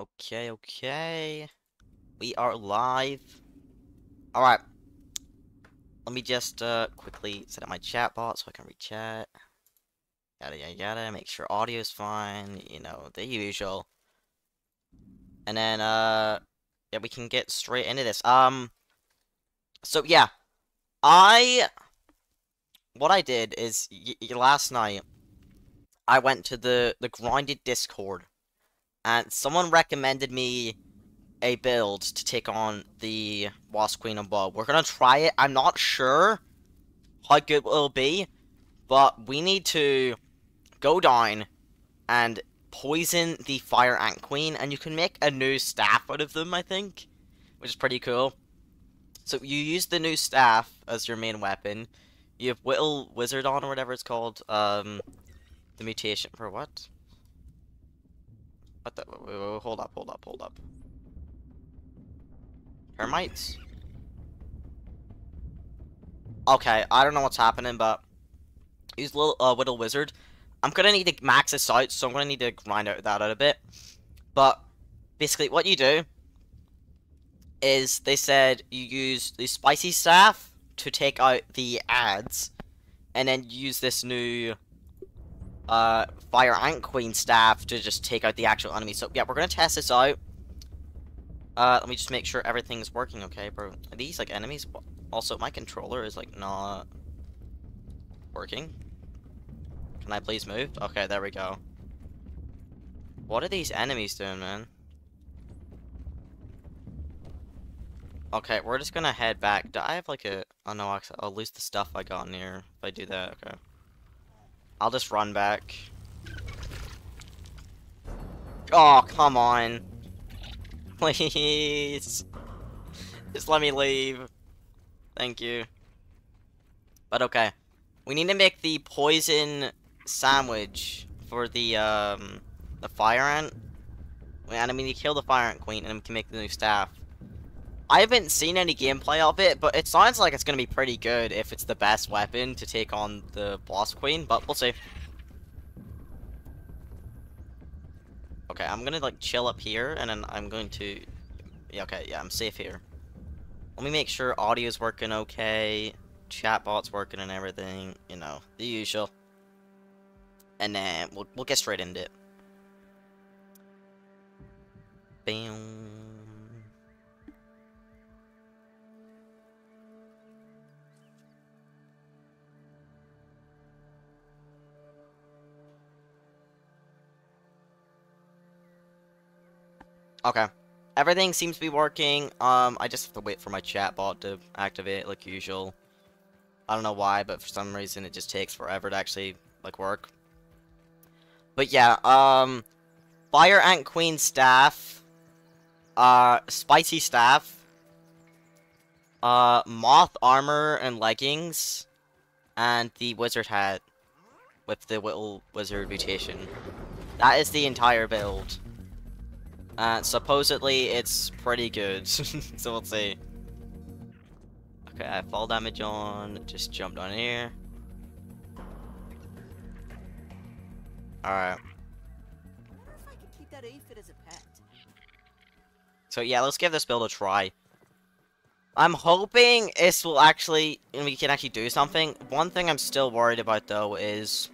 Okay, okay. We are live. Alright. Let me just uh quickly set up my chat bot so I can read chat. Yada yada yada. Make sure audio is fine. You know, the usual. And then uh yeah, we can get straight into this. Um so yeah. I what I did is last night I went to the the Grounded Discord and someone recommended me a build to take on the Wasp Queen above. We're gonna try it. I'm not sure how good it will be, but we need to go down and poison the Fire Ant Queen, and you can make a new staff out of them, I think, which is pretty cool. So you use the new staff as your main weapon. You have Whittle Wizard on, or whatever it's called. Um, the mutation for what? What the? Hold up, hold up, hold up. Termites? Okay, I don't know what's happening, but use little uh, Whittle Wizard. I'm gonna need to max this out, so I'm gonna need to grind out that out a bit. But basically, what you do is they said you use the spicy staff to take out the ads, and then use this new uh, Fire Ant Queen staff to just take out the actual enemy. So, yeah, we're gonna test this out. Uh, let me just make sure everything's working okay, bro. Are these, like, enemies? Also, my controller is, like, not working. Can I please move? Okay, there we go. What are these enemies doing, man? Okay, we're just gonna head back. Do I have, like, a... Oh, no, I'll lose the stuff I got in here if I do that. Okay. I'll just run back. Oh, come on. Please. Just let me leave. Thank you. But okay. We need to make the poison sandwich for the, um, the fire ant. And I mean, you kill the fire ant queen and we can make the new staff. I haven't seen any gameplay of it, but it sounds like it's going to be pretty good if it's the best weapon to take on the boss queen, but we'll see. Okay, I'm going to like chill up here, and then I'm going to... Yeah, okay, yeah, I'm safe here. Let me make sure audio's working okay, chatbot's working and everything, you know, the usual. And then we'll, we'll get straight into it. Bam. Okay. Everything seems to be working. Um, I just have to wait for my chatbot to activate like usual. I don't know why, but for some reason it just takes forever to actually, like, work. But yeah, um, Fire Ant Queen staff, uh, Spicy staff, uh, Moth armor and leggings, and the wizard hat with the little wizard mutation. That is the entire build. Uh, supposedly it's pretty good, so we'll see. Okay, I fall damage on, just jumped on here. Alright. So yeah, let's give this build a try. I'm hoping this will actually, we can actually do something. One thing I'm still worried about though is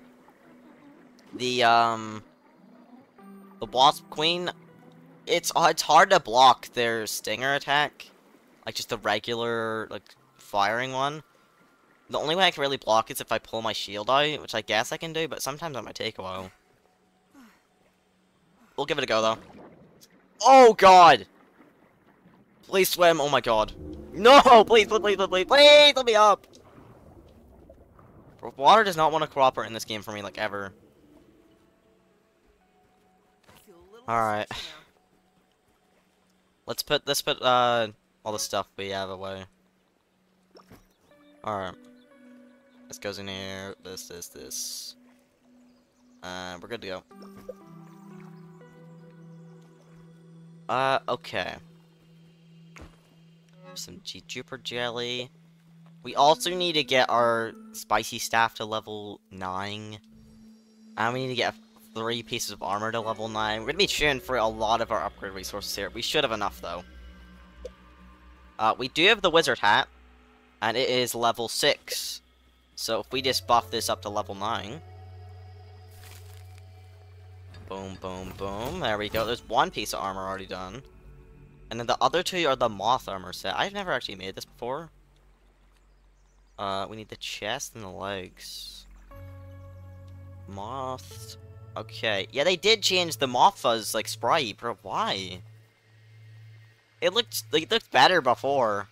the, um, the Wasp Queen it's it's hard to block their stinger attack, like just the regular like firing one. The only way I can really block is if I pull my shield out, which I guess I can do, but sometimes that might take a while. We'll give it a go though. Oh god! Please swim, oh my god. No! Please, please, please, please, please, let me up! Water does not want to cooperate in this game for me, like, ever. Alright. Let's put let's put uh all the stuff we have away. Alright. This goes in here, this, this, this. Uh we're good to go. Uh okay. Some G Jupiter jelly. We also need to get our spicy staff to level 9. And we need to get a three pieces of armor to level 9. We're gonna be shooting for a lot of our upgrade resources here. We should have enough, though. Uh, we do have the wizard hat, and it is level 6. So if we just buff this up to level 9... Boom, boom, boom. There we go. There's one piece of armor already done. And then the other two are the moth armor set. I've never actually made this before. Uh, we need the chest and the legs. Moth. Okay. Yeah, they did change the moth fuzz, like, sprite, but Why? It looked, like, it looked better before.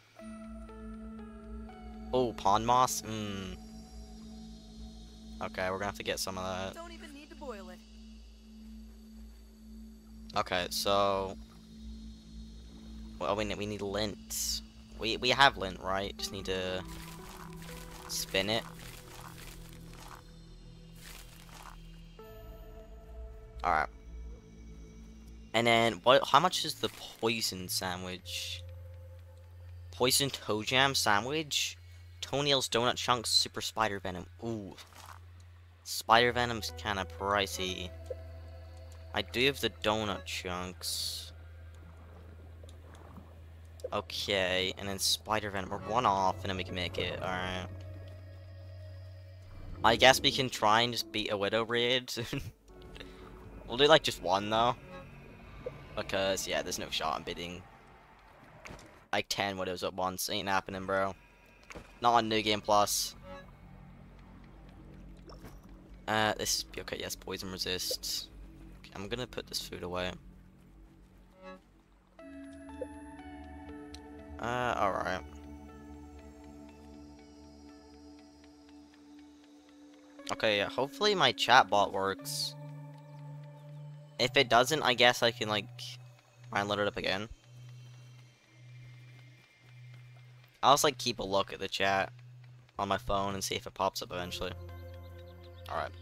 Oh, pond moss? Hmm. Okay, we're gonna have to get some of that. Don't even need to boil it. Okay, so... Well, we need, we need lint. We, we have lint, right? Just need to spin it. Alright. And then, what? how much is the poison sandwich? Poison toe jam sandwich? Toenails, donut chunks, super spider venom. Ooh. Spider venom's kinda pricey. I do have the donut chunks. Okay, and then spider venom. We're one off, and then we can make it. Alright. I guess we can try and just beat a widow raid. we'll do like just one though. Because, yeah, there's no shot in beating like 10 widows at once. Ain't happening, bro. Not on New Game Plus. Uh, this okay. Yes, poison resists. Okay, I'm gonna put this food away. Uh, alright. Okay, hopefully my chatbot works. If it doesn't, I guess I can, like, try and load it up again. I'll just, like, keep a look at the chat on my phone and see if it pops up eventually. Alright.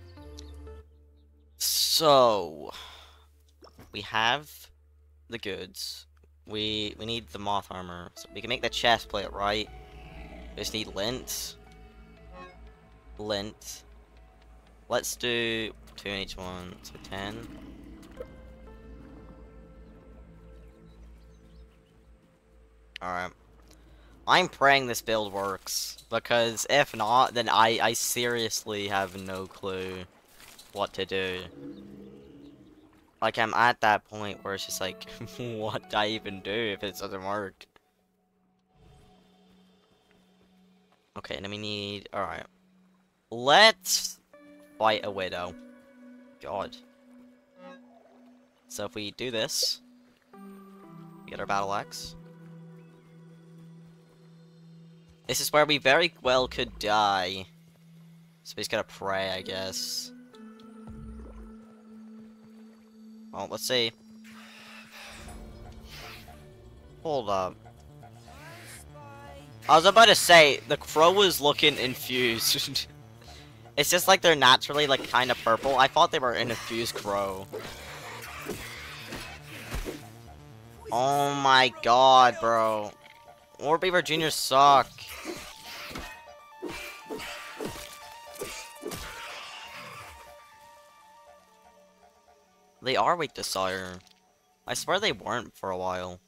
So... We have the goods. We we need the moth armor. So we can make the chest plate, right? We just need lint. Lint. Let's do two in each one, so ten. Alright. I'm praying this build works, because if not, then I, I seriously have no clue what to do. Like, I'm at that point where it's just like, what do I even do if it doesn't work? Okay, then we need... Alright. Let's fight a widow. God. So if we do this, we get our battle axe. This is where we very well could die. So we just gotta pray, I guess. Well, let's see. Hold up. I was about to say, the crow was looking infused. it's just like they're naturally like kind of purple. I thought they were an infused crow. Oh my god, bro. War Beaver Jr. suck. They are weak to Sire. I swear they weren't for a while.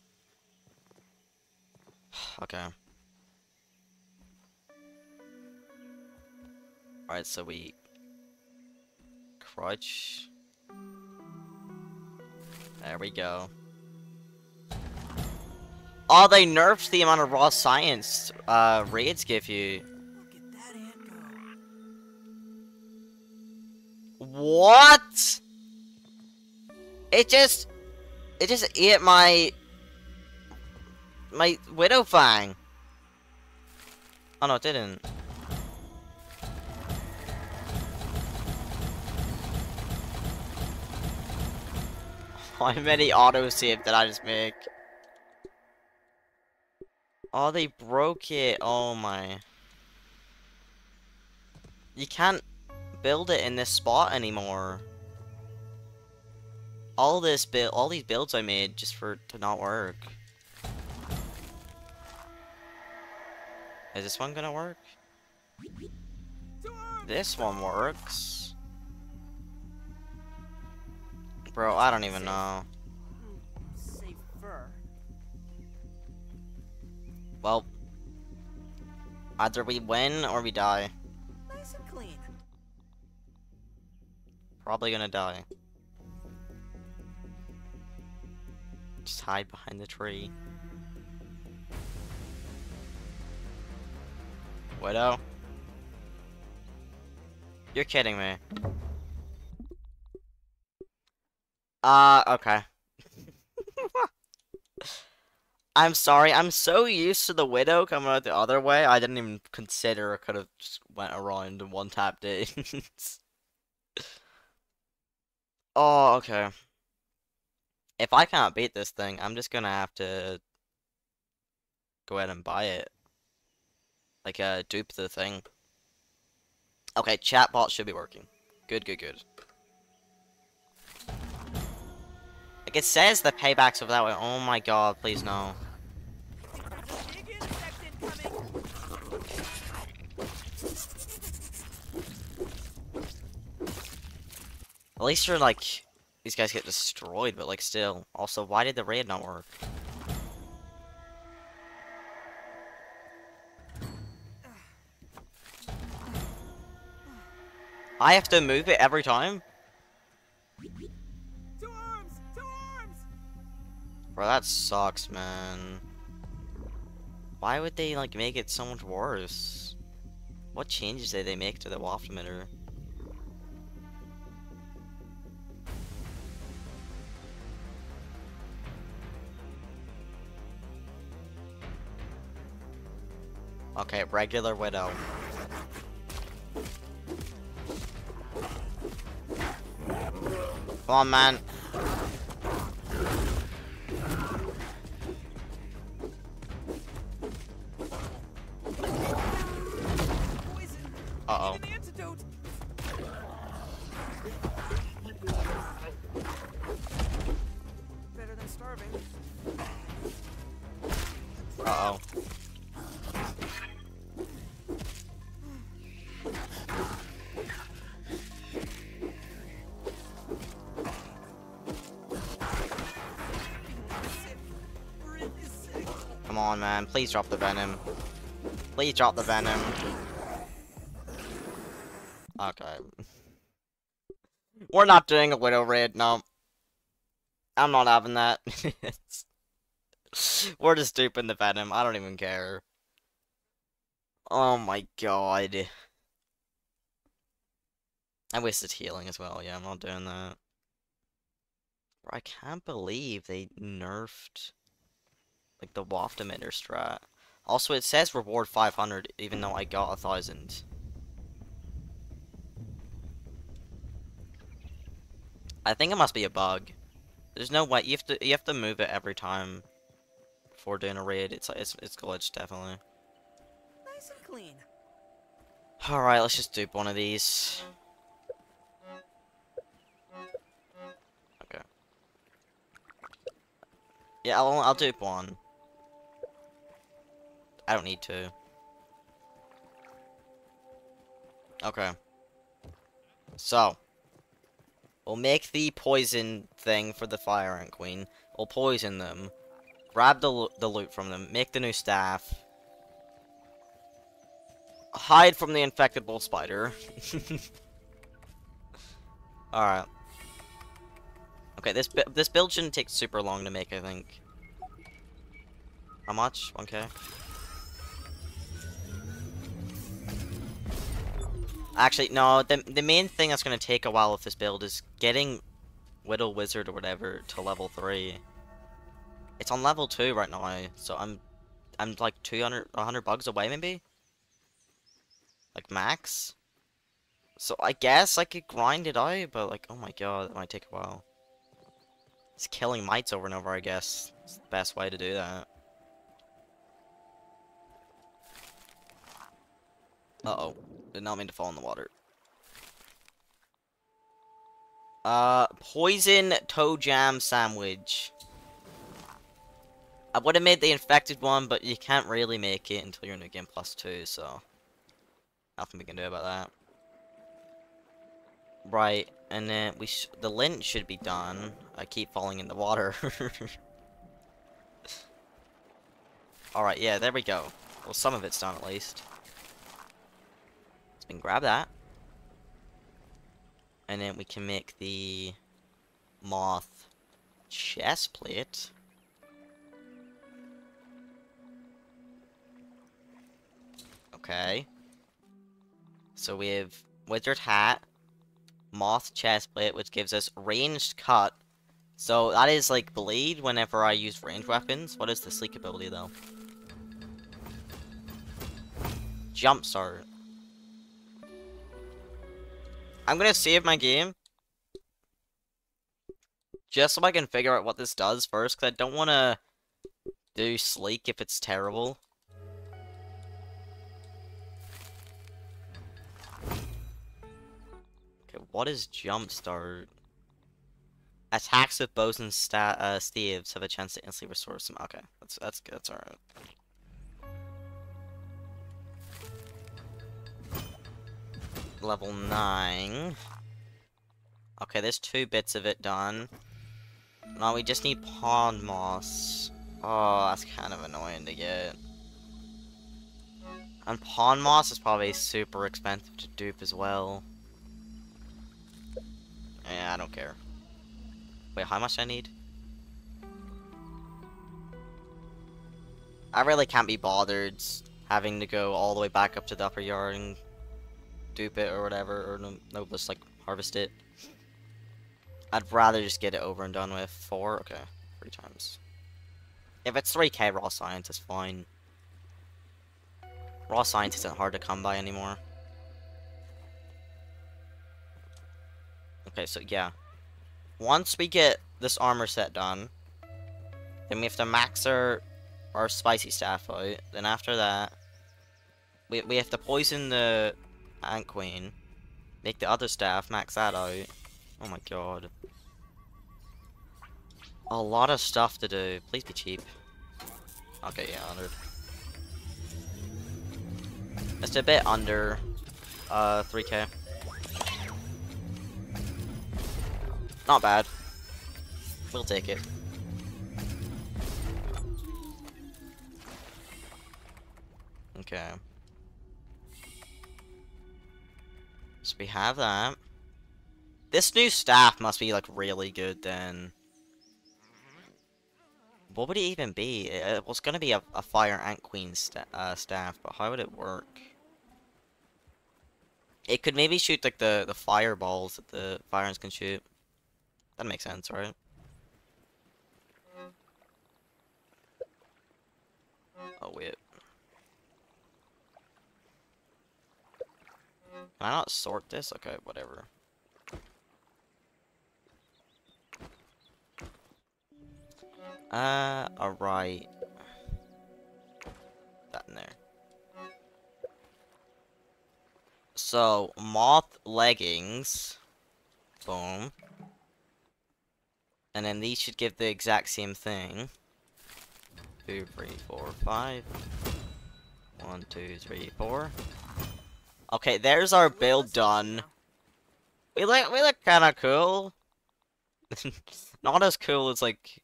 okay. Alright, so we... Crutch. There we go. Oh, they nerfed the amount of raw science uh, raids give you. What? It just... It just ate my... My Widow Fang. Oh no, it didn't. How many autosave did I just make? Oh, they broke it. Oh my. You can't build it in this spot anymore all this build, all these builds I made just for to not work. Is this one gonna work? This one works. Bro, I don't even know. Well, either we win or we die. Nice and clean. Probably gonna die. Just hide behind the tree. Widow? You're kidding me. Uh, okay. I'm sorry, I'm so used to the Widow coming out the other way, I didn't even consider I could have just went around and one tapped it. oh, okay. If I can't beat this thing, I'm just gonna have to go ahead and buy it. Like, uh, dupe the thing. Okay, chatbot should be working. Good, good, good. Like, it says the payback's over that way. Oh my god, please no. Big insect incoming. At least you're like, these guys get destroyed, but like still. Also, why did the raid not work? I have to move it every time? Arms! Arms! Bro, that sucks, man. Why would they, like, make it so much worse? What changes did they make to the waft emitter? Okay, regular widow. Come on, man. Please drop the venom. Please drop the venom. Okay. We're not doing a Widow raid, no. I'm not having that. We're just duping the venom. I don't even care. Oh my god. I wasted healing as well. Yeah, I'm not doing that. I can't believe they nerfed like the waft emitter strat. Also, it says reward 500, even though I got a thousand. I think it must be a bug. There's no way you have to you have to move it every time before doing a raid. It's it's it's glitched definitely. Nice and clean. All right, let's just dupe one of these. Okay. Yeah, I'll I'll dupe one. I don't need to. Okay. So. We'll make the poison thing for the Fire Ant Queen. We'll poison them. Grab the, lo- the loot from them. Make the new staff. Hide from the infected bull spider. Alright. Okay, this this build shouldn't take super long to make, I think. How much? 1k? Actually, no, the, the main thing that's going to take a while with this build is getting Whittle Wizard or whatever to level 3. It's on level 2 right now, so I'm I'm like 200, 100 bugs away maybe? Like max? So I guess I could grind it out, but like, oh my god, that might take a while. It's killing mites over and over, I guess. It's the best way to do that. Uh-oh. Did not mean to fall in the water. Uh, poison toe jam sandwich. I would have made the infected one, but you can't really make it until you're in a game plus two, so nothing we can do about that. Right. And then we the lint should be done. I keep falling in the water. Alright, yeah, there we go. Well, some of it's done at least. Let's grab that. And then we can make the moth chest plate. Okay. So we have wizard hat, moth chest plate, which gives us ranged cut. So that is like bleed whenever I use ranged weapons. What is the sleek ability though? Jump start. I'm gonna save my game. Just so I can figure out what this does first, because I don't want to do sleek if it's terrible. Okay, what is jumpstart? Attacks with bows and sta uh, staves have a chance to instantly restore some. Okay, that's that's good. That's alright. Level nine. Okay, there's two bits of it done. Now we just need pond moss. Oh, that's kind of annoying to get. And pond moss is probably super expensive to dupe as well. Yeah, I don't care. Wait, how much I need? I really can't be bothered having to go all the way back up to the upper yard and dupe it or whatever, or no, no just like harvest it. I'd rather just get it over and done with. Four? Okay. Three times. If it's 3k raw science, it's fine. Raw science isn't hard to come by anymore. Okay, so yeah. Once we get this armor set done, then we have to max our, our spicy staff out. Then after that, we, we have to poison the Ant Queen, make the other staff, max that out. Oh my god. A lot of stuff to do. Please be cheap. Okay, yeah, 100. It's a bit under uh 3k. Not bad. We'll take it. Okay. So we have that. This new staff must be, like, really good, then. What would it even be? It was gonna be a, a Fire Ant Queen uh, staff, but how would it work? It could maybe shoot, like, the, the fireballs that the fire ants can shoot. That makes sense, right? Oh, wait. Can I not sort this? Okay, whatever. Uh, alright. That in there. So, moth leggings. Boom. And then these should give the exact same thing. Two, three, four, five. One, two, three, four. Okay, there's our build done. We look, we look kind of cool. Not as cool as like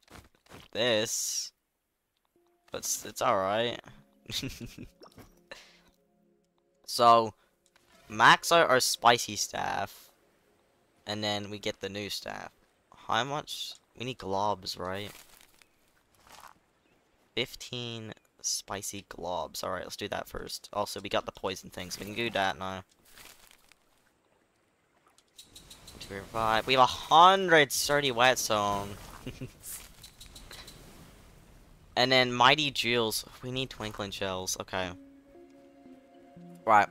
this, but it's, it's all right. so, max out our spicy staff, and then we get the new staff. How much? We need globs, right? 15 spicy globs. Alright, let's do that first. Also, we got the poison thing, so we can do that now. Two, five. We have a hundred sturdy whetstone. and then mighty jewels. We need twinkling shells. Okay. Right.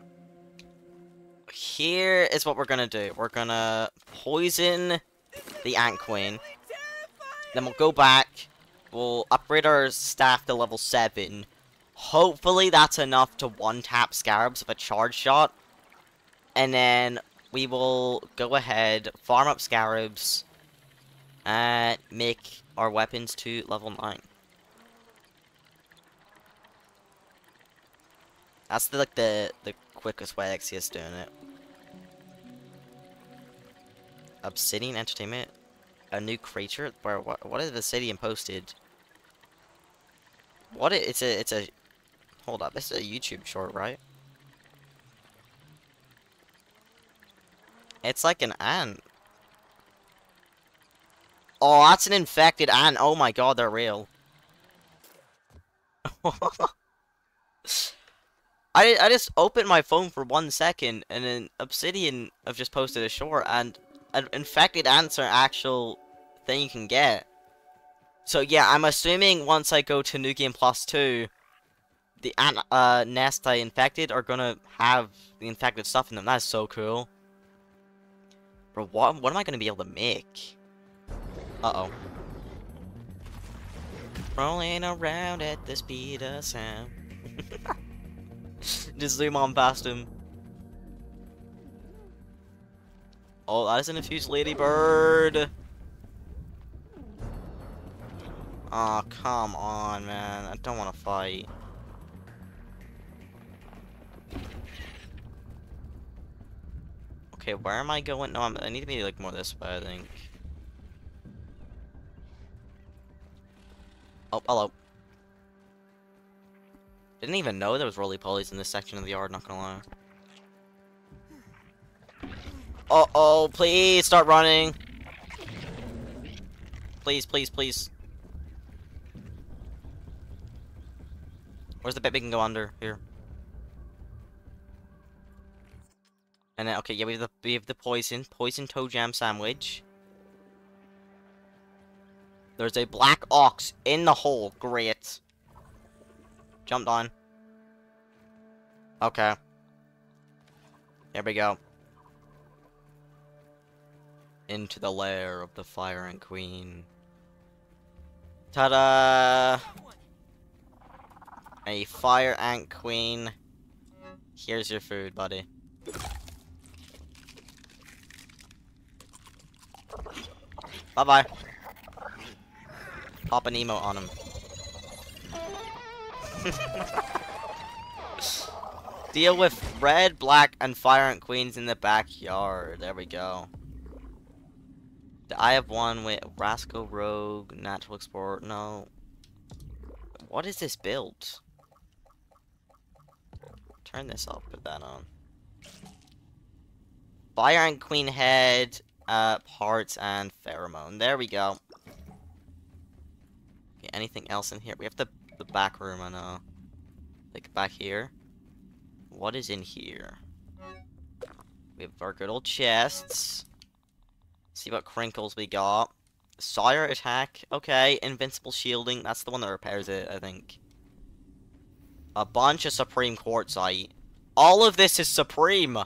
Here is what we're gonna do. We're gonna poison the ant queen. Then we'll go back We'll upgrade our staff to level 7. Hopefully that's enough to one-tap Scarabs with a charge shot. And then we will go ahead, farm up Scarabs, and make our weapons to level 9. That's the, like the, the quickest way I see us doing it. Obsidian Entertainment, a new creature. Where what? What is Obsidian posted? What? It, it's a. It's a. Hold up. This is a YouTube short, right? It's like an ant. Oh, that's an infected ant. Oh my god, they're real. I, I just opened my phone for one second, and then Obsidian have just posted a short, and an infected ants are actual thing you can get. So yeah, I'm assuming once I go to New Game Plus 2, the uh, nest I infected are gonna have the infected stuff in them. That's so cool. Bro, what, what am I gonna be able to make? Uh-oh. Rolling around at the speed of sound. Just zoom on past him. Oh, that is an infused ladybird. Aw, oh, come on, man. I don't want to fight. Okay, where am I going? No, I'm, I need to be like more this way, I think. Oh, hello. Didn't even know there was roly-polies in this section of the yard, not gonna lie. Uh oh, please start running. Please, please, please. Where's the bit we can go under? Here. And then, okay, yeah, we have the we have the poison, poison toe jam sandwich. There's a black ox in the hole. Great. Jumped on. Okay. Here we go. Into the lair of the Fire Ant Queen. Ta-da! A Fire Ant Queen. Here's your food, buddy. Bye-bye. Pop an emote on him. Deal with red, black, and fire ant queens in the backyard. There we go. I have one with Rascal Rogue, Natural Explorer. No. What is this build? Turn this off, put that on. Fire Ant Queen head, uh, parts, and pheromone. There we go. Okay, anything else in here? We have the, the back room, I know. Like, back here. What is in here? We have our good old chests. See what crinkles we got. Sire attack. Okay, invincible shielding. That's the one that repairs it, I think. A bunch of supreme quartzite. All of this is supreme.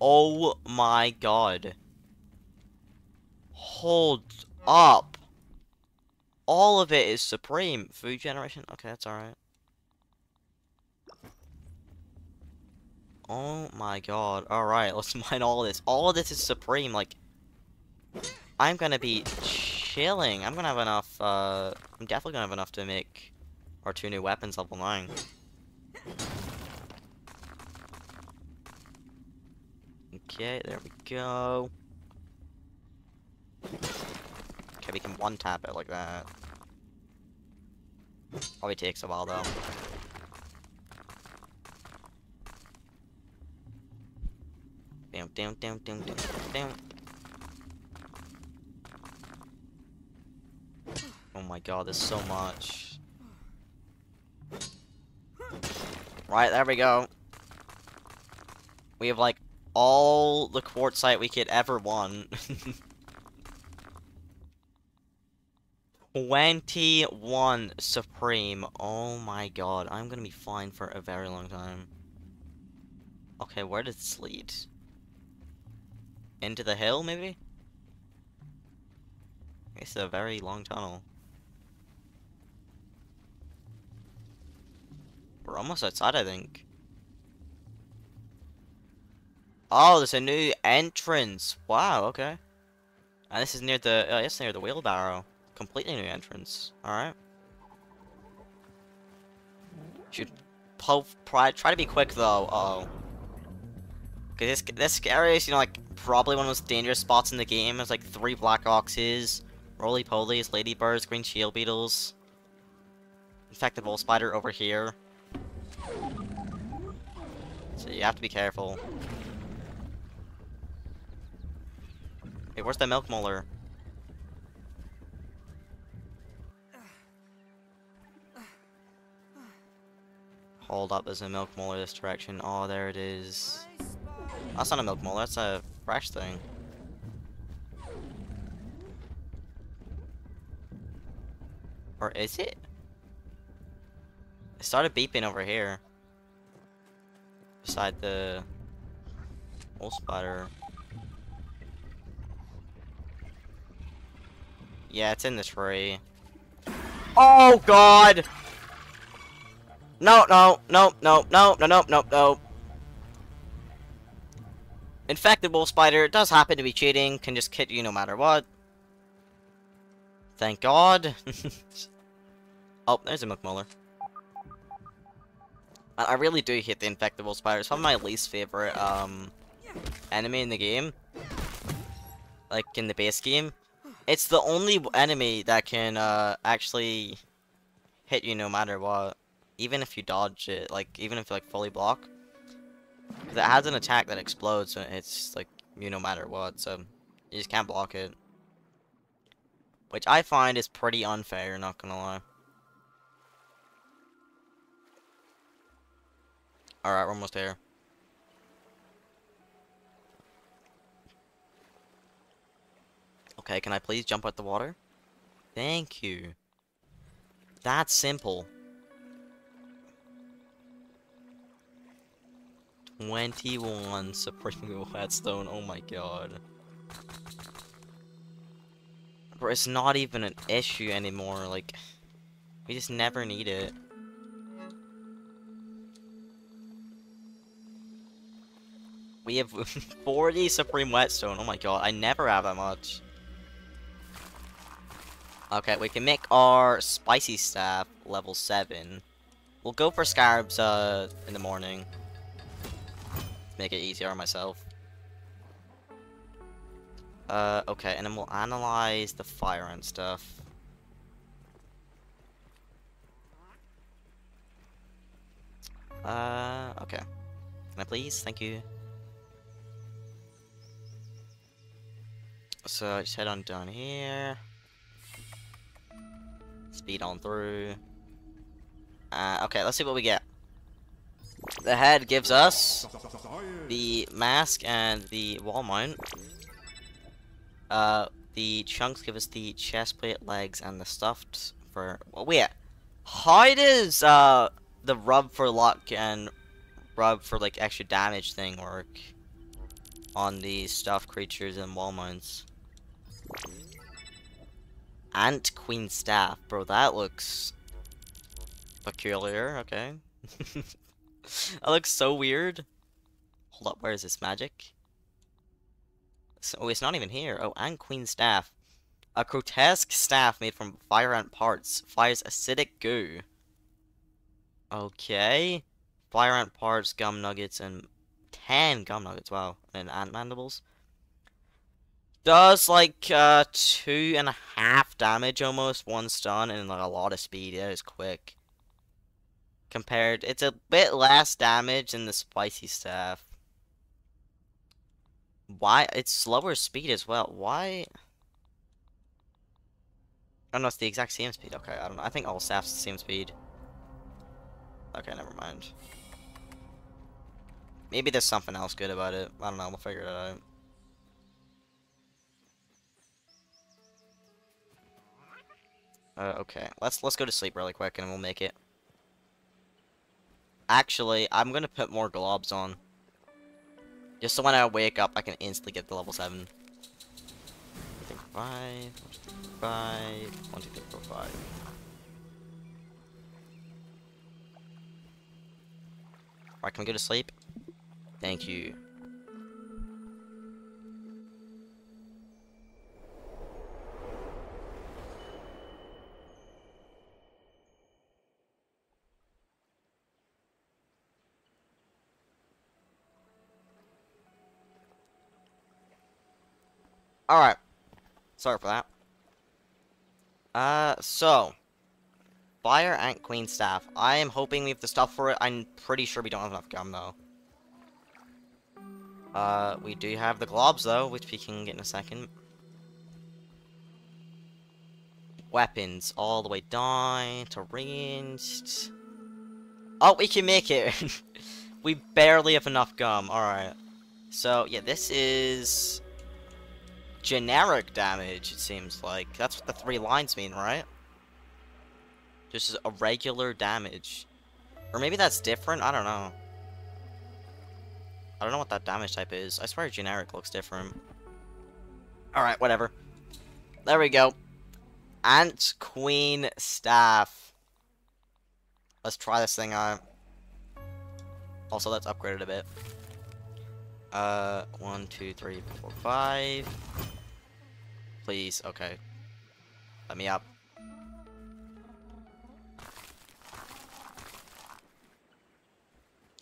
Oh my god. Hold up. All of it is supreme. Food generation? Okay, that's alright. Oh my god. Alright, let's mine all this. All of this is supreme, like... I'm gonna be chilling. I'm gonna have enough, uh... I'm definitely gonna have enough to make our two new weapons level 9. Okay, there we go. Okay, we can one-tap it like that. Probably takes a while, though. Down, down, down, down, down. Oh my god, there's so much. Right, there we go. We have, like, all the quartzite we could ever want. 21 Supreme. Oh my god, I'm gonna be fine for a very long time. Okay, where does this lead? Into the hill, maybe? It's a very long tunnel. We're almost outside, I think. Oh, there's a new entrance. Wow, okay. And this is near the, uh, it's near the wheelbarrow. Completely new entrance. Alright. Should try to be quick, though. Uh oh Cause this, this scary is, you know, like, probably one of the most dangerous spots in the game. There's like three black oxes, roly polies, ladybirds, green shield beetles, infected wolf spider over here. So you have to be careful. Hey, where's the milk molar? Hold up, there's a milk molar this direction. Oh, there it is. That's not a milk molar, that's a fresh thing. Or is it? Started beeping over here. Beside the wolf spider. Yeah, it's in the tree. Oh god! No, no, no, no, no, no, no, no, no. Infected wolf spider does happen to be cheating, can just hit you no matter what. Thank God. oh, there's a milk molar. I, I really do hate the infected wolf spider. It's probably my least favorite um enemy in the game. Like in the base game. It's the only enemy that can uh actually hit you no matter what. Even if you dodge it, like even if you like fully block. it has an attack that explodes, and it's like you no matter what, so you just can't block it. Which I find is pretty unfair, not gonna lie. Alright, we're almost there. Okay, can I please jump out the water? Thank you. That's simple. 21 Supreme Whetstone, oh my god. Bro, it's not even an issue anymore, like, we just never need it. We have 40 Supreme Whetstone, oh my god, I never have that much. Okay, we can make our Spicy Staff level 7. We'll go for Scarabs, uh, in the morning make it easier on myself. Uh, okay, and then we'll analyze the fire ant stuff. Uh, okay. Can I please? Thank you. So, just head on down here. Speed on through. Uh, okay, let's see what we get. The head gives us the mask and the wall mount. Uh, the chunks give us the chest plate, legs, and the stuffed for. Well, wait, how does uh the rub for luck and rub for like extra damage thing work on the stuffed creatures and wall mounts? Ant Queen staff, bro. That looks peculiar. Okay. that looks so weird. Hold up, where is this magic? So, oh, it's not even here. Oh, Ant Queen Staff. A grotesque staff made from fire ant parts. Fires acidic goo. Okay. Fire ant parts, gum nuggets, and 10 gum nuggets. Wow. And ant mandibles. Does like uh, two and a half damage almost, one stun, and like a lot of speed. It is quick compared. It's a bit less damage than the spicy staff. Why? It's slower speed as well. Why? Oh no, it's the exact same speed. Okay, I don't know. I think all staffs the same speed. Okay, never mind. Maybe there's something else good about it. I don't know. We'll figure it out. Uh, okay, let's let's go to sleep really quick and we'll make it. Actually, I'm gonna put more globs on. Just so when I wake up, I can instantly get to level 7. I think 5, 5, 1, 2, 3, 4, 5. Alright, can we go to sleep? Thank you. Alright. Sorry for that. Uh, so. Fire Ant Queen Staff. I am hoping we have the stuff for it. I'm pretty sure we don't have enough gum, though. Uh, we do have the globs, though, which we can get in a second. Weapons, all the way down to ranged. Oh, we can make it! we barely have enough gum, alright. So, yeah, this is... Generic damage, it seems like. That's what the three lines mean, right? Just a regular damage. Or maybe that's different, I don't know. I don't know what that damage type is. I swear generic looks different. Alright, whatever. There we go. Ant Queen Staff. Let's try this thing out. Also, let's upgrade it a bit. Uh, one, two, three, four, five. Please, okay. Let me up.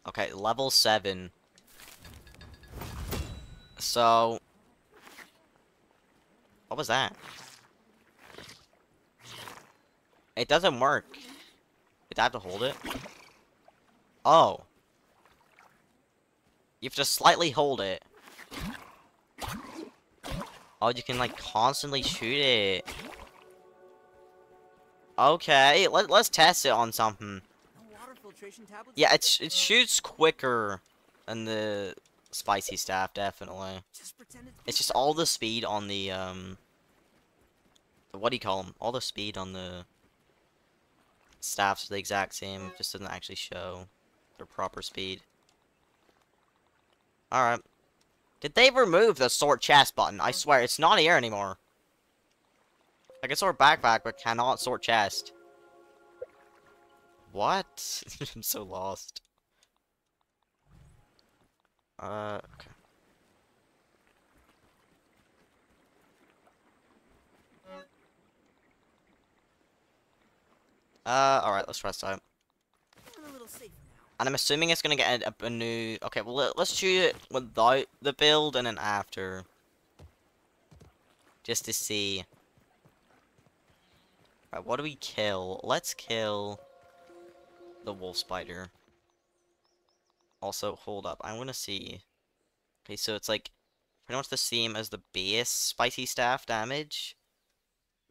Okay, level 7. So... What was that? It doesn't work. Did I have to hold it? Oh. You have to slightly hold it. Oh, you can, like, constantly shoot it. Okay, let, let's test it on something. Yeah, it, it shoots quicker than the spicy staff, definitely. It's It's just all the speed on the, um... What do you call them? All the speed on the staffs are the exact same, it just doesn't actually show their proper speed. Alright. Did they remove the sort chest button? I swear, it's not here anymore. I can sort backpack, but cannot sort chest. What? I'm so lost. Uh, okay. Uh, alright, let's try out. feeling a little safer now. And I'm assuming it's gonna get a, a new... Okay, well, let, let's shoot it without the build and then after. Just to see. Right, what do we kill? Let's kill the wolf spider. Also, hold up. I want to see. Okay, so it's like pretty much the same as the base spicy staff damage.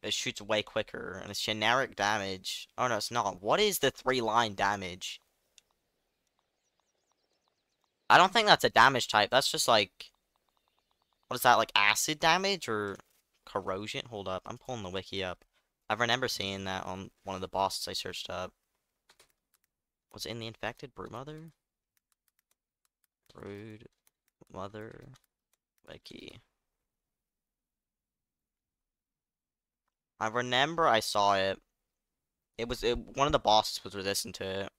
It shoots way quicker, and it's generic damage. Oh no, it's not. What is the three line damage? I don't think that's a damage type. That's just like, what is that? Like acid damage or corrosion? Hold up, I'm pulling the wiki up. I remember seeing that on one of the bosses I searched up. Was it in the infected brood mother? Brood mother wiki. I remember I saw it. It was it, one of the bosses was resistant to it.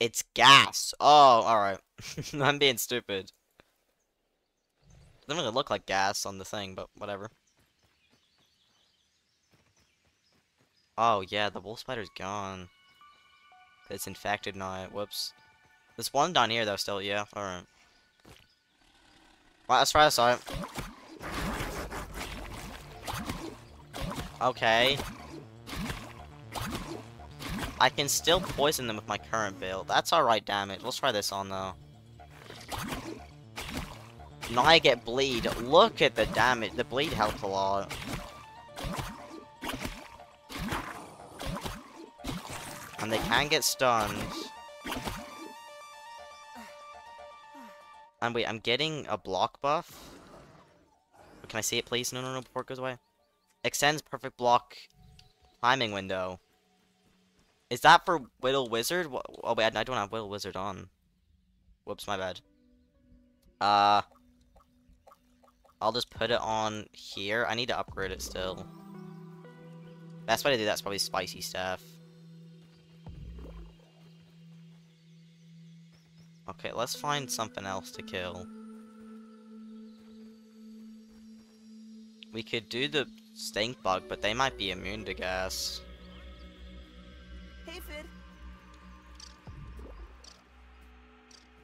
It's gas. Oh, alright. I'm being stupid. Doesn't really look like gas on the thing, but whatever. Oh, yeah, the wolf spider's gone. It's infected now. Whoops. There's one down here, though, still. Yeah, alright. Right, let's try this out. Okay. I can still poison them with my current build. That's alright damage. Let's try this on, though. Now I get bleed. Look at the damage. The bleed helps a lot. And they can get stunned. And wait, I'm getting a block buff. Can I see it, please? No, no, no, before it goes away. Extends perfect block timing window. Is that for Whittle Wizard? Oh, wait, I don't have Whittle Wizard on. Whoops, my bad. Uh... I'll just put it on here. I need to upgrade it still. Best way to do that's probably spicy stuff. Okay, let's find something else to kill. We could do the stink bug, but they might be immune to gas. Hey,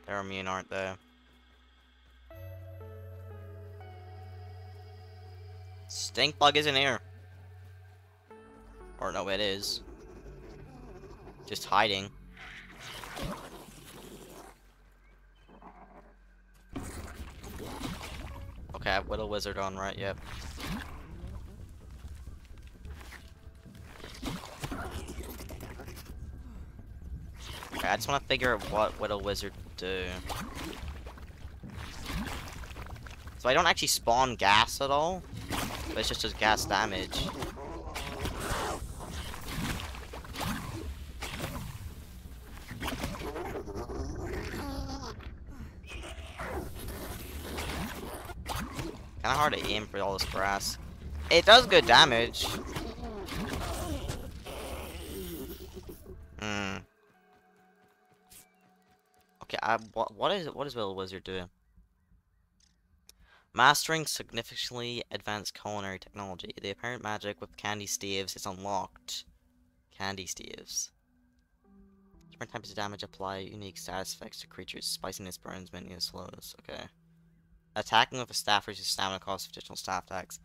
They're immune, aren't they? Stink bug isn't here. Or no, it is. Just hiding. Okay, I have Whittle Wizard on, right? Yep. Okay, I just want to figure out what Whittle Wizard do. So I don't actually spawn gas at all, but it's just does gas damage. Kinda hard to aim for all this grass. It does good damage. Okay, I, what, what is what is Whittle Wizard doing? Mastering significantly advanced culinary technology. The apparent magic with candy staves is unlocked. Candy staves. Different types of damage apply unique status effects to creatures. Spiciness burns and slows. Okay. Attacking with a staff reduces stamina costs additional staff attacks.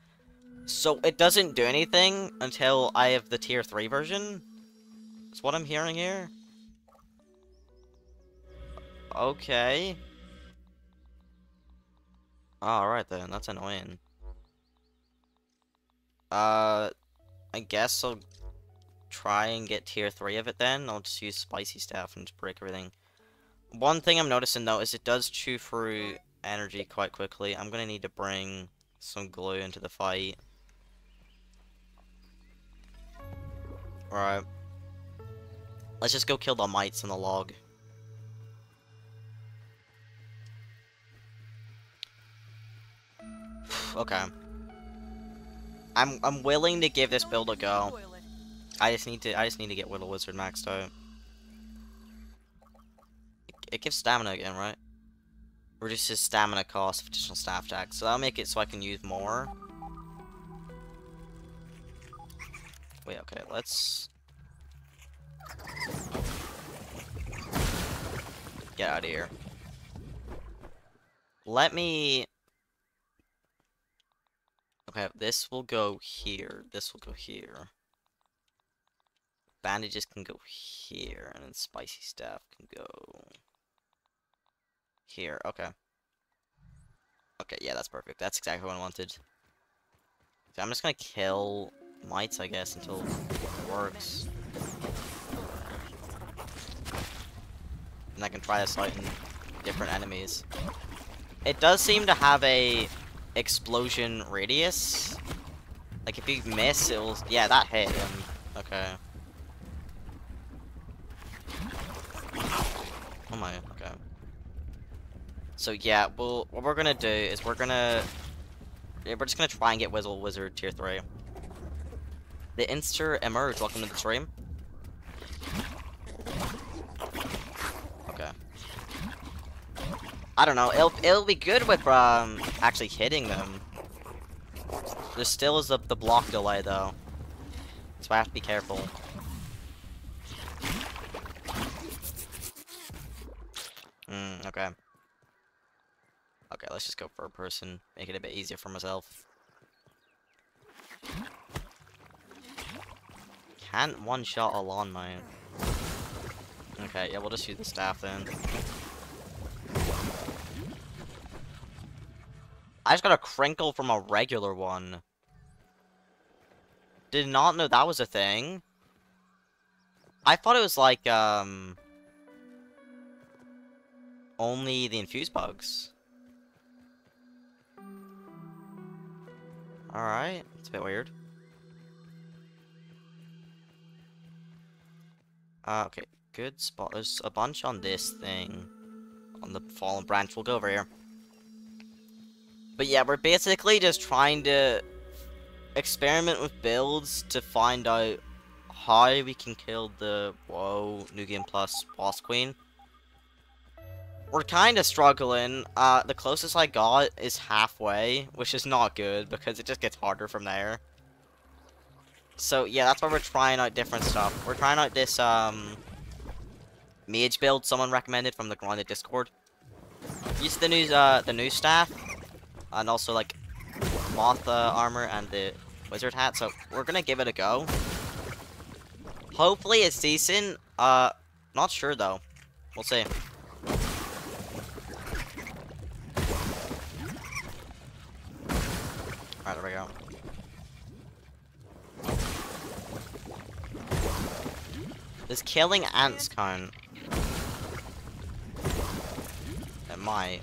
So it doesn't do anything until I have the tier 3 version? Is what I'm hearing here? Okay. Alright then, that's annoying. Uh, I guess I'll try and get tier 3 of it then. I'll just use spicy staff and just break everything. One thing I'm noticing though is it does chew through energy quite quickly. I'm gonna need to bring some glue into the fight. Alright. Let's just go kill the mites in the log. okay. I'm I'm willing to give this build a go. I just need to I just need to get Whittle Wizard maxed out. It, it gives stamina again, right? Reduces stamina cost of additional staff attacks. So that'll make it so I can use more. Wait, okay, let's get out of here. Let me Okay, this will go here. This will go here. Bandages can go here, and then spicy staff can go here. Okay. Okay, yeah, that's perfect. That's exactly what I wanted. So I'm just gonna kill mites, I guess, until it works. And I can try this out different enemies. It does seem to have a explosion radius. Like if you miss, it'll yeah that hit him. Okay. Oh my. Okay. So yeah, well, what we're gonna do is we're gonna yeah, we're just gonna try and get Whittle Wizard tier three. The Insta emerge. Welcome to the stream. Okay. I don't know. It'll it'll be good with um actually hitting them. There still is the the block delay though, so I have to be careful. Hmm. Okay. Okay, let's just go for a person. Make it a bit easier for myself. Can't one-shot a lawn mite. Okay, yeah, we'll just use the staff then. I just got a crinkle from a regular one. Did not know that was a thing. I thought it was like, um... Only the infused bugs. Alright, it's a bit weird. Uh, okay, good spot. There's a bunch on this thing. On the fallen branch. We'll go over here. But yeah, we're basically just trying to experiment with builds to find out how we can kill the whoa New Game Plus boss queen. We're kind of struggling. Uh, the closest I got is halfway, which is not good because it just gets harder from there. So yeah, that's why we're trying out different stuff. We're trying out this um mage build someone recommended from the Grounded Discord. use the new uh the new staff, and also like moth uh, armor and the wizard hat. So we're gonna give it a go. Hopefully it's decent. Uh, not sure though. We'll see. Alright, there we go. Does killing ants count? It might.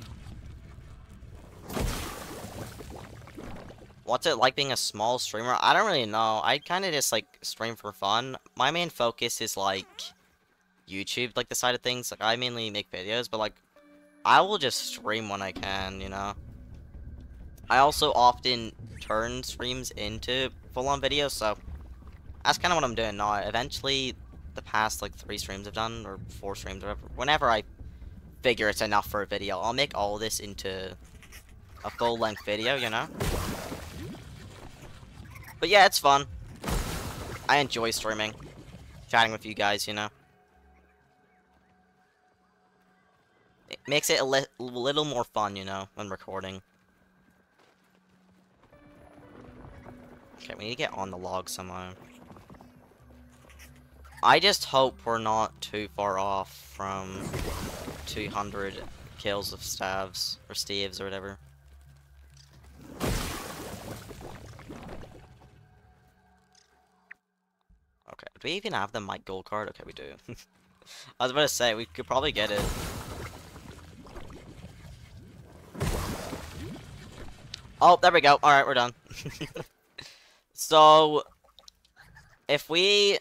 What's it like being a small streamer? I don't really know. I kind of just like stream for fun. My main focus is like YouTube, like the side of things. Like I mainly make videos, but like I will just stream when I can, you know. I also often turn streams into full-on videos, so that's kind of what I'm doing now. Eventually, the past like three streams I've done, or four streams, or whatever, whenever I figure it's enough for a video, I'll make all this into a full-length video, you know? But yeah, it's fun. I enjoy streaming. Chatting with you guys, you know? It makes it a li little more fun, you know, when recording. Okay, we need to get on the log somehow. I just hope we're not too far off from 200 kills of staves, or steves, or whatever. Do we even have the Mite Gold card? Okay, we do. I was about to say, we could probably get it. Oh, there we go. Alright, we're done. so, if we...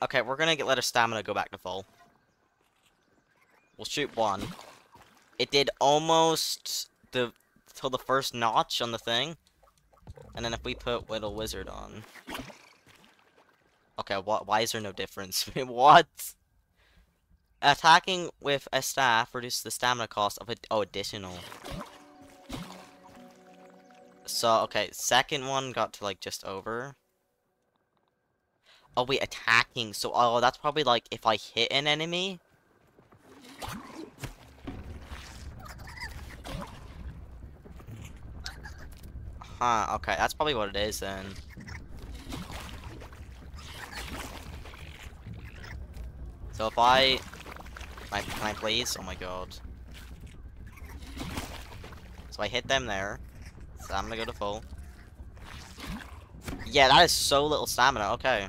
Okay, we're gonna get, let our stamina go back to full. We'll shoot one. It did almost the till the first notch on the thing. And then if we put Whittle Wizard on... Okay, what? why is there no difference? what? Attacking with a staff reduces the stamina cost of a... Oh, additional. So, okay, second one got to, like, just over. Oh, wait, attacking. So, oh, that's probably, like, if I hit an enemy. Huh, okay, that's probably what it is, then. So if I... Can I, can I please? Oh my god. So I hit them there. So I'm gonna go to full. Yeah, that is so little stamina. Okay.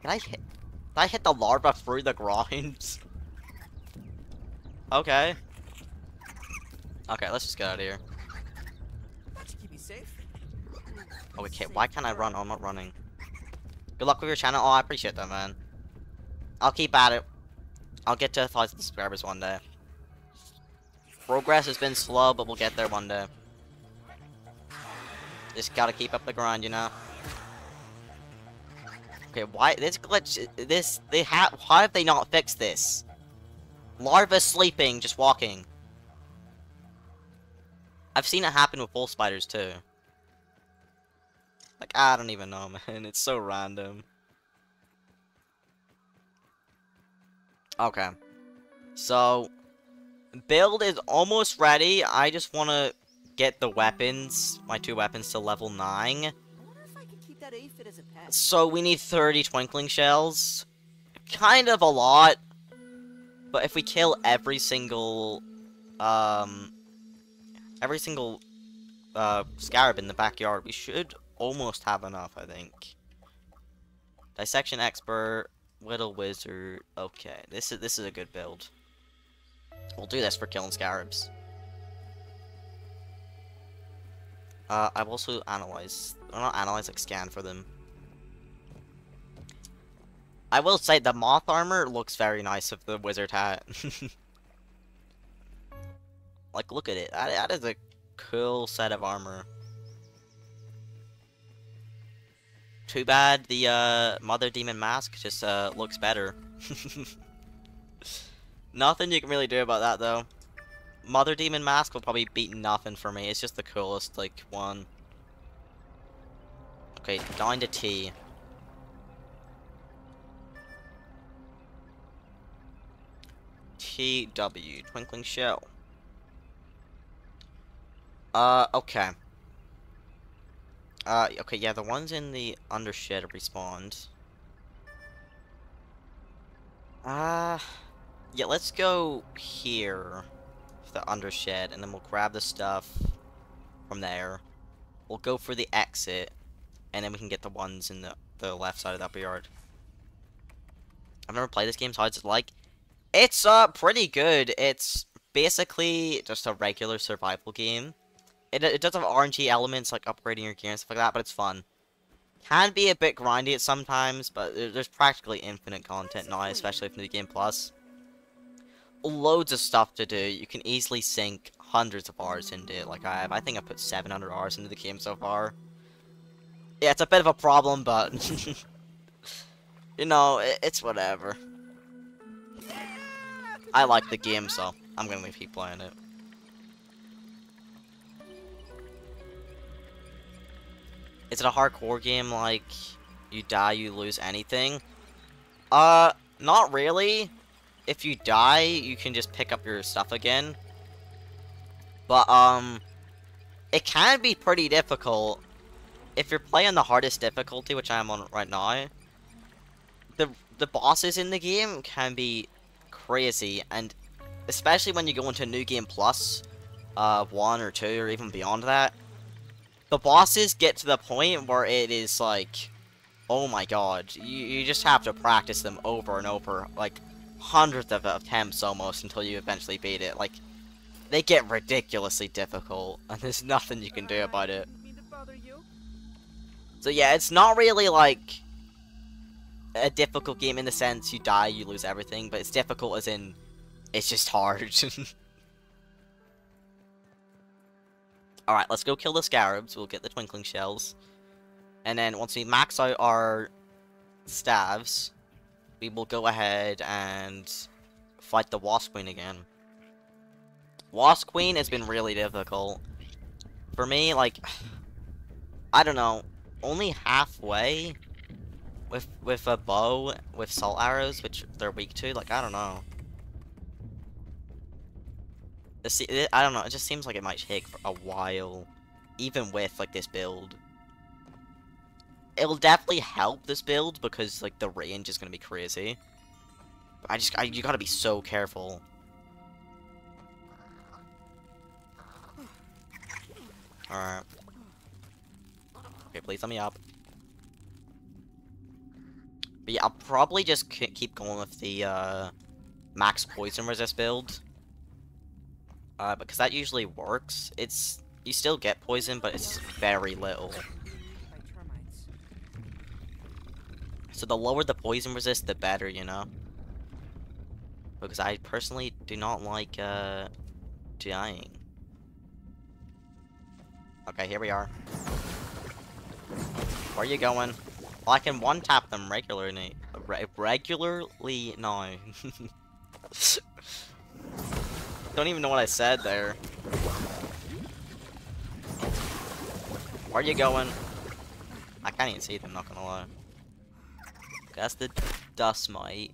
Can I hit? Did I hit the larva through the ground? okay. Okay, let's just get out of here. Oh, okay. Why can't I run? Oh, I'm not running. Good luck with your channel. Oh, I appreciate that, man. I'll keep at it. I'll get to a thousand subscribers one day. Progress has been slow, but we'll get there one day. Just gotta keep up the grind, you know. Okay, why this glitch? This they have. Why have they not fixed this? Larva sleeping, just walking. I've seen it happen with bull spiders too. Like I don't even know, man. It's so random. Okay. So, build is almost ready. I just want to get the weapons, my two weapons, to level 9. I wonder if I could keep that aphid as a pet. So, we need 30 twinkling shells. Kind of a lot. But if we kill every single, um, every single, uh, scarab in the backyard, we should almost have enough, I think. Dissection expert, Whittle Wizard. Okay, this is this is a good build. We'll do this for killing scarabs. Uh, I've also analyzed, or not analyzed, like scan for them. I will say the moth armor looks very nice with the wizard hat. like, look at it. That, that is a cool set of armor. Too bad the uh, Mother Demon mask just uh, looks better. nothing you can really do about that though. Mother Demon mask will probably beat nothing for me. It's just the coolest like one. Okay, down to T. TW, Twinkling Shell. Uh, okay. Uh, okay, yeah, the ones in the undershed respawned. Uh, yeah, let's go here, the undershed, and then we'll grab the stuff from there. We'll go for the exit, and then we can get the ones in the, the left side of the upper yard. I've never played this game, so it like? It's, uh, pretty good. It's basically just a regular survival game. It, it does have RNG elements, like upgrading your gear and stuff like that, but it's fun. Can be a bit grindy at sometimes, but there's practically infinite content now, especially with the Game Plus. Loads of stuff to do. You can easily sink hundreds of hours into it, like I have. I think I put 700 hours into the game so far. Yeah, it's a bit of a problem, but... you know, it, it's whatever. I like the game, so I'm gonna keep playing it. Is it a hardcore game like you die, you lose anything? Uh, not really. If you die, you can just pick up your stuff again. But, um, it can be pretty difficult. If you're playing the hardest difficulty, which I am on right now, the, the bosses in the game can be crazy, and especially when you go into New Game Plus, uh, 1 or 2, or even beyond that, the bosses get to the point where it is like, oh my god, you, you just have to practice them over and over, like, hundreds of attempts almost until you eventually beat it. Like, they get ridiculously difficult, and there's nothing you can do about it. So yeah, it's not really like a difficult game in the sense you die, you lose everything, but it's difficult as in it's just hard. Alright, let's go kill the scarabs. We'll get the twinkling shells. And then once we max out our staves, we will go ahead and fight the Wasp Queen again. Wasp Queen has been really difficult. For me, like, I don't know, only halfway with with a bow with salt arrows, which they're weak to. Like, I don't know. I don't know, it just seems like it might take a while, even with, like, this build. It'll definitely help this build, because, like, the range is gonna be crazy. But I just, I, you gotta be so careful. Alright. Okay, please let me up. But yeah, I'll probably just keep going with the, uh, max poison resist build. Uh, because that usually works. It's you still get poison, but it's very little. So the lower the poison resist, the better, you know. Because I personally do not like uh, dying. Okay, here we are. Where are you going? Well, I can one tap them regularly. Re regularly, no. Don't even know what I said there. Where are you going? I can't even see them, not gonna lie. That's the dust mite.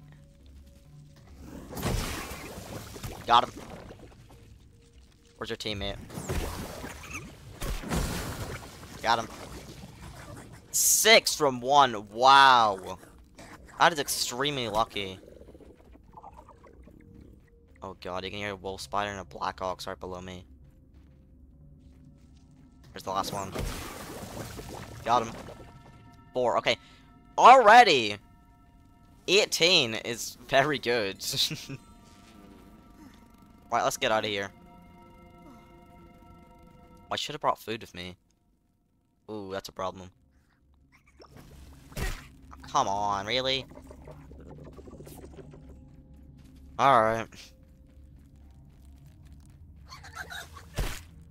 Got him. Where's your teammate? Got him. Six from one. Wow. That is extremely lucky. Oh god, you can hear a wolf spider and a black ox right below me. Here's the last one. Got him. Four. Okay. Already! 18 is very good. right, let's get out of here. I should have brought food with me. Ooh, that's a problem. Come on, really? Alright.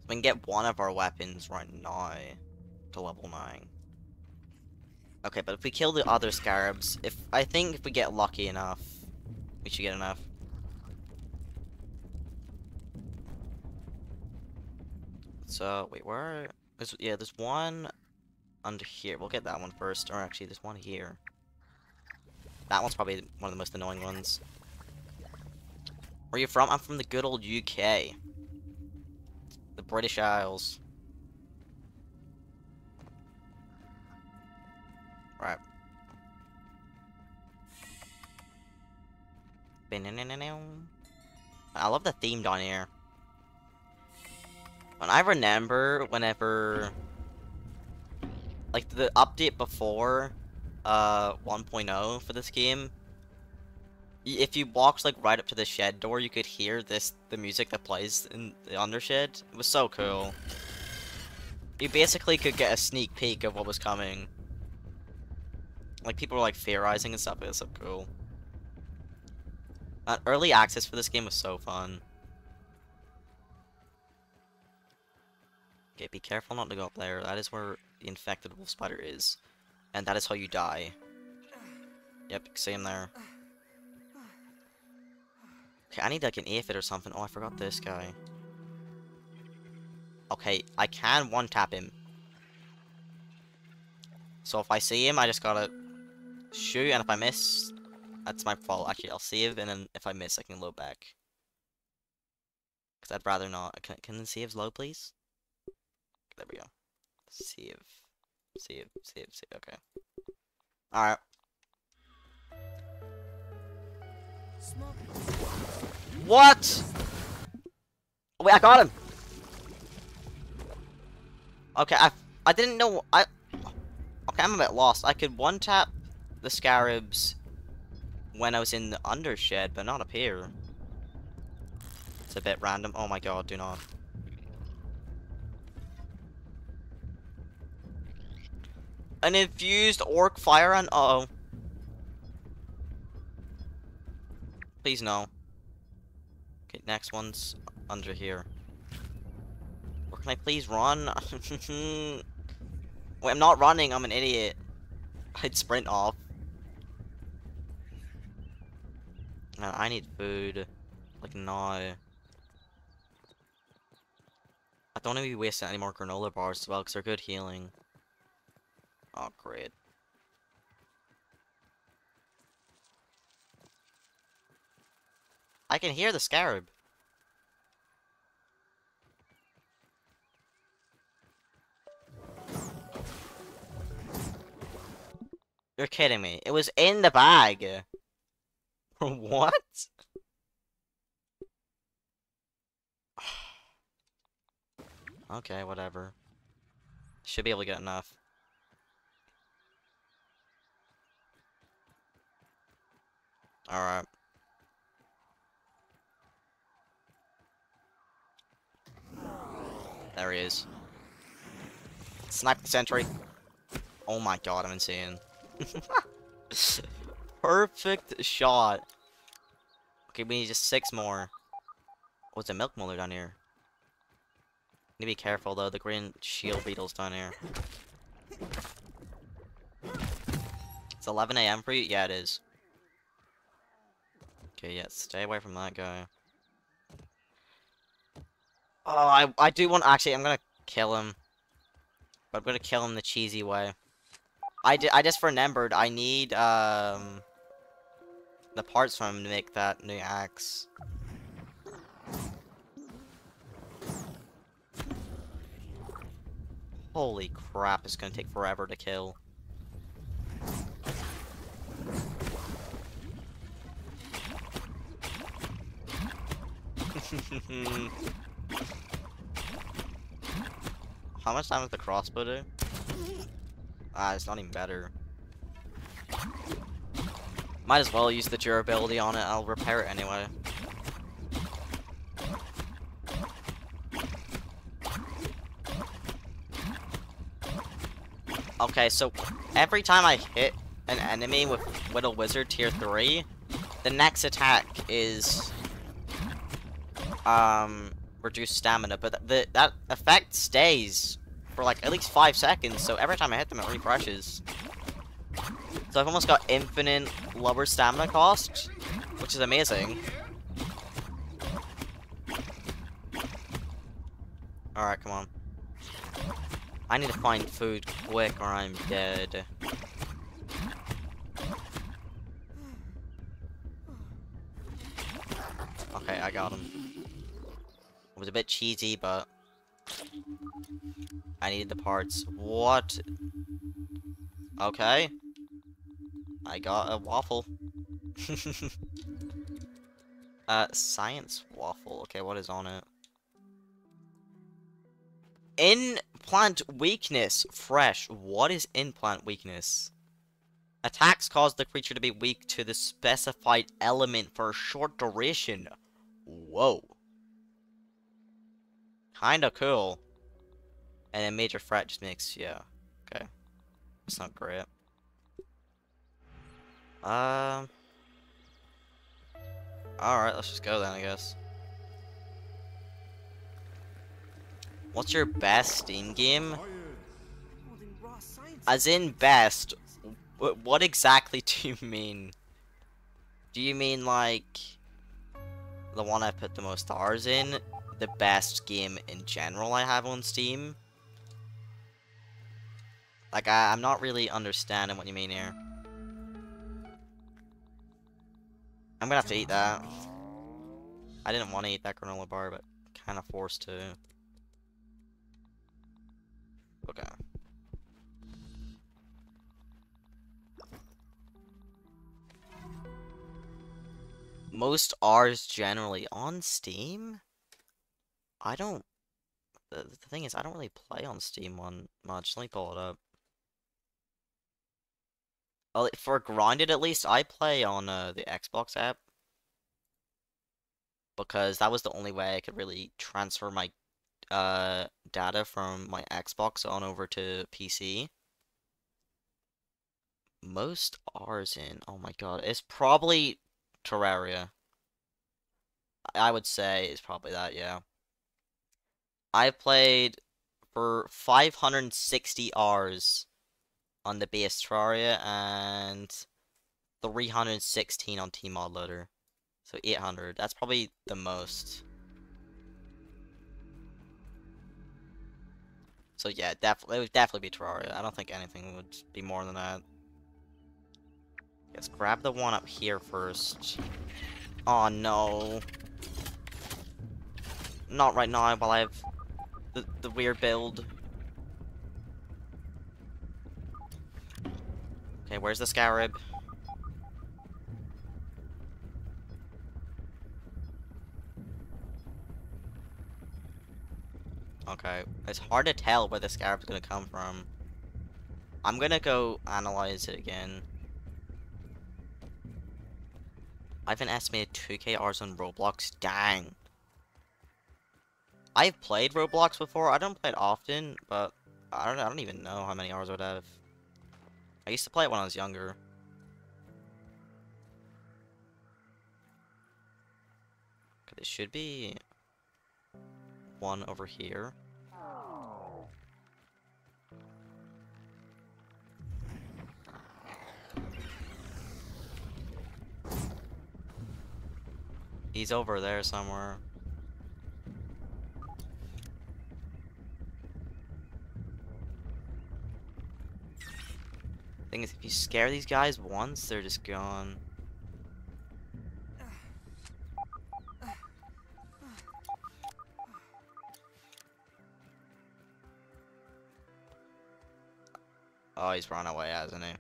We can get one of our weapons right now to level 9. Okay, but if we kill the other scarabs, if I think if we get lucky enough, we should get enough. So, wait, where? There's, yeah, there's one under here. We'll get that one first. Or actually, there's one here. That one's probably one of the most annoying ones. Where are you from? I'm from the good old UK. British Isles. Right. I love the theme down here. When I remember whenever, like the update before, uh, 1.0 for this game, if you walked like right up to the shed door, you could hear this the music that plays in the undershed. It was so cool. You basically could get a sneak peek of what was coming. Like people were like theorizing and stuff. It was so cool. Uh, early access for this game was so fun. Okay, be careful not to go up there. That is where the infected wolf spider is. And that is how you die. Yep, same there. Okay, I need like an aphid or something. Oh, I forgot this guy. Okay, I can one-tap him. So if I see him, I just gotta shoot, and if I miss, that's my fault. Actually, I'll save, and then if I miss, I can load back. Because I'd rather not. Can, can the saves load, please? There we go. Save. Save, save, save. Okay. Alright. What? Wait, I got him. Okay, I I didn't know I. Okay, I'm a bit lost. I could one tap the scarabs when I was in the undershed, but not up here. It's a bit random. Oh my god, do not. An infused orc fire on. uh oh. Please no. Okay, next one's under here. Or can I please run? Wait, I'm not running, I'm an idiot. I'd sprint off. Man, I need food. Like, no. I don't want to be wasting any more granola bars as well, because they're good healing. Oh, great. I can hear the scarab. You're kidding me. It was in the bag. what? okay, whatever. Should be able to get enough. Alright. There he is. Snipe the sentry. Oh my god, I'm insane. Perfect shot. Okay, we need just six more. What's oh, a milk molar down here? Need to be careful though, the green shield beetle's down here. It's 11 a.m. for you? Yeah, it is. Okay, yeah, stay away from that guy. Oh, I, I do want- actually, I'm gonna kill him. But I'm gonna kill him the cheesy way. I, I just remembered, I need, um... The parts from him to make that new axe. Holy crap, it's gonna take forever to kill. How much time does the crossbow do? Ah, it's not even better. Might as well use the durability on it, I'll repair it anyway. Okay, so every time I hit an enemy with Whittle Wizard tier 3, the next attack is um, reduce stamina, but the, that effect stays for like at least five seconds, so every time I hit them it refreshes. So I've almost got infinite lower stamina cost, which is amazing. Alright, come on. I need to find food quick or I'm dead. Okay, I got him. It was a bit cheesy, but I needed the parts. What? Okay. I got a waffle. uh, science waffle. Okay, what is on it? Implant weakness. Fresh. What is implant weakness? Attacks cause the creature to be weak to the specified element for a short duration. Whoa. Kinda cool. And then major threat just makes, yeah. Okay. That's not great. Um. Alright, let's just go then, I guess. What's your best Steam game? As in best, what exactly do you mean? Do you mean like the one I put the most stars in? The best game in general I have on Steam? Like, I, I'm not really understanding what you mean here. I'm gonna have to eat that. I didn't want to eat that granola bar, but kind of forced to. Okay. Most R's generally on Steam? I don't... The, the thing is, I don't really play on Steam one much. Let me pull it up. Well, for Grounded at least, I play on uh, the Xbox app. Because that was the only way I could really transfer my uh, data from my Xbox on over to PC. Most R's in, oh my god, it's probably Terraria. I would say it's probably that, yeah. I played for 560 hours on the base Terraria and 316 on tModLoader. So 800. That's probably the most. So yeah, definitely it would definitely be Terraria. I don't think anything would be more than that. Let's grab the one up here first. Oh no. Not right now while I have the, the weird build. Okay, where's the scarab? Okay, it's hard to tell where the scarab's gonna come from. I'm gonna go analyze it again. I have an estimated 2k hours on Roblox. Dang. I've played Roblox before. I don't play it often, but I don't. I don't even know how many hours I would have. I used to play it when I was younger. There should be one over here. He's over there somewhere. Thing is, if you scare these guys once, they're just gone. Oh, he's run away, hasn't he?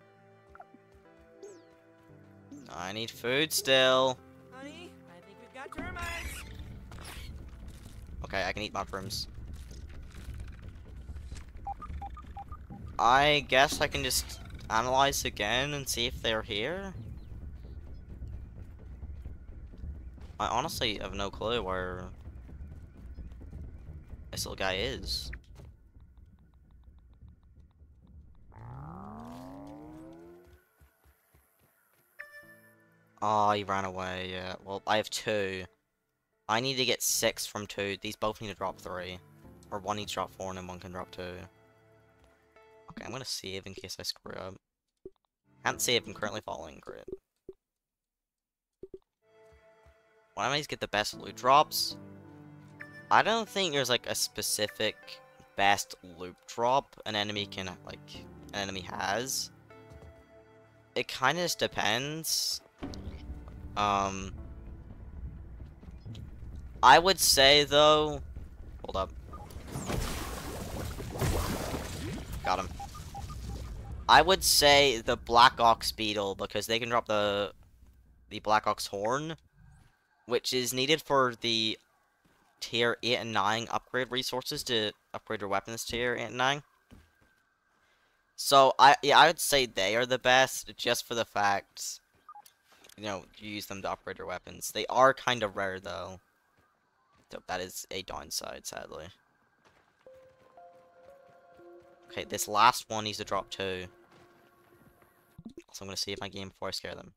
I need food still. Honey, I think we've got termites. Okay, I can eat mushrooms. I guess I can just analyze again and see if they're here. I honestly have no clue where this little guy is. Oh, he ran away, yeah. Well, I have two. I need to get six from two. These both need to drop three. Or one needs to drop four and then one can drop two. Okay, I'm gonna save in case I screw up. Can't save, I'm currently following grid. When enemies get the best loot drops, I don't think there's like a specific best loot drop an enemy can, like, an enemy has. It kinda just depends. Um, I would say though, hold up. Got him. I would say the Black Ox Beetle because they can drop the the Black Ox Horn, which is needed for the tier 8 and 9 upgrade resources to upgrade your weapons tier 8 and 9. So I yeah, I would say they are the best just for the fact you know, you use them to upgrade your weapons. They are kind of rare though. So that is a downside, sadly. Okay, this last one needs to drop too. So I'm gonna see if my game before I scare them.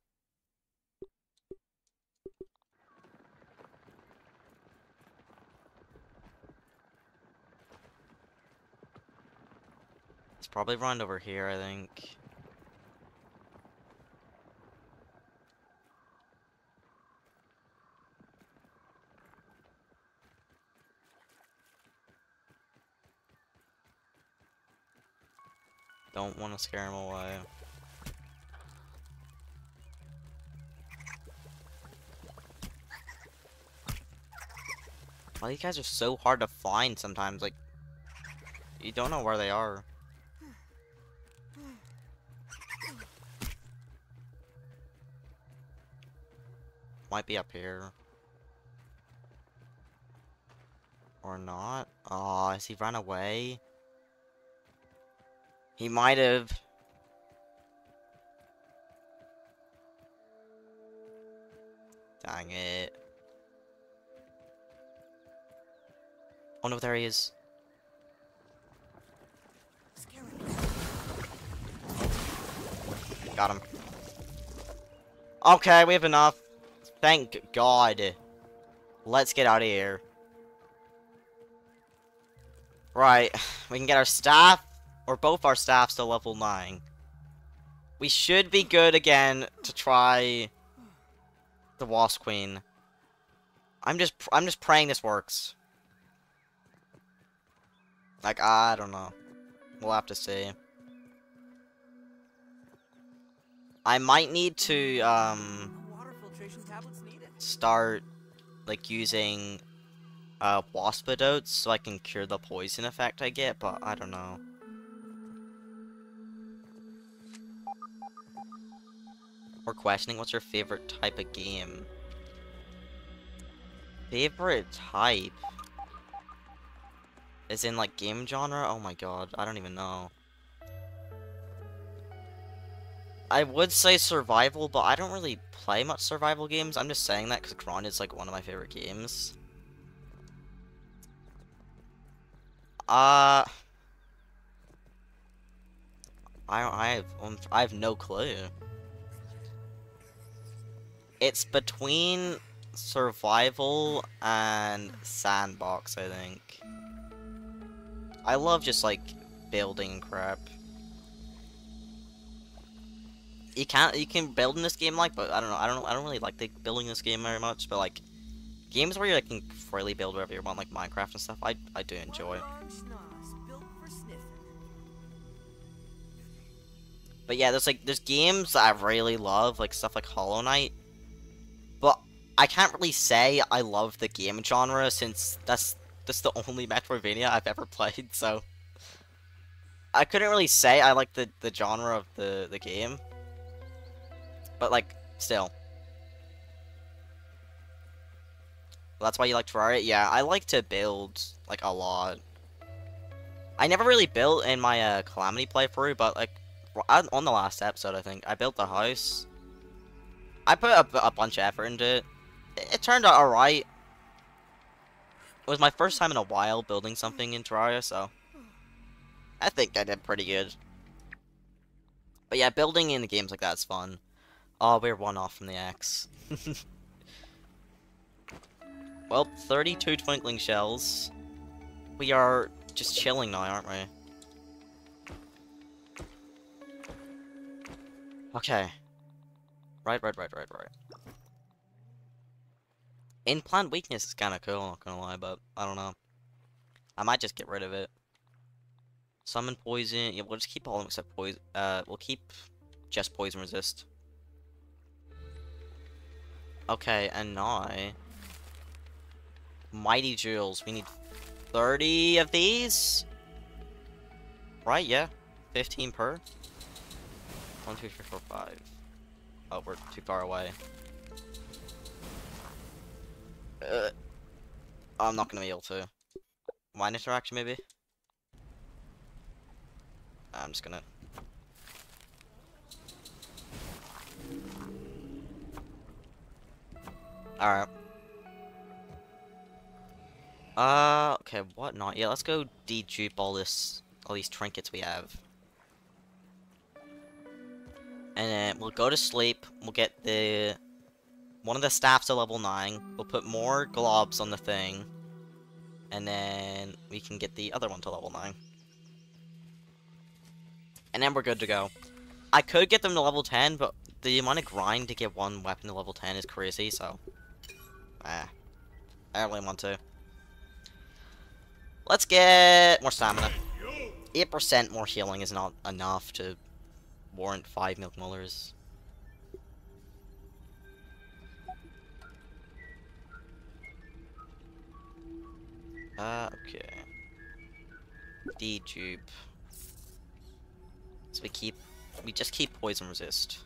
It's probably run over here, I think. Don't want to scare him away. Why these guys are so hard to find sometimes, like, you don't know where they are. Might be up here. Or not? Oh, has he run away? He might have. Dang it. Oh no, there he is. Got him. Okay, we have enough. Thank God. Let's get out of here. Right, we can get our staff or both our staffs to level 9. We should be good again to try the Wasp Queen. I'm just I'm just praying this works. Like I don't know. We'll have to see. I might need to um start like using uh waspidotes so I can cure the poison effect I get, but I don't know. We're questioning what's your favorite type of game? Favorite type? Is in like game genre? Oh my god, I don't even know. I would say survival, but I don't really play much survival games. I'm just saying that because Grounded is like one of my favorite games. Uh... I, I have um, I have no clue. It's between survival and sandbox, I think. I love just like building crap. You can't you can build in this game like, but I don't know. I don't I don't really like the building this game very much. But like games where you like, can freely build whatever you want, like Minecraft and stuff, I I do enjoy. But yeah, there's like there's games that I really love, like stuff like Hollow Knight, But I can't really say I love the game genre since that's that's the only Metroidvania I've ever played, so I couldn't really say I like the, the genre of the, the game. But like, still. Well, that's why you like Terraria? Yeah, I like to build, like, a lot. I never really built in my uh, Calamity playthrough, but like, on the last episode, I think, I built the house. I put a, a bunch of effort into it it turned out alright. It was my first time in a while building something in Terraria, so... I think I did pretty good. But yeah, building in the games like that's fun. Oh, we're one off from the X. well, 32 Twinkling Shells. We are just chilling now, aren't we? Okay. Right, right, right, right, right. Implant weakness is kind of cool, I'm not gonna lie, but I don't know. I might just get rid of it. Summon poison. Yeah, we'll just keep all of them except poison. Uh, we'll keep just poison resist. Okay, and now mighty jewels. We need 30 of these. Right, yeah. 15 per. 1, 2, 3, 4, 5. Oh, we're too far away. Uh, I'm not gonna be able to. Mine interaction, maybe? I'm just gonna... Alright. Uh, okay, what not? Yeah, let's go dedupe all this, all these trinkets we have. And then we'll go to sleep, we'll get the, one of the staffs to level 9, we'll put more globs on the thing, and then we can get the other one to level 9. And then we're good to go. I could get them to level 10, but the amount of grind to get one weapon to level 10 is crazy, so... Ah. I don't really want to. Let's get more stamina. 8% more healing is not enough to warrant 5 Milk Molars. Uh, okay. Dedupe. So we keep, we just keep poison resist.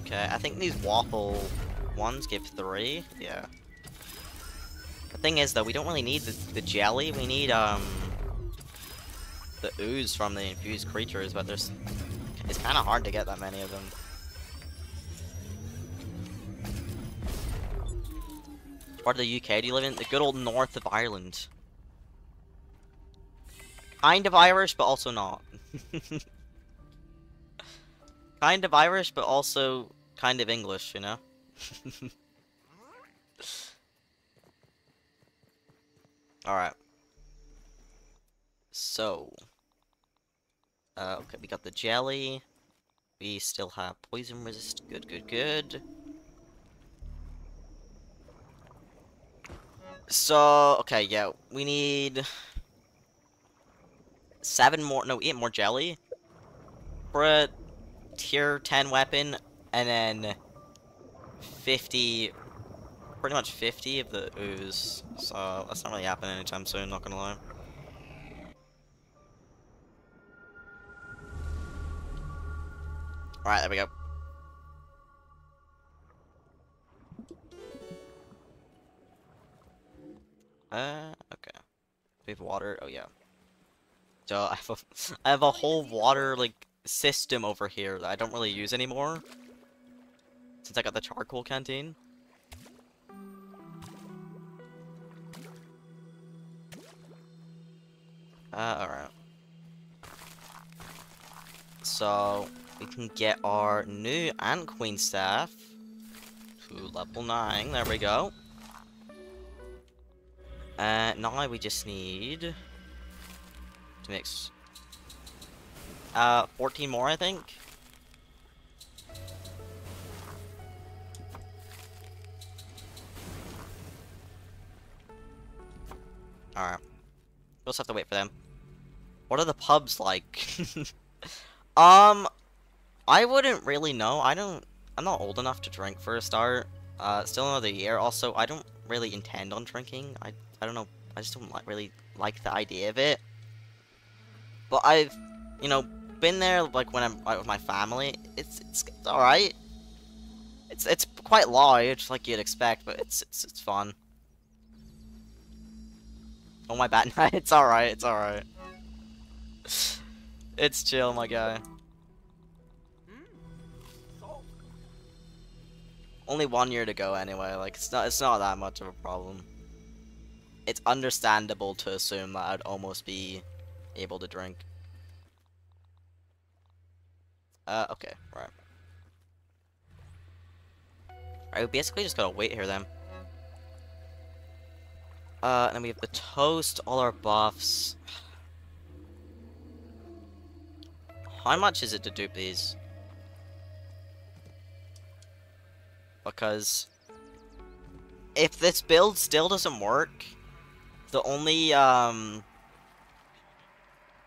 Okay, I think these waffle ones give three. Yeah. The thing is, though, we don't really need the, the jelly. We need, um, the ooze from the infused creatures, but there's, it's kind of hard to get that many of them. Part of the UK do you live in? The good old north of Ireland. Kind of Irish, but also not. kind of Irish, but also kind of English, you know? Alright. So. Uh, okay, we got the jelly. We still have poison resist. Good, good, good. So, okay, yeah, we need seven more, no, eight more jelly for a tier 10 weapon, and then 50, pretty much 50 of the ooze, so that's not really happening anytime soon, not gonna lie. Alright, there we go. Uh, okay. We have water. Oh yeah. So I have a, I have a whole water like system over here that I don't really use anymore. Since I got the charcoal canteen. Uh, alright. So, we can get our new Ant Queen staff to level 9. There we go. Uh, now we just need to mix uh 14 more, I think. Alright. We'll just have to wait for them. What are the pubs like? um, I wouldn't really know. I don't, I'm not old enough to drink for a start. Uh, still another year. Also, I don't really intend on drinking. I I don't know. I just don't like, really like the idea of it. But I've, you know, been there like when I'm out with my family. It's it's, it's all right. It's it's quite large, like you'd expect, but it's it's it's fun. Oh my bad, it's all right. It's all right. it's chill, my guy. Only one year to go anyway. Like it's not it's not that much of a problem it's understandable to assume that I'd almost be able to drink. Uh, okay, right. Alright, we basically just gotta wait here then. Uh, and then we have the toast, all our buffs. How much is it to dupe these? Because if this build still doesn't work, the only, um...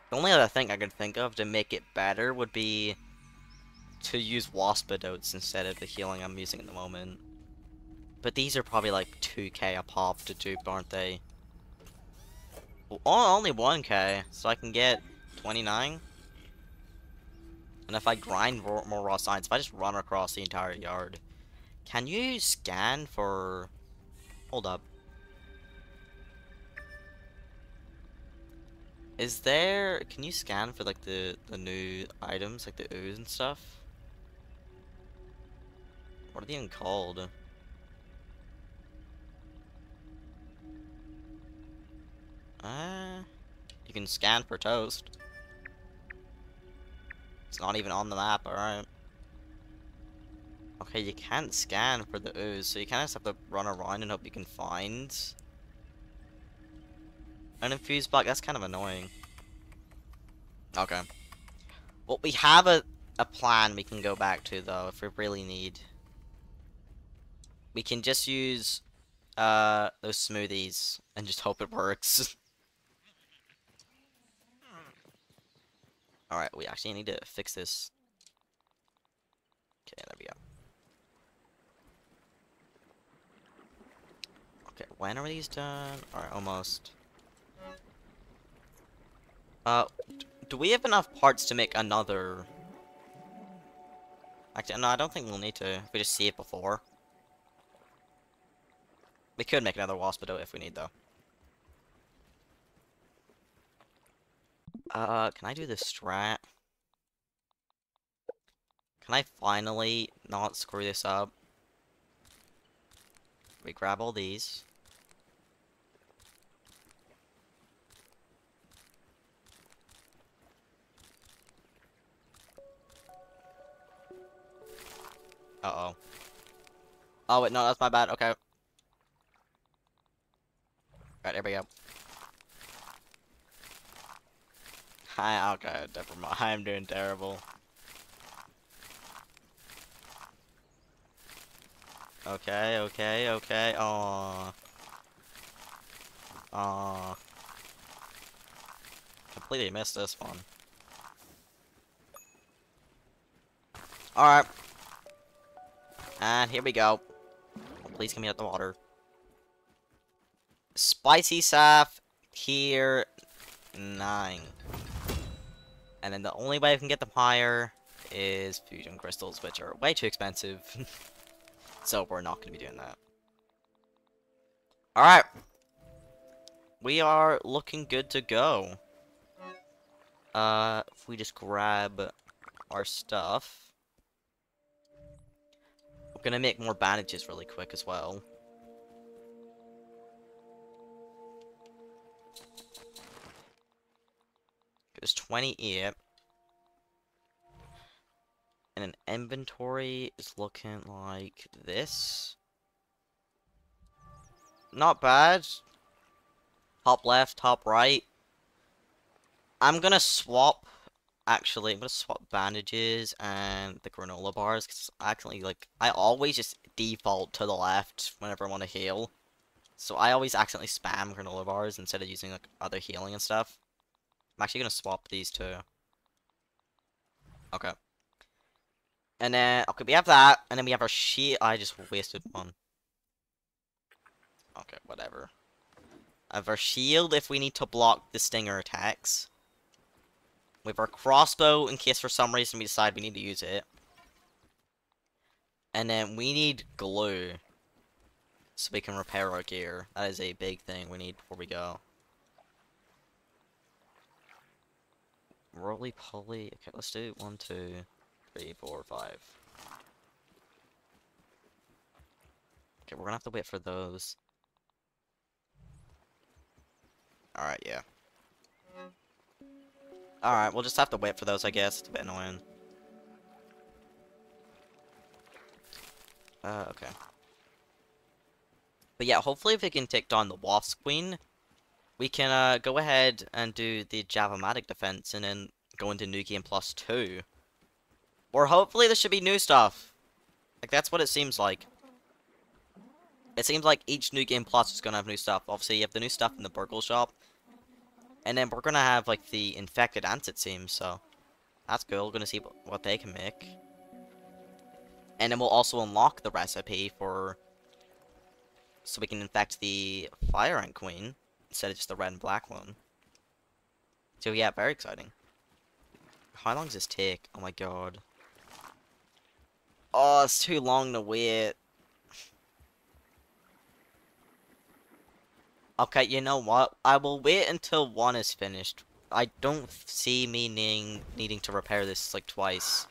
The only other thing I could think of to make it better would be to use Waspidotes instead of the healing I'm using at the moment. But these are probably like 2k a pop to dupe, aren't they? Well, only 1k, so I can get 29. And if I grind more, more raw science, if I just run across the entire yard, can you scan for... Hold up. Is there... Can you scan for like the, the new items, like the ooze and stuff? What are they even called? Uh, you can scan for toast. It's not even on the map, alright. Okay, you can't scan for the ooze, so you kind of have to run around and hope you can find an infused block. That's kind of annoying. Okay. Well, we have a, a plan we can go back to, though, if we really need. We can just use uh, those smoothies and just hope it works. Alright, we actually need to fix this. Okay, there we go. Okay, when are these done? Alright, almost. Uh, do we have enough parts to make another... Actually, no, I don't think we'll need to. We just see it before. We could make another Waspido if we need, though. Uh, can I do this strat? Can I finally not screw this up? We grab all these. Uh-oh. Oh, wait, no, that's my bad. Okay. Right, there we go. Hi, oh, okay, never mind. I'm doing terrible. Okay, okay, okay. Aw. Aw. Completely missed this one. Alright. And here we go. Please get me out the water. Spicy sap, tier 9. And then the only way I can get them higher is fusion crystals, which are way too expensive. so we're not going to be doing that. Alright. We are looking good to go. Uh, if we just grab our stuff. We're gonna make more bandages really quick as well. There's 28. And an inventory is looking like this. Not bad. Top left, top right. I'm gonna swap, actually, I'm gonna swap bandages and the granola bars, because I accidentally, like, I always just default to the left whenever I want to heal. So I always accidentally spam granola bars instead of using, like, other healing and stuff. I'm actually gonna swap these two. Okay. And then, okay, we have that, and then we have our sheet. I just wasted one. Okay, whatever. I have our shield if we need to block the stinger attacks. We have our crossbow in case for some reason we decide we need to use it. And then we need glue. So we can repair our gear. That is a big thing we need before we go. Roly poly. Okay, let's do one, two, three, four, five. Okay, we're gonna have to wait for those. Alright, yeah. Alright, we'll just have to wait for those, I guess. It's a bit annoying. Uh, okay. But yeah, hopefully if we can take down the Wasp Queen, we can uh, go ahead and do the Java-matic defense and then go into New Game Plus 2. Or hopefully there should be new stuff. Like, that's what it seems like. It seems like each New Game Plus is going to have new stuff. Obviously, you have the new stuff in the Burgle Shop. And then we're to have, like, the Infected Ants, it seems, so... That's cool. We're to see what they can make. And then we'll also unlock the recipe for so we can infect the Fire Ant Queen instead of just the red and black one. So yeah, very exciting. How long does this take? Oh my god. Oh, it's too long to wait. Okay, you know what? I will wait until one is finished. I don't see me needing, needing to repair this like twice.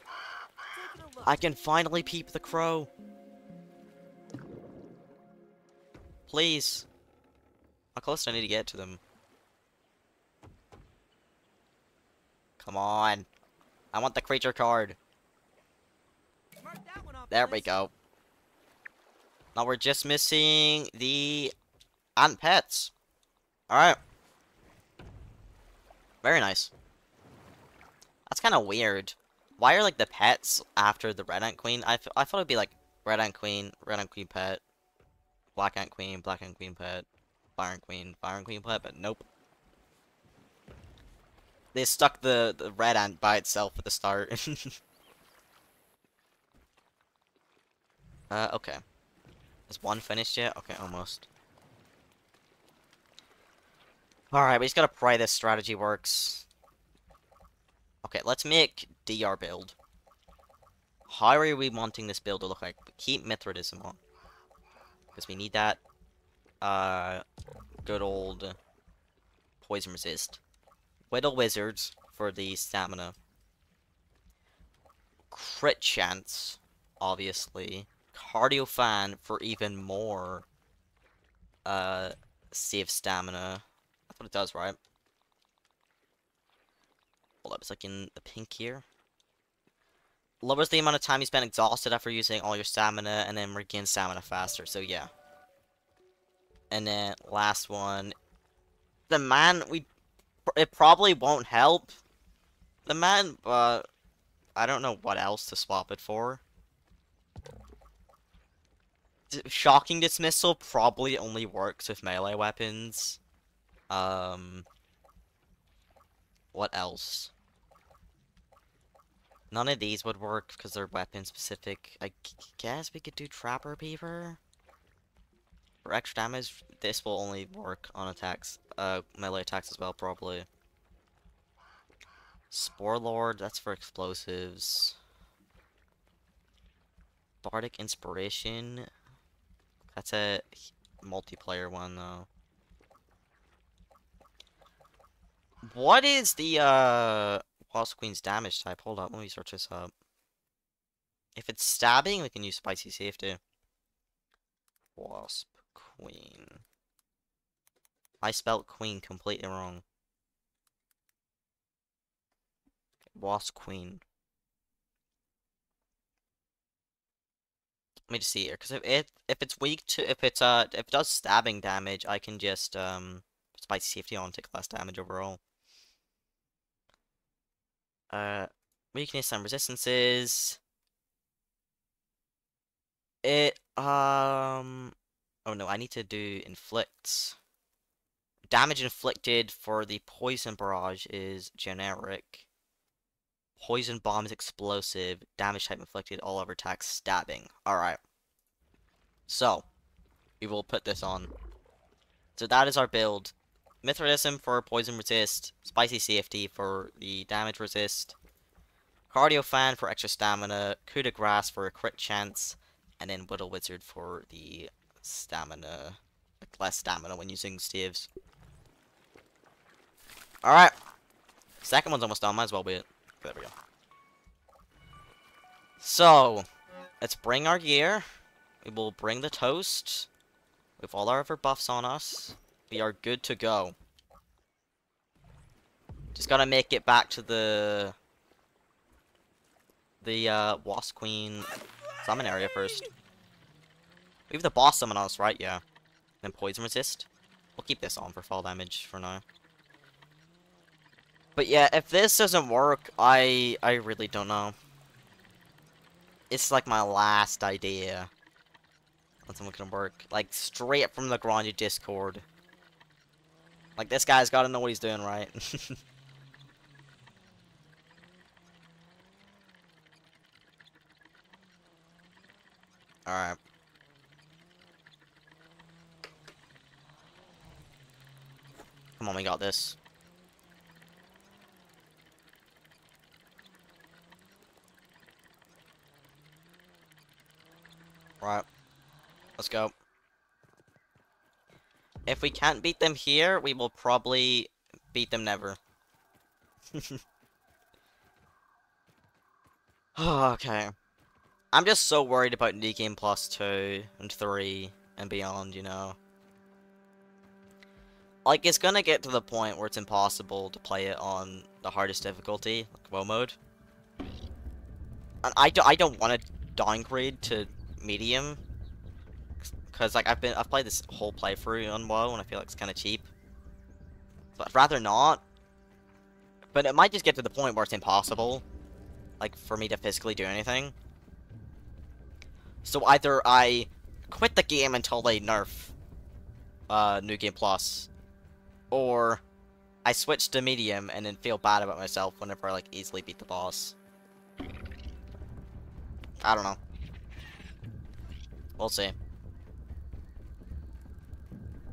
Taking a look. I can finally peep the crow. Please. How close do I need to get to them? Come on. I want the creature card. Mark that one off the There we go. Now we're just missing the ant pets. Alright. Very nice. That's kind of weird. Why are like the pets after the red ant queen? I, I thought it'd be like red ant queen, red ant queen pet, black ant queen, black ant queen pet, fire ant queen, fire ant queen pet, but nope. They stuck the, the red ant by itself at the start. uh, okay. Is one finished yet? Okay, almost. Alright, we just gotta pray this strategy works. Okay, let's make DR build. How are we wanting this build to look like? Keep Mithridatism on. Because we need that, uh, good old poison resist. Whittle Wizards for the stamina. Crit chance, obviously. Cardio fan for even more, uh, save stamina. What it does, right? Hold up, it's like in the pink here. Lowers the amount of time you spend exhausted after using all your stamina, and then regain stamina faster, so yeah. And then, last one. The man, we... It probably won't help. The man, but... I don't know what else to swap it for. D- Shocking Dismissal probably only works with melee weapons. Um... What else? None of these would work because they're weapon specific. I guess we could do Trapper Beaver. For extra damage, this will only work on attacks, uh, melee attacks as well, probably. Spore Lord, that's for explosives. Bardic Inspiration, that's a multiplayer one though. What is the, uh, Wasp Queen's damage type? Hold up, let me search this up. If it's stabbing, we can use Spicy Safety. Wasp Queen. I spelled Queen completely wrong. Wasp Queen. Let me just see here, because if it if it's weak to if it's uh if it does stabbing damage, I can just um spicy safety on take less damage overall. Uh, weakness and resistances. It um. Oh no, I need to do inflicts. Damage inflicted for the poison barrage is generic. Poison bomb is explosive. Damage type inflicted all over attacks stabbing. Alright. So, we will put this on. So that is our build. Mithridatism for poison resist. Spicy Safety for the damage resist. Cardio fan for extra stamina. Coup de grace for a crit chance. And then Whittle Wizard for the stamina. Like less stamina when using staves. Alright. Second one's almost done. Might as well wait. There we go. So, let's bring our gear. We will bring the toast. With all our buffs on us. We are good to go. Just gotta make it back to the... The, uh, Wasp Queen summon area first. We have the boss summon on us, right? Yeah. Then poison resist. We'll keep this on for fall damage for now. But yeah, if this doesn't work, I I really don't know. It's like my last idea. On something can work. Like straight from the Grounded Discord. Like, this guy's got to know what he's doing, right? Alright. Come on, we got this. Right. Let's go. If we can't beat them here, we will probably beat them never. okay. I'm just so worried about New Game Plus 2 and 3 and beyond, you know. Like, it's gonna get to the point where it's impossible to play it on the hardest difficulty, like Whoa mode. And I, do, I don't want to downgrade to medium. Because, like, I've been, I've played this whole playthrough on Whoa and I feel like it's kind of cheap. But I'd rather not. But it might just get to the point where it's impossible. Like, for me to physically do anything. So either I quit the game until they nerf uh, New Game Plus, or I switch to medium and then feel bad about myself whenever I like easily beat the boss. I don't know. We'll see.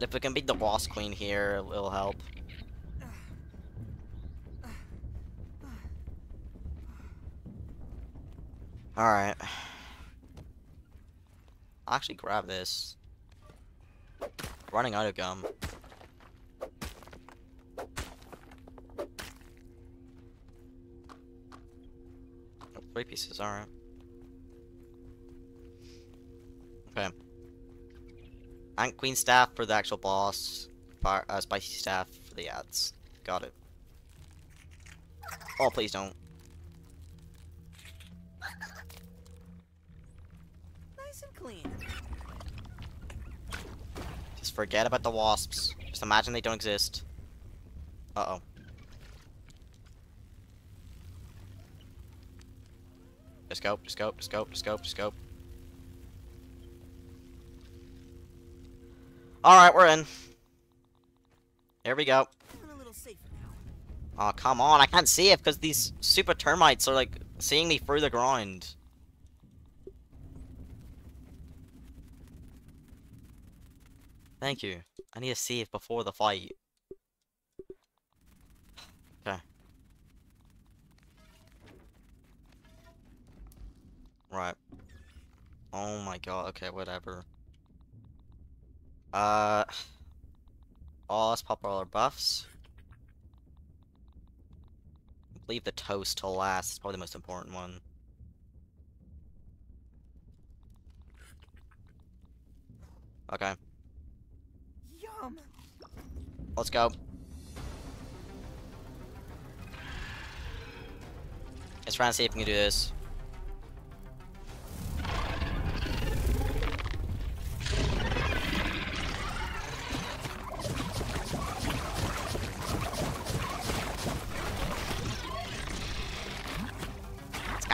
If we can beat the Wasp Queen here, it'll help. Alright. I'll actually grab this. Running out of gum. Oh, three pieces, alright. Okay. Ant Queen Staff for the actual boss. Fire, uh, Spicy Staff for the ads. Got it. Oh, please don't. Nice and clean. Just forget about the wasps. Just imagine they don't exist. Uh-oh. Just go, just go, just go, just go, just go. Alright, we're in. There we go. Oh, come on, I can't see it because these super termites are, like, seeing me through the ground. Thank you. I need to see it before the fight. Okay. Right. Oh my god, okay, whatever. Uh... Oh, let's pop all our buffs. Leave the toast to last. It's probably the most important one. Okay, Yum. let's go. Let's try and see if we can do this.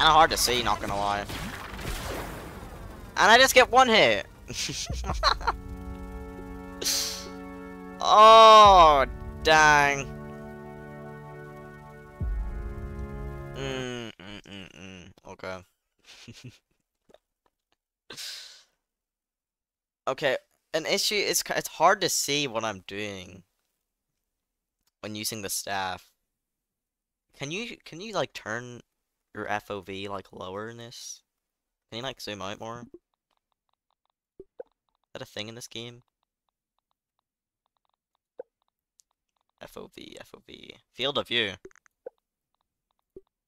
It's kind of hard to see, not gonna lie. And I just get one hit. oh, dang. Mm, mm, mm. Okay. okay, an issue is it's hard to see what I'm doing when using the staff. Can you can you like turn your FOV like lower in this? Can you like zoom out more? Is that a thing in this game? FOV, FOV. Field of view.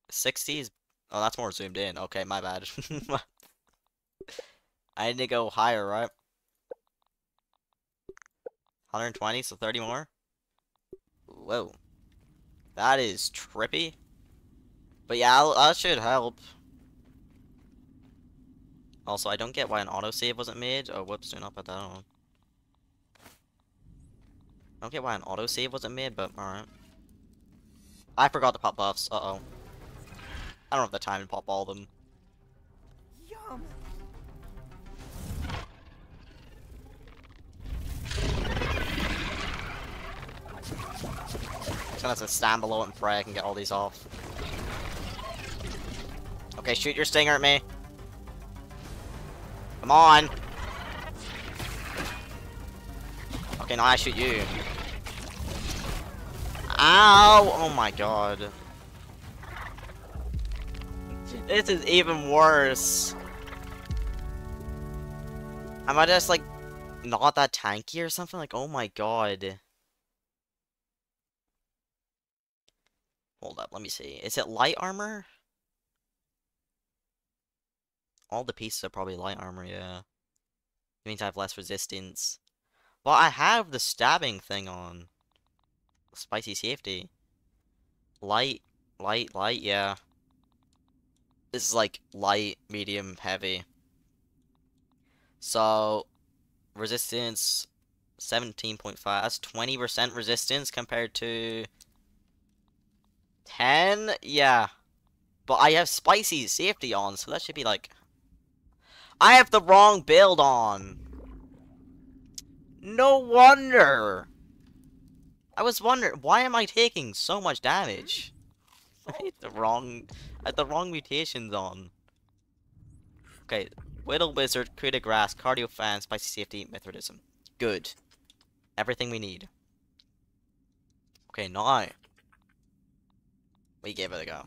60 is... Oh, that's more zoomed in. Okay, my bad. I need to go higher, right? 120, so 30 more? Whoa. That is trippy. But yeah, I'll, that should help. Also, I don't get why an autosave wasn't made. Oh, whoops, do not put that on. I don't get why an autosave wasn't made, but alright. I forgot to pop buffs. Uh-oh. I don't have the time to pop all of them. Yum. Just gonna have to stand below it and pray I can get all these off. Okay, shoot your stinger at me. Come on. Okay, now I shoot you. Ow! Oh my god. This is even worse. Am I just like not that tanky or something? Like, oh my god. Hold up, let me see. Is it light armor? All the pieces are probably light armor, yeah. It means I have less resistance. Well, I have the stabbing thing on. Spicy safety. Light, light, light, yeah. This is like light, medium, heavy. So, resistance 17.5. That's 20% resistance compared to 10? Yeah. But I have spicy safety on, so that should be like... I have the wrong build on! No wonder! I was wondering, why am I taking so much damage? I had the wrong... I had the wrong mutations on. Okay, Whittle Wizard, Coup de Grace, Cardio Fan, Spicy Safety, Mithridatism. Good. Everything we need. Okay, now. We give it a go.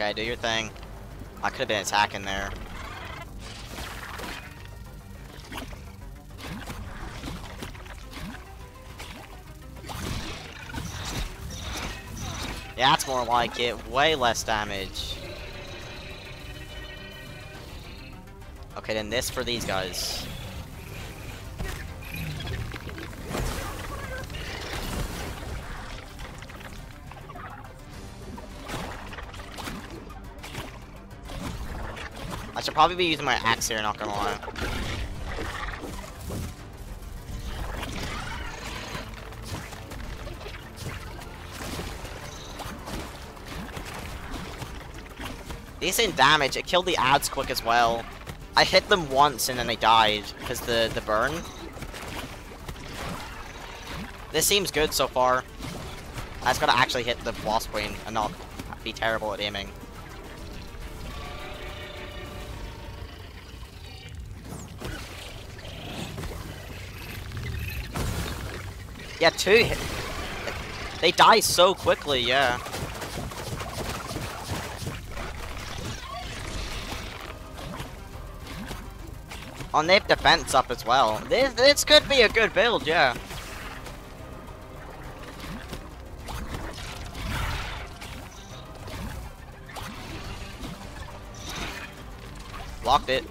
Okay, do your thing. I could have been attacking there. Yeah, that's more like it. Way less damage. Okay, then this for these guys. I should probably be using my axe here, not gonna lie. Decent damage. It killed the ads quick as well. I hit them once and then they died because the the burn. This seems good so far. I just gotta actually hit the Wasp Queen and not be terrible at aiming. Yeah, two hit. They die so quickly, yeah. On they have defense up as well. This, this could be a good build, yeah. Locked it.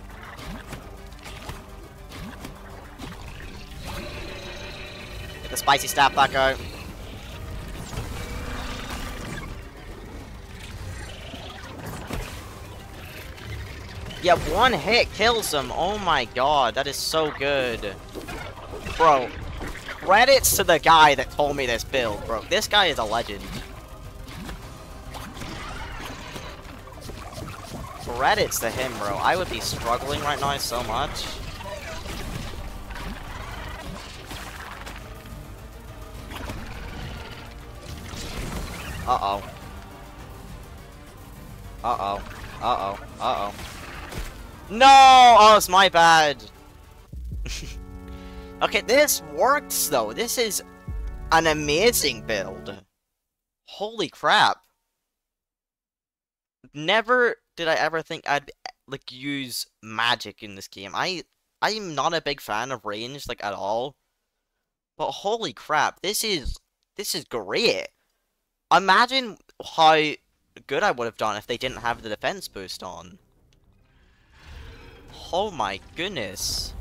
Spicy staff back out. Yeah, one hit kills him. Oh my god, that is so good. Bro, credits to the guy that told me this build, bro. This guy is a legend. Credits to him, bro. I would be struggling right now so much. Uh-oh. Uh-oh. Uh-oh. Uh-oh. No! Oh, it's my bad. okay, this works, though. This is an amazing build. Holy crap. Never did I ever think I'd, like, use magic in this game. I, I'm not a big fan of range, like, at all. But holy crap, this is, this is great. Imagine how good I would have done if they didn't have the defense boost on. Oh my goodness.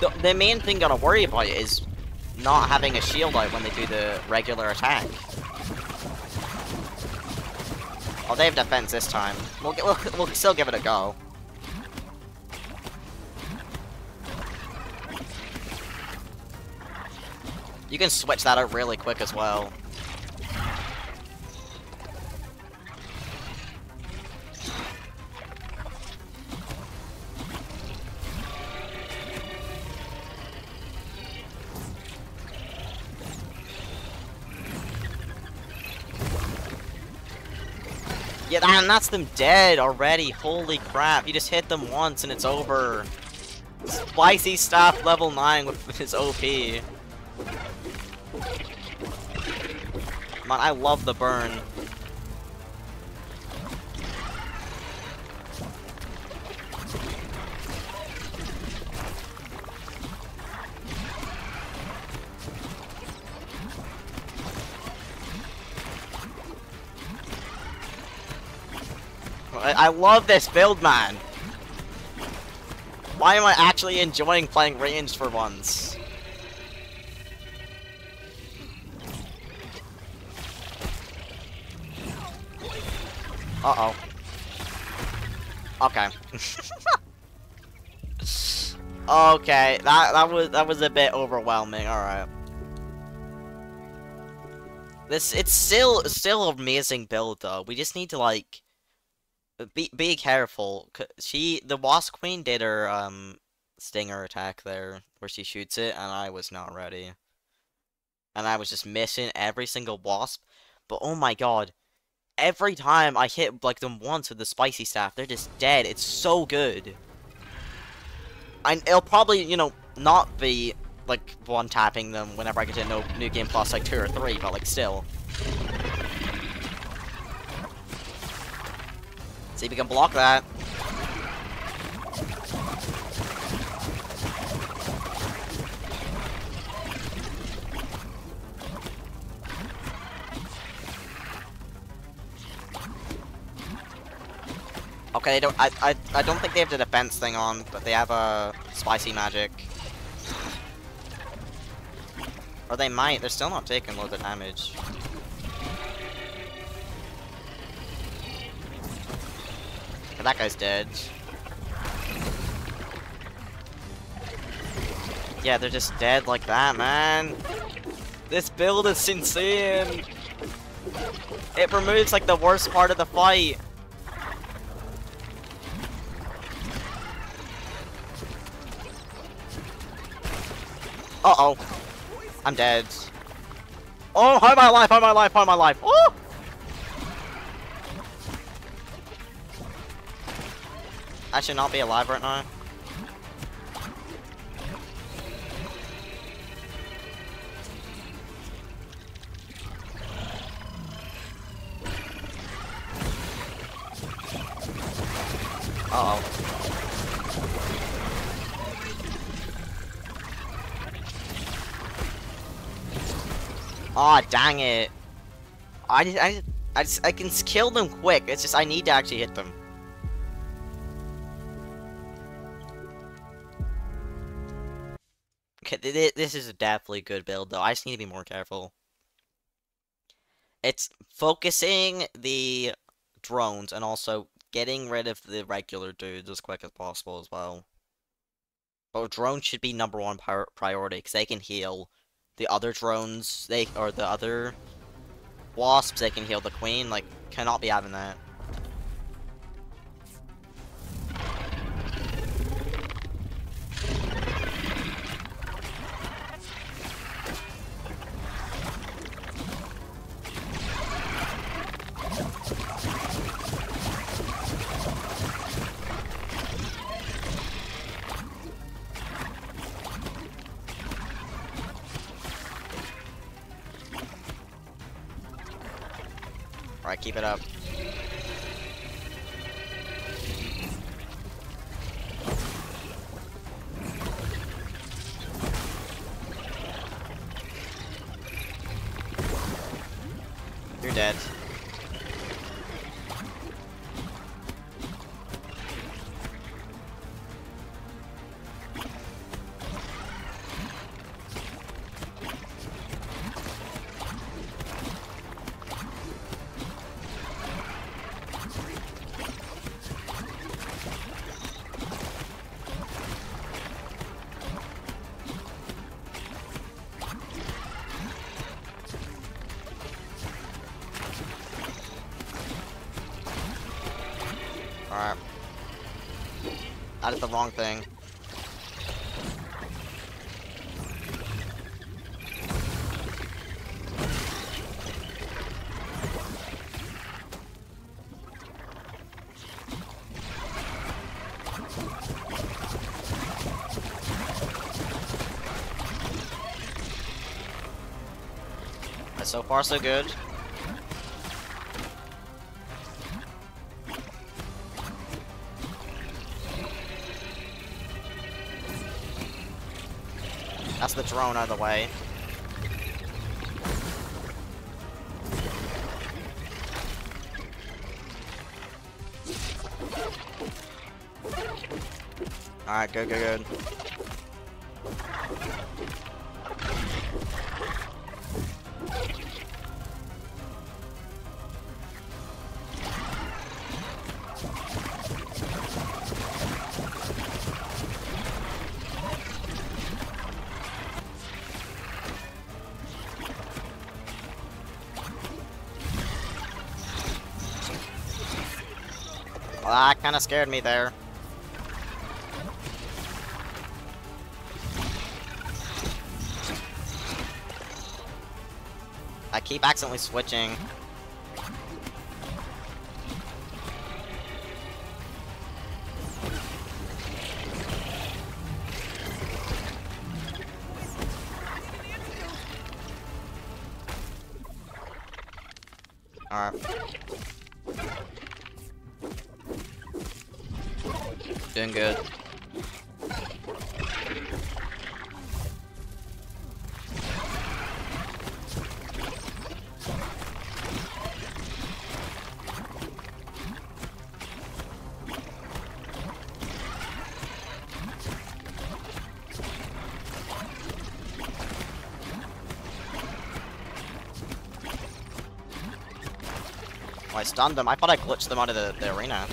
The, the main thing gotta worry about is not having a shield out when they do the regular attack. Oh, they have defense this time. We'll, we'll, we'll still give it a go. You can switch that out really quick as well. Yeah, and that's them dead already. Holy crap. You just hit them once and it's over. Spicy staff level 9 with his OP. Man, I love the burn. I, I love this build, man. Why am I actually enjoying playing ranged for once? Uh-oh. Okay. okay, that that was that was a bit overwhelming. All right. This it's still still amazing build though. We just need to like be be careful. She the Wasp Queen did her um stinger attack there where she shoots it and I was not ready. And I was just missing every single wasp. But oh my god. Every time I hit like them once with the spicy staff, they're just dead. It's so good. And it'll probably, you know, not be like one tapping them whenever I get to no new game plus like two or three, but like still. See if we can block that. Okay, they don't. I, I I don't think they have the defense thing on, but they have a spicy magic. Or they might. They're still not taking loads of damage. that guy's dead. Yeah, they're just dead like that, man. This build is insane. It removes like the worst part of the fight. Uh-oh. I'm dead. Oh, hi my life, hi my life, hi my life. Oh! I should not be alive right now. Uh oh. Aw, oh, dang it. I I, I just, I can kill them quick. It's just I need to actually hit them. Okay, this is a definitely good build, though. I just need to be more careful. It's focusing the drones and also getting rid of the regular dudes as quick as possible as well. But drones should be number one priority because they can heal the other drones. They or the other wasps. They can heal the queen. Like, cannot be having that. Keep it up. the wrong thing. So far, so good. The drone out of the way. Alright, good, good, good. Kind of scared me there. I keep accidentally switching. Stunned them. I thought I glitched them out of the, the arena.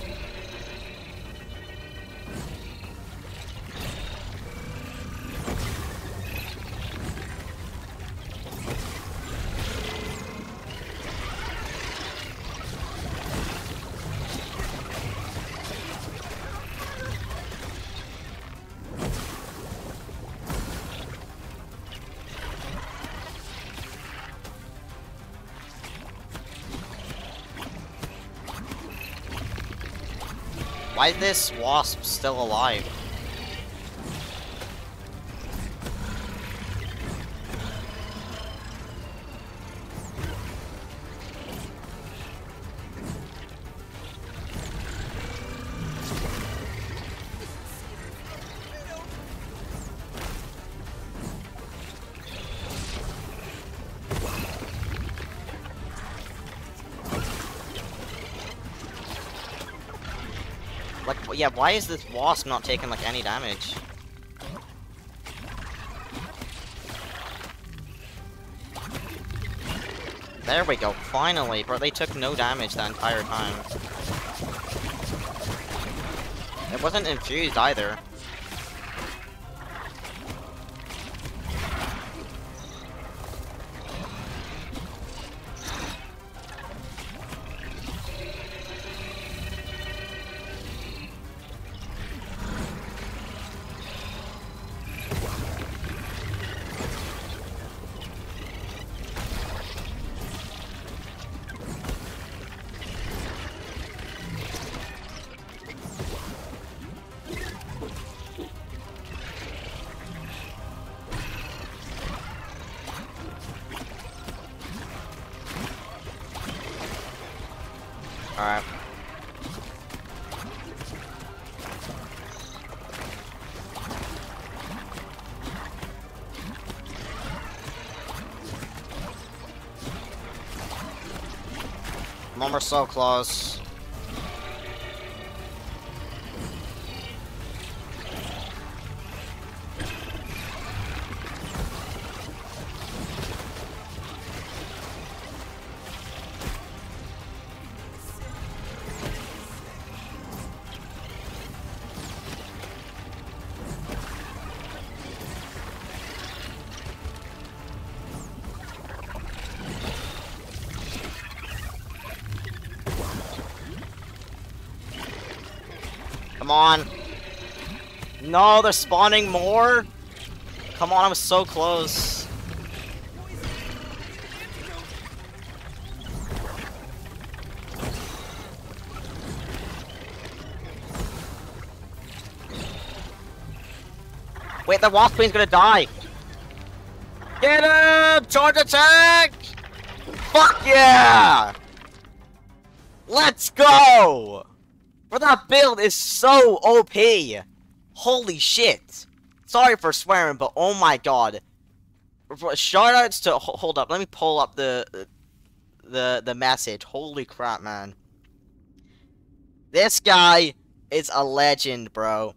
Why is this wasp still alive? Yeah, why is this wasp not taking, like, any damage? There we go, finally, bro, they took no damage that entire time. It wasn't infused either. We're so close. No, they're spawning more? Come on, I was so close. Wait, the Wasp Queen's gonna die! Get him! Charge attack! Fuck yeah! Let's go! But that build is so OP! Holy shit! Sorry for swearing, but oh my god. Shoutouts to hold up. Let me pull up the the the message. Holy crap, man! This guy is a legend, bro.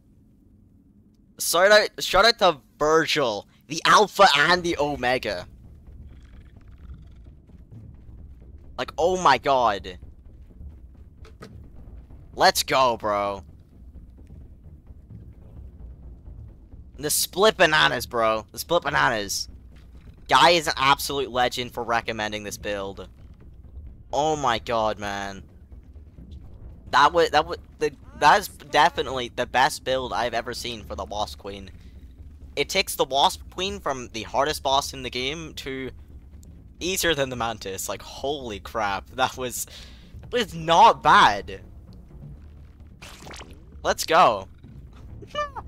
Shout out, shout out to Virgil, the Alpha and the Omega. Like, oh my god. Let's go, bro. The split bananas, bro. The split bananas. Guy is an absolute legend for recommending this build. Oh my god, man. That would that would the that's definitely the best build I've ever seen for the Wasp Queen. It takes the Wasp Queen from the hardest boss in the game to easier than the Mantis. Like holy crap, that was was not bad. Let's go.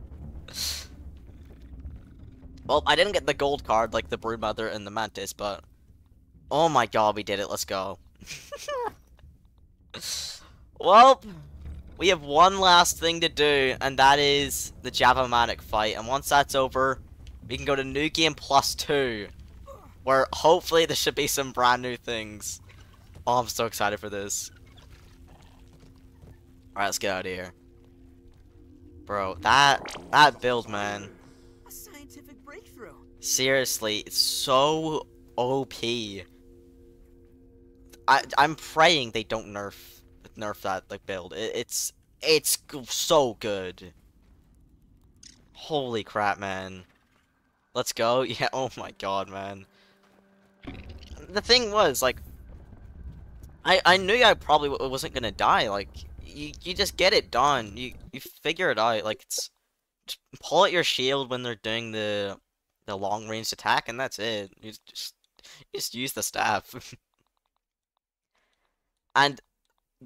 well, I didn't get the gold card like the Broodmother and the Mantis, but oh my god, we did it. Let's go. well, we have one last thing to do, and that is the Java-Matic fight. And once that's over, we can go to New Game Plus 2, where hopefully there should be some brand new things. Oh, I'm so excited for this. Alright, let's get out of here. Bro, that that build, man. Seriously, it's so OP. I I'm praying they don't nerf nerf that like build. It, it's it's so good. Holy crap, man. Let's go. Yeah, oh my god, man. The thing was, like, I I knew I probably wasn't gonna die. Like, you you just get it done. You you figure it out. Like, it's pull out your shield when they're doing the the long range attack, and that's it. You just just use the staff. and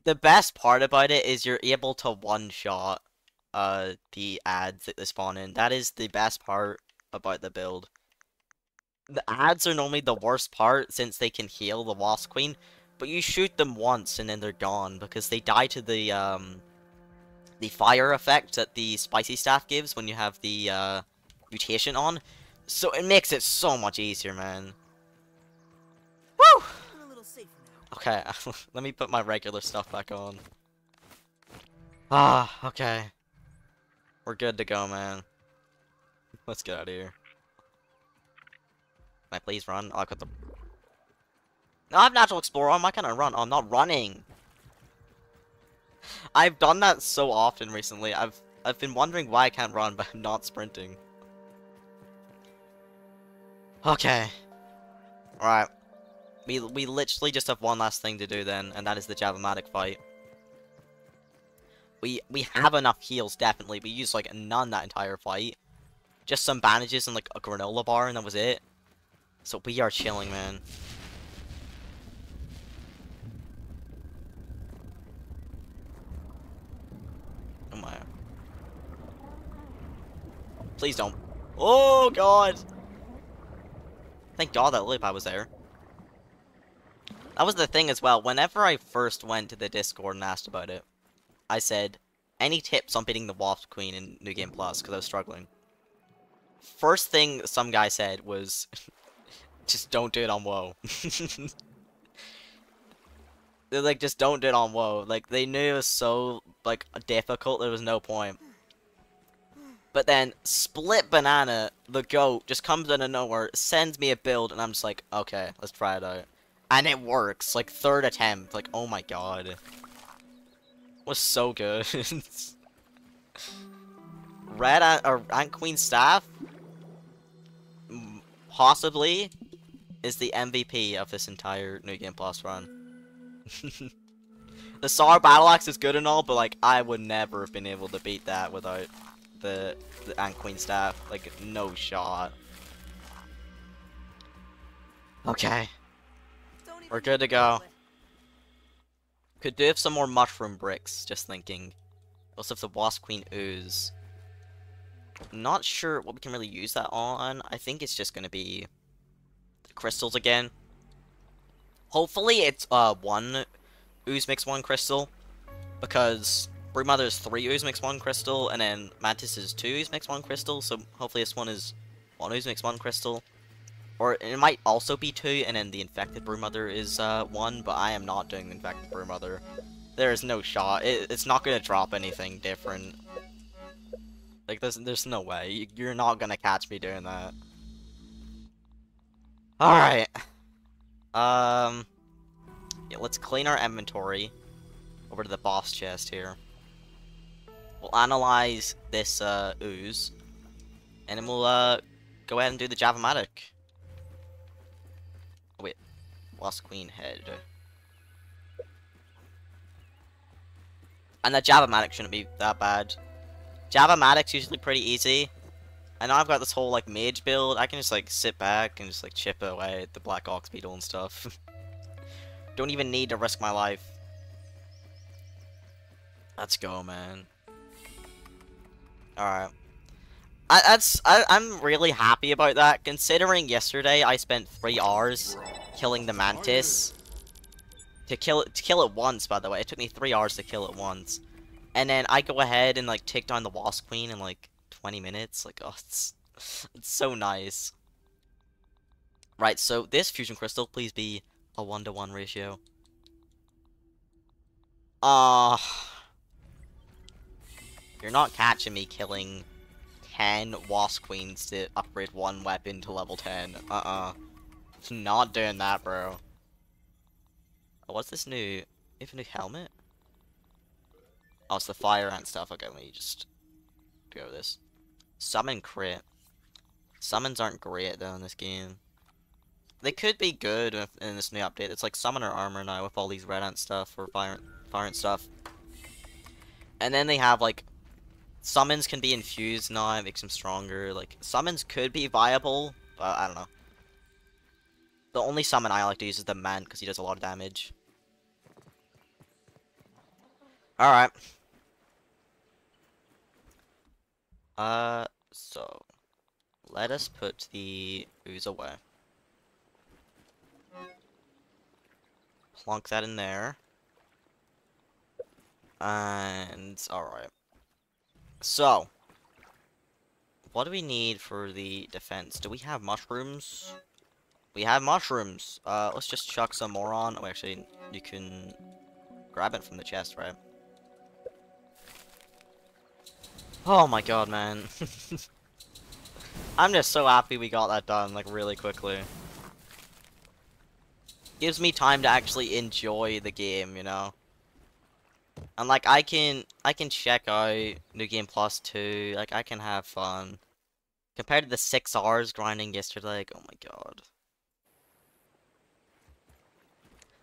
the best part about it is you're able to one shot uh the ads that they spawn in. That is the best part about the build. The ads are normally the worst part since they can heal the Wasp Queen, but you shoot them once and then they're gone because they die to the um the fire effect that the spicy staff gives when you have the uh mutation on. So it makes it so much easier, man. Woo! Okay, let me put my regular stuff back on. Ah, okay. We're good to go, man. Let's get out of here. Can I please run? Oh, I got the... No, I have Natural Explorer on. Why can't I run? Oh, I'm not running. I've done that so often recently. I've I've been wondering why I can't run, but I'm not sprinting. Okay. Alright. We, we literally just have one last thing to do then, and that is the Java-Matic fight. We we have enough heals, definitely. We used, like, none that entire fight. Just some bandages and, like, a granola bar, and that was it. So we are chilling, man. Oh my. Please don't. Oh, God! Thank God that lily pad was there. That was the thing as well. Whenever I first went to the Discord and asked about it, I said, any tips on beating the Wasp Queen in New Game Plus, because I was struggling. First thing some guy said was, just don't do it on Whoa. They're like, just don't do it on Whoa. Like, they knew it was so, like, difficult, there was no point. But then, Split Banana, the goat, just comes out of nowhere, sends me a build, and I'm just like, okay, let's try it out. And it works. Like, third attempt. Like, oh my god. It was so good. Red Ant, or Queen Staff, possibly, is the MVP of this entire New Game Plus run. the Sar Battle Axe is good and all, but like, I would never have been able to beat that without the, the Ant Queen Staff. Like, no shot. Okay. We're good to go. Could do have some more mushroom bricks, just thinking. Also have the Wasp Queen ooze. not sure what we can really use that on. I think it's just gonna be the crystals again. Hopefully it's uh one ooze mix one crystal because Broodmother is three ooze mix one crystal and then Mantis is two ooze mix one crystal. So hopefully this one is one ooze mix one crystal. Or it might also be two, and then the infected Broodmother is uh, one, but I am not doing the infected Broodmother. There is no shot. It, it's not gonna drop anything different. Like, there's, there's no way. You're not gonna catch me doing that. Alright. Um... Yeah, let's clean our inventory. Over to the boss chest here. We'll analyze this, uh, ooze. And then we'll, uh, go ahead and do the Java-matic. Oh, wait. Lost Queen head. And the Java-matic shouldn't be that bad. Java-matic's usually pretty easy. And now I've got this whole, like, mage build. I can just, like, sit back and just, like, chip away at the Black Ox Beetle and stuff. Don't even need to risk my life. Let's go, man. Alright. I, that's I, I'm really happy about that, considering yesterday I spent three hours killing the mantis. To kill it to kill it once, by the way. It took me three hours to kill it once. And then I go ahead and like take down the wasp queen in like 20 minutes. Like, oh, it's, it's so nice. Right, so this fusion crystal, please be a one to one ratio. Ah. Uh, you're not catching me killing 10 Wasp Queens to upgrade one weapon to level 10. Uh-uh. Not doing that, bro. What's this new... Even a new helmet? Oh, it's the fire ant stuff. Okay, let me just go with this. Summon crit. Summons aren't great, though, in this game. They could be good in this new update. It's like summoner armor now with all these red ant stuff or fire, fire ant stuff. And then they have, like, Summons can be infused now, makes them stronger. Like, summons could be viable, but I don't know. The only summon I like to use is the man, because he does a lot of damage. Alright. Uh, so... Let us put the ooze away. Plunk that in there. And, alright. So, what do we need for the defense? Do we have mushrooms? We have mushrooms. Uh, let's just chuck some more on. Oh, actually, you can grab it from the chest, right? Oh my god, man. I'm just so happy we got that done, like, really quickly. Gives me time to actually enjoy the game, you know? And like I can I can check out New Game Plus 2, like I can have fun. Compared to the six hours grinding yesterday, like oh my god.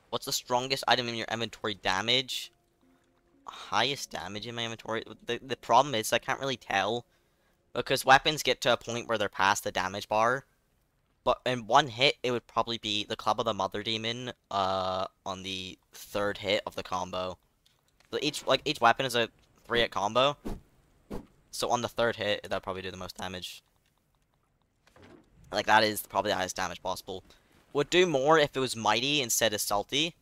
What's the strongest item in your inventory? Damage? Highest damage in my inventory? The, the problem is I can't really tell. Because weapons get to a point where they're past the damage bar. But in one hit, it would probably be the Club of the Mother Demon uh, on the third hit of the combo each like each weapon is a three hit combo. So on the third hit, that'll probably do the most damage. Like that is probably the highest damage possible. Would do more if it was mighty instead of salty.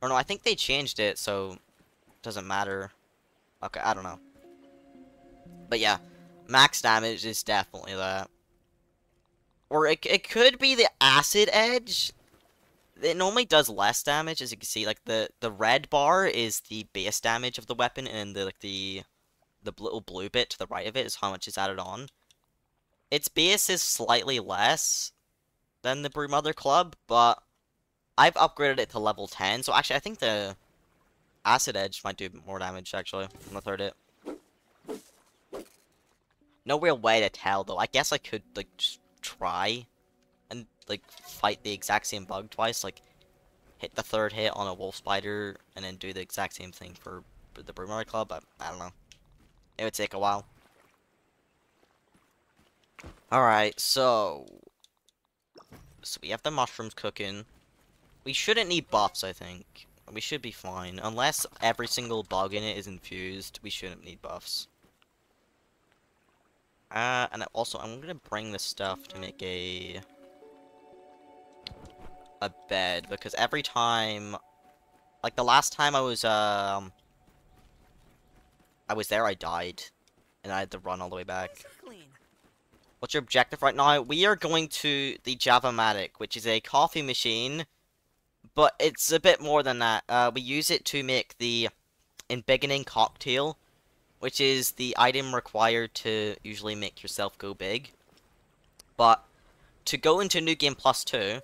Or no, I think they changed it, so it doesn't matter. Okay, I don't know. But yeah, max damage is definitely that. Or it, it could be the acid edge it normally does less damage, as you can see. Like the the red bar is the base damage of the weapon, and the like the the little blue bit to the right of it is how much is added on. Its base is slightly less than the Broodmother Club, but I've upgraded it to level 10. So actually, I think the Acid Edge might do more damage actually from the third hit. No real way to tell though. I guess I could like just try like fight the exact same bug twice, like hit the third hit on a wolf spider and then do the exact same thing for the Broodmother Club, I, I don't know. It would take a while. Alright, so... So we have the mushrooms cooking. We shouldn't need buffs, I think. We should be fine. Unless every single bug in it is infused, we shouldn't need buffs. Uh, and also, I'm gonna bring this stuff to make a... a bed, because every time... Like, the last time I was, um... I was there, I died. And I had to run all the way back. Nice and clean. What's your objective right now? We are going to the Java-Matic, which is a coffee machine, but it's a bit more than that. Uh, we use it to make the embiggening cocktail, which is the item required to usually make yourself go big. But to go into New Game Plus 2,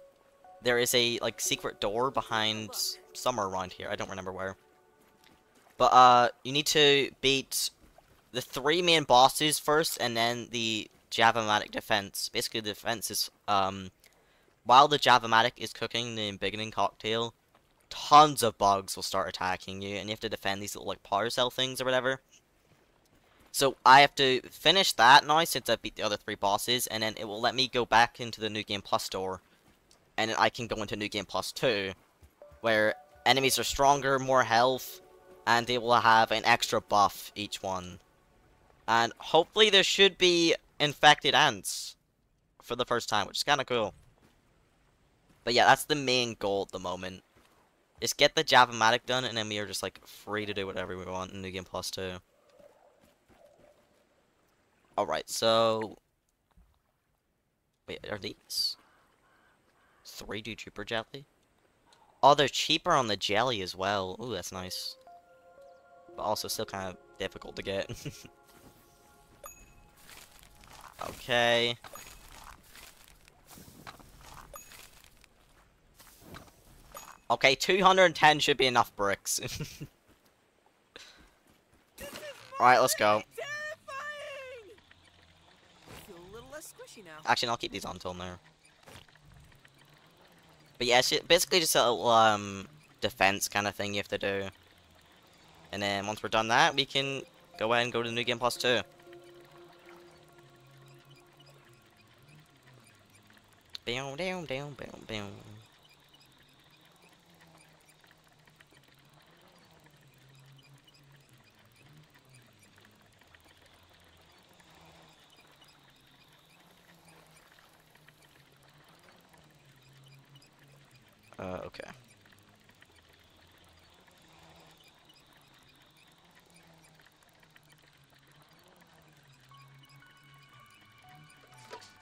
there is a like secret door behind somewhere around here. I don't remember where. But uh, you need to beat the three main bosses first, and then the Java-Matic defense. Basically, the defense is um, while the Java-Matic is cooking the embiggening cocktail, tons of bugs will start attacking you, and you have to defend these little like power cell things or whatever. So I have to finish that now since I beat the other three bosses, and then it will let me go back into the New Game Plus store, and I can go into New Game Plus 2, where enemies are stronger, more health, and they will have an extra buff each one. And hopefully there should be infected ants for the first time, which is kind of cool. But yeah, that's the main goal at the moment. Is get the Java-Matic done, and then we are just like free to do whatever we want in New Game Plus 2. Alright, so... Wait, are these? 3D Trooper Jelly? Oh, they're cheaper on the jelly as well. Ooh, that's nice. But also still kind of difficult to get. okay. Okay, 210 should be enough bricks. Alright, let's go. Terrifying! I feel a little less squishy now. Actually, I'll keep these on until now. But yeah, it's basically just a little, um, defense kind of thing you have to do. And then once we're done that, we can go ahead and go to the New Game Plus 2. Boom, down, down, boom, boom. Uh, okay.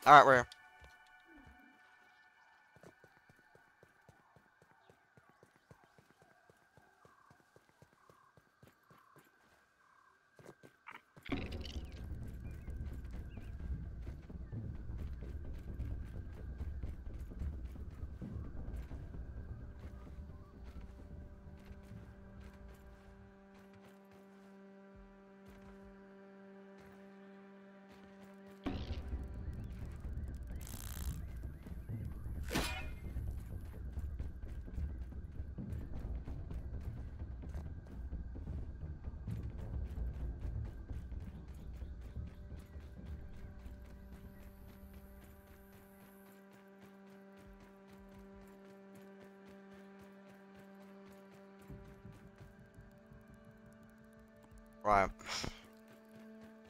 Alright, we're... Right.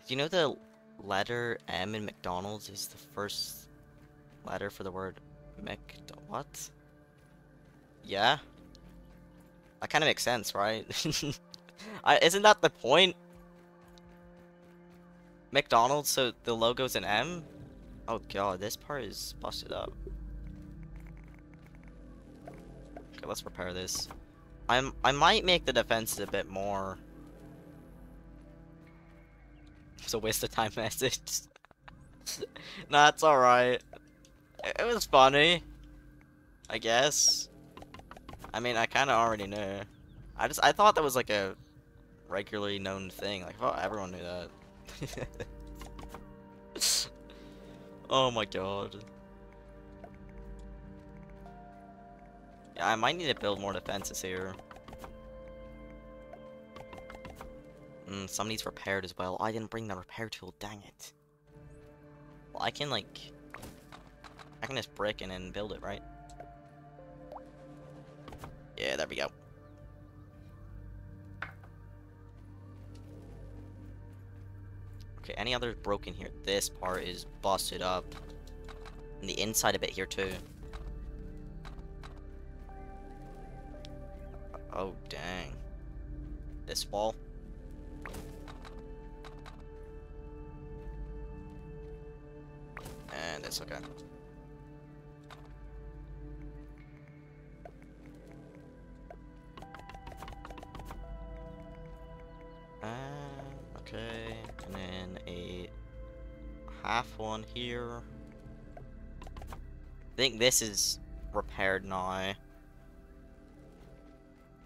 You know the letter M in McDonald's is the first letter for the word Mc... What? Yeah? That kind of makes sense, right? I, isn't that the point? McDonald's, so the logo's an M? Oh god, this part is busted up. Okay, let's repair this. I'm I might make the defenses a bit more. It's a waste of time message. nah, it's alright. It, it was funny. I guess. I mean, I kind of already knew. I just I thought that was like a regularly known thing. Like, oh, everyone knew that. oh my god. Yeah, I might need to build more defenses here. Mm, some needs repaired as well. I didn't bring the repair tool, dang it. Well, I can, like... I can just brick and then build it, right? Yeah, there we go. Okay, any others broken here? This part is busted up. And the inside a bit here too. Oh, dang. This wall. And it's okay. Okay, and then a half one here. I think this is repaired now.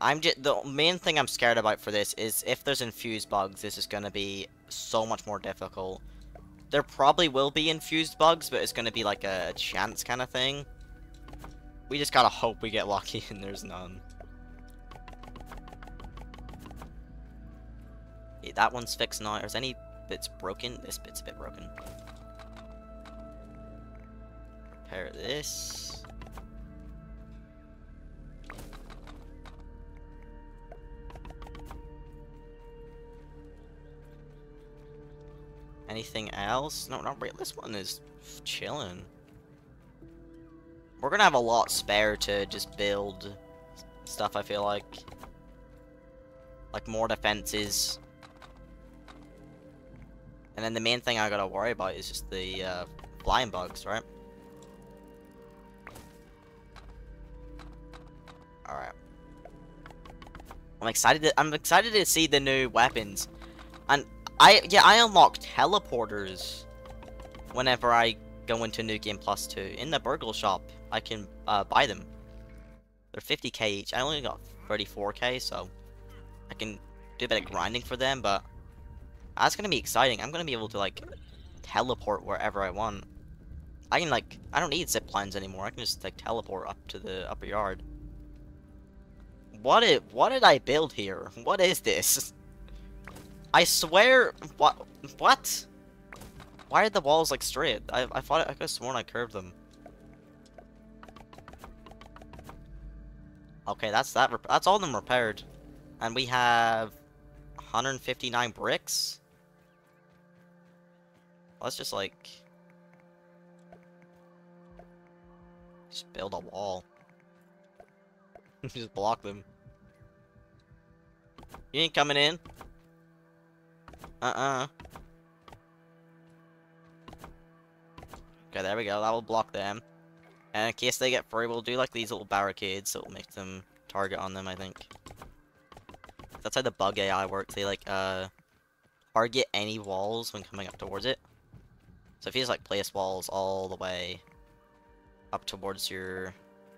I'm just the main thing I'm scared about for this is if there's infused bugs, this is gonna be so much more difficult. There probably will be infused bugs, but it's gonna be like a chance kind of thing. We just gotta hope we get lucky and there's none. Yeah, that one's fixed now. Is any bits broken? This bit's a bit broken. Repair this. Anything else? No, not really. This one is chilling. We're gonna have a lot spare to just build stuff, I feel like. Like more defenses. And then the main thing I gotta worry about is just the uh, flying bugs, right? Alright. I'm excited to, I'm excited to see the new weapons. And I yeah, I unlock teleporters whenever I go into New Game Plus 2. In the BURG.L shop, I can uh, buy them. They're 50k each. I only got 34k, so I can do a bit of grinding for them, but that's gonna be exciting. I'm gonna be able to like teleport wherever I want. I can like I don't need zip lines anymore. I can just like teleport up to the upper yard. What did what did I build here? What is this? I swear what what? Why are the walls like straight? I I thought I could have sworn I curved them. Okay, that's that. That's all them repaired, and we have 159 bricks. Let's just like just build a wall. just block them. You ain't coming in. Uh-uh. Okay, there we go. That will block them. And in case they get free, we'll do like these little barricades that will make them target on them, I think. That's how the bug AI works. They like, uh, target any walls when coming up towards it. So if you just like place walls all the way up towards your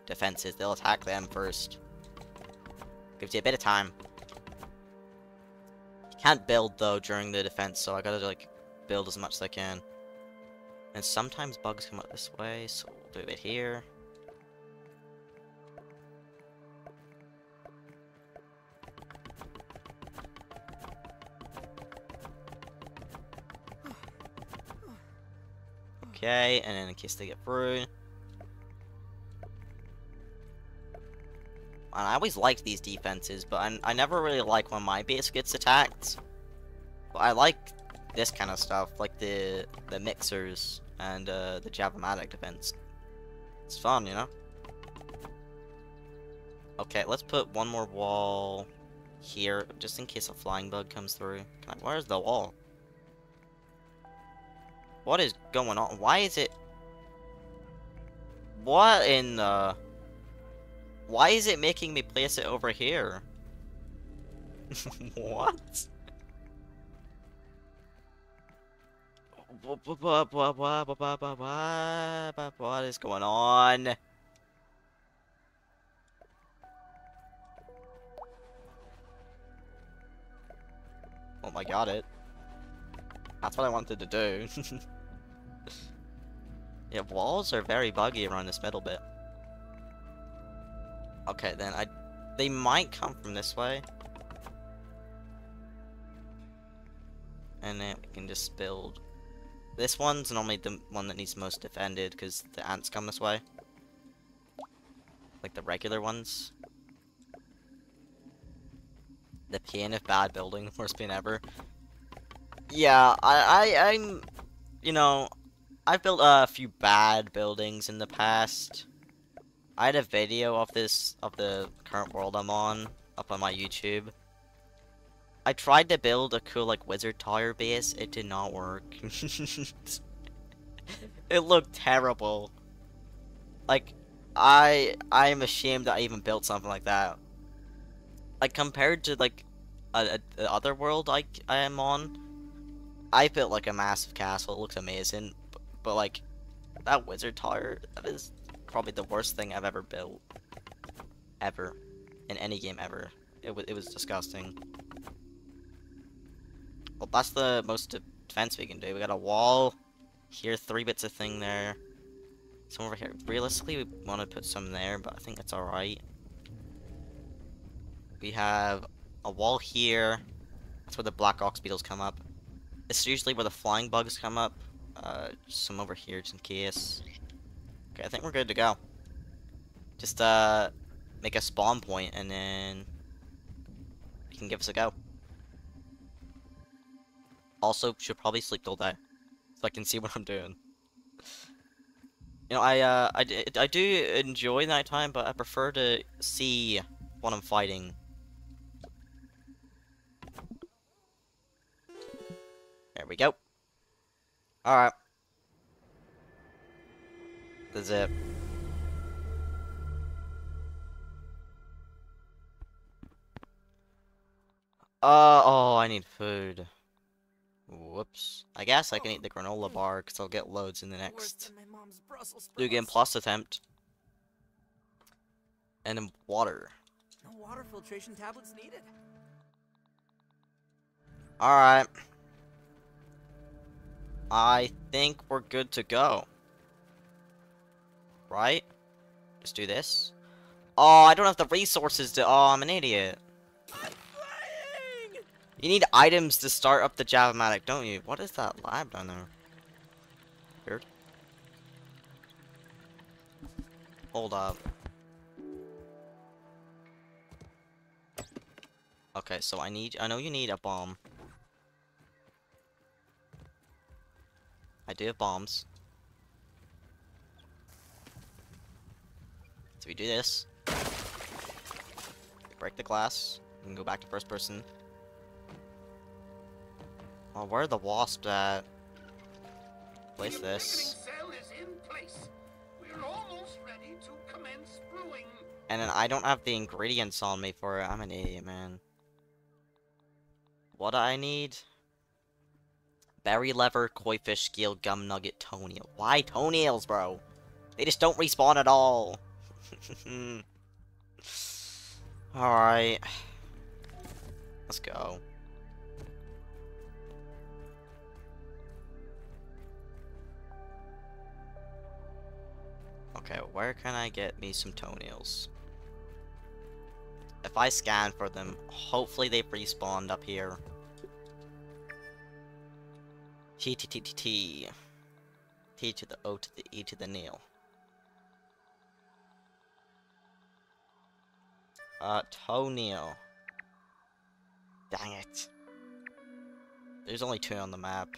defenses, they'll attack them first. Gives you a bit of time. Can't build though during the defense, so I gotta like build as much as I can. And sometimes bugs come up this way, so we'll do it here. Okay, and then in case they get through. And I always liked these defenses, but I, I never really like when my base gets attacked. But I like this kind of stuff, like the the mixers and uh, the Java-Matic defense. It's fun, you know? Okay, let's put one more wall here, just in case a flying bug comes through. I, where's the wall? What is going on? Why is it... What in the... Why is it making me place it over here? what? What, is going on? Oh my god, it. That's what I wanted to do. yeah, walls are very buggy around this middle bit. Okay, then I... They might come from this way. And then we can just build... This one's normally the one that needs most defended, because the ants come this way. Like the regular ones. The pain of bad building, worst pain ever. Yeah, I, I, I'm, you know, I've built a few bad buildings in the past. I had a video of this, of the current world I'm on, up on my YouTube. I tried to build a cool, like, wizard tower base. It did not work. it looked terrible. Like, I, I am ashamed that I even built something like that. Like, compared to, like, a, a, the other world I, I am on, I built, like, a massive castle. It looks amazing. But, but like, that wizard tower, that is probably the worst thing I've ever built. Ever. In any game ever. It, was it was disgusting. Well, that's the most defense we can do. We got a wall here, three bits of thing there. Some over here. Realistically, we want to put some there, but I think that's alright. We have a wall here. That's where the black ox beetles come up. This is usually where the flying bugs come up. Uh, some over here just in case. Okay, I think we're good to go. Just, uh, make a spawn point and then you can give us a go. Also, should probably sleep all day so I can see what I'm doing. You know, I, uh, I, I do enjoy nighttime, but I prefer to see what I'm fighting. There we go. Alright. The zip. Uh, oh, I need food. Whoops. I guess I can eat the granola bar, because I'll get loads in the next New Game Plus attempt. And then water. No water filtration tablets needed. Alright. I think we're good to go. Right? Just do this. Oh, I don't have the resources to- Oh, I'm an idiot. You need items to start up the Java-matic, don't you? What is that lab down there? Weird. Hold up. Okay, so I need- I know you need a bomb. I do have bombs. So we do this. Break the glass. We can go back to first person. Oh, where are the wasps at? Place this. And then I don't have the ingredients on me for it. I'm an idiot, man. What do I need? Berry leather, koi fish, scale, gum nugget, toenail. Why toenails, bro? They just don't respawn at all. Alright. Let's go. Okay, where can I get me some toenails? If I scan for them, hopefully they've respawned up here. T T T T T. T to the O to the E to the nail. Uh, toenail. Dang it. There's only two on the map.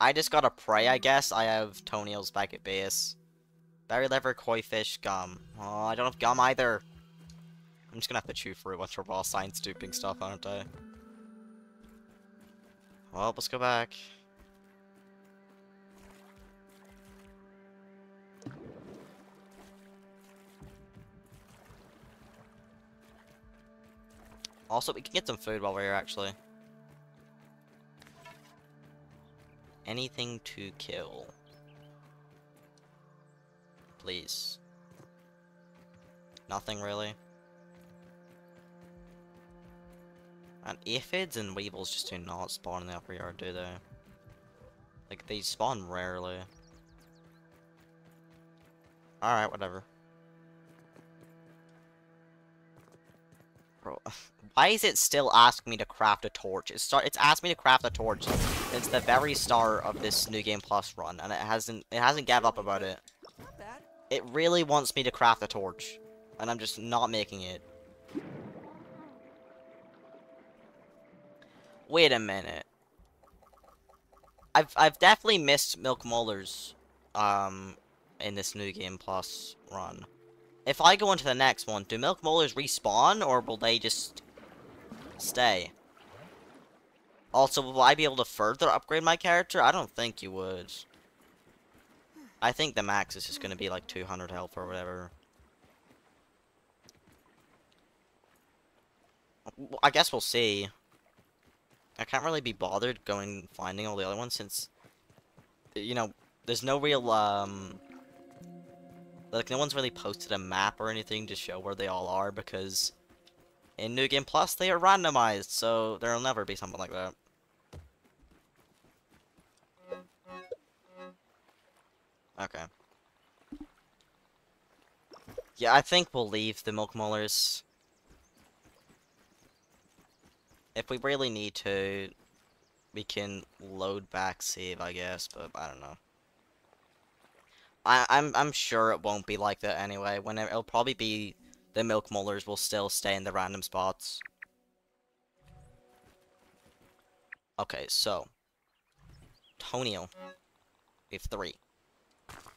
I just gotta pray, I guess. I have toenails back at base. Berry leather, koi fish, gum. Oh, I don't have gum either. I'm just gonna have to chew through a bunch of raw science duping stuff, aren't I? Well, let's go back. Also, we can get some food while we're here, actually. Anything to kill. Please. Nothing, really. And aphids and weevils just do not spawn in the upper yard, do they? Like, they spawn rarely. Alright, whatever. Bro, why is it still asking me to craft a torch? It's start. It's asked me to craft a torch. It's the very start of this new game plus run, and it hasn't. It hasn't gave up about it. It really wants me to craft a torch, and I'm just not making it. Wait a minute. I've I've definitely missed Milk Molars, um, in this new game plus run. If I go into the next one, do Milk Molars respawn or will they just stay? Also, will I be able to further upgrade my character? I don't think you would. I think the max is just going to be like 200 health or whatever. I guess we'll see. I can't really be bothered going finding all the other ones since, you know, there's no real, um, like, no one's really posted a map or anything to show where they all are because in New Game Plus, they are randomized, so there'll never be something like that. Okay. Yeah, I think we'll leave the Milk Molars. If we really need to, we can load back save, I guess, but I don't know. I, I'm I'm sure it won't be like that anyway. When it, it'll probably be the milk molars will still stay in the random spots. Okay, so Tonio. We have three.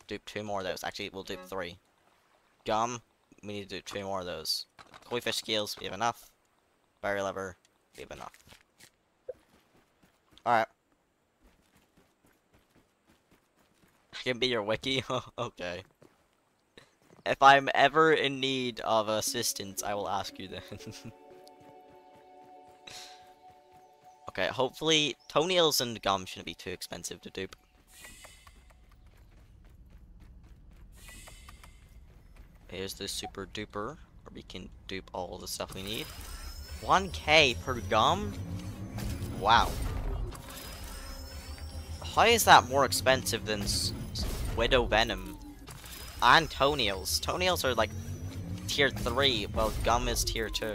Dupe two more of those. Actually, we'll dupe three. Gum, we need to do two more of those. Koi fish scales, we have enough. Berry leather, we have enough. Alright. I can be your wiki? okay. If I'm ever in need of assistance, I will ask you then. okay, hopefully toenails and gum shouldn't be too expensive to dupe. Here's the super duper, where we can dupe all the stuff we need. 1k per gum? Wow. How is that more expensive than Widow Venom? And Toenails. Toenails are like tier 3, while Gum is tier 2.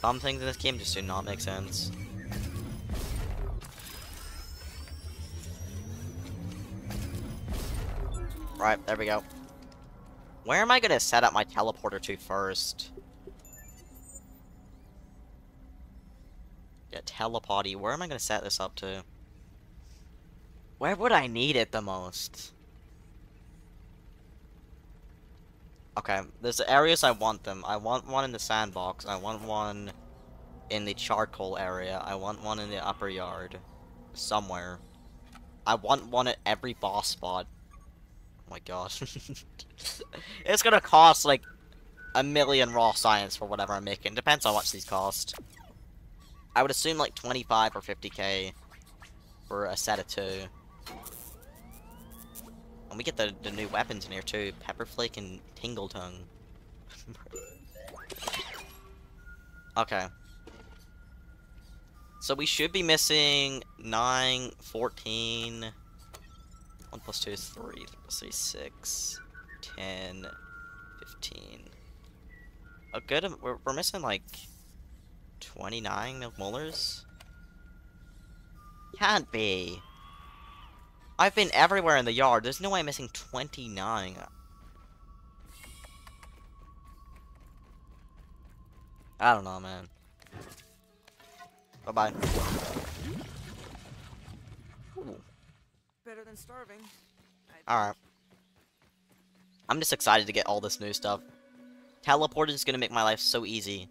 Some things in this game just do not make sense. Right, there we go. Where am I gonna set up my teleporter to first? Yeah, telepotty. Where am I gonna set this up to? Where would I need it the most? Okay, there's areas I want them. I want one in the sandbox. I want one in the charcoal area. I want one in the upper yard. Somewhere. I want one at every boss spot oh my gosh. it's gonna cost like a million raw science for whatever I'm making. Depends how much these cost. I would assume like 25 or 50k for a set of two. And we get the, the new weapons in here too. Pepperflake and Tingle Tongue. okay. So we should be missing 9, 14... 1 plus 2 is 3, 3 6, 10, 15. A good, we're, we're missing like 29 milk molars? Can't be. I've been everywhere in the yard. There's no way I'm missing 29. I don't know, man. Bye-bye. better than starving. Alright. I'm just excited to get all this new stuff. Teleport is gonna make my life so easy.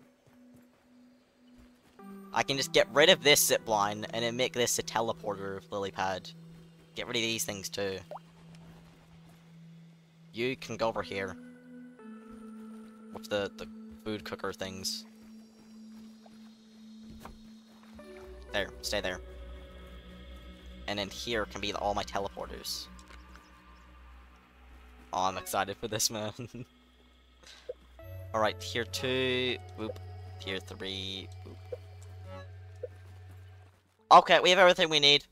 I can just get rid of this zip line and then make this a teleporter lily pad. Get rid of these things too. You can go over here. With the, the food cooker things. There, stay there and then here can be all my teleporters. Oh, I'm excited for this, man. Alright, tier 2, whoop, tier 3, whoop. Okay, we have everything we need.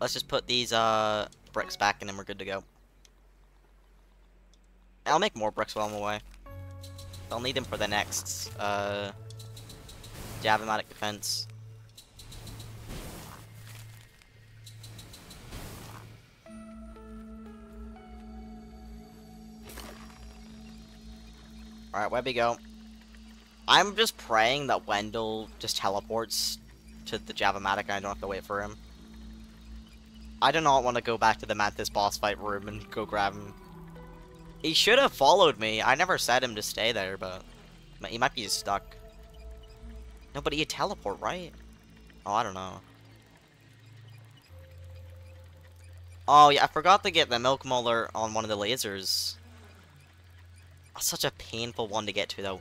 Let's just put these, uh, bricks back and then we're good to go. I'll make more bricks while I'm away. I'll need them for the next, uh, Javamatic defense. Alright, where we go? I'm just praying that Wendell just teleports to the Java-matic and I don't have to wait for him. I do not want to go back to the Mantis boss fight room and go grab him. He should have followed me. I never said him to stay there, but he might be stuck. No, but he teleport, right? Oh, I don't know. Oh, yeah, I forgot to get the Milk Molar on one of the lasers. That's such a painful one to get to, though.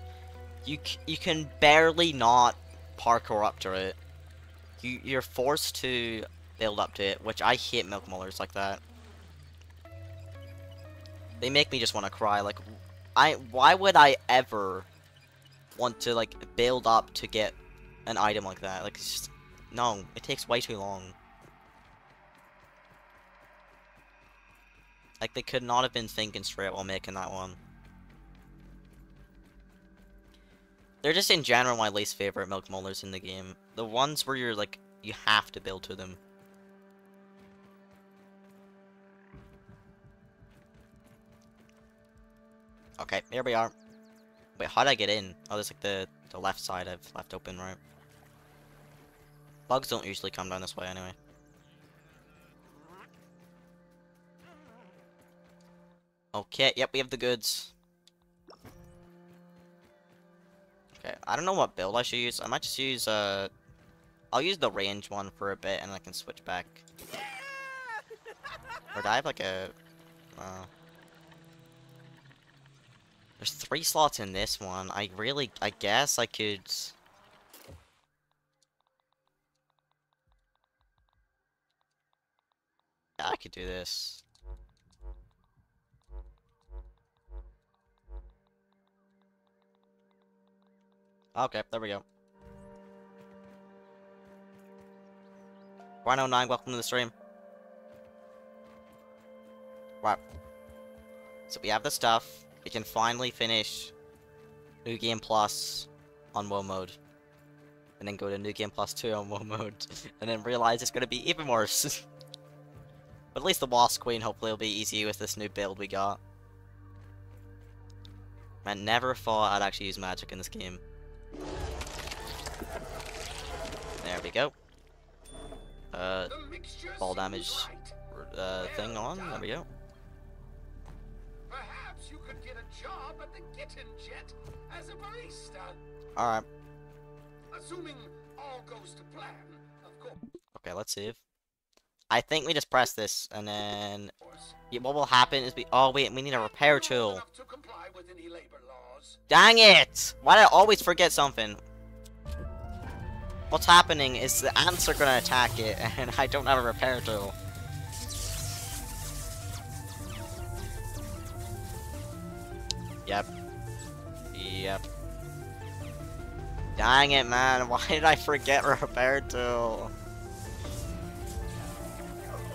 You you can barely not parkour up to it. You, you're forced to build up to it, which I hate Milk Molars like that. They make me just want to cry, like, I, why would I ever want to, like, build up to get an item like that? Like, it's just, no, it takes way too long. Like, they could not have been thinking straight while making that one. They're just in general my least favorite milk molars in the game. The ones where you're like, you have to build to them. Okay, here we are. Wait, how did I get in? Oh, there's like the, the left side I've left open, right? Bugs don't usually come down this way anyway. Okay, yep, we have the goods. Okay, I don't know what build I should use. I might just use, uh... I'll use the range one for a bit, and I can switch back. Or do I have, like, a... Uh... There's three slots in this one. I really... I guess I could... Yeah, I could do this. Okay, there we go. 109, welcome to the stream. Right. So we have the stuff. We can finally finish New Game Plus on Whoa mode. And then go to New Game Plus 2 on Whoa mode. and then realize it's going to be even worse. but at least the Wasp Queen hopefully will be easy with this new build we got. I never thought I'd actually use magic in this game. There we go. Uh, ball damage uh, thing on. There we go. Perhaps you could get a job at the Kitten Jet as a barista. All right. Assuming all goes to plan, of course. Okay, let's save. I think we just press this, and then yeah, what will happen is we. Oh wait, we need a repair tool. Dang it! Why do I always forget something? What's happening is the ants are gonna attack it, and I don't have a repair tool. Yep. Yep. Dang it, man. Why did I forget Roberto? tool?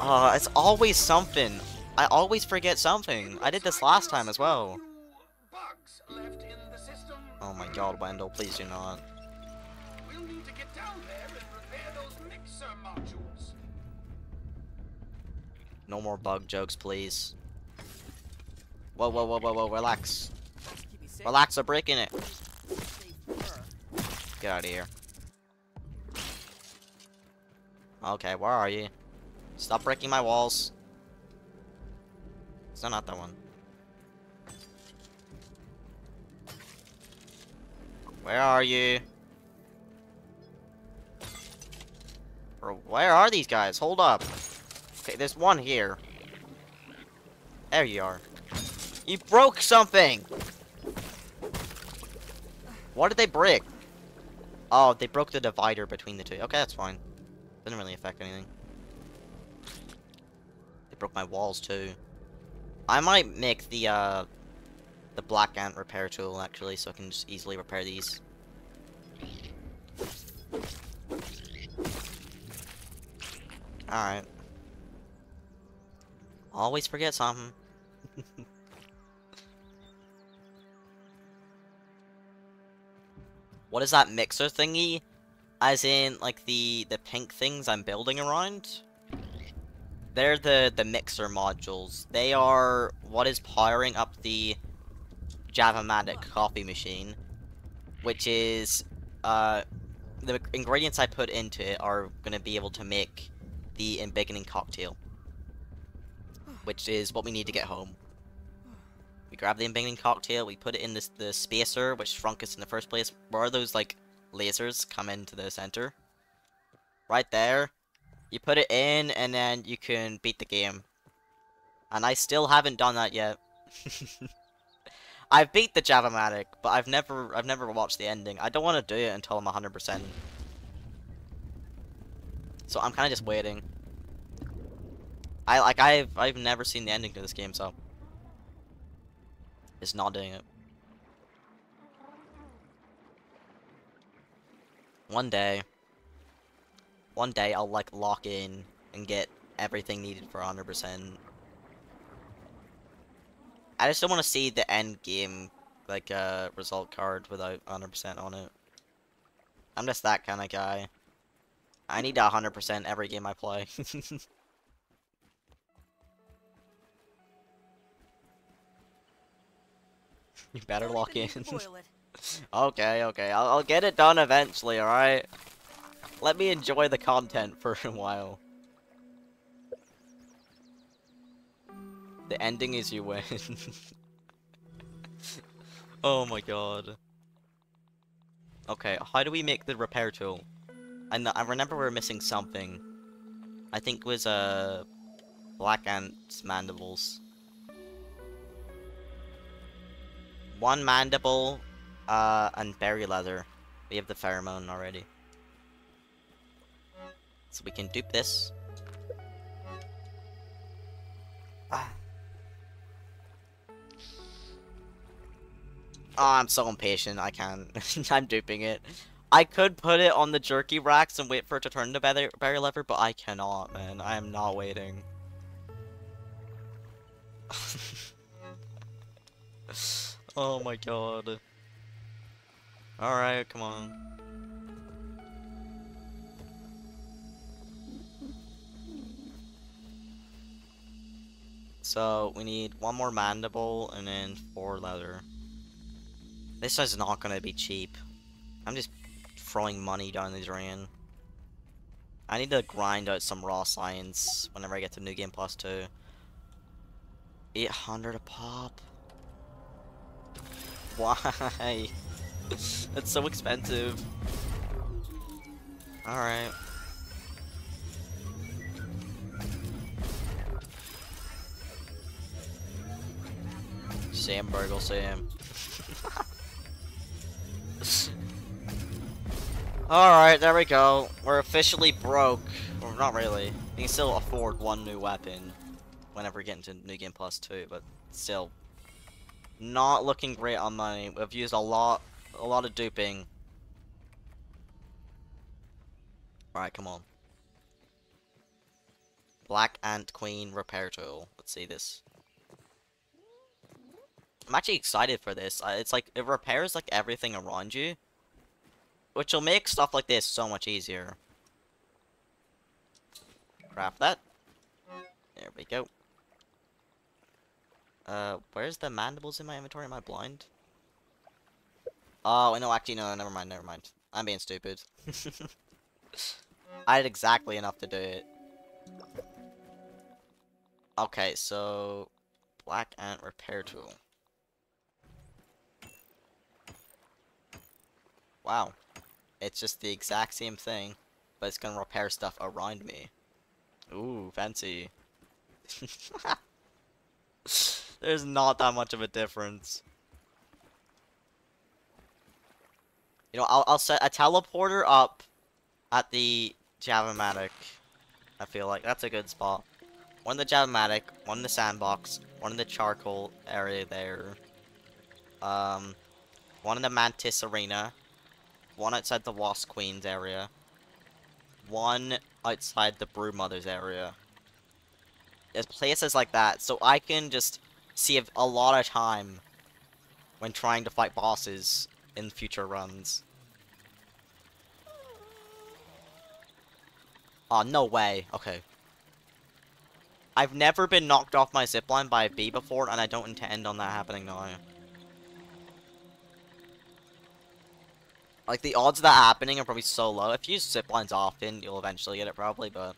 Oh, it's always something. I always forget something. I did this last time as well. Oh my god, Wendell, please do not. We'll need to get down there and repair those mixer modules. No more bug jokes, please. Whoa, whoa, whoa, whoa, whoa, relax. Relax, I'm breaking it. Get out of here. Okay, where are you? Stop breaking my walls. It's not that one. Where are you? Bro, where are these guys? Hold up. Okay, there's one here. There you are. You broke something! What did they break? Oh, they broke the divider between the two. Okay, that's fine. Didn't really affect anything. They broke my walls too. I might make the, uh, the black ant repair tool actually, so I can just easily repair these. Alright. Always forget something. what is that mixer thingy? As in, like, the, the pink things I'm building around? They're the, the mixer modules. They are what is powering up the Java-matic coffee machine. which is uh, the ingredients I put into it are gonna be able to make the embiggening cocktail, which is what we need to get home. We grab the embiggening cocktail, we put it in this the SPAC.R, which shrunk us in the first place. Where those like lasers come into the center? Right there. You put it in, and then you can beat the game. And I still haven't done that yet. I've beat the Java-Matic, but I've never I've never watched the ending. I don't want to do it until I'm 100%. So I'm kind of just waiting. I like I've I've never seen the ending to this game, so it's not doing it. One day, one day I'll like lock in and get everything needed for 100%. I just don't want to see the end game like uh result card without 100% on it. I'm just that kind of guy. I need 100% every game I play. you better Don't lock in. even boil it. okay, okay. I'll, I'll get it done eventually, alright? Let me enjoy the content for a while. The ending is you win. oh my god. Okay, how do we make the repair tool? I, kn I remember we were missing something. I think it was, uh, black ant's mandibles. One mandible, uh, and berry leather. We have the pheromone already. So we can dupe this. Ah. Oh, I'm so impatient. I can't. I'm duping it. I could put it on the jerky racks and wait for it to turn to berry, berry leather, but I cannot, man. I am not waiting. oh my god. Alright, come on. So, we need one more mandible and then four leather. This is not gonna be cheap. I'm just throwing money down the drain. I need to grind out some raw science whenever I get to New Game Plus 2. 800 a pop? Why? That's so expensive. Alright. Sam Burgle Sam. Alright, there we go. We're officially broke. Well, not really. We can still afford one new weapon whenever we get into New Game Plus 2, but still. Not looking great on money. We've used a lot a lot of duping. Alright, come on. Black Ant Queen Repair Tool. Let's see this. I'm actually excited for this. It's like, it repairs like everything around you. Which will make stuff like this so much easier. Craft that. There we go. Uh, where's the mandibles in my inventory? Am I blind? Oh, no, actually, no, never mind, never mind. I'm being stupid. I had exactly enough to do it. Okay, so... Black Ant Repair Tool. Wow. It's just the exact same thing, but it's gonna repair stuff around me. Ooh, fancy. There's not that much of a difference. You know, I'll, I'll set a teleporter up at the Java-Matic. I feel like that's a good spot. One in the Java-Matic, one in the sandbox, one in the charcoal area there. Um, one in the Mantis Arena, one outside the Wasp Queen's area, one outside the Broodmother's area. There's places like that, so I can just save a lot of time when trying to fight bosses in future runs. Oh, no way. Okay. I've never been knocked off my zipline by a bee before, and I don't intend on that happening now. Like, the odds of that happening are probably so low. If you use zip lines often, you'll eventually get it probably, but...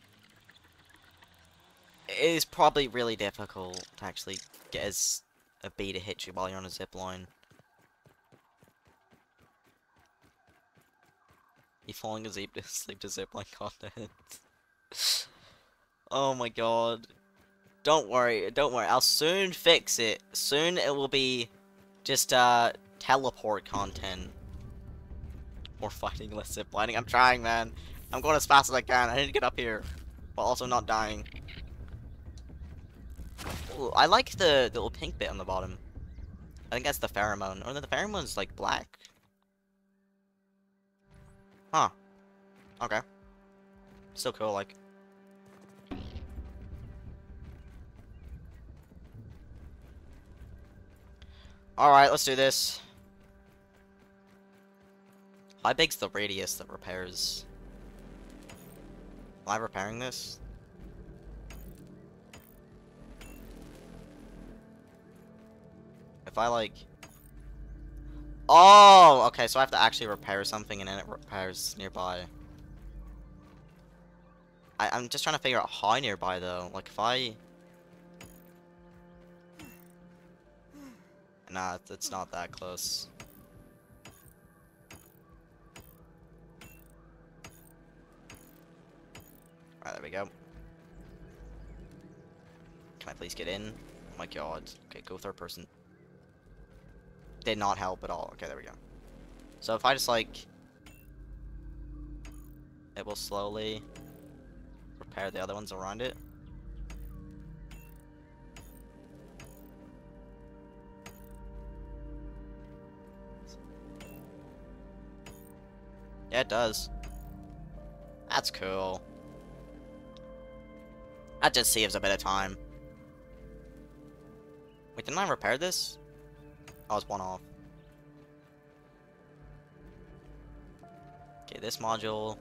It is probably really difficult to actually get as a bee to hit you while you're on a zip line. You falling asleep to sleep to zipline content. oh my god. Don't worry, don't worry. I'll soon fix it. Soon it will be just uh teleport content. More fighting, less ziplining. I'm trying, man. I'm going as fast as I can. I need to get up here while also not dying. Ooh, I like the, the little pink bit on the bottom. I think that's the pheromone. Oh, or the pheromone's like black. Huh. Okay. Still cool, like. Alright, let's do this. How big's the radius that repairs? Am I repairing this? If I like... Oh! Okay, so I have to actually repair something and then it repairs nearby. I I'm just trying to figure out how nearby though. Like if I... Nah, it's- not that close. Alright, there we go. Can I please get in? Oh my god. Okay, go third person. Did not help at all. Okay, there we go. So if I just like... It will slowly repair the other ones around it. Yeah, it does. That's cool. That just saves a bit of time. Wait, didn't I repair this? I was one off. Okay, this module.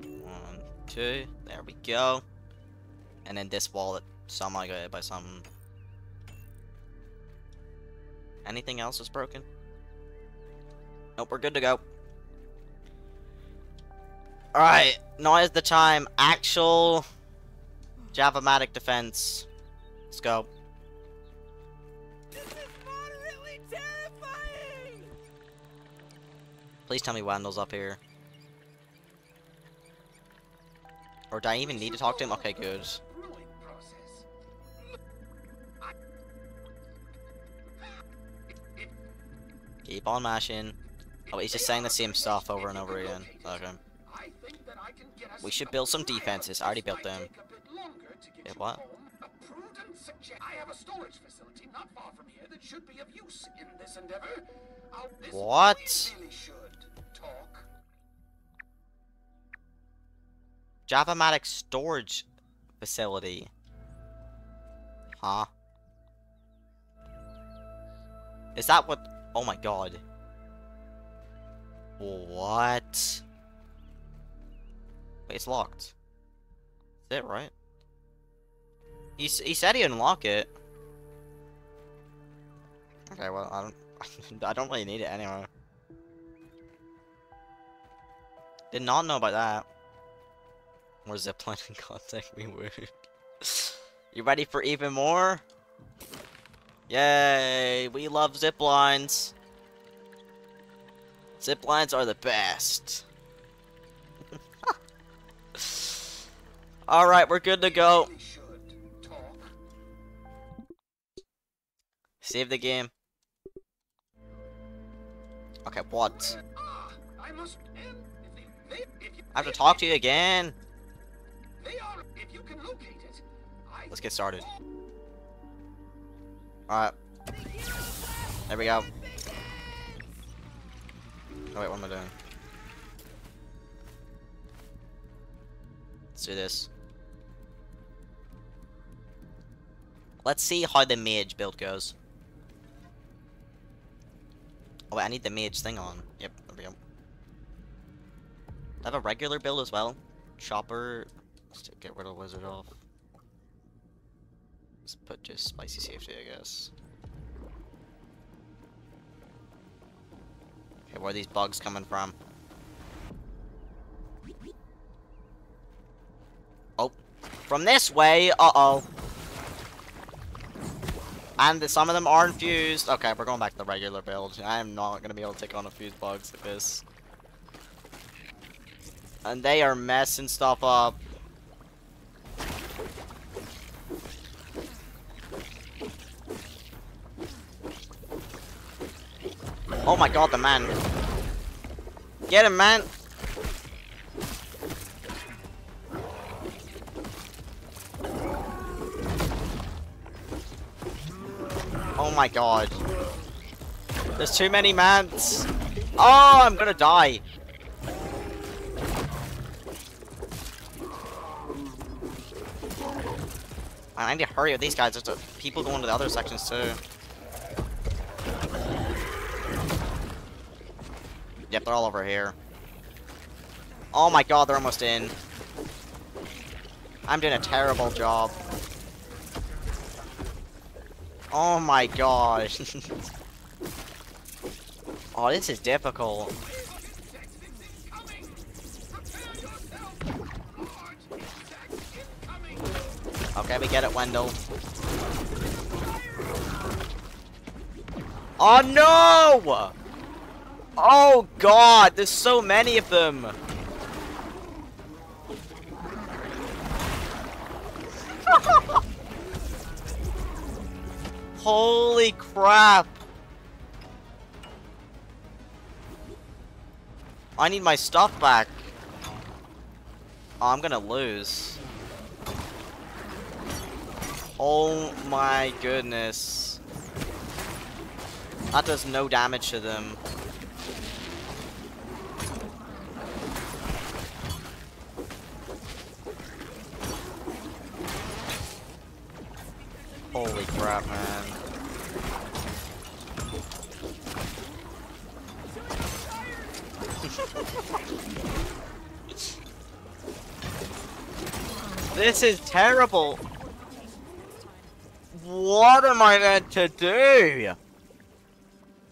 One, two. There we go. And then this wall that somehow got hit by some. Anything else is broken? Nope, we're good to go. Alright, now is the time. Actual Java-matic defense. Let's go. Please tell me Wendell's up here. Or do I even need to talk to him? Okay, good. Keep on mashing. Oh, he's just saying the same stuff over and over again. Okay. We should build some defenses. I already built them. what? I have a storage facility not far from here that should be of use in this endeavor. What? Java-matic storage facility. Huh? Is that what? Oh my god. What? Wait, it's locked. Is it right? He, he said he'd unlock it. Okay, well, I don't, I don't really need it anyway. Did not know about that. More ziplining content, we would. you ready for even more? Yay! We love ziplines. Ziplines are the best. Alright, we're good to go. Really should talk. Save the game. Okay, what? Ah, I must. if they- if you- I have to talk to you again. Let's get started. Alright. There we go. Oh wait, what am I doing? Let's do this. Let's see how the mage build goes. Oh wait, I need the mage thing on. Yep, there we go. I have a regular build as well. Chopper. Let's get rid of wizard off. Put just spicy safety, I guess. Okay, where are these bugs coming from? Oh, from this way. Uh-oh. And some of them are infused. Okay, we're going back to the regular build. I am not going to be able to take on a fused bugs like this. And they are messing stuff up. Oh my god, the man. Get him, man. Oh my god. There's too many mans. Oh, I'm gonna die. I need to hurry with these guys. There's people going to the other sections too. Yep, they're all over here. Oh my god, they're almost in. I'm doing a terrible job. Oh my gosh. oh, this is difficult. Okay, we get it, Wendell. Oh no! Oh god, there's so many of them! Holy crap! I need my stuff back. Oh, I'm gonna lose. Oh my goodness. That does no damage to them. Holy crap, man. this is terrible. What am I meant to do?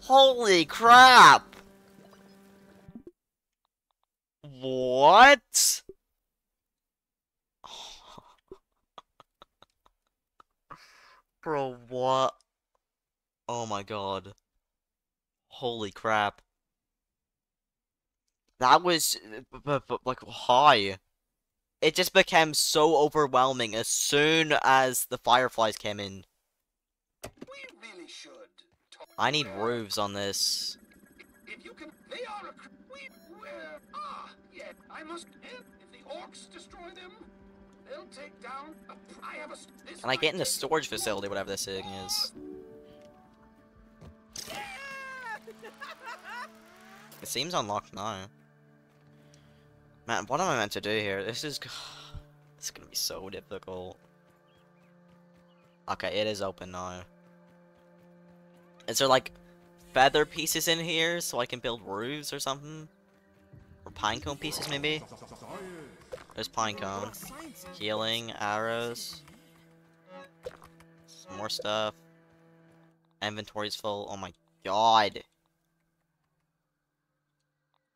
Holy crap! What? Bro, what? Oh my god. Holy crap. That was, like, high. It just became so overwhelming as soon as the fireflies came in. Really I need roofs on this. If you can. We? Ah, yeah. I must. If if the orcs destroy them, they'll take down. A, I have a. s- This Can I get in the storage facility, whatever this thing is? It seems unlocked now. Man, what am I meant to do here? This is... This is gonna be so difficult. Okay, it is open now. Is there, like, feather pieces in here so I can build roofs or something? Or pinecone pieces, maybe? There's pinecone. Science. Healing, arrows. Some more stuff. Inventory's full. Oh my god.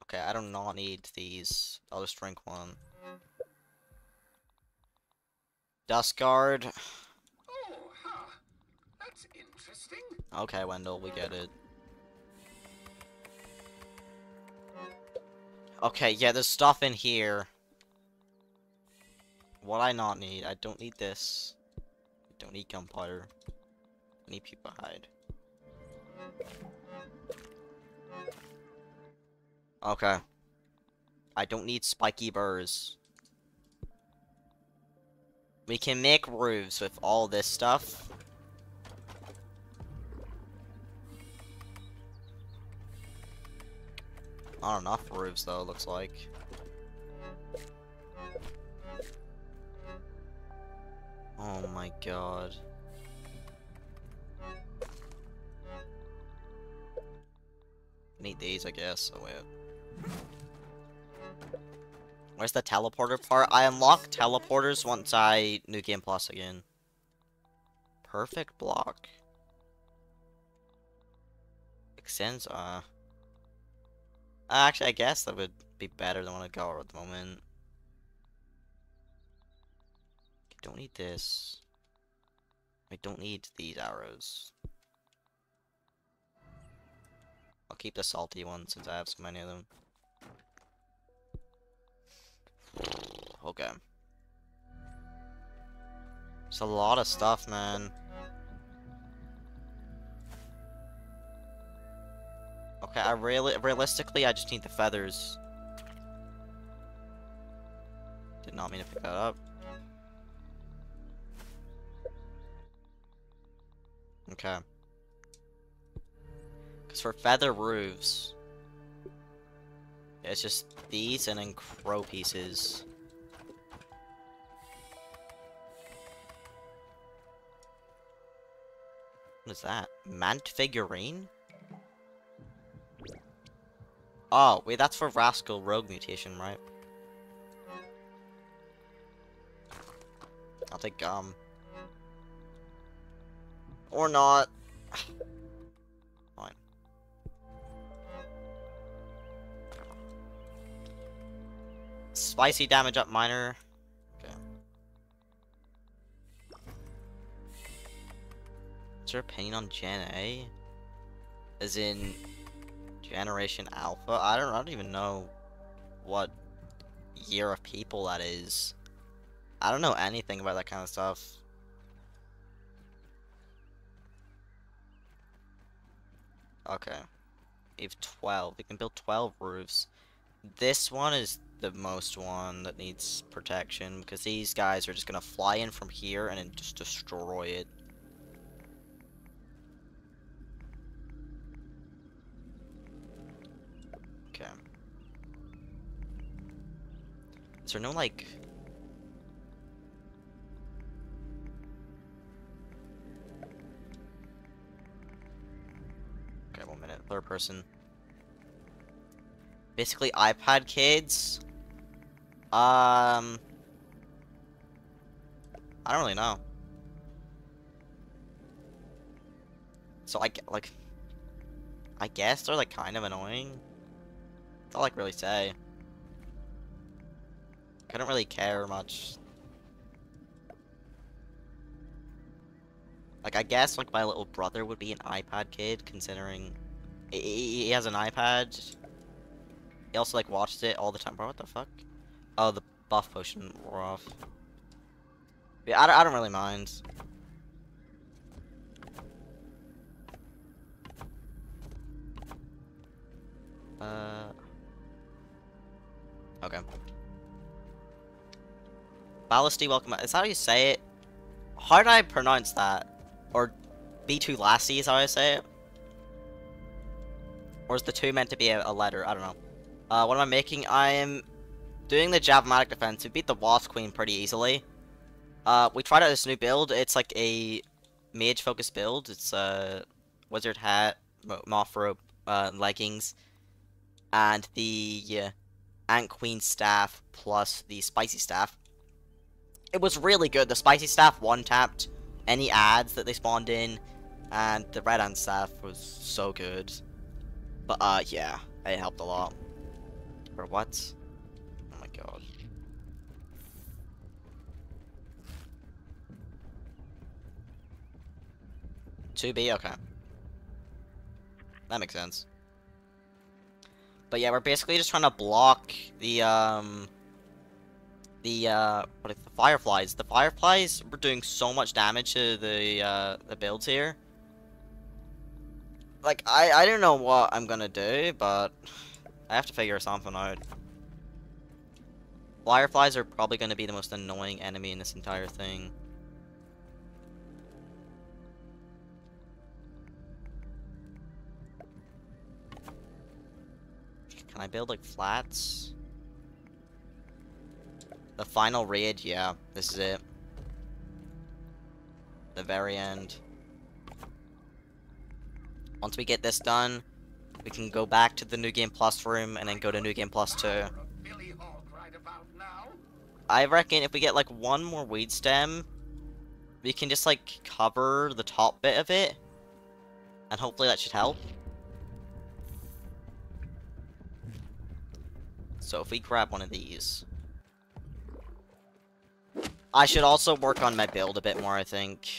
Okay, I do not need these. I'll just drink one. Dust guard. Oh, huh. That's interesting. Okay, Wendell, we get it. Okay, yeah, there's stuff in here. What I not need? I don't need this. I don't need gunpowder. I need people hide. Okay. I don't need spiky burrs. We can make roofs with all this stuff. Not enough roofs though, looks like. Oh my god. Need these, I guess. Oh wait. Where's the teleporter part? I unlock teleporters once I New Game Plus again. Perfect block. Extends, uh... Actually, I guess that would be better than what I got at the moment. Don't need this. I don't need these arrows. I'll keep the salty one since I have so many of them. Okay. It's a lot of stuff, man. Okay, I really, realistically, I just need the feathers. Did not mean to pick that up. Okay. Because for feather roofs, it's just these and then crow pieces. What is that? Mant figurine? Oh, wait, that's for Rascal Rogue mutation, right? I'll take gum. Or not. Fine. Spicy damage up minor. Okay. Is there opinion on Gen A? As in Generation Alpha? I don't I don't even know what year of people that is. I don't know anything about that kind of stuff. Okay. If 12. We can build 12 roofs. This one is the most one that needs protection because these guys are just gonna fly in from here and just destroy it. Okay. Is there no like one minute. Third person. Basically, iPad kids. Um. I don't really know. So I like. I guess they're like kind of annoying. That's all I can really say. I don't really care much. Like, I guess, like, my little brother would be an iPad kid, considering he, has an iPad. He also, like, watched it all the time. Bro, what the fuck? Oh, the buff potion wore off. Yeah, I, I don't really mind. Uh... Okay. Ballasty, welcome. Is that how you say it? How did I pronounce that? Or B2 Lassie is how I say it? Or is the two meant to be a, a letter? I don't know. Uh, what am I making? I am doing the JAVA.MATIC defense. We beat the Wasp Queen pretty easily. Uh, we tried out this new build. It's like a mage focused build. It's a uh, wizard hat, moth rope, uh, leggings, and the uh, Ant Queen staff plus the spicy staff. It was really good. The spicy staff one tapped any ads that they spawned in, and the red ant staff was so good. But uh, yeah, it helped a lot. For what? Oh my god. Two B, okay. That makes sense. But yeah, we're basically just trying to block the um the uh what is the fireflies. The fireflies were doing so much damage to the uh the builds here. Like I I don't know what I'm gonna do, but I have to figure something out. Fireflies are probably gonna be the most annoying enemy in this entire thing. Can I build like flats? The final raid, yeah, this is it. The very end. Once we get this done, we can go back to the New Game Plus room and then go to New Game Plus 2. You're a Billy Hog right about now. I reckon if we get like one more weed stem, we can just like cover the top bit of it. And hopefully that should help. So if we grab one of these... I should also work on my build a bit more, I think.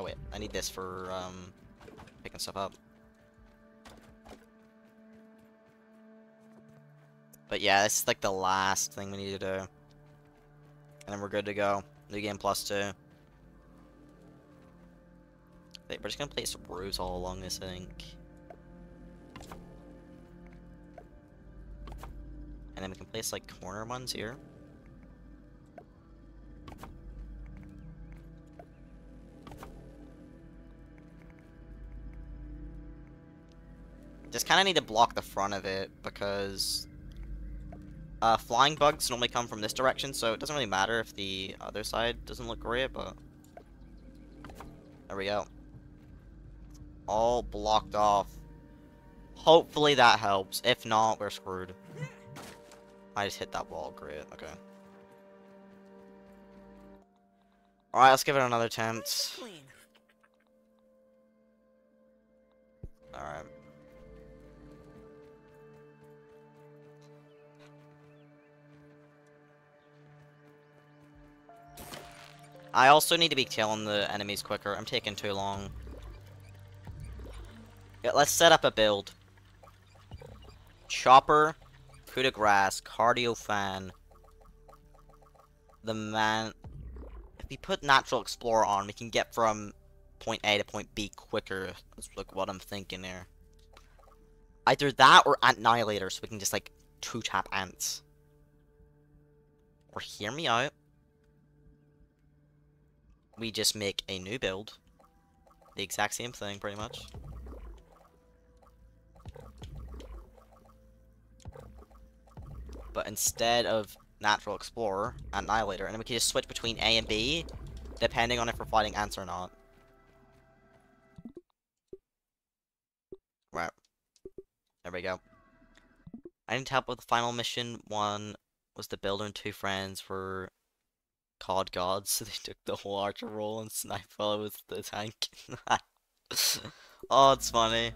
Oh wait, I need this for, um, picking stuff up. But yeah, this is like the last thing we need to do. And then we're good to go. New game plus two. Wait, we're just gonna place roofs all along this, I think. And then we can place like corner ones here. Just kind of need to block the front of it because uh, flying bugs normally come from this direction, so it doesn't really matter if the other side doesn't look great, but there we go. All blocked off. Hopefully that helps. If not, we're screwed. I just hit that wall. Great. Okay. Alright, let's give it another attempt. Alright. I also need to be killing the enemies quicker. I'm taking too long. Yeah, let's set up a build. Chopper, coup de grace, cardio fan. The man... If we put natural explorer on, we can get from point A to point B quicker. That's like what I'm thinking there. Either that or Annihilator, so we can just like two tap ants. Or hear me out. We just make a new build. The exact same thing, pretty much. But instead of Natural Explorer, Annihilator, and we can just switch between A and B, depending on if we're fighting ants or not. Right. There we go. I need help with the final mission. One was the builder and two friends were called gods, so they took the whole archer role and snipe fellow with the tank. oh, it's funny.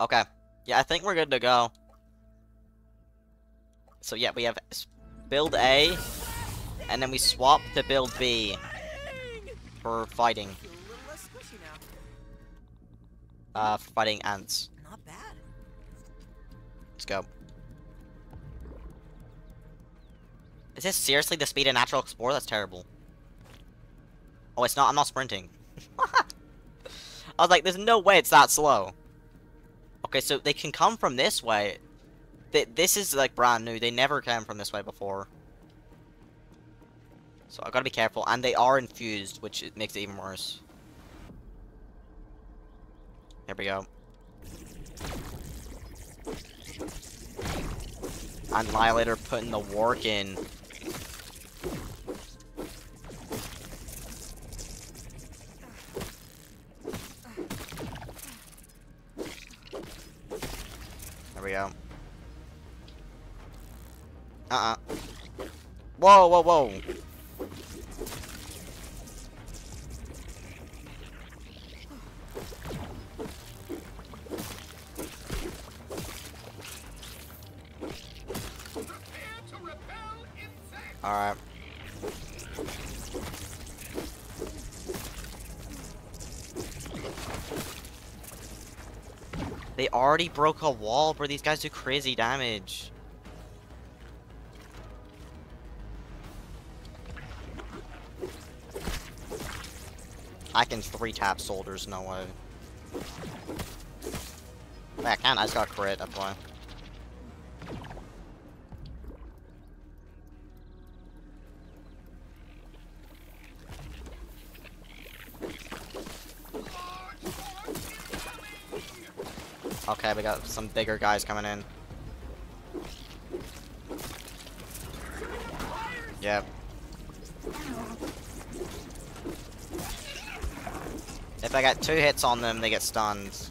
Okay. Yeah, I think we're good to go. So yeah, we have build A, and then we swap to build B for fighting. Feel a little less squishy now. Uh, fighting ants. Not bad. Let's go. Is this seriously the speed of Natural Explorer? That's terrible. Oh, it's not. I'm not sprinting. I was like, there's no way it's that slow. Okay, so they can come from this way. Th this is, like, brand new. They never came from this way before. So I've got to be careful. And they are infused, which makes it even worse. Here we go. Annihilator putting the work in. There we go. Uh-uh. Whoa, whoa, whoa. Alright. They already broke a wall, bro. These guys do crazy damage. I can three tap soldiers, no way. I can, I just got crit, that's why. Okay, we got some bigger guys coming in. Yep. If I got two hits on them, they get stunned.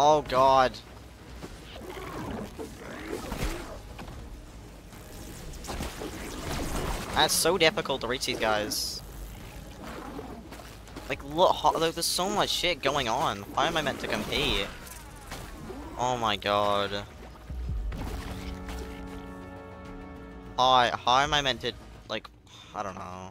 Oh god. That's so difficult to reach these guys. Like, look, there's so much shit going on. Why am I meant to compete? Oh my god. Hi, how am I meant to, like, I don't know.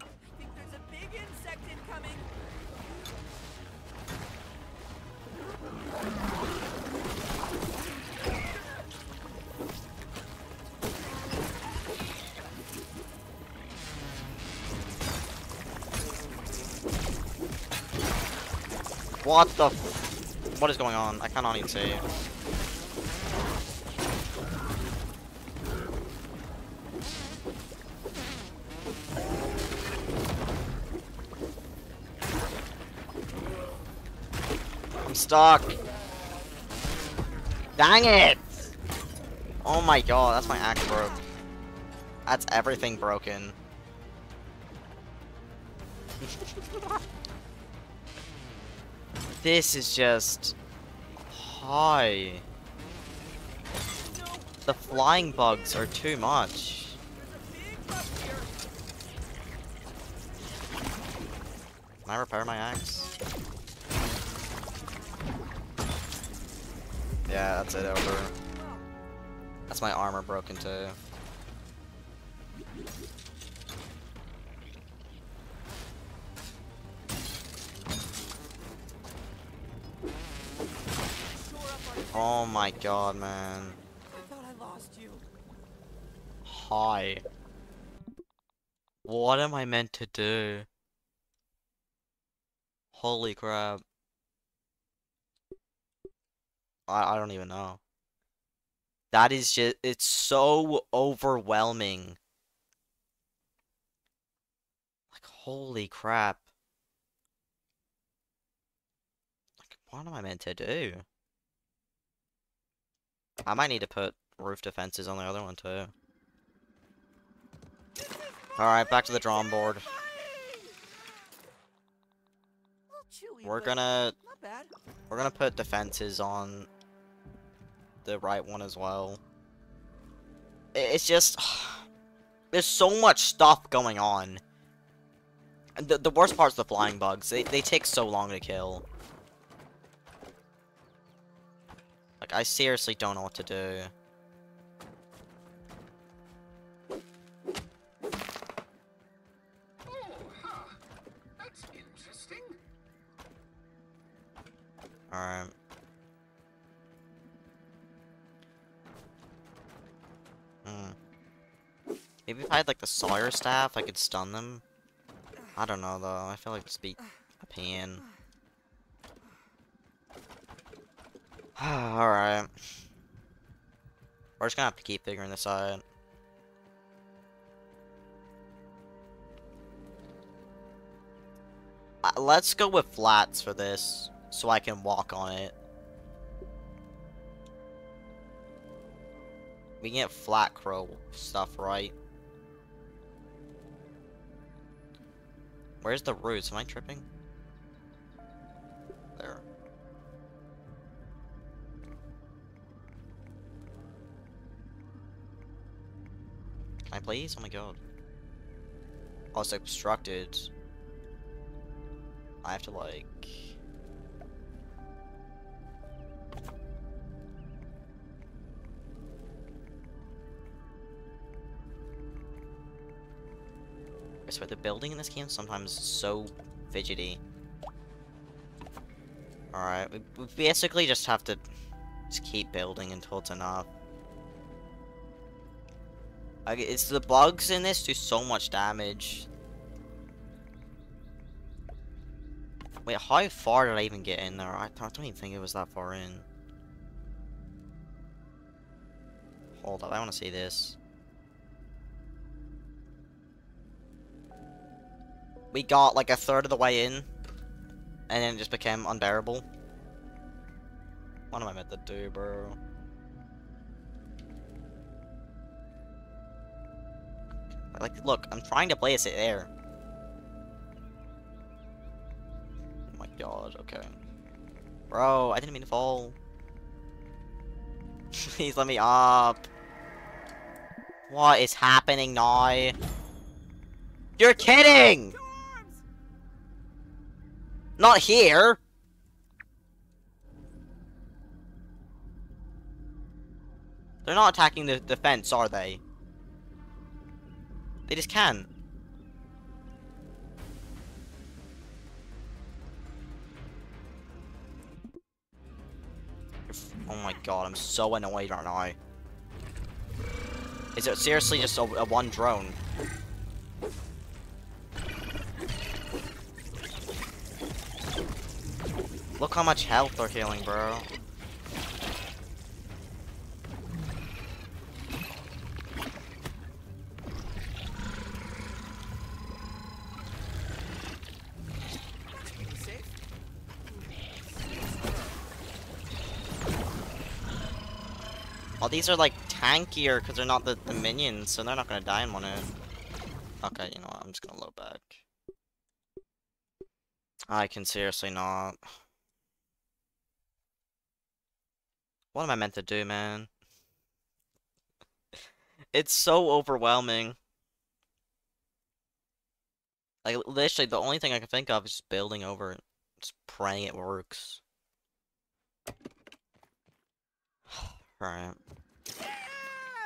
What the What is going on? I cannot even see. I'm stuck. Dang it! Oh my god, that's my axe broke. That's everything broken. This is just... Hi. No, The flying bugs are too much. Can I repair my axe? Yeah, that's it, over. That's my armor broken too. Oh my god, man. I thought I lost you. Hi. What am I meant to do? Holy crap. I, I don't even know. That is just, it's so overwhelming. Like, holy crap. Like, what am I meant to do? I might need to put roof defenses on the other one too. Alright, back to the drawing board. We're gonna we're gonna put defenses on the right one as well. It's just there's so much stuff going on. And the the worst part's the flying bugs. They they take so long to kill. Like I seriously don't know what to do. Alright. Hmm. Maybe if I had like the Sour staff, I could stun them. I don't know though. I feel like this be a pain. Alright. We're just gonna have to keep figuring this out. Uh, let's go with flats for this, so I can walk on it. We can get flat crow stuff, right? Where's the roots? Am I tripping? Can I please? Oh my god. Oh, it's obstructed. I have to like... I swear, the building in this game sometimes is so fidgety. Alright, we, we basically just have to just keep building until it's enough. Like, it's the bugs in this do so much damage. Wait, how far did I even get in there? I, I don't even think it was that far in. Hold up, I want to see this. We got like a third of the way in, and then it just became unbearable. What am I meant to do, bro? Like, look, I'm trying to place it there. Oh my god, okay. Bro, I didn't mean to fall. Please let me up. What is happening now? You're kidding! Not here! They're not attacking the, the fence, are they? They just can't. Oh my god, I'm so annoyed right now. Is it seriously just a, a one drone? Look how much health they're healing, bro. Oh, these are like tankier because they're not the, the minions, so they're not gonna die in one hit. Okay, you know what? I'm just gonna load back. I can seriously not. What am I meant to do, man? It's so overwhelming. Like, literally, the only thing I can think of is just building over it. Just praying it works. Alright.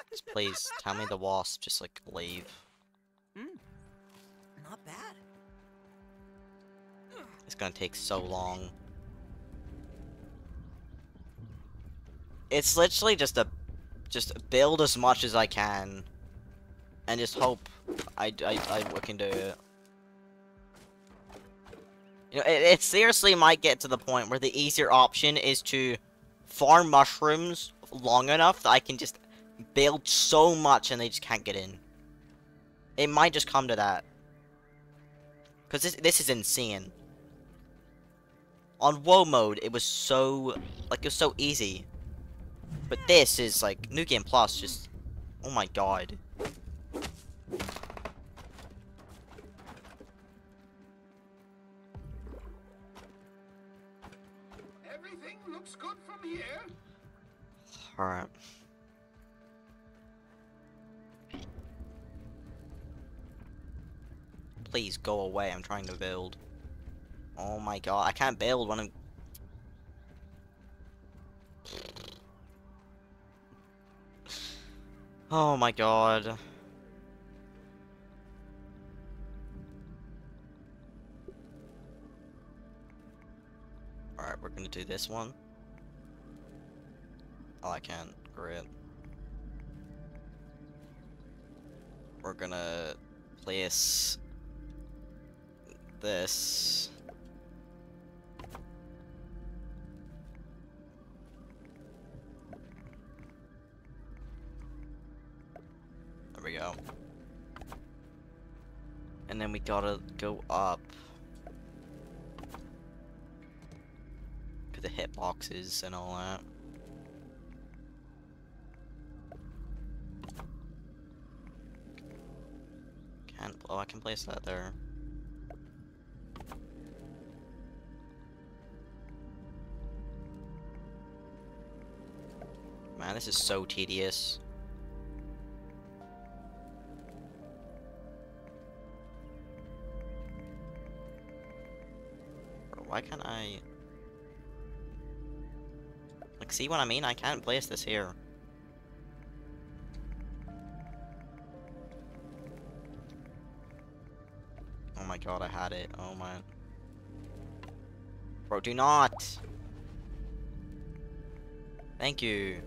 Just please, tell me the wasp just, like, leave. Mm. Not bad. It's gonna take so long. It's literally just a, just build as much as I can, and just hope I, I, I can do it. You know, it, it seriously might get to the point where the easier option is to farm mushrooms long enough that I can just build so much and they just can't get in. It might just come to that. Because this, this is insane. On Whoa mode, it was so, like, it was so easy. But this is, like, New Game Plus, just, oh my god. Alright. Please go away, I'm trying to build. Oh my god, I can't build when I'm... Oh my god. Alright, we're gonna do this one. Oh, I can't. Great. We're gonna place this. There we go. And then we gotta go up. To the hitboxes and all that. Can't. Oh, I can place that there. Man, this is so tedious. Bro, Why can't I... Like, see what I mean? I can't place this here. My god, I had it. Oh man. Bro, do not! Thank you.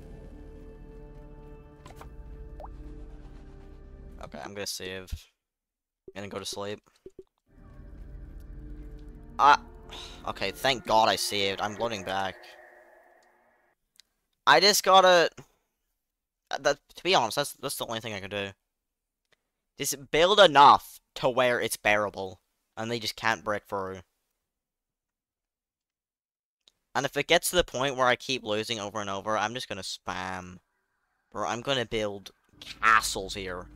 Okay, I'm gonna save. I'm gonna go to sleep. Ah! Okay, thank god I saved. I'm loading back. I just gotta... uh, That, to be honest, that's, that's the only thing I can do. Just build enough to where it's bearable. And they just can't break through. And if it gets to the point where I keep losing over and over, I'm just gonna spam. Bro, I'm gonna build castles here.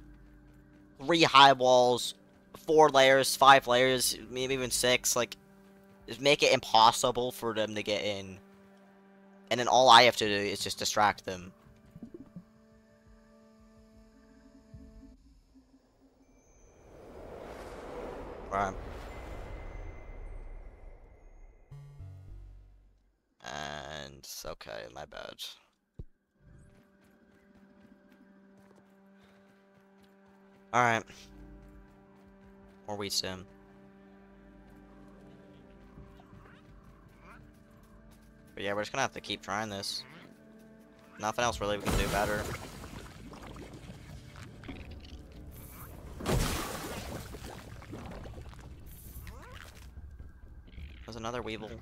Three high walls, four layers, five layers, maybe even six, like, just make it impossible for them to get in. And then all I have to do is just distract them. Right. And okay, my bad. Alright. More weed stem. But yeah, we're just gonna have to keep trying this. Nothing else really we can do better. There's another Weevil. A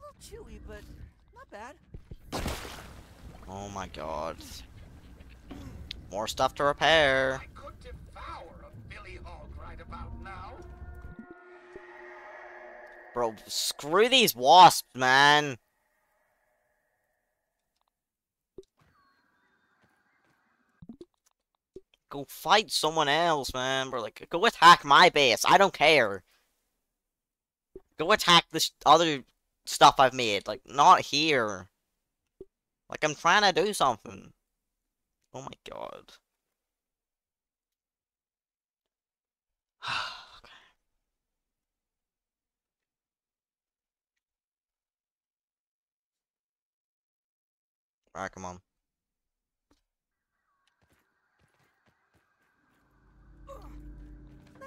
little chewy, but not bad. Oh my god. More stuff to repair. I could devour a Billy Hog right about now. Bro, screw these wasps, man. Go fight someone else, man. Bro, like, go attack my base. I don't care. Go attack this other stuff I've made. Like, not here. Like, I'm trying to do something. Oh my god. Alright, come on.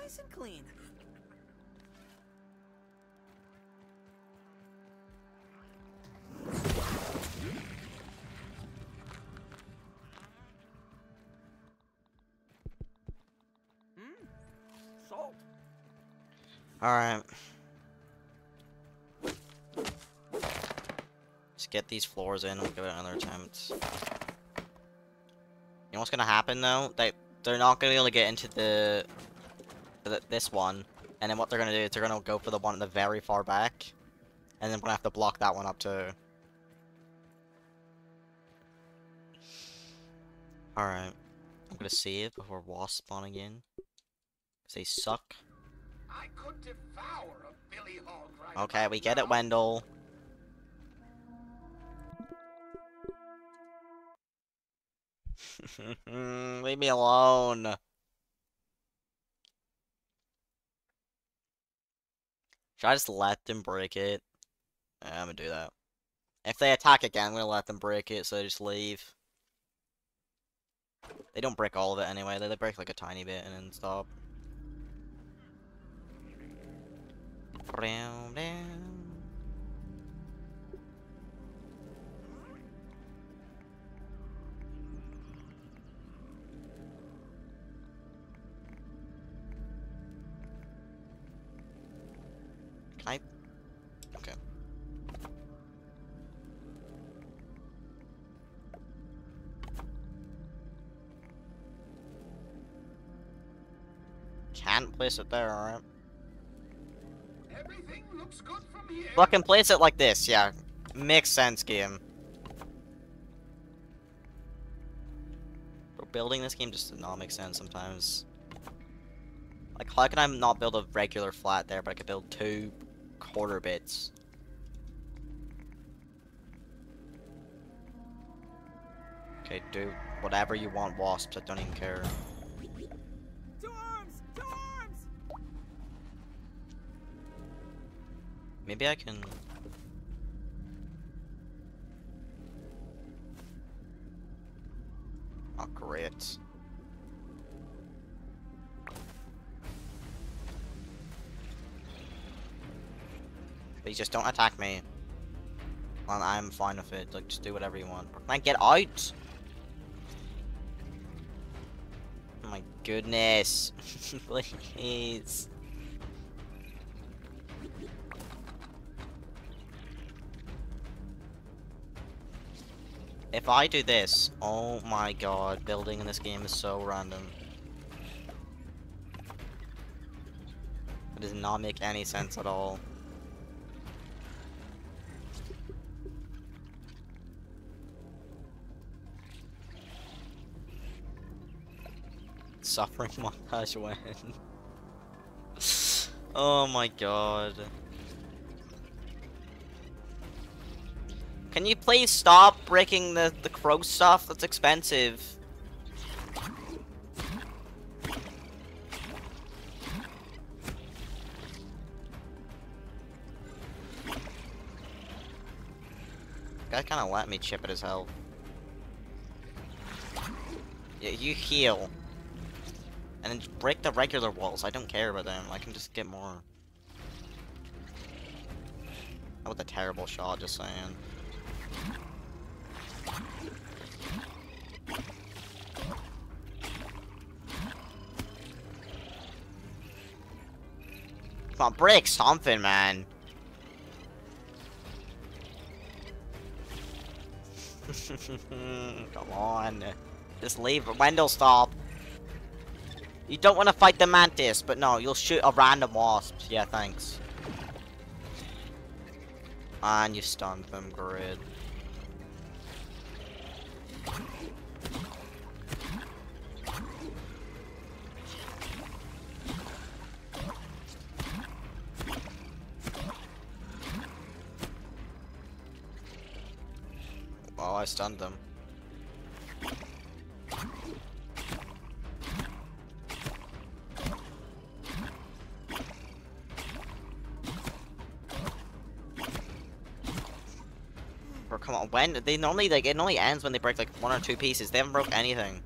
Nice and clean. Hmm. Alright. Just get these floors in, we'll give it another attempt. You know what's gonna happen though? They they're not gonna be able to get into the, this one, and then what they're gonna do is they're gonna go for the one at the very far back, and then we're gonna have to block that one up too. Alright. I'm gonna save before wasps spawning in. 'Cause they suck. I could devour a Billy Hog right Okay, we get it. Wendell. Leave me alone. Should I just let them break it? Yeah, I'm gonna do that. If they attack again, I'm gonna let them break it, so they just leave. They don't break all of it anyway, they, break like a tiny bit and then stop. Brown, down. Can't place it there, alright. Everything looks good from here. Fucking place it like this, yeah. Makes sense, game. Bro, building this game just does not make sense sometimes. Like, how can I not build a regular flat there, but I could build two quarter bits? Okay, do whatever you want, wasps. I don't even care. Maybe I can. Oh, great. Please just don't attack me. And I'm fine with it. Like, just do whatever you want. Can I get out? Oh my goodness. Please. If I do this, oh my god, building in this game is so random. It does not make any sense at all. Suffering montage when. oh my god. Can you please stop breaking the, the crow stuff? That's expensive. Guy kinda let me chip at his health. Yeah, you heal. And then break the regular walls. I don't care about them. I can just get more. That was a terrible shot, just saying. Come on, break something, man. Come on. Just leave. Wendell, stop. You don't want to fight the mantis, but no, you'll shoot a random wasp. Yeah, thanks. And you stunned them, grid. Oh, I stunned them. Come on, when they normally like it only ends when they break like one or two pieces. They haven't broke anything.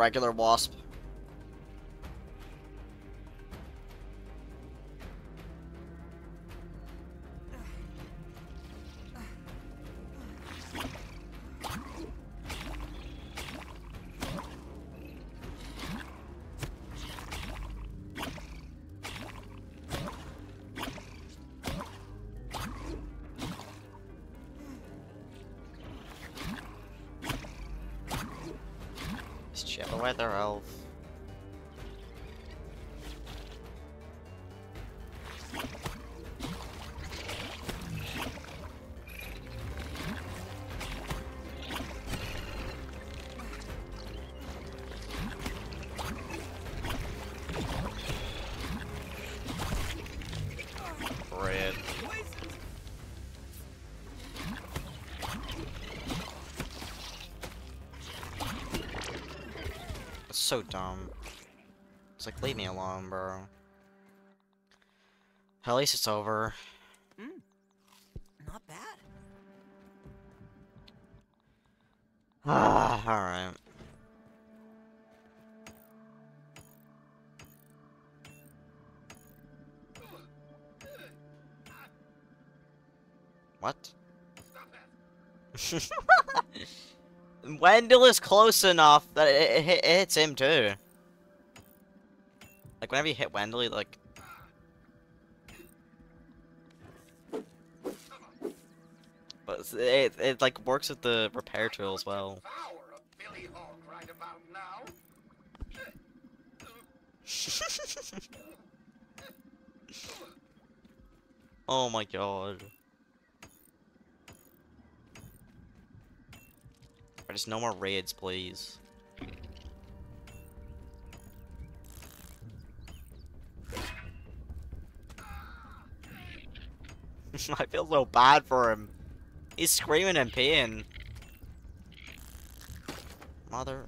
Regular wasp. So dumb. It's like, leave me alone, bro. At least it's over. Wendell is close enough that it, it, it hits him too. Like whenever you hit Wendell, you like. But it, it like works with the repair tool as well. Oh my god. Just no more raids, please. I feel so bad for him. He's screaming in pain. Mother.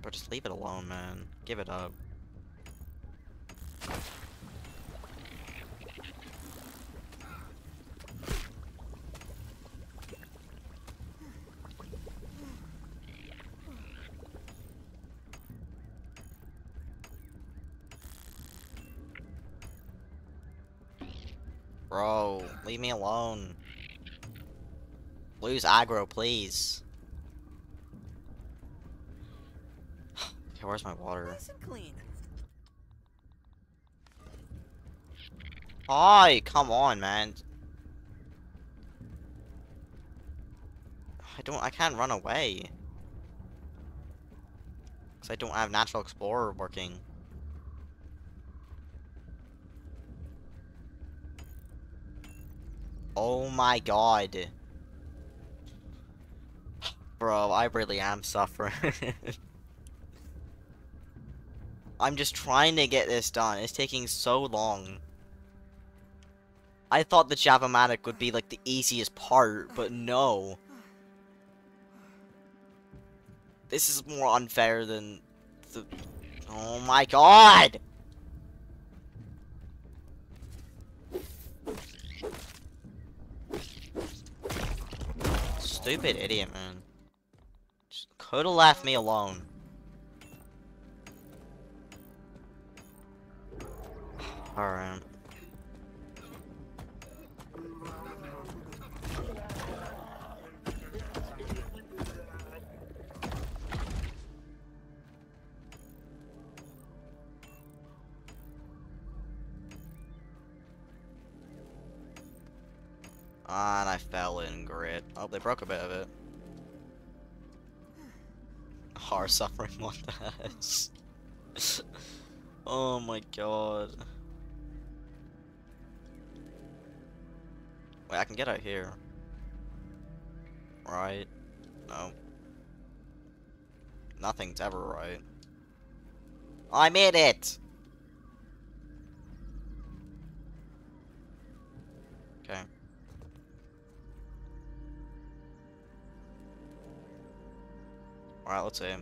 But just leave it alone, man. Give it up. Bro, leave me alone. Lose aggro, please. okay, where's my water? Nice clean. Hi, come on, man. I don't. I can't run away. Cause I don't have Natural Explorer working. Oh my god. Bro, I really am suffering. I'm just trying to get this done. It's taking so long. I thought the JAVA.MATIC would be like the easiest part, but no. This is more unfair than the... Oh my god! Stupid idiot, man. Just Could've left me alone. Alright. And I fell in grit. Oh, they broke a bit of it. Hard suffering what the Oh my god. Wait, I can get out here. Right? No. Nothing's ever right. I made it! Okay. Alright, let's see.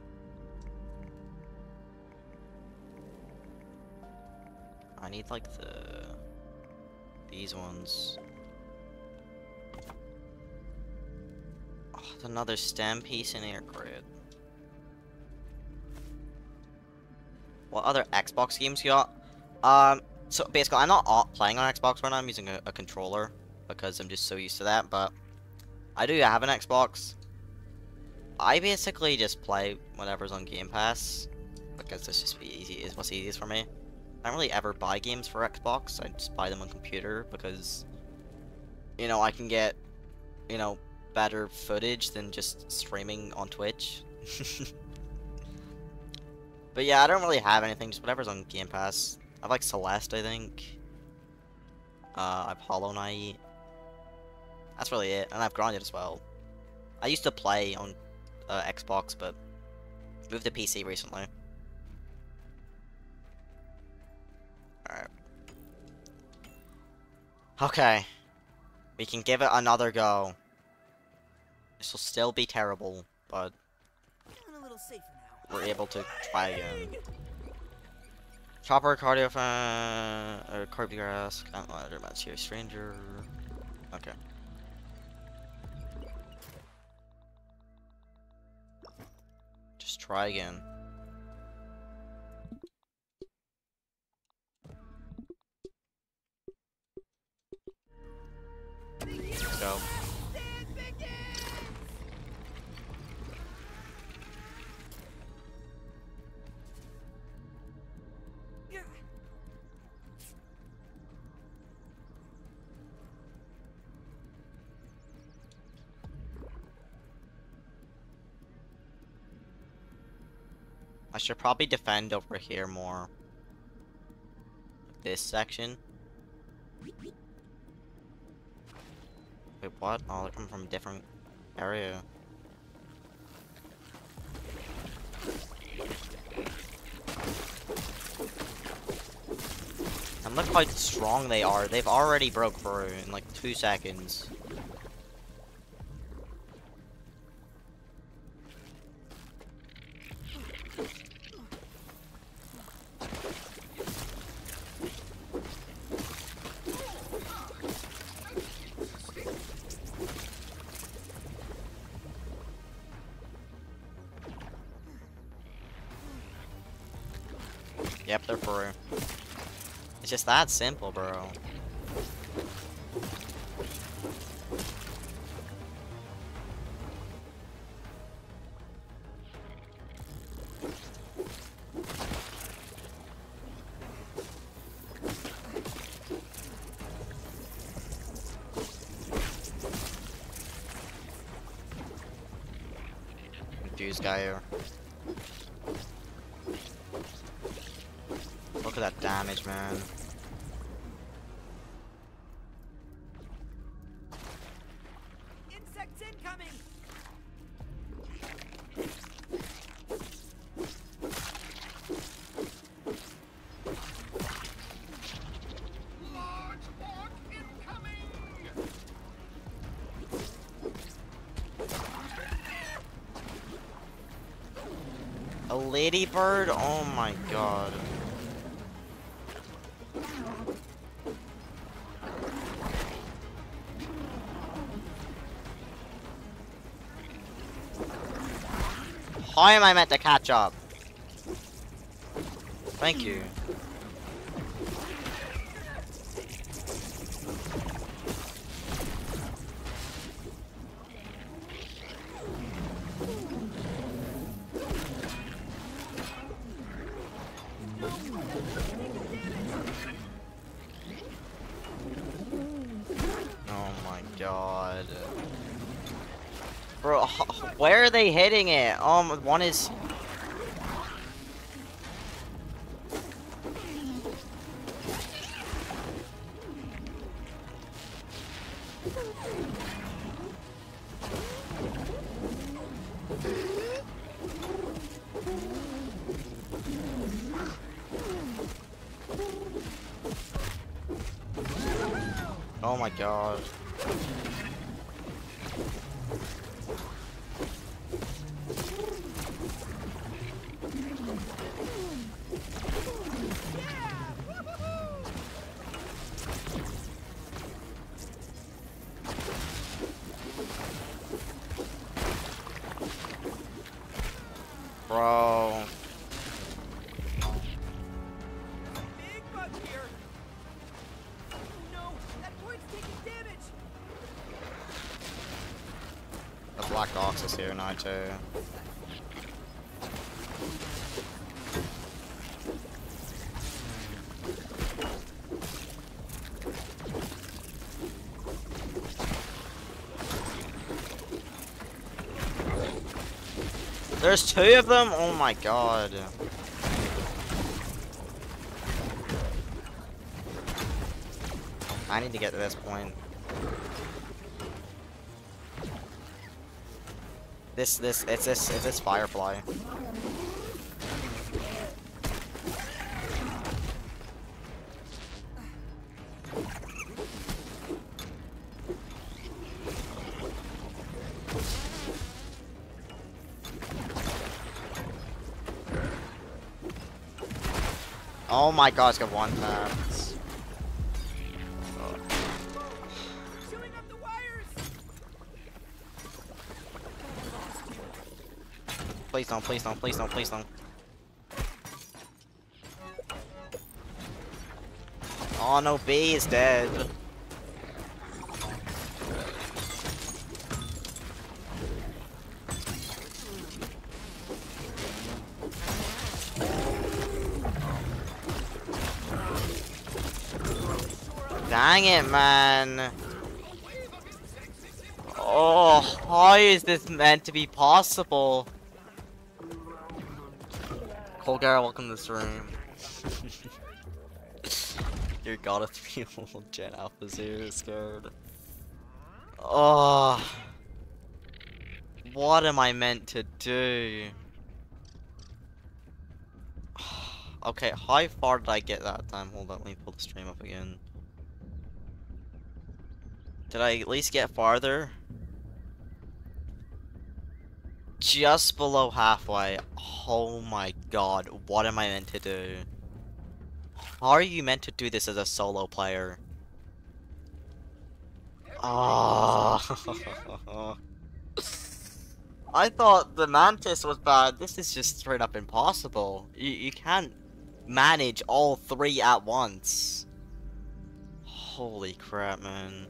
I need like the these ones. Oh, another stem piece in air grid. What other Xbox games you got? Um, so basically, I'm not playing on Xbox right now. I'm using a, a controller because I'm just so used to that. But I do have an Xbox. I basically just play whatever's on Game Pass because it's just easy. Is what's easiest for me. I don't really ever buy games for Xbox. I just buy them on computer because, you know, I can get, you know, better footage than just streaming on Twitch. but yeah, I don't really have anything. Just whatever's on Game Pass. I like Celeste, I think. Uh, I have Hollow Knight. That's really it. And I have Grounded as well. I used to play on uh, Xbox, but moved to PC recently. Alright. Okay. We can give it another go. This will still be terrible, but we're able to try again. Chopper, cardio fan, or carby grass, can't monitor match here, stranger. Okay. Just try again. Go. Should probably defend over here more. This section. Wait, what? Oh, they're coming from a different area. And look how strong they are. They've already broke through in like two seconds. It's that simple, bro. A ladybird? Oh my god. How am I meant to catch up? Thank you. They hitting it? Um, one is... Oh my god. Too. There's two of them? Oh my god. I need to get to this point. This, this, it's this, it's this firefly. Oh my god, it's got one tap. Please don't, please don't, please don't, please don't. Oh no, B is dead. Dang it, man. Oh, how is this meant to be possible? Colgar, welcome to the stream. Your god of three old Gen Alpha Zero is scared. Oh. What am I meant to do? okay, how far did I get that time? Hold on, let me pull the stream up again. Did I at least get farther? Just below halfway. Oh my god, what am I meant to do? How are you meant to do this as a solo player? Ah. I thought the Mantis was bad. This is just straight up impossible. You, you can't manage all three at once. Holy crap, man.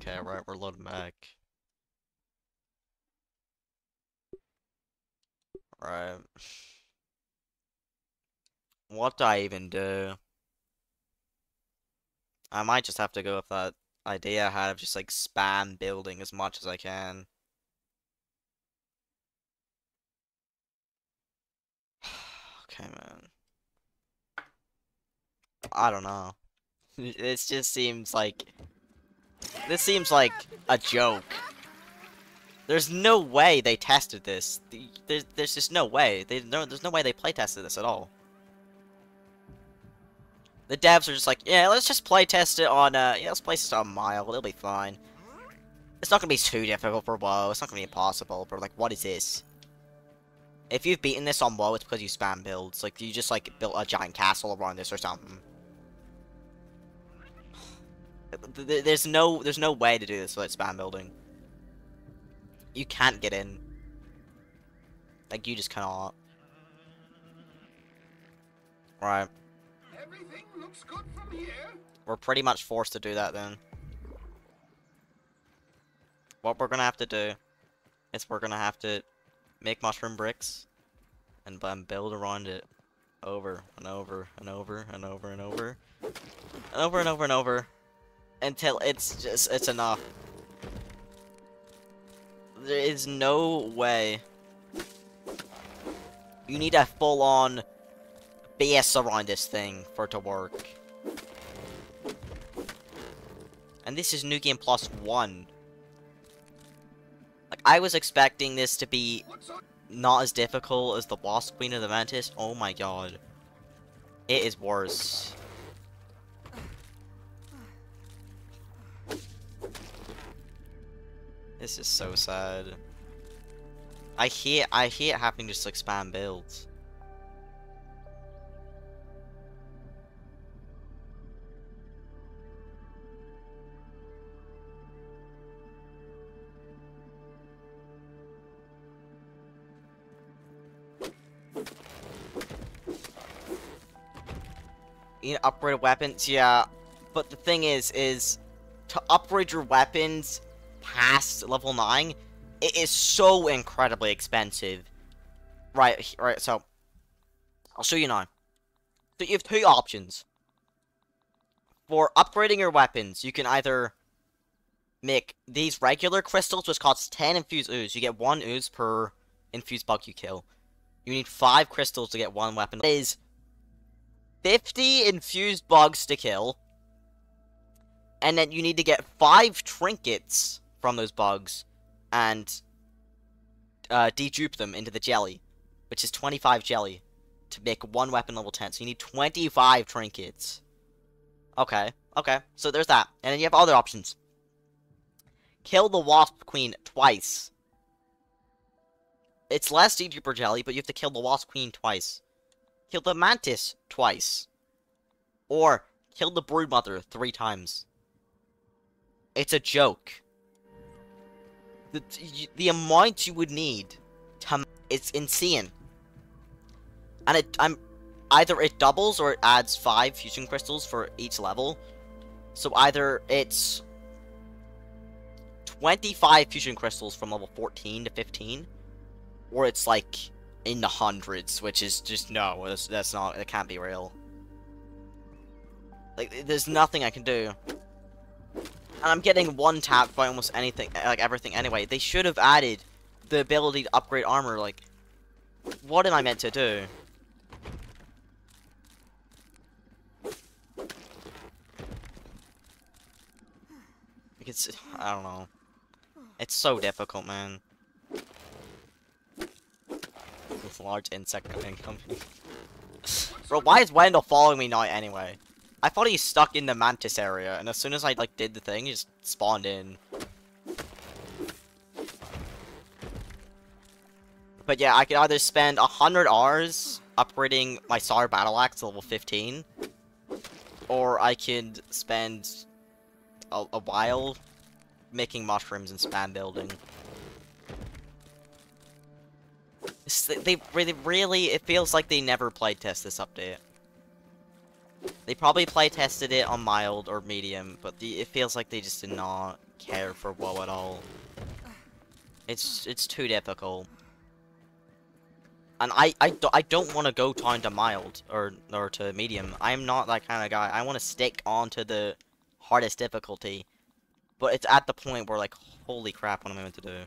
Okay, right, we're loading back. Right. What do I even do? I might just have to go with that idea I had of just like spam building as much as I can. okay, man. I don't know. this just seems like... This seems like a joke. There's no way they tested this. There's, just no way. They, there's no way they play tested this at all. The devs are just like, yeah, let's just play test it on, uh, yeah, let's play this on mild. It'll be fine. It's not gonna be too difficult for Whoa. It's not gonna be impossible. But like, what is this? If you've beaten this on Whoa, it's because you spam builds. Like, you just like built a giant castle around this or something. Th- th- There's no, there's no way to do this without spam building. You can't get in. Like, you just cannot. Right. Everything looks good from here. We're pretty much forced to do that then. What we're gonna have to do is we're gonna have to make mushroom bricks and build around it over and over and over and over and over and over and over and over until it's just it's enough. There is no way. You need a full-on base around this thing for it to work. And this is New Game Plus 1. Like, I was expecting this to be not as difficult as the Wasp Queen of the Mantis. Oh my god. It is worse. This is so sad. I hate I hate having to just like spam builds. You know, upgrade weapons, yeah. But the thing is, is to upgrade your weapons past level 9, it is so incredibly expensive. Right, right, so, I'll show you now. So you have two options. For upgrading your weapons, you can either make these regular crystals, which costs 10 infused ooze. You get one ooze per infused bug you kill. You need 5 crystals to get one weapon. That is 50 infused bugs to kill. And then you need to get 5 trinkets from those bugs and uh, dedupe them into the jelly, which is 25 jelly to make one weapon level 10. So you need 25 trinkets. Okay, okay. So there's that. And then you have other options. Kill the Wasp Queen twice. It's less dedupe per jelly, but you have to kill the Wasp Queen twice. Kill the Mantis twice. Or kill the Broodmother three times. It's a joke. The, the amount you would need to, it's insane. And it I'm either it doubles or it adds five fusion crystals for each level. So either it's 25 fusion crystals from level 14 to 15 or it's like in the hundreds, which is just no, that's, that's not it can't be real. Like there's nothing I can do. And I'm getting one tap by almost anything, like everything anyway. They should have added the ability to upgrade armor, like, what am I meant to do? It's, I don't know. It's so difficult, man. With large insect incoming. Bro, why is Wendell following me now anyway? I thought he stuck in the mantis area, and as soon as I like did the thing, he just spawned in. But yeah, I could either spend a hundred hours upgrading my Star Battle Axe to level 15, or I could spend a, a while making mushrooms and spam building. They really, really, it feels like they never played test this update. They probably play tested it on mild or medium, but the, it feels like they just did not care for Whoa at all. It's it's too difficult. And I I, do, I don't want to go down to mild or or to medium. I'm not that kind of guy. I want to stick onto the hardest difficulty. But it's at the point where like, holy crap, what am I meant to do?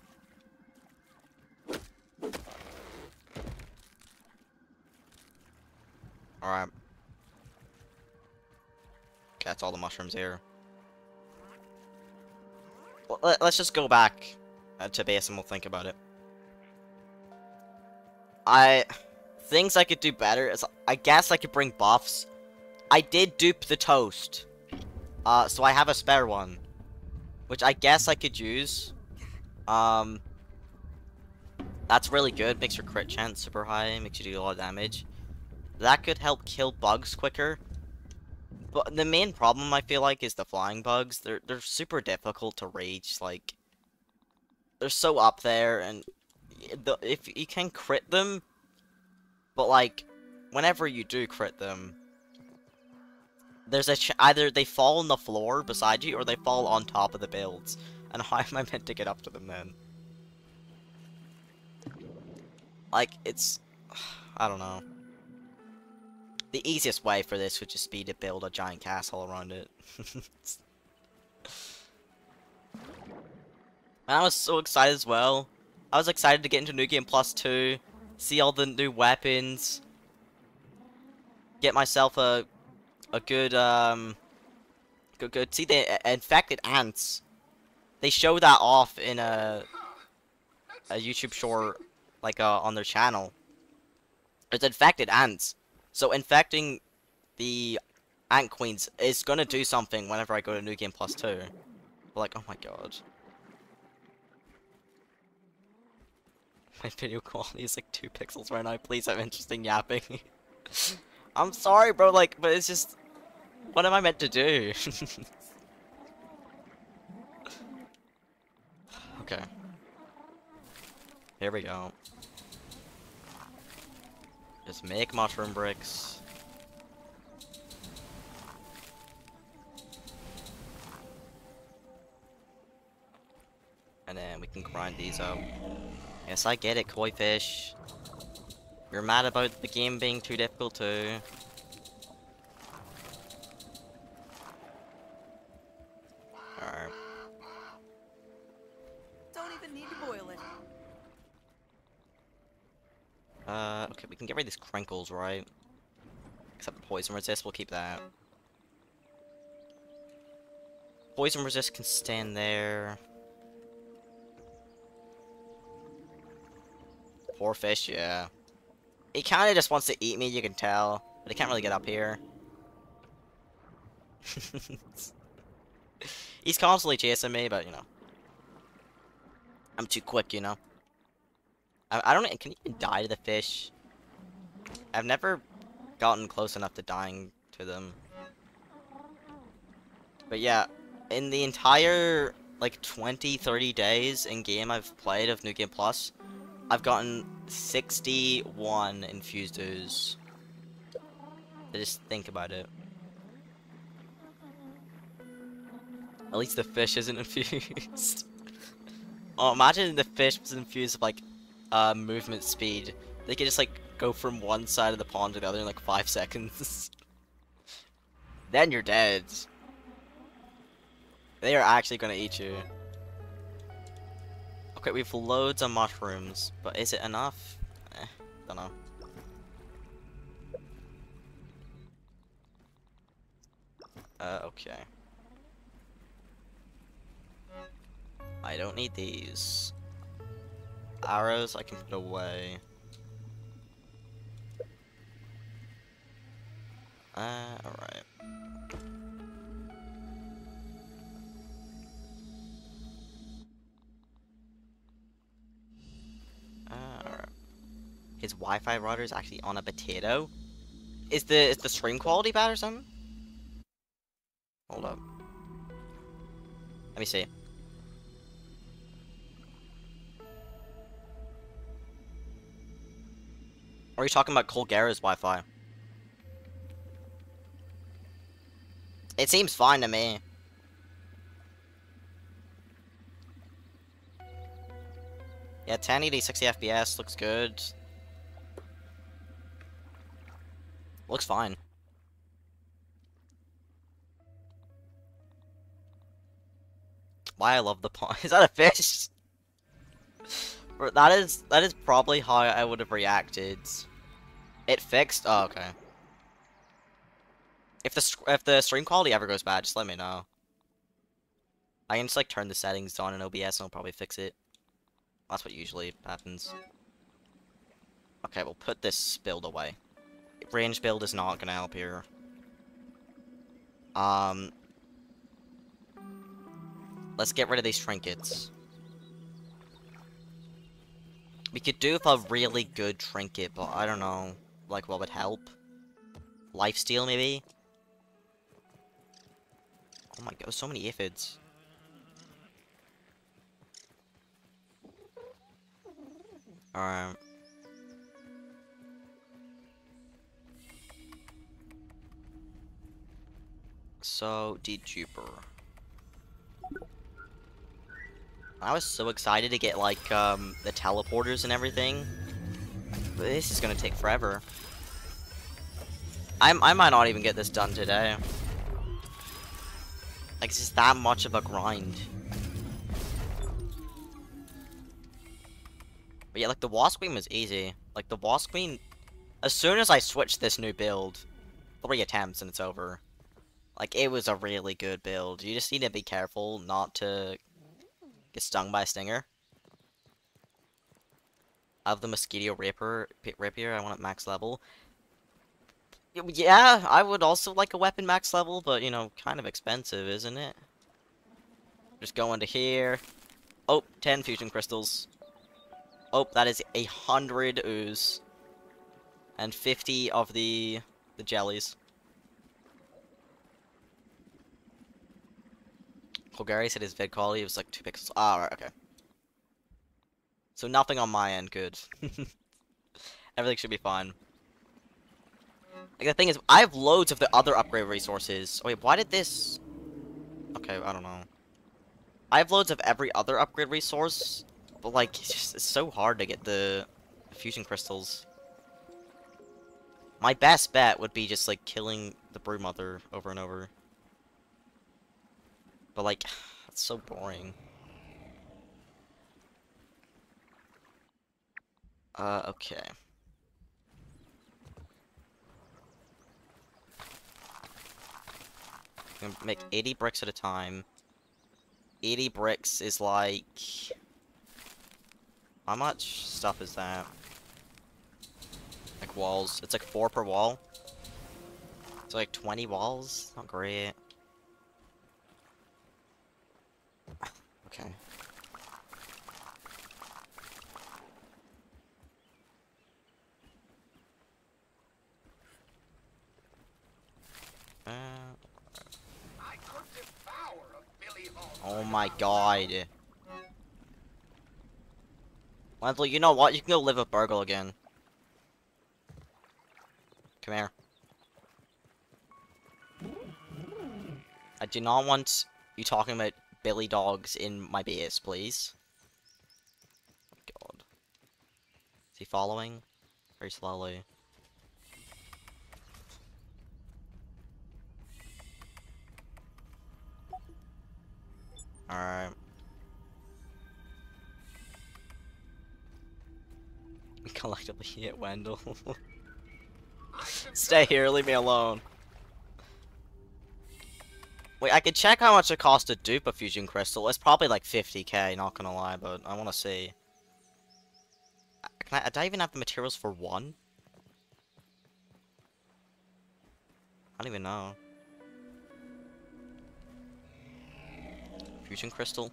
Alright. That's all the mushrooms here. Let's just go back uh, to base and we'll think about it. I... Things I could do better is, I guess I could bring buffs. I did dupe the toast. Uh, so I have a spare one. Which I guess I could use. Um... That's really good, makes your crit chance super high, makes you do a lot of damage. That could help kill bugs quicker. But the main problem I feel like is the flying bugs. They're they're super difficult to reach. Like they're so up there, and the, if you can crit them, but like whenever you do crit them, there's a either they fall on the floor beside you or they fall on top of the builds. And how am I meant to get up to them then? Like it's, I don't know. The easiest way for this would just be to build a giant castle around it. and I was so excited as well. I was excited to get into New Game Plus 2, see all the new weapons, get myself a a good um good good see the infected ants. They show that off in a a YouTube short like uh, on their channel. It's infected ants. So infecting the ant queens is gonna do something whenever I go to New Game Plus 2. But like, oh my god. My video quality is like 2 pixels right now. Please have interesting yapping. I'm sorry, bro, like, but it's just... What am I meant to do? okay. Here we go. Just make mushroom bricks. And then we can grind these out. Yes, I get it, koi fish. You're mad about the game being too difficult too. Uh, okay, we can get rid of these crinkles, right? Except the poison resist, we'll keep that. Poison resist can stand there. Poor fish, yeah. He kinda just wants to eat me, you can tell. But he can't really get up here. He's constantly chasing me, but, you know. I'm too quick, you know. I, I don't can you even die to the fish? I've never gotten close enough to dying to them. But yeah, in the entire like 20, 30 days in game I've played of New Game Plus, I've gotten 61 infused ooze. Just think about it. At least the fish isn't infused. oh, imagine the fish was infused with like uh, movement speed. They could just like go from one side of the pond to the other in like five seconds. then you're dead. They are actually gonna eat you. Okay, we've loads of mushrooms, but is it enough? Eh, don't know. Uh, okay. I don't need these. Arrows I can put away. Uh, alright. Uh, alright. His Wi-Fi router is actually on a potato? Is the is the stream quality bad or something? Hold up. Let me see. Or are you talking about Colgara's Wi-Fi? It seems fine to me. Yeah, 1080 60 FPS looks good. Looks fine. Why I love the pond. Is that a fish? That is that is probably how I would have reacted. It fixed? Oh, okay. If the if the stream quality ever goes bad, just let me know. I can just like turn the settings on in OBS and it'll probably fix it. That's what usually happens. Okay, we'll put this build away. Range build is not gonna help here. Um, let's get rid of these trinkets. We could do with a really good trinket, but I don't know, like what would help. Lifesteal, maybe? Oh my god, so many aphids. Alright. So, deduper. I was so excited to get, like, um, the teleporters and everything. This is gonna take forever. I, I might not even get this done today. Like, it's just that much of a grind. But yeah, like, the Wasp Queen was easy. Like, the Wasp Queen... As soon as I switched this new build, three attempts and it's over. Like, it was a really good build. You just need to be careful not to get stung by a stinger. Have the Mosquito Rapier, Rapier, I want it max level. Yeah, I would also like a weapon max level, but, you know, kind of expensive, isn't it? Just go into here. Oh, 10 fusion crystals. Oh, that is a hundred ooze. And 50 of the, the jellies. Colgary said his vid quality was like 2 pixels. Ah, right, okay. So nothing on my end, good. Everything should be fine. Like, the thing is, I have loads of the other upgrade resources. Wait, why did this... Okay, I don't know. I have loads of every other upgrade resource, but, like, it's just it's so hard to get the fusion crystals. My best bet would be just, like, killing the Broodmother over and over. But, like, that's so boring. Uh, okay. I'm gonna make 80 bricks at a time. 80 bricks is like... How much stuff is that? Like walls. It's like 4 per wall. It's like 20 walls. Not great. Okay. Uh, I could devour a Billy Hall. Oh my god. Wendell, you know what? You can go live with BURG.L again. Come here. I do not want you talking about Billy Hogs in my base, please. God. Is he following? Very slowly. Alright. Collectively hit Wendell. Stay here, leave me alone. Wait, I could check how much it costs to dupe a fusion crystal. It's probably like 50k, not gonna lie, but I wanna see. Can I, do I even have the materials for one? I don't even know. Fusion crystal.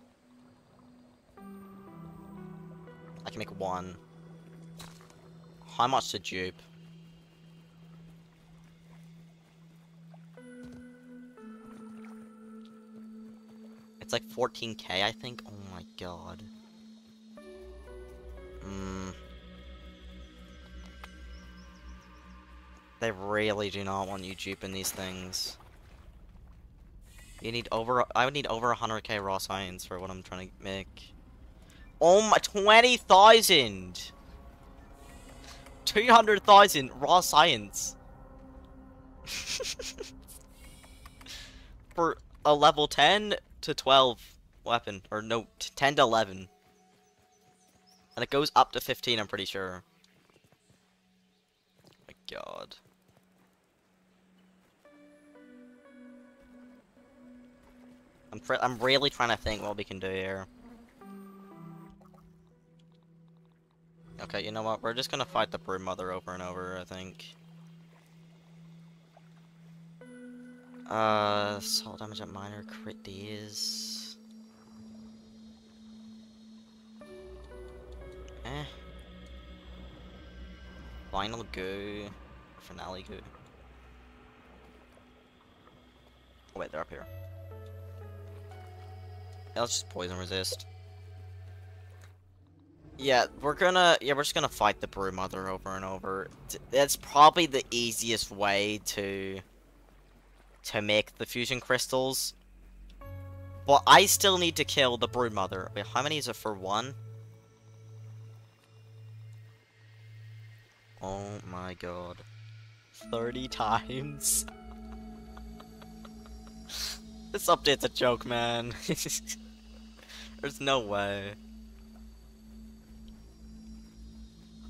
I can make one. How much to dupe? It's like 14k, I think. Oh my god. Hmm. They really do not want you duping these things. You need over- I would need over 100k raw science for what I'm trying to make. Oh my- 20,000! 200,000 raw science! for a level 10 to 12 weapon. Or no, 10 to 11. And it goes up to 15, I'm pretty sure. my god. I'm I'm really trying to think what we can do here. Okay, you know what? We're just gonna fight the brood mother over and over, I think. Uh, soul damage at minor, crit is. Eh. Final go. Finale go. Oh wait, they're up here. Let's just poison resist. Yeah, we're gonna, yeah, we're just gonna fight the Brood Mother over and over. That's probably the easiest way to, to make the fusion crystals. But I still need to kill the Brood Mother. Wait, how many is it for one? Oh my god. 30 times. this update's a joke, man. There's no way.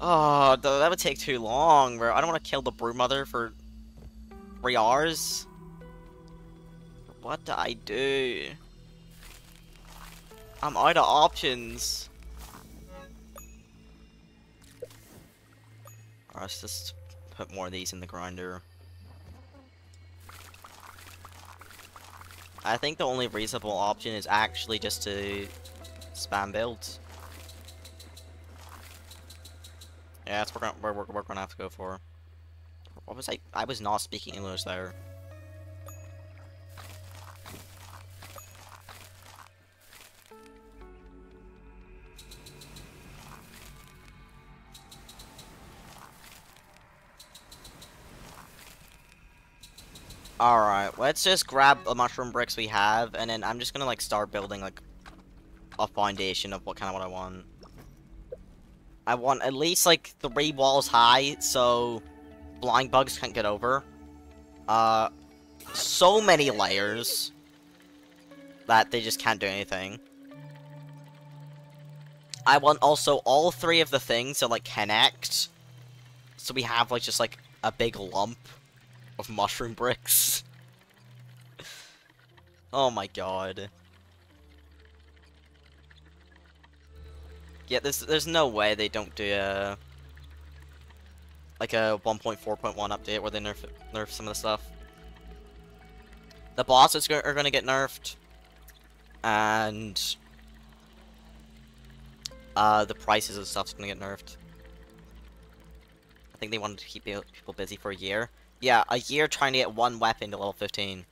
Oh, th that would take too long, bro. I don't want to kill the brood mother for three hours. What do I do? I'm out of options. Alright, let's just put more of these in the grinder. I think the only reasonable option is actually just to spam builds. Yeah, that's what we're, we're, we're gonna have to go for. What was I? I was not speaking English there. Alright, let's just grab the mushroom bricks we have, and then I'm just gonna like start building like a foundation of what kind of what I want. I want at least like three walls high, so blind bugs can't get over. Uh, so many layers that they just can't do anything. I want also all three of the things to like connect, so we have like just like a big lump of mushroom bricks. oh my god. Yeah, there's there's no way they don't do a like a 1.4.1 update where they nerf nerf some of the stuff. The bosses are going to get nerfed, and uh, the prices of stuff's to get nerfed. I think they wanted to keep people busy for a year. Yeah, a year trying to get one weapon to level 15.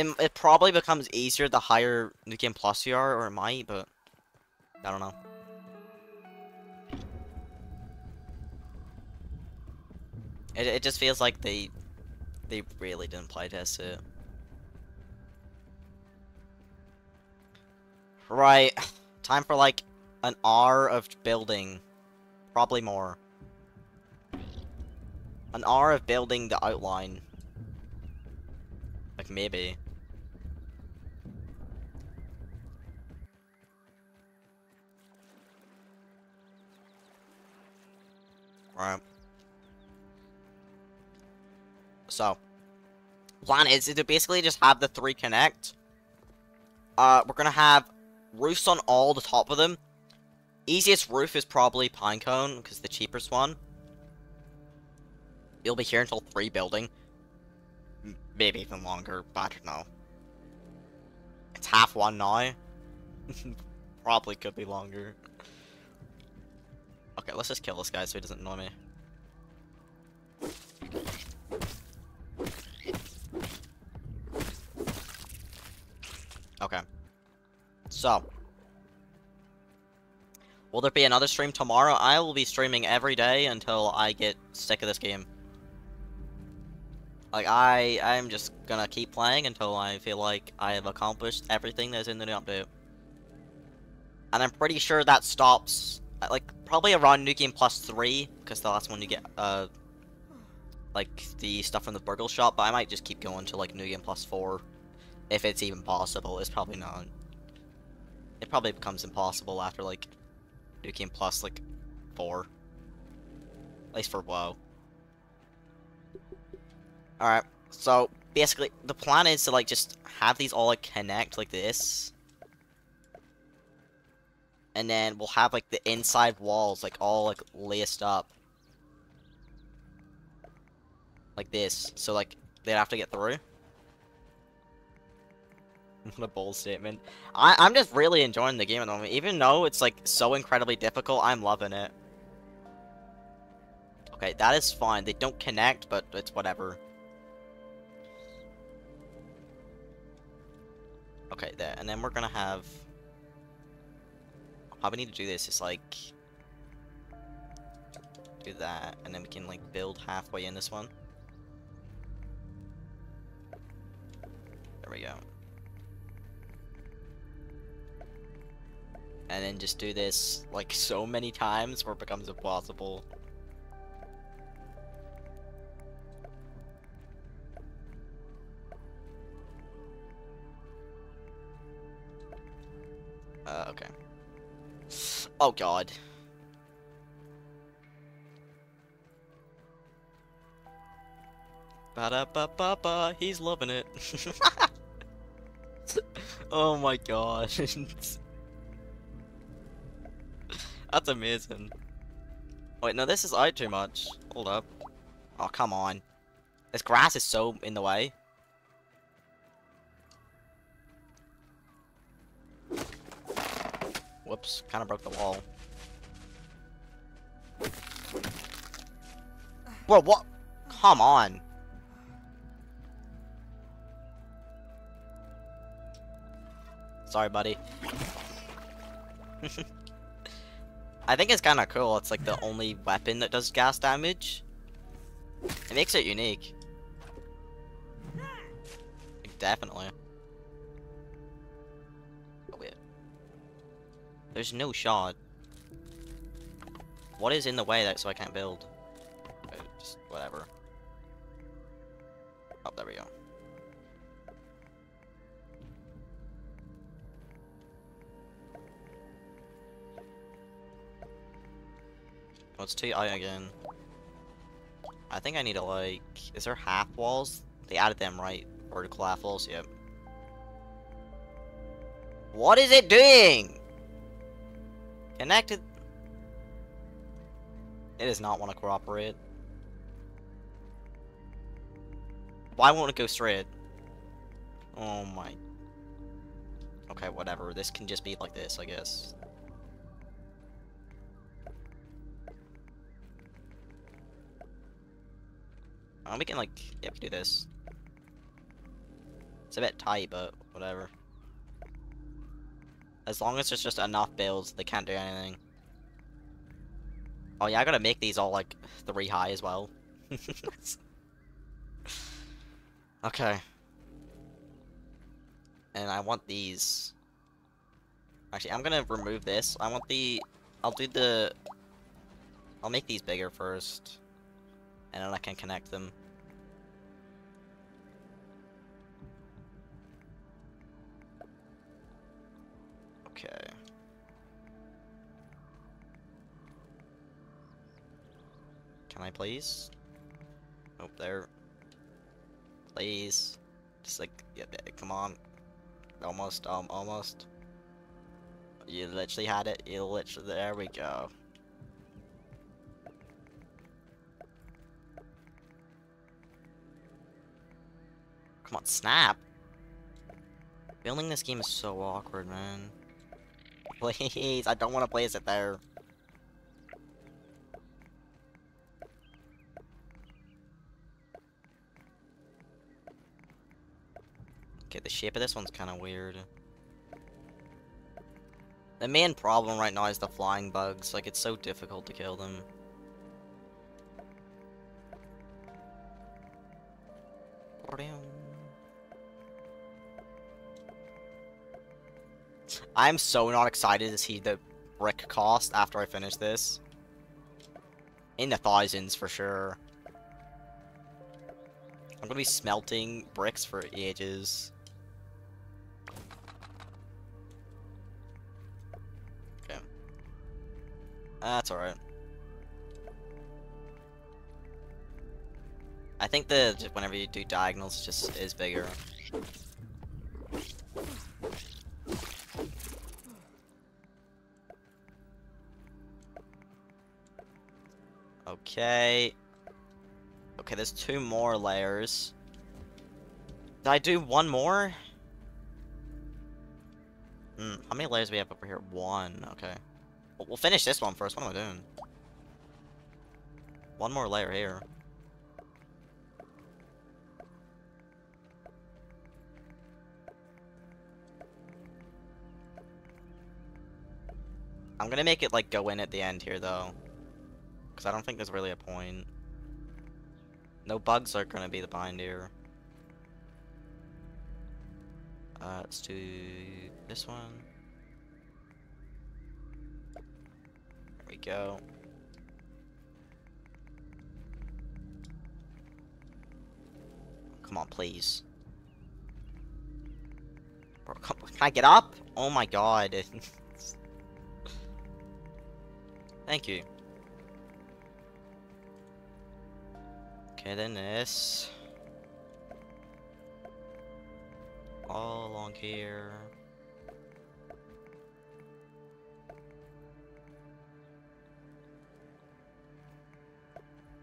It, it probably becomes easier the higher New Game Plus you are, or it might, but I don't know. It, it just feels like they they really didn't playtest it. Right, time for like an hour of building, probably more. An hour of building the outline. Like maybe. Right. So, plan is to basically just have the three connect. Uh, we're gonna have roofs on all the top of them. Easiest roof is probably Pinecone, because the cheapest one. You'll be here until 3 building. Maybe even longer, but I don't know. It's half one now. probably could be longer. Okay, let's just kill this guy so he doesn't annoy me. Okay. So. Will there be another stream tomorrow? I will be streaming every day until I get sick of this game. Like, I, I'm just gonna keep playing until I feel like I have accomplished everything that's in the new update. And I'm pretty sure that stops, like, probably around New Game Plus 3, because the last one you get, uh, like, the stuff from the BURG.L shop, but I might just keep going to, like, New Game Plus 4, if it's even possible. It's probably not. It probably becomes impossible after, like, New Game Plus, like, 4. At least for Whoa. Alright, so, basically, the plan is to, like, just have these all, like, connect like this. And then we'll have, like, the inside walls, like, all, like, laced up. Like this. So, like, they'd have to get through. What a bold statement. I I'm just really enjoying the game at the moment. Even though it's like so incredibly difficult, I'm loving it. Okay, that is fine. They don't connect, but it's whatever. Okay, there. And then we're gonna have... How we need to do this is like... Do that, and then we can like build halfway in this one. There we go. and then just do this like so many times where it becomes impossible. Uh, okay. Oh god. Ba da ba ba ba, he's loving it. oh my god. That's amazing. Wait, no, this is out too much. Hold up. Oh, come on. This grass is so in the way. Whoops, kind of broke the wall. Bro, what? Come on. Sorry, buddy. I think it's kind of cool. It's like the only weapon that does gas damage. It makes it unique. Definitely. There's no shot. What is in the way that so I can't build? Uh, just whatever. Oh, there we go. Oh, it's too high again. I think I need to like... Is there half walls? They added them, right? Vertical half walls? Yep. What is it doing? Connected... It does not want to cooperate. Why won't it go straight? Oh my... Okay, whatever. This can just be like this, I guess. Oh, we can like, yeah, do this. It's a bit tight, but whatever. As long as there's just enough builds, they can't do anything. Oh yeah, I gotta make these all like three high as well. okay. And I want these. Actually, I'm gonna remove this. I want the. I'll do the. I'll make these bigger first. And then I can connect them. Okay. Can I please? Oh, there. Please. Just like, yeah, come on. Almost, um, almost. You literally had it. You literally, there we go. Come on, snap. Building this game is so awkward, man. Please, I don't want to place it there. Okay, the shape of this one's kind of weird. The main problem right now is the flying bugs. Like, it's so difficult to kill them. I'm so not excited to see the brick cost after I finish this. In the thousands for sure. I'm gonna be smelting bricks for ages. Okay. That's alright. I think the whenever you do diagonals, just is bigger. Okay. Okay, there's two more layers. Did I do one more? Hmm, how many layers do we have over here? One, okay. We'll, we'll finish this one first. What am I doing? One more layer here. I'm gonna make it like go in at the end here though. Because I don't think there's really a point. No bugs are gonna be the bind here. Uh, let's do this one. There we go. Come on, please. Bro, come, can I get up? Oh my god. Thank you. Okay, then this. All along here.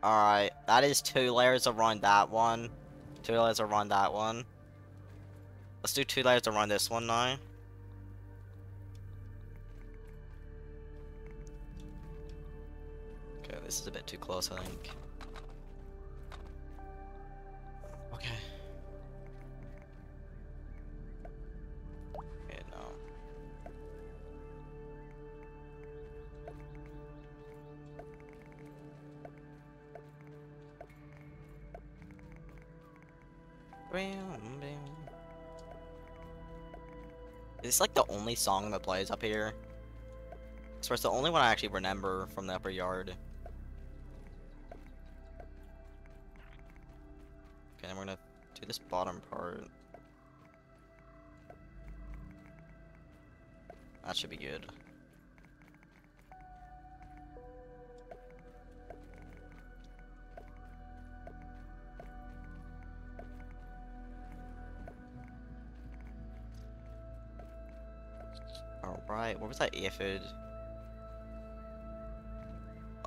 Alright, that is two layers around that one. Two layers around that one. Let's do two layers around this one now. Okay, this is a bit too close, I think. Okay. Okay, no. Is this like the only song that plays up here? So it's the only one I actually remember from the upper yard. Okay, then we're gonna do this bottom part. That should be good. Alright, what was that aphid?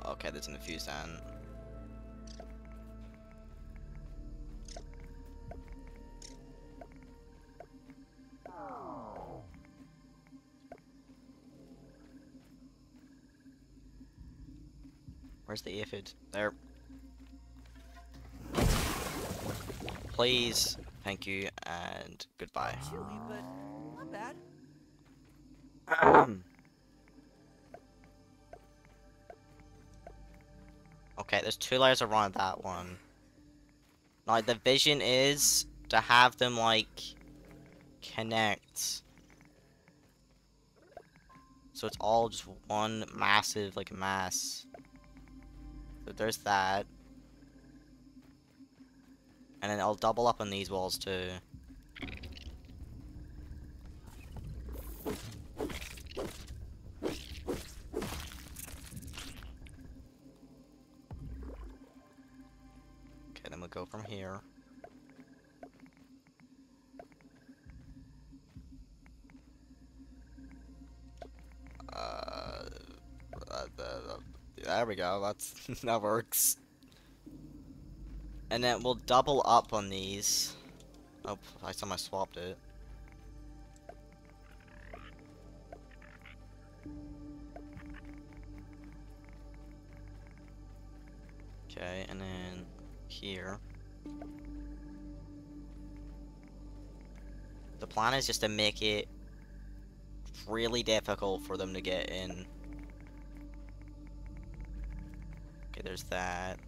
Okay, there's an infused ant. Where's the aphid? There. Please, thank you, and goodbye. Chilly, but not bad. okay, there's two layers around that one. Like, the vision is to have them, like, connect. So it's all just one massive, like, mass. There's that. And then I'll double up on these walls, too. Okay, then we'll go from here. Uh, uh, the- there we go. That's that works. And then we'll double up on these. Oh, I I swapped it. Okay, and then here. The plan is just to make it really difficult for them to get in. Okay, there's that.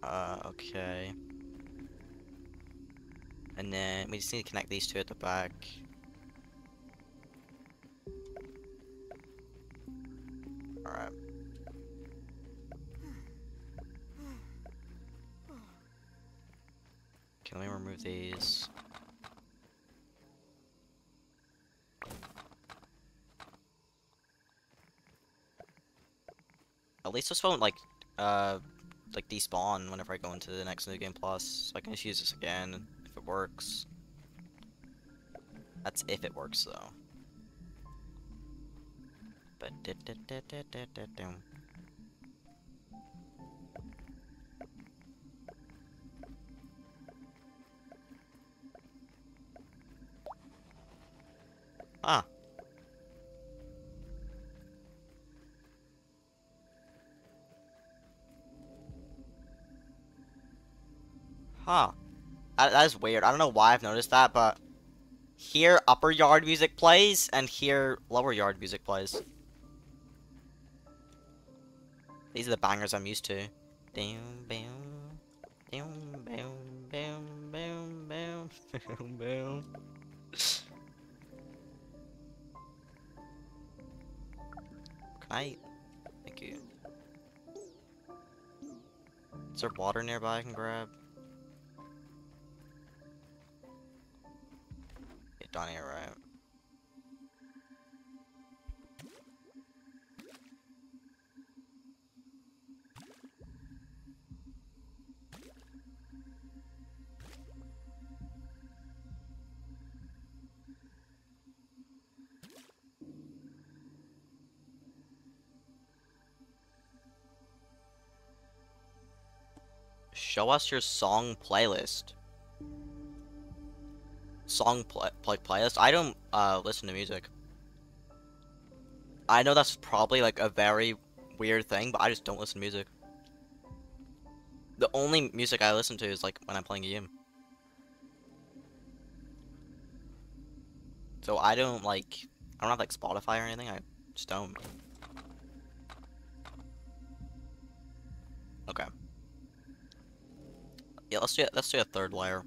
Uh, okay. And then we just need to connect these two at the back. Alright. Can we remove these? At least this won't like uh like despawn whenever I go into the next new game plus. So I can just use this again if it works. That's if it works though. But Ah. Huh. That, that is weird. I don't know why I've noticed that, but here upper yard music plays, and here lower yard music plays. These are the bangers I'm used to. Down, boom, down, boom, boom, boom, boom, boom, boom. Can I? Thank you. Is there water nearby I can grab? Down here? Show us your song playlist. Song play, play playlist? I don't uh, listen to music. I know that's probably like a very weird thing, but I just don't listen to music. The only music I listen to is like when I'm playing a game. So I don't like, I don't have like Spotify or anything, I just don't. Okay. Yeah, let's do let's do a third layer.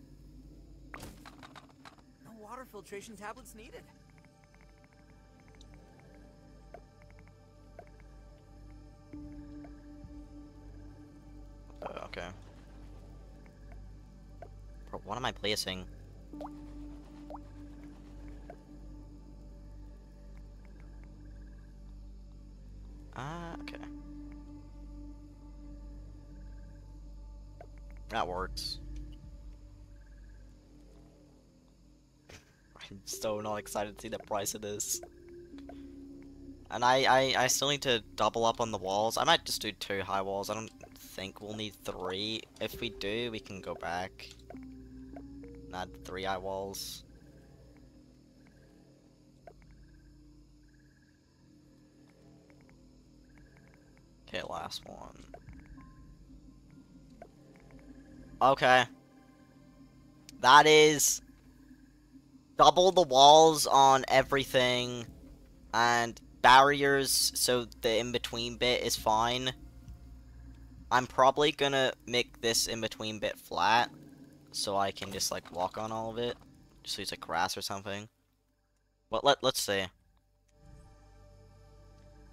Filtration tablets needed. Uh, okay. Bro, what am I placing? Ah, okay. That works. I'm so not excited to see the price of this. And I, I, I still need to double up on the walls. I might just do two high walls. I don't think we'll need three. If we do, we can go back. And add three high walls. Okay, last one. Okay. That is double the walls on everything and barriers so the in-between bit is fine. I'm probably gonna make this in-between bit flat so I can just like walk on all of it. Just use like grass or something. But let let's see.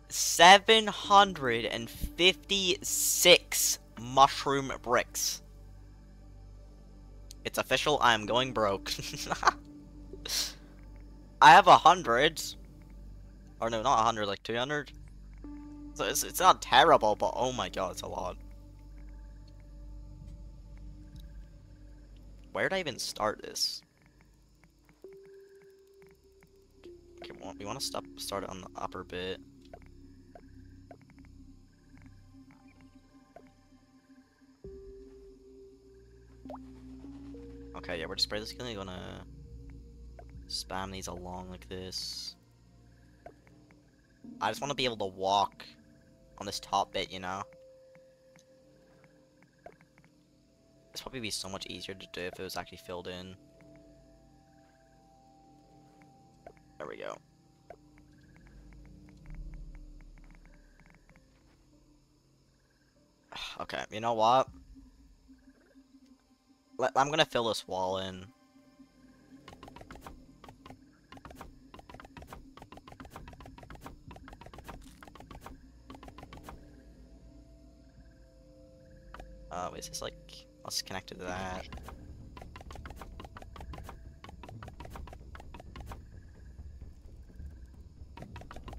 756 mushroom bricks. It's official, I am going broke. I have a hundred. Or no, not a hundred, like 200. So it's, it's not terrible, but oh my god, it's a lot. Where did I even start this? Okay, we want to stop, start it on the upper bit. Okay, yeah, we're just basically gonna spam these along like this. I just want to be able to walk on this top bit, you know? This probably be so much easier to do if it was actually filled in. There we go. Okay, you know what? I'm gonna fill this wall in. Uh, wait, is this like, let's connect it to that.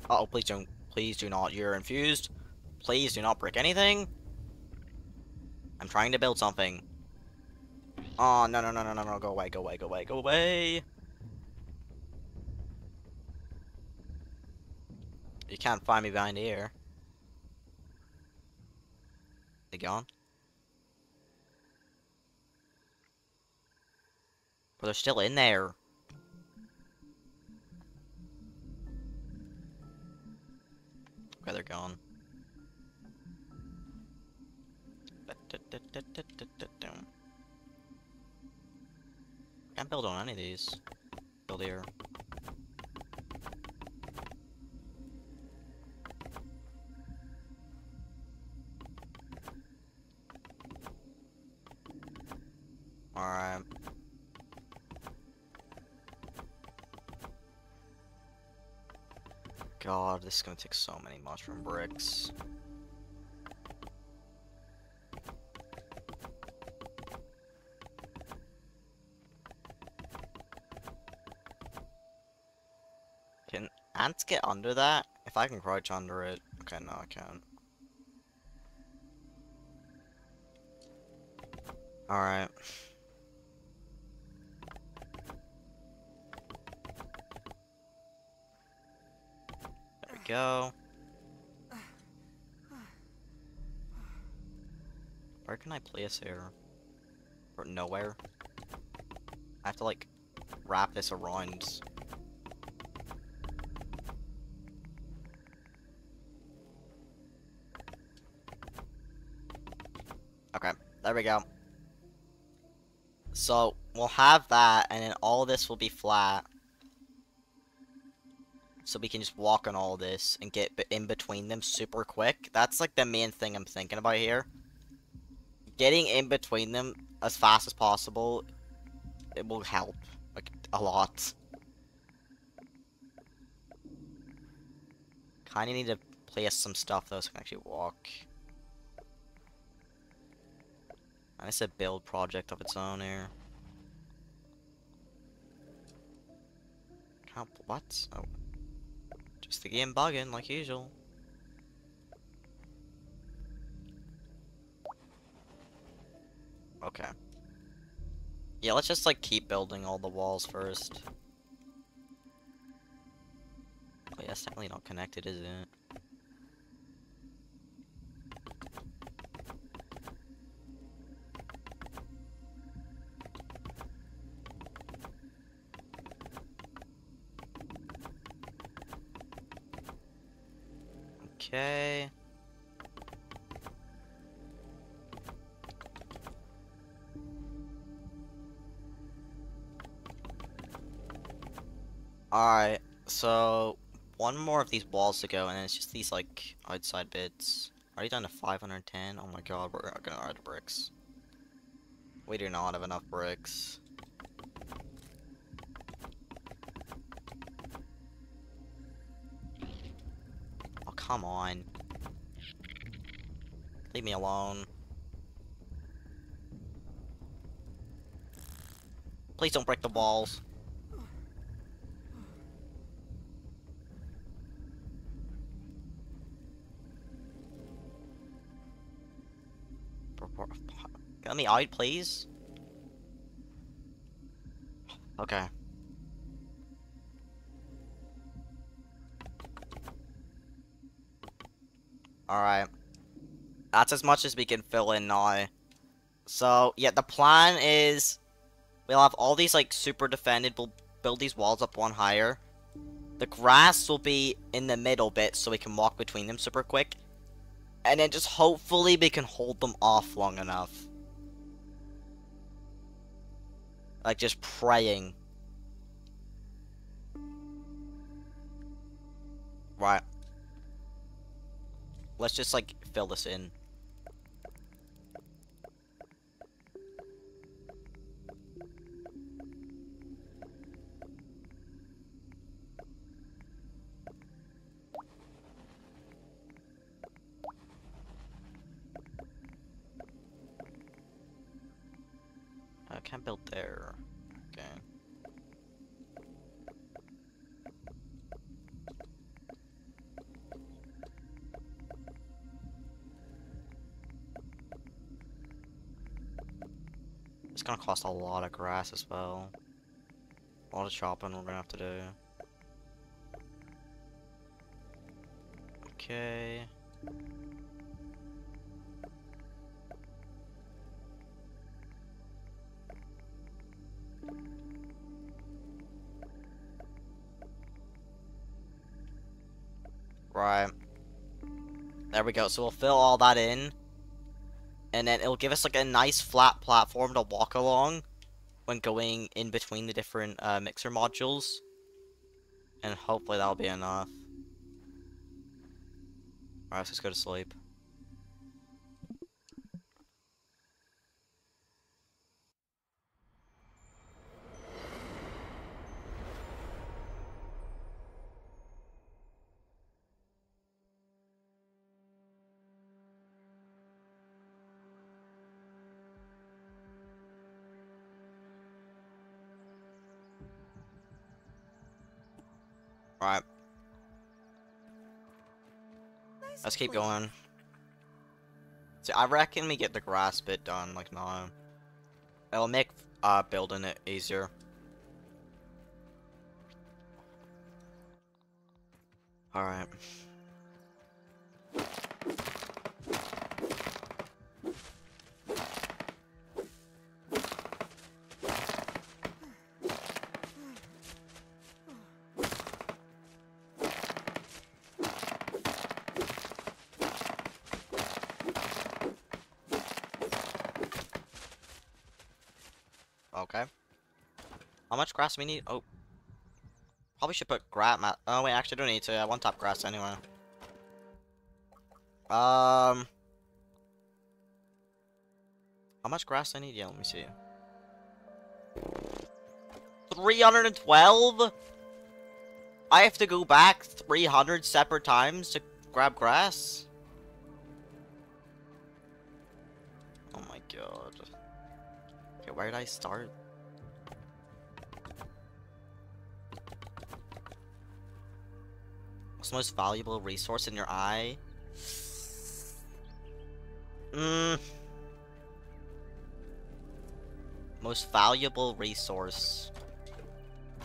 Uh oh, please don't, please do not, you're infused. Please do not break anything. I'm trying to build something. Oh, no, no, no, no, no, no. Go away, go away, go away, go away. You can't find me behind here. They gone? But they're still in there. Okay, they're gone. Can't build on any of these. Build here. Alright. God, this is gonna take so many mushroom bricks. Can ants get under that? If I can crouch under it. Okay, no, I can't. Alright. Go. Where can I place here? Or nowhere? I have to like wrap this around. Okay, there we go. So, we'll have that, and then all this will be flat. So we can just walk on all this and get in between them super quick. That's like the main thing I'm thinking about here. Getting in between them as fast as possible, it will help, like, a lot. Kinda need to place some stuff though so I can actually walk. And it's a build project of its own here. What? Oh. Just the game bugging like usual. Okay. Yeah, let's just like keep building all the walls first. Oh yeah, it's definitely not connected, is it? Okay. Alright, so one more of these walls to go, and then it's just these like outside bits. Already down to 510? Oh my god, we're not gonna of bricks. We do not have enough bricks. Come on. Leave me alone. Please don't break the walls. Let me out, please. Okay. Alright. That's as much as we can fill in now. So, yeah, the plan is we'll have all these, like, super defended. We'll build these walls up one higher. The grass will be in the middle bit so we can walk between them super quick. And then just hopefully we can hold them off long enough. Like, just praying. Right. Let's just, like, fill this in. I can't build there. It's gonna cost a lot of grass as well. A lot of chopping we're gonna have to do. Okay. Right. There we go. So we'll fill all that in. And then it'll give us like a nice flat platform to walk along when going in between the different uh, MIX.R modules. And hopefully that'll be enough. Alright, let's go to sleep. Alright, let's keep going. See, I reckon we get the grass bit done, like, now. It'll make, uh, building it easier. Alright. Grass we need? Oh. Probably should put grass mat. Oh, wait, actually, don't need to. I want top grass anyway. Um. How much grass I need? Yeah, let me see. 312? I have to go back 300 separate times to grab grass? Oh my god. Okay, where did I start? Most valuable resource in your eye? Mm. Most valuable resource.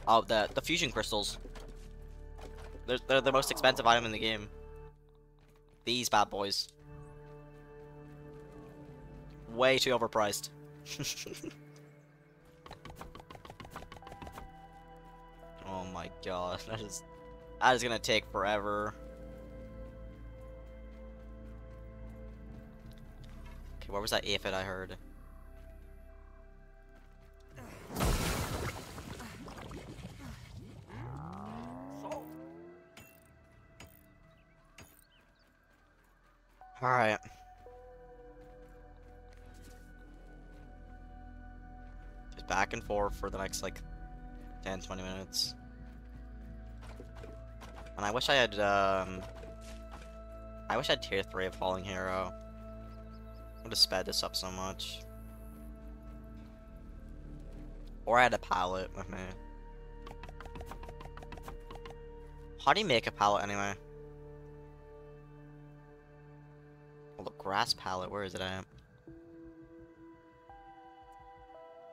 Oh, the the fusion crystals. They're they're the most expensive item in the game. These bad boys. Way too overpriced. oh my god, that is that is gonna take forever. Okay, where was that aphid I heard? Alright. Just back and forth for the next like 10 20 minutes. And I wish I had um I wish I had tier 3 of Falling Hero. Would have sped this up so much. Or I had a pallet with me. How do you make a pallet anyway? Well, the grass pallet, where is it at?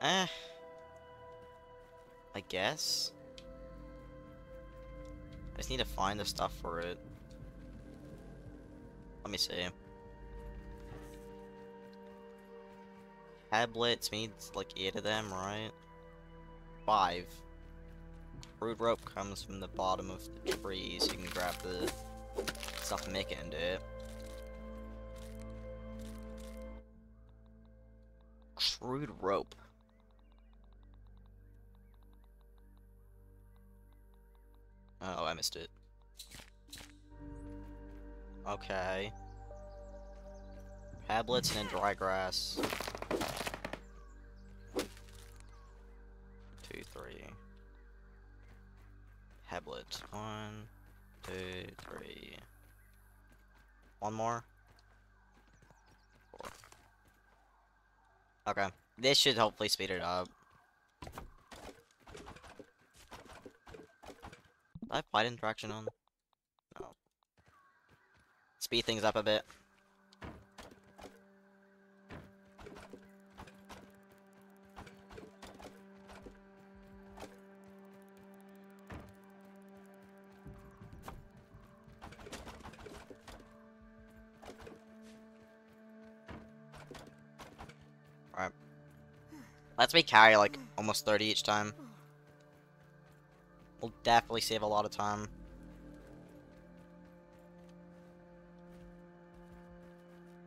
Eh. I guess. I just need to find the stuff for it. Let me see. Tablets needs like eight of them, right? Five. Crude rope comes from the bottom of the tree, so you can grab the stuff and make it into it. Crude rope. Oh, I missed it. Okay. Tablets and dry grass. Two, three. Tablets. One, two, three. One more. Four. Okay. This should hopefully speed it up. I have wide interaction on. No. Speed things up a bit. Alright. Let's me carry like almost 30 each time. Will definitely save a lot of time.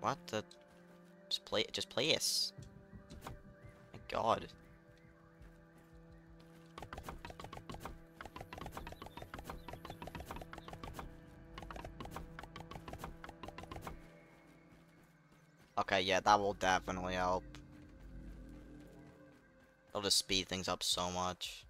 What the? Just play. Just play this. My God. Okay, yeah, that will definitely help. It'll just speed things up so much.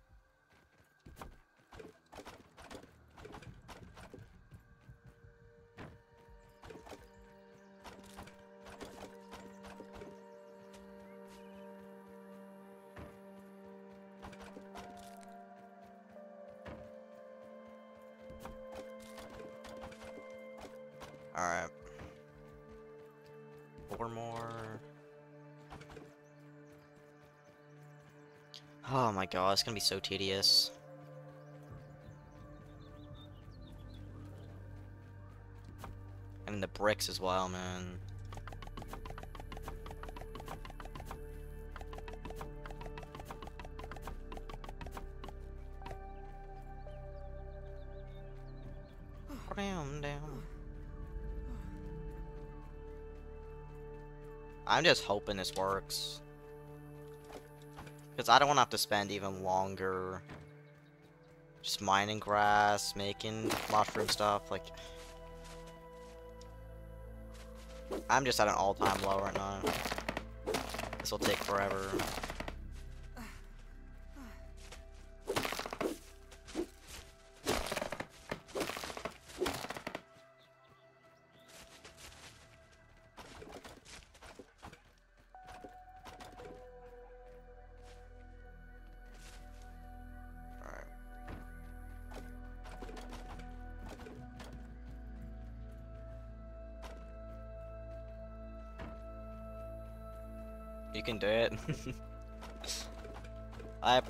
Four more. Oh my god, it's gonna be so tedious. And the bricks as well, man. I'm just hoping this works. Because I don't want to have to spend even longer just mining grass, making mushroom stuff, like... I'm just at an all-time low right now. This will take forever.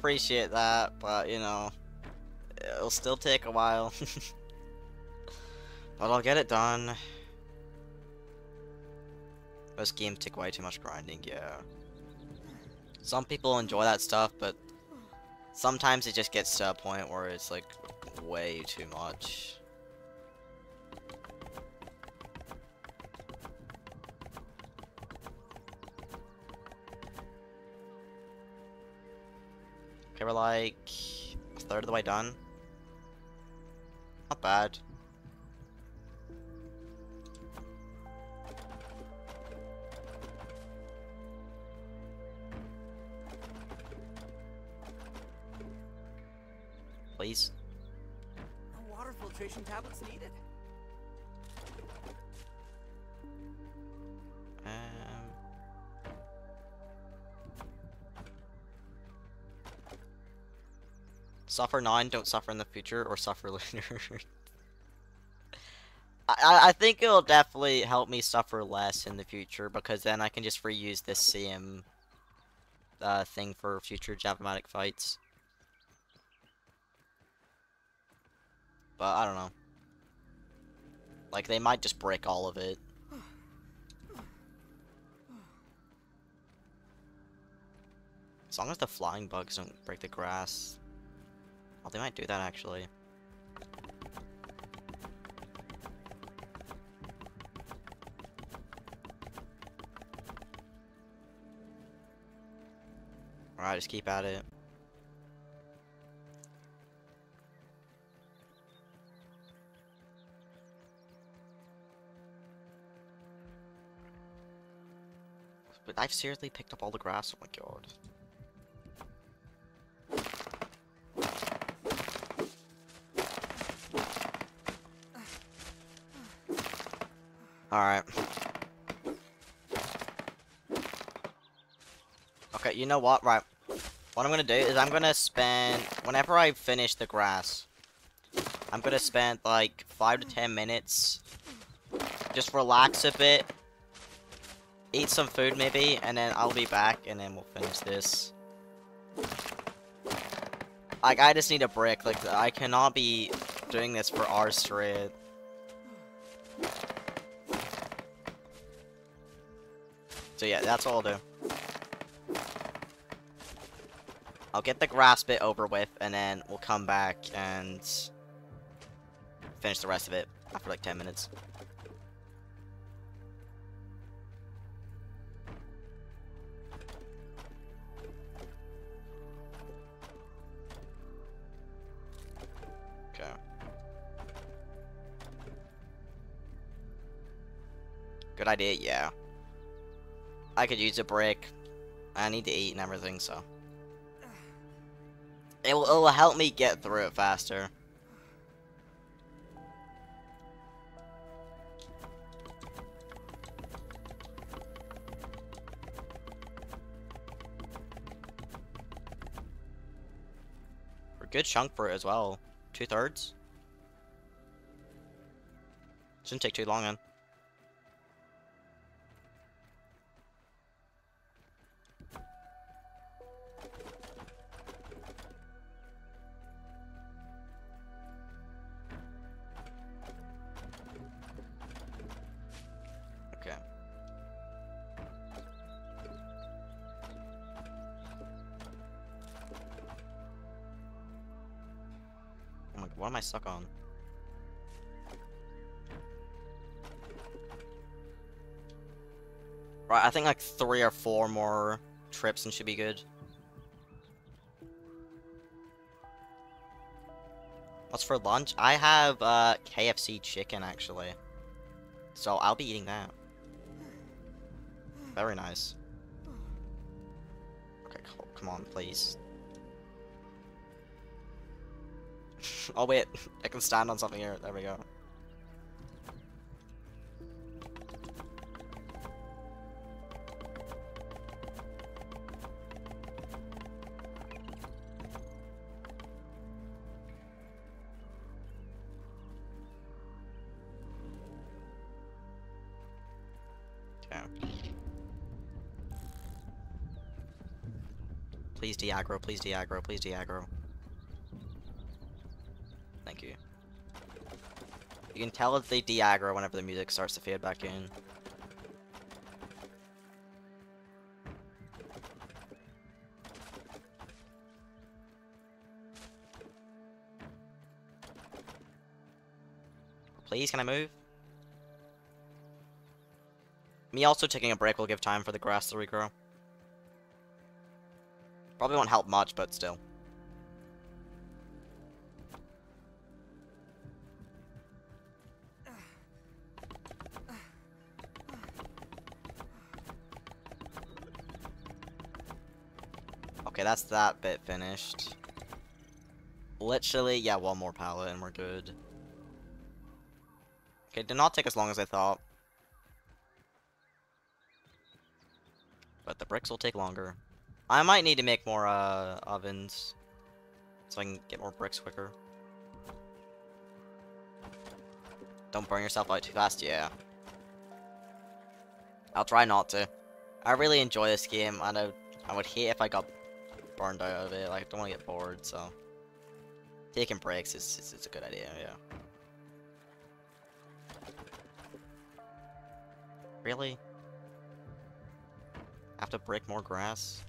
Appreciate that, but you know, it'll still take a while. but I'll get it done. Most games take way too much grinding, yeah. Some people enjoy that stuff, but sometimes it just gets to a point where it's like way too much. Like a third of the way done. Not bad. Please. Water filtration tablets needed. Suffer nine, don't suffer in the future, or suffer later. I, I- think it'll definitely help me suffer less in the future because then I can just reuse this same uh, thing for future JAVA.MATIC fights. But I don't know. Like they might just break all of it. As long as the flying bugs don't break the grass. Well, they might do that actually. Alright, just keep at it. But I've seriously picked up all the grass, oh my god. Alright. Okay, you know what? Right. What I'm gonna do is I'm gonna spend... Whenever I finish the grass, I'm gonna spend like 5 to 10 minutes. Just relax a bit. Eat some food maybe, and then I'll be back, and then we'll finish this. Like, I just need a break. Like, I cannot be doing this for hours straight. So yeah, that's all I'll do. I'll get the grass bit over with, and then we'll come back and finish the rest of it after like 10 minutes. Okay. Good idea, yeah. I could use a break. I need to eat and everything, so. It will, it will help me get through it faster. For good chunk for it as well. Two thirds. Shouldn't take too long then. Stuck on? Right, I think like three or four more trips and should be good. What's for lunch? I have uh, KFC chicken actually. So I'll be eating that. Very nice. Okay, come on, please. Oh wait, I can stand on something here. There we go. Please de-aggro, please de-aggro, please de-aggro. Thank you. You can tell if they de-aggro whenever the music starts to fade back in. Please, can I move? Me also taking a break will give time for the grass to regrow. Probably won't help much, but still. That's that bit finished. Literally, yeah, one more pallet and we're good. Okay, did not take as long as I thought. But the bricks will take longer. I might need to make more uh, ovens. So I can get more bricks quicker. Don't burn yourself out too fast, yeah. I'll try not to. I really enjoy this game, and I, I would hate if I got burned out of it. Like, I don't want to get bored, so... Taking breaks is, is, is a good idea, yeah. Really? Have to break more grass?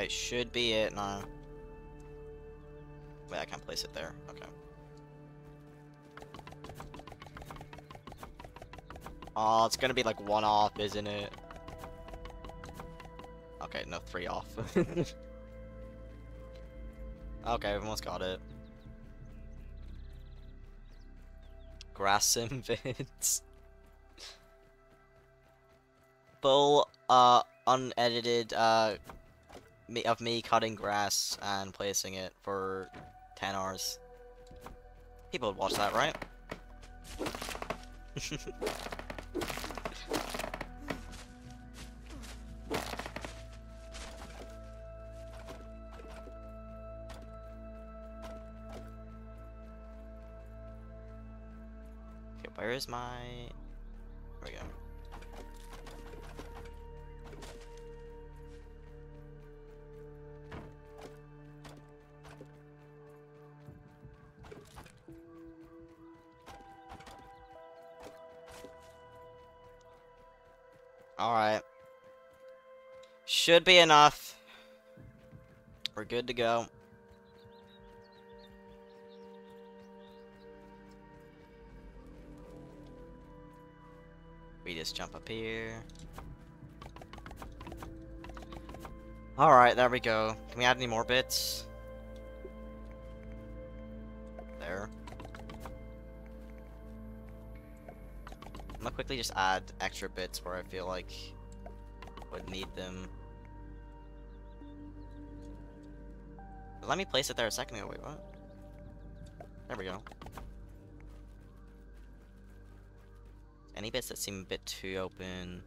Okay, should be it now. Wait, I can't place it there. Okay. Oh, it's gonna be like one off, isn't it? Okay, no, three off. okay, almost got it. Grass vids. Full, uh, unedited, uh, me of me cutting grass and placing it for 10 hours. People would watch that, right? Where is my... There we go. Should be enough. We're good to go. We just jump up here. Alright, there we go. Can we add any more bits? There. I'm gonna quickly just add extra bits where I feel like would need them. Let me place it there a second ago. Wait, what? There we go. Any bits that seem a bit too open?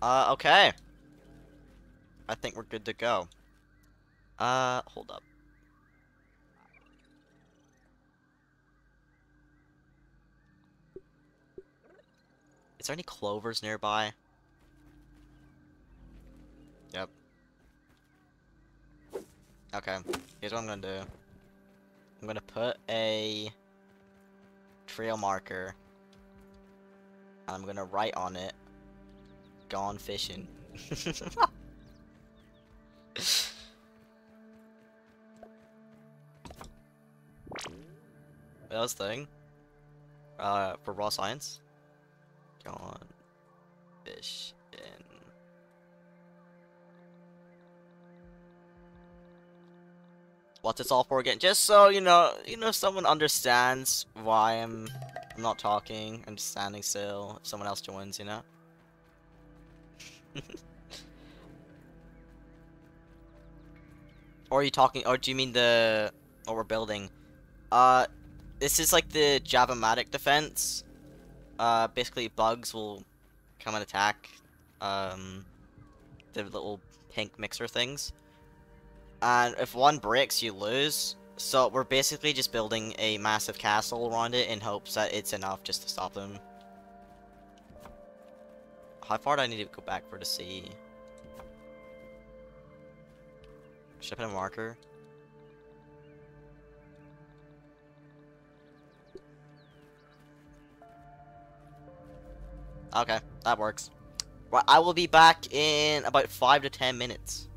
Uh, okay. I think we're good to go. Uh, hold up. Is there any clovers nearby? Okay, here's what I'm gonna do. I'm gonna put a trail marker. And I'm gonna write on it, gone fishing. that was thing. Uh, for raw science. Gone fish in. What's this all for again? Just so you know, you know, someone understands why I'm, I'm not talking. Just standing still. If someone else joins, you know. or are you talking? Or do you mean the what we're building? Uh, this is like the JAVA.MATIC defense. Uh, basically bugs will come and attack um, the little pink mixer things. And if one breaks, you lose. So we're basically just building a massive castle around it in hopes that it's enough just to stop them. How far do I need to go back for to see? Should I put a marker? Okay, that works. Right, I will be back in about 5 to 10 minutes.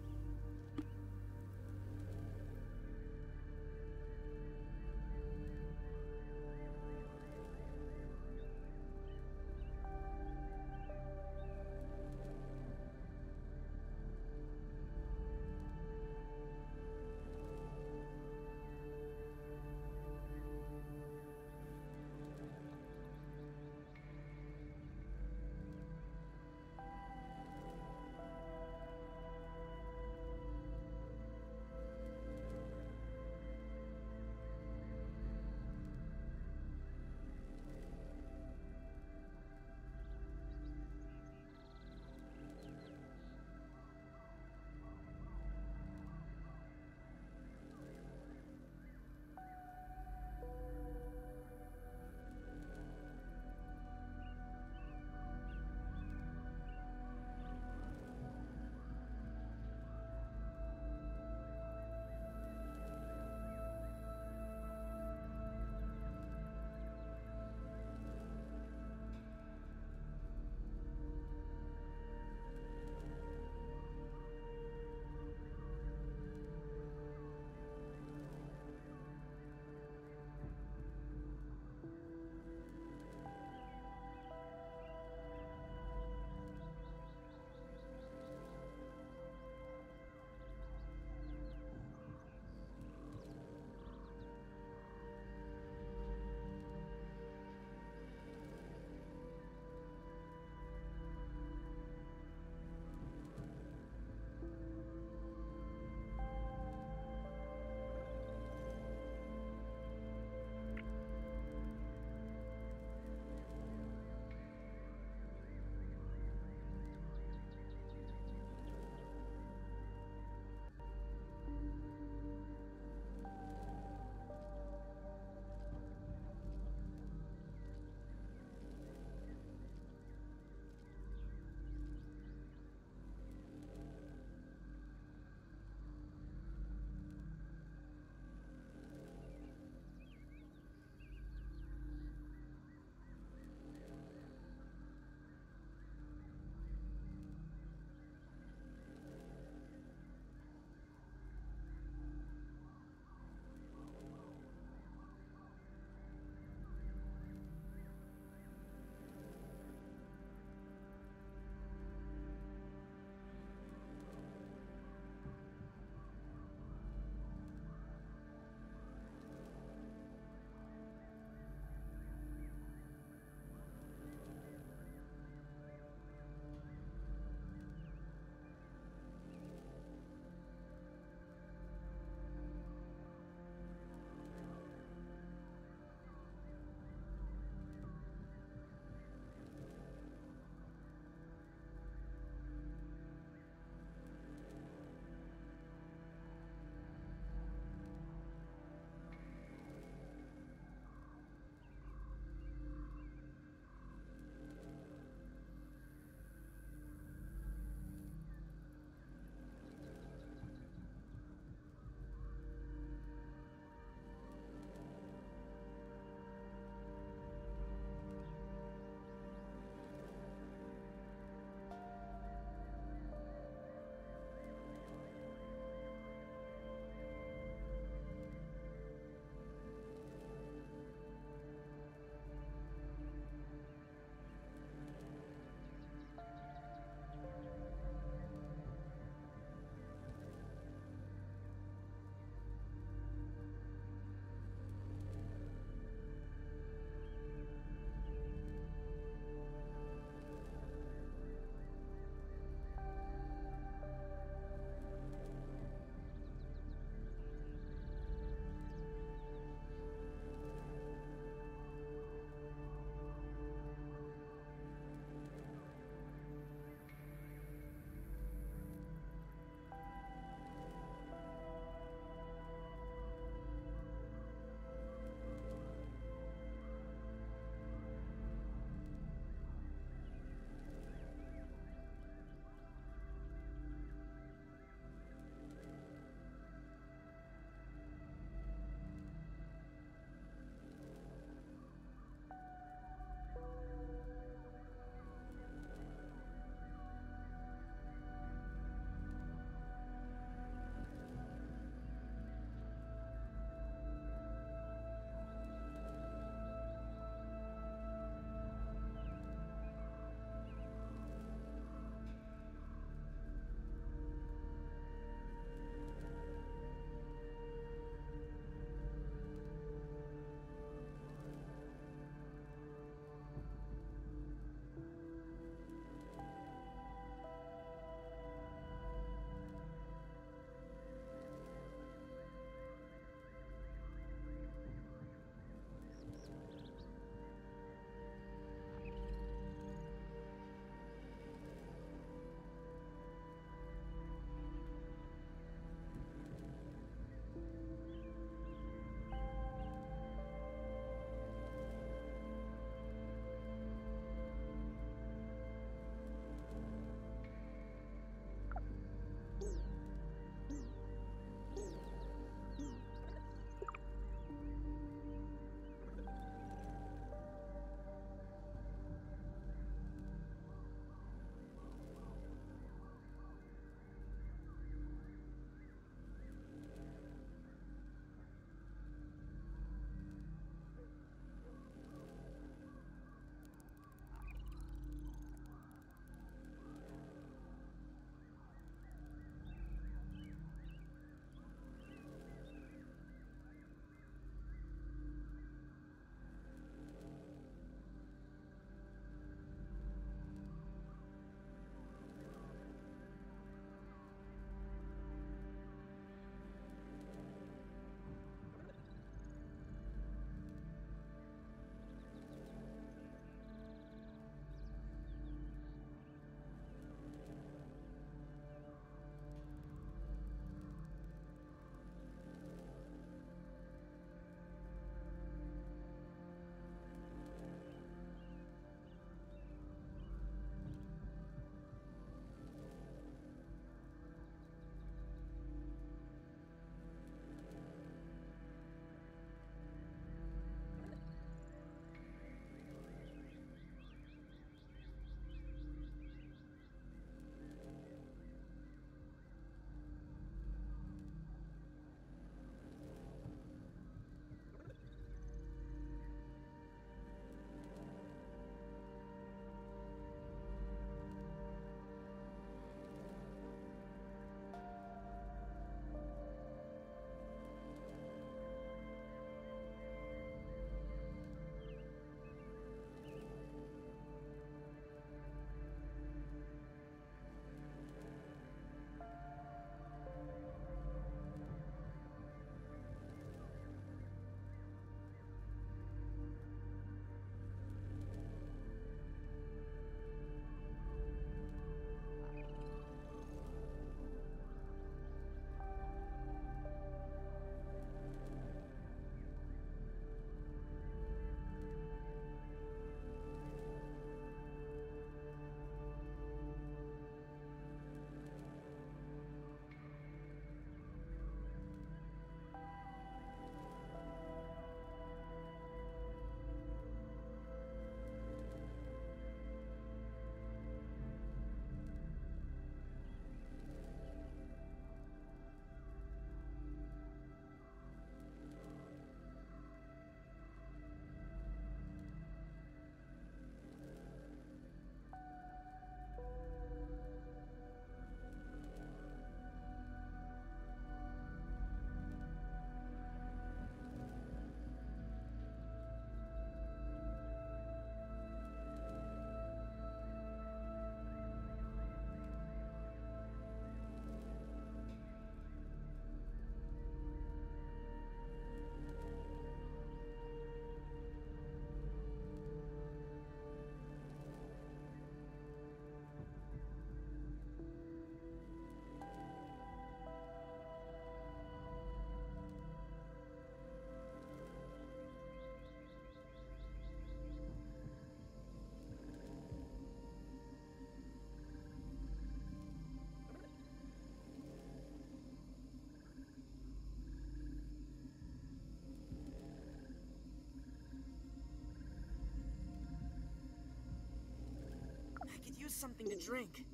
Could use something to drink.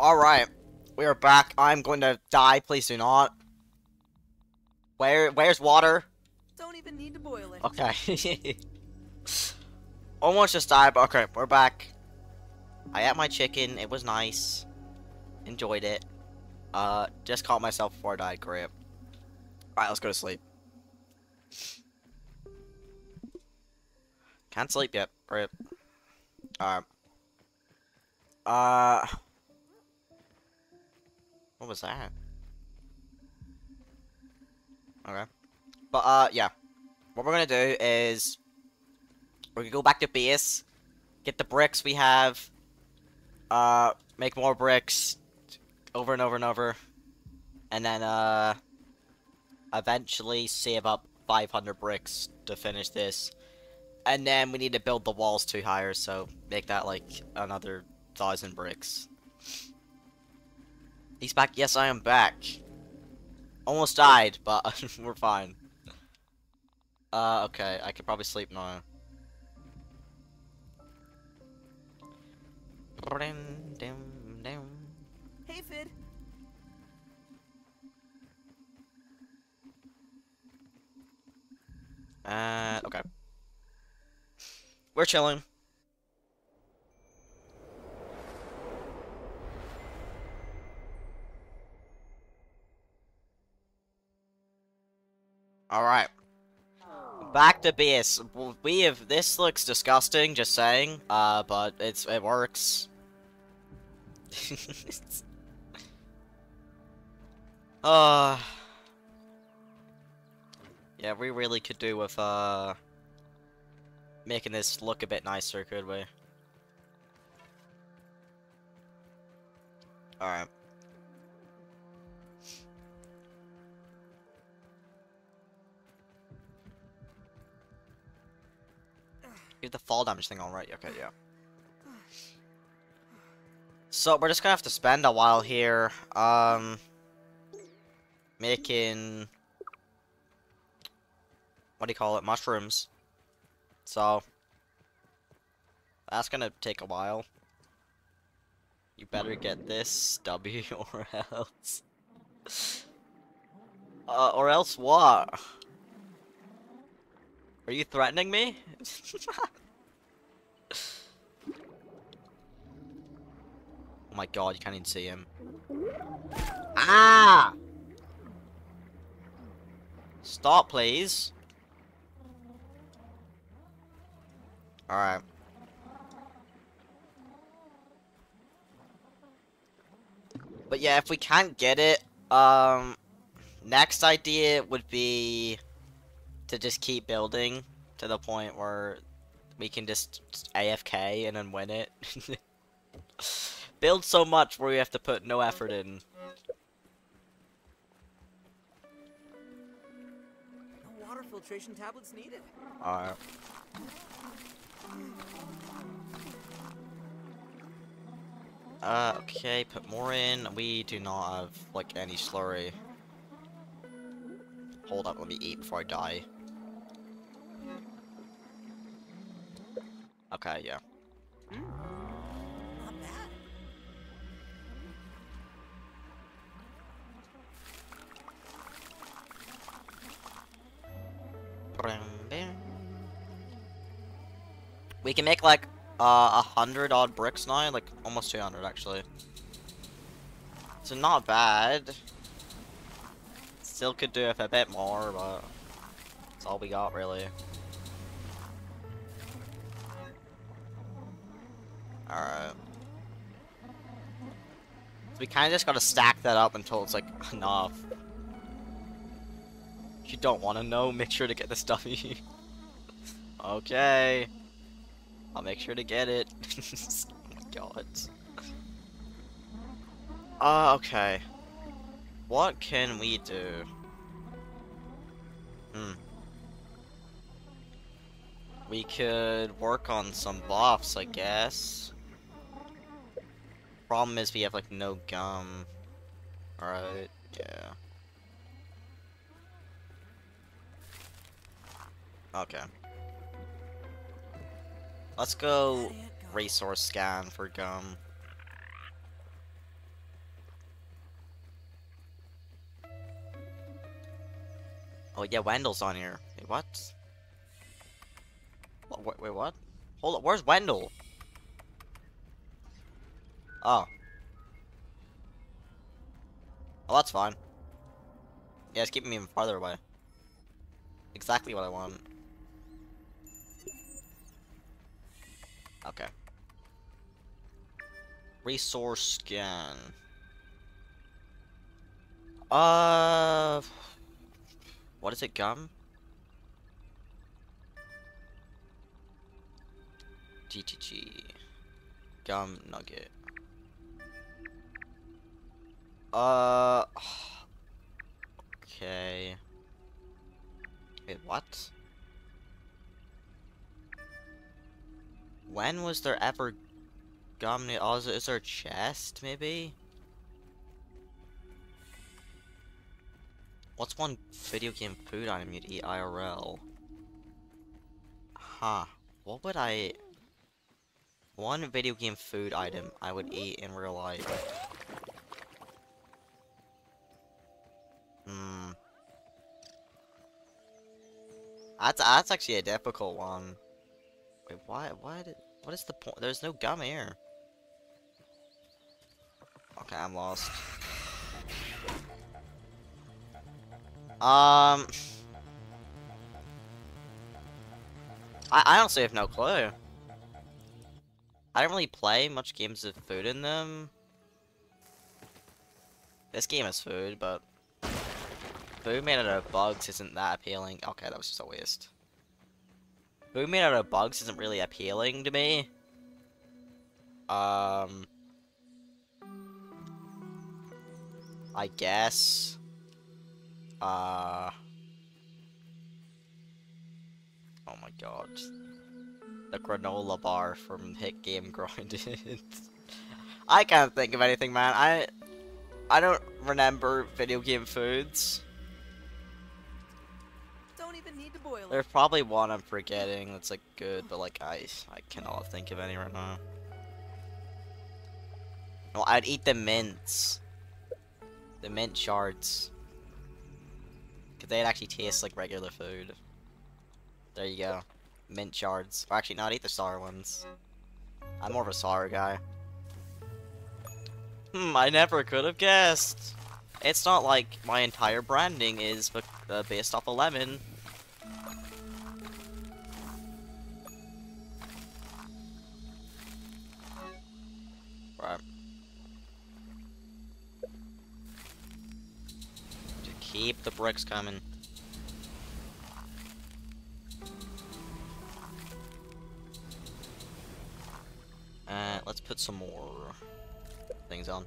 Alright. We are back. I'm going to die. Please do not. Where where's water? Don't even need to boil it. Okay. Almost just died, but okay, we're back. I ate my chicken. It was nice. Enjoyed it. Uh, just caught myself before I died. Great. Alright, let's go to sleep. Can't sleep yet. Great. Alright. Uh... What was that? Okay. But, uh, yeah. What we're gonna do is... We're gonna go back to base. Get the bricks we have. Uh, make more bricks. Over and over and over. And then, uh... Eventually save up 500 bricks to finish this. And then we need to build the walls too higher, so make that like another thousand bricks. He's back. Yes, I am back. Almost died, but we're fine. Uh, okay. I could probably sleep now. Hey, Fid. Uh, okay. We're chilling. Alright. Back to base. We have- this looks disgusting, just saying. Uh, but it's- it works. uh... Yeah, we really could do with, uh... Making this look a bit nicer, could we? Alright. You have the fall damage thing on, right? Okay, yeah. So, we're just gonna have to spend a while here, um... Making... What do you call it? Mushrooms. So... That's gonna take a while. You better get this, W, or else... Uh, or else what? Are you threatening me? oh my god, you can't even see him. Ah! Stop, please. Alright. But yeah, if we can't get it, um, next idea would be to just keep building to the point where we can just, AFK and then win it. build so much where we have to put no effort in. No water filtration tablets needed. Alright. Uh, okay, put more in. We do not have, like, any slurry. Hold up, let me eat before I die. Okay, yeah. Not bad. We can make like uh, a hundred odd bricks now, like almost 200 actually. So not bad. Still could do with a bit more, but that's all we got really. Alright. So we kind of just gotta stack that up until it's like enough. If you don't want to know, make sure to get this dummy. okay. I'll make sure to get it. oh god. Uh, okay. What can we do? Hmm. We could work on some buffs, I guess. Problem is we have like no gum. Alright, yeah. Okay. Let's go resource scan for gum. Oh yeah, Wendell's on here. Wait, what? Wait, wait, what? Hold up, where's Wendell? Oh. Oh, that's fine. Yeah, it's keeping me even farther away. Exactly what I want. Okay. Resource scan. Uh, what is it? Gum. GTG. Gum nugget. Uh. Okay. Wait, what? When was there ever near- Oh, is, is there a chest, maybe? What's one video game food item you'd eat IRL? Huh. What would I... One video game food item I would eat in real life. Hmm. That's, that's actually a difficult one. Wait, why, why did, what is the point? There's no gum here. Okay, I'm lost. Um... I, I honestly have no clue. I don't really play much games with food in them. This game has food, but... Food made out of bugs isn't that appealing. Okay, that was just a waste. Food made out of bugs isn't really appealing to me. Um... I guess... Uh... Oh my god. The granola bar from Hit Game Grounded. I can't think of anything, man. I... I don't remember video game foods. Even need to boil. There's probably one I'm forgetting that's like good, but like I I cannot think of any right now. No, I'd eat the mints. The mint shards. Cause they'd actually taste like regular food. There you go. Mint shards. Or actually, not eat the sour ones. I'm more of a sour guy. Hmm, I never could have guessed. It's not like my entire branding is uh, based off a lemon. Keep the bricks coming. Uh, let's put some more. things on.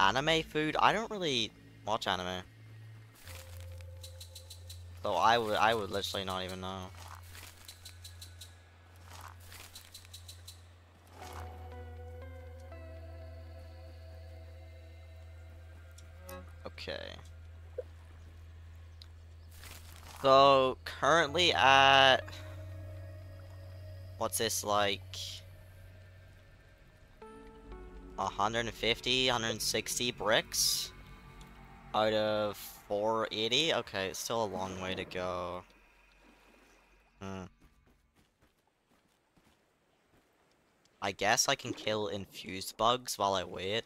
Anime food? I don't really watch anime. So I would I would literally not even know. Okay. So currently at what's this like 150 160 bricks out of 480 okay it's still a long way to go. Hmm. I guess I can kill infused bugs while I wait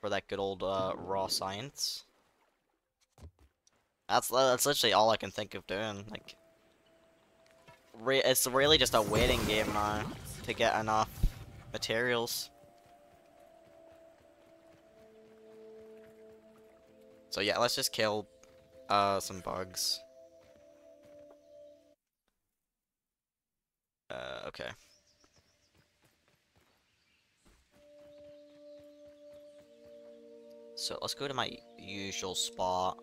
for that good old uh, raw science that's that's literally all I can think of doing like re it's really just a waiting game now to get enough materials. So yeah, let's just kill uh some bugs. Uh okay. So let's go to my usual spot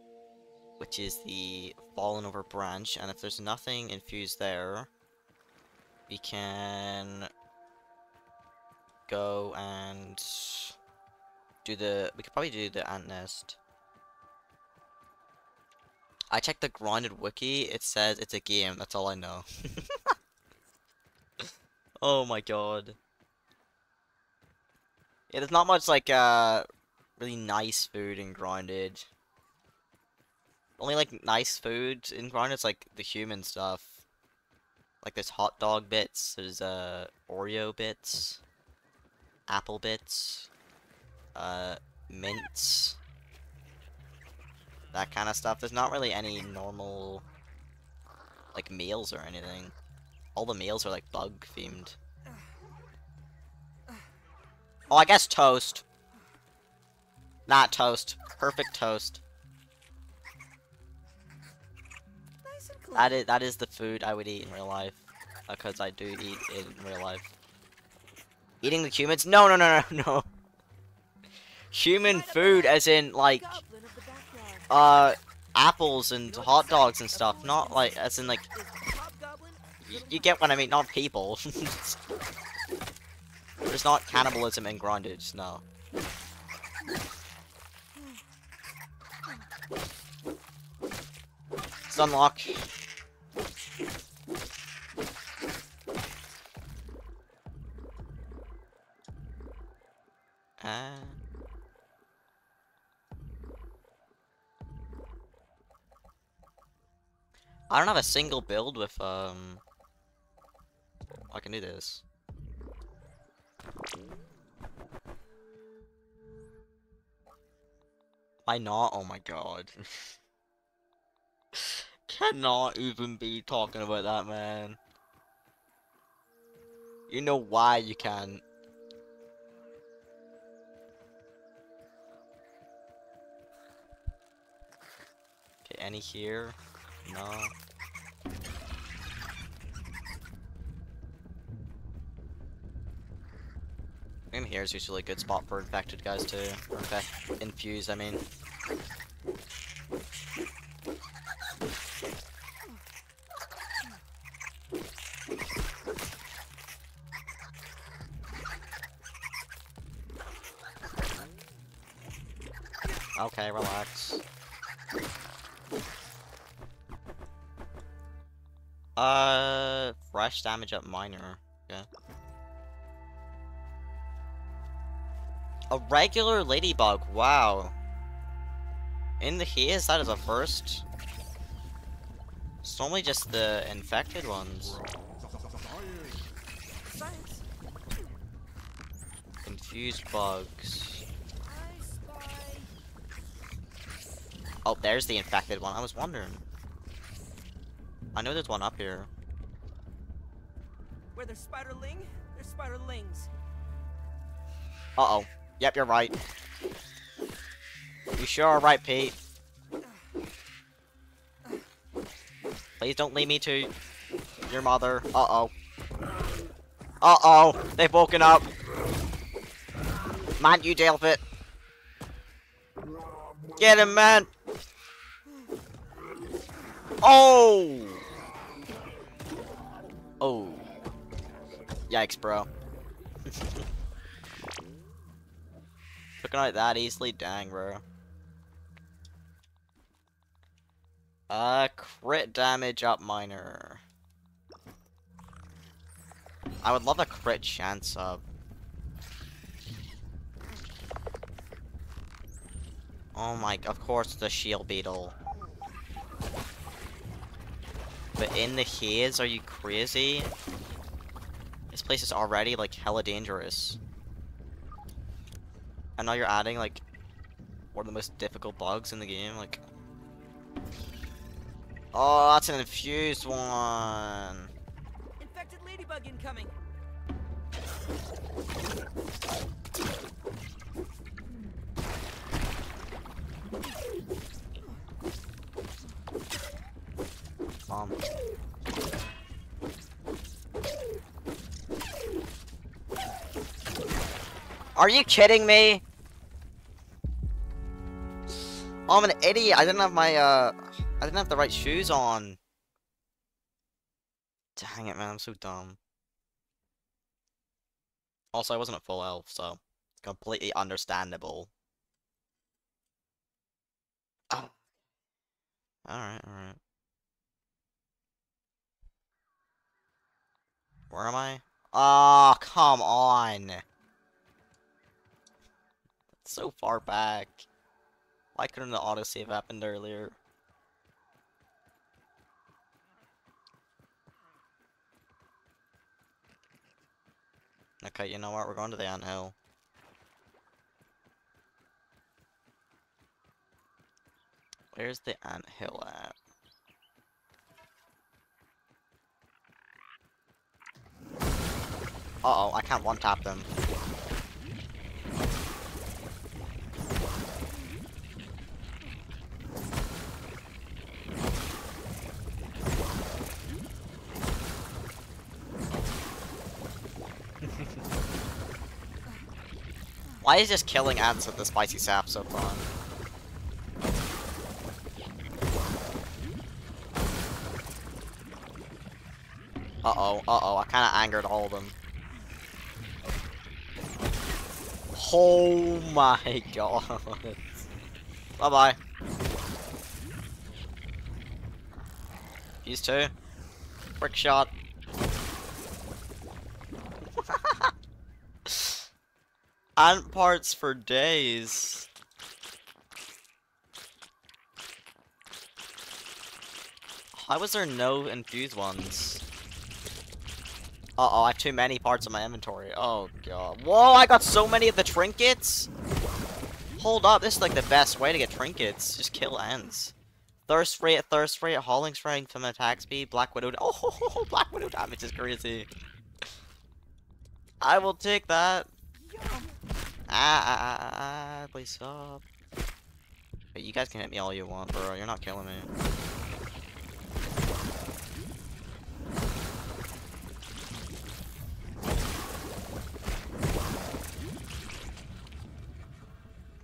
which is the fallen over branch, and if there's nothing infused there, we can go and do the, we could probably do the ant nest. I checked the grounded wiki, it says it's a game, that's all I know. oh my god. Yeah, there's not much like, uh, really nice food in grounded only like nice food in Ground is like the human stuff. Like there's hot dog bits, there's uh Oreo bits, apple bits, uh mints, that kind of stuff. There's not really any normal like meals or anything. All the meals are like bug themed. Oh, I guess toast. Not toast. Perfect toast. That is that is the food I would eat in real life, because I do eat in real life. Eating the humans? No, no, no, no, no. Human food, as in like, uh, apples and hot dogs and stuff. Not like, as in like, you get what I mean. Not people. There's not cannibalism in Grounded. No. Sunlock. Uh... I don't have a single build with, um... I can do this. Why not? Oh my god. Cannot even be talking about that, man. You know why you can't. Okay, any here? No. In here is usually a good spot for infected guys to infect infused, I mean. Okay, relax. Uh, fresh damage up minor. Yeah. A regular ladybug. Wow. In the heat, that is a first. It's normally just the infected ones. Confused bugs. Oh, there's the infected one. I was wondering. I know there's one up here. Where there's spiderling, there's spiderlings. Uh-oh. Yep, you're right. You sure are right, Pete. Please don't leave me to your mother. Uh-oh. Uh-oh. They've woken up. Man, you deal with it. Get him, man. Oh. Oh. Yikes, bro. Took it out that easily? Dang, bro. Uh, crit damage up minor. I would love a crit chance up. Oh my, of course the shield beetle. But in the haze, are you crazy? This place is already like hella dangerous. And now you're adding like one of the most difficult bugs in the game, like Oh, that's an infused one. Infected ladybug incoming. Um. Are you kidding me? Oh, I'm an idiot. I didn't have my, uh... I didn't have the right shoes on. Dang it, man. I'm so dumb. Also, I wasn't at full health, so... Completely understandable. Oh. Alright, alright. Where am I? Oh, come on. It's so far back. Why couldn't the autosave happened earlier? Okay, you know what? We're going to the anthill. Where's the anthill at? Uh oh, I can't one tap them. Why is just killing ants with the spicy sap so fun? Uh-oh, uh-oh, I kinda angered all of them. Oh my god. Bye-bye. These two. Brick shot. Ant parts for days. Why was there no infused ones? Uh oh, I have too many parts in my inventory. Oh god. Whoa, I got so many of the trinkets! Hold up, this is like the best way to get trinkets. Just kill ants. Thirst rate, thirst rate, hauling strength from attack speed, Black Widow. Oh, Black Widow damage is crazy. I will take that. Ah, ah, ah, ah, please stop. You guys can hit me all you want, bro. You're not killing me.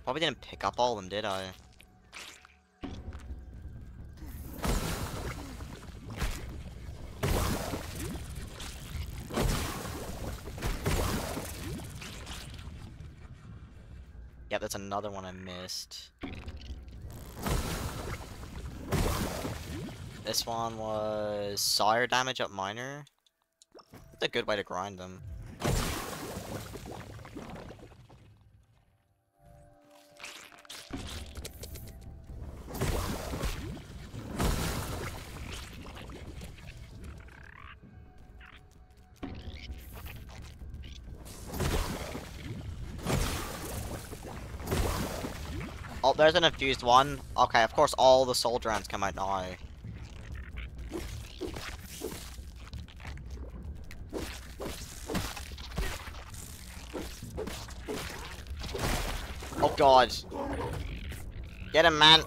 Probably didn't pick up all of them, did I? Yeah, that's another one I missed. This one was Sour damage up minor. That's a good way to grind them. Oh, there's an infused one. Okay, of course all the soul ants come out now. Oh god. Get him, man.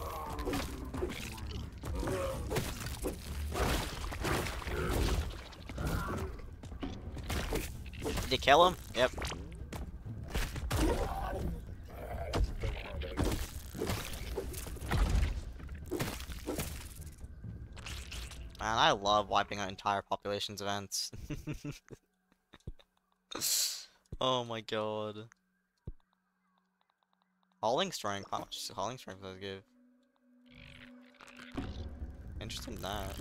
Did you kill him? Yep. Man, I love wiping out entire populations of ants. oh my god. Hauling strength. How much hauling strength does it give? Interested in that.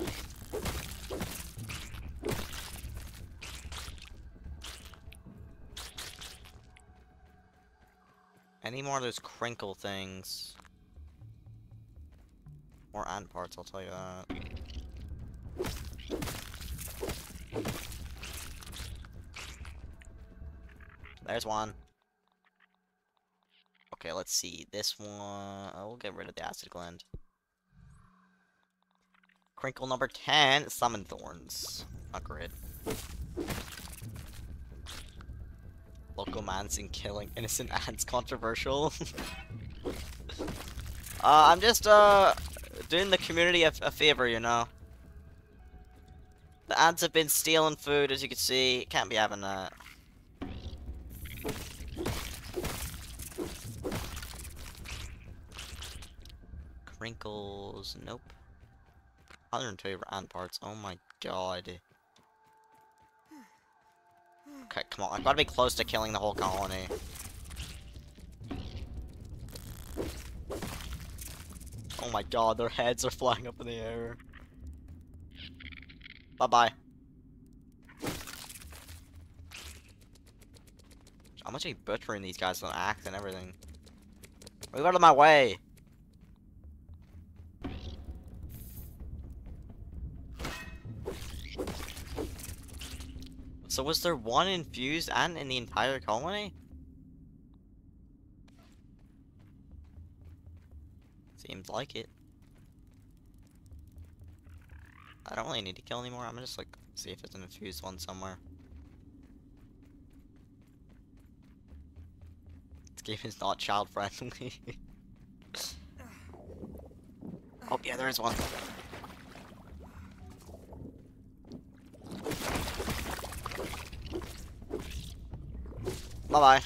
Any more of those crinkle things? More ant parts, I'll tell you that. There's one. Okay, let's see. This one... we'll get rid of the acid gland. Crinkle number 10, Summon Thorns. Not great. Locomancing killing innocent ants controversial. uh, I'm just, uh, doing the community a, a favor, you know. The ants have been stealing food, as you can see. Can't be having that. Crinkles, nope. 102 ant parts, oh my god. Okay, come on, I've got to be close to killing the whole colony. Oh my god, their heads are flying up in the air. Bye-bye. I'm actually butchering these guys with an axe and everything. Move out of my way! So was there one infused ant in the entire colony? Seems like it. I don't really need to kill anymore. I'm gonna just like see if there's an infused one somewhere. This game is not child friendly. oh yeah, there is one. Bye bye.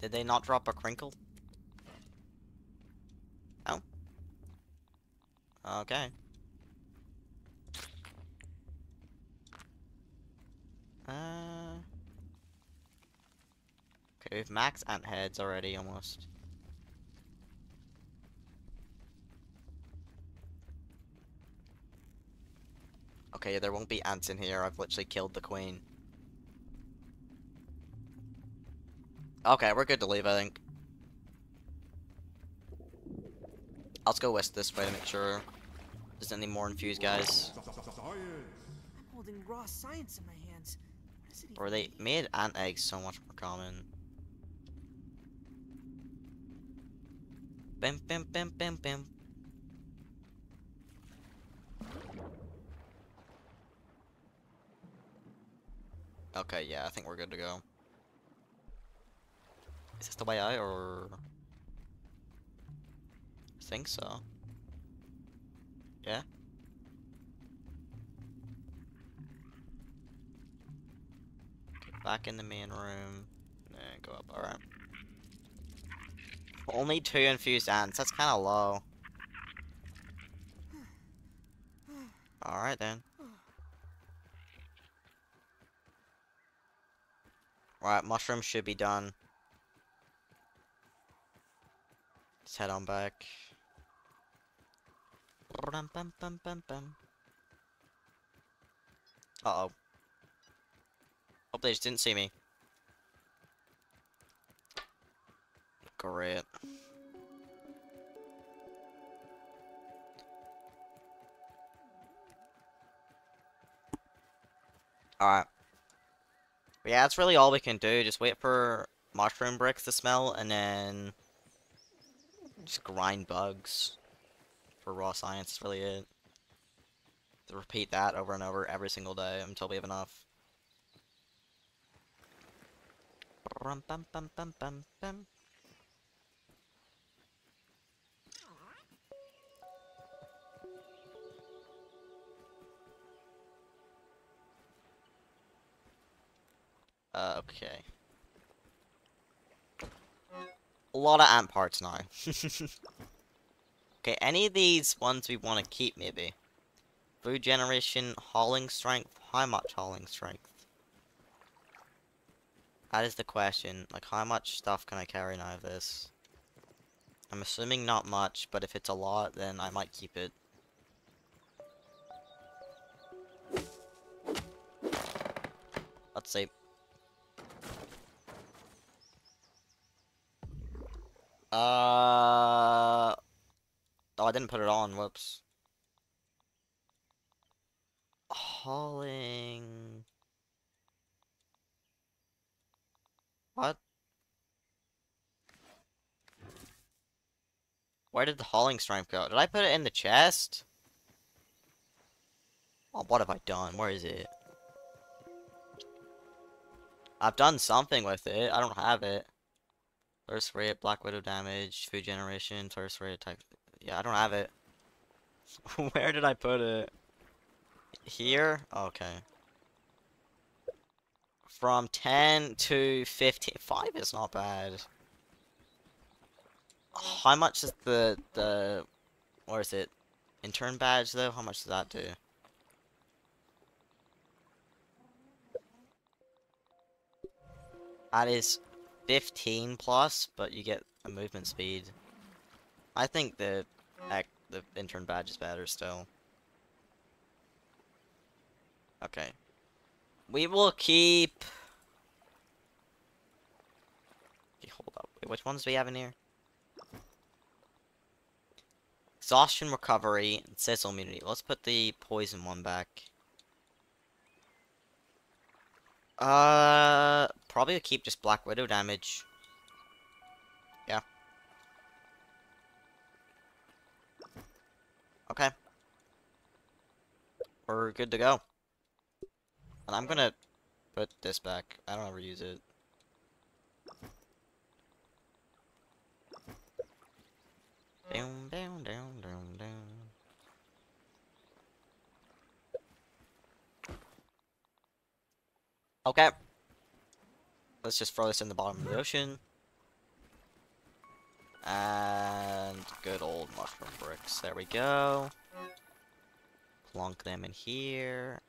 Did they not drop a crinkle? Oh. Okay. Uh. Okay, we've max ant heads already almost. Okay, there won't be ants in here. I've literally killed the queen. Okay, we're good to leave, I think. Let's go west this way to make sure there's any more infused guys. I'm holding raw science in my hands. What does it Or they made ant eggs so much more common. Bim bim bim bim bim. Okay, yeah, I think we're good to go. Is this the way out, or... I think so. Yeah? Okay, back in the main room. And go up, alright. Only two infused ants, that's kinda low. Alright then. Right, mushrooms should be done. Let's head on back. Uh oh. Hope they just didn't see me. Great. Alright. Yeah, that's really all we can do. Just wait for mushroom bricks to smell and then just grind bugs for raw science is really it. To repeat that over and over every single day until we have enough. Uh, okay. A lot of ant parts now. okay, any of these ones we want to keep, maybe. Food generation, hauling strength. How much hauling strength? That is the question. Like, how much stuff can I carry now of this? I'm assuming not much, but if it's a lot, then I might keep it. Let's see. Uh... Oh, I didn't put it on. Whoops. Hauling... What? Where did the hauling strength go? Did I put it in the chest? Oh, what have I done? Where is it? I've done something with it. I don't have it. Thirst rate, Black Widow damage, food generation, thirst rate attack. Yeah, I don't have it. Where did I put it? Here? Okay. From 10 to 15. 5 is not bad. How much is the, the, is it? Intern badge though? How much does that do? That is 15 plus, but you get a movement speed. I think the act, the intern badge is better still. Okay. We will keep... Okay, hold up. Wait, which ones do we have in here? Exhaustion recovery and sizzle immunity. Let's put the poison one back. Uh, probably keep just Black Widow damage. Yeah. Okay. We're good to go. And I'm gonna put this back. I don't ever use it. Down, down, down, down, down. Okay. Let's just throw this in the bottom of the ocean. And good old mushroom bricks. There we go. Plunk them in here.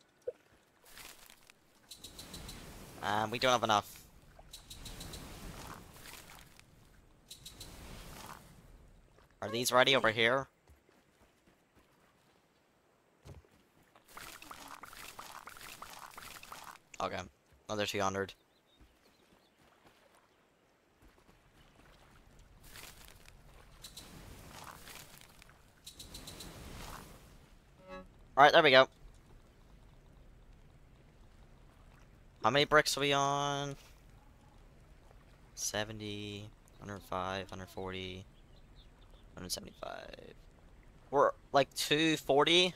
And we don't have enough. Are these ready over here? Okay. Another 200. Alright, there we go. How many bricks are we on? 70, 105, 140, 175. We're like 240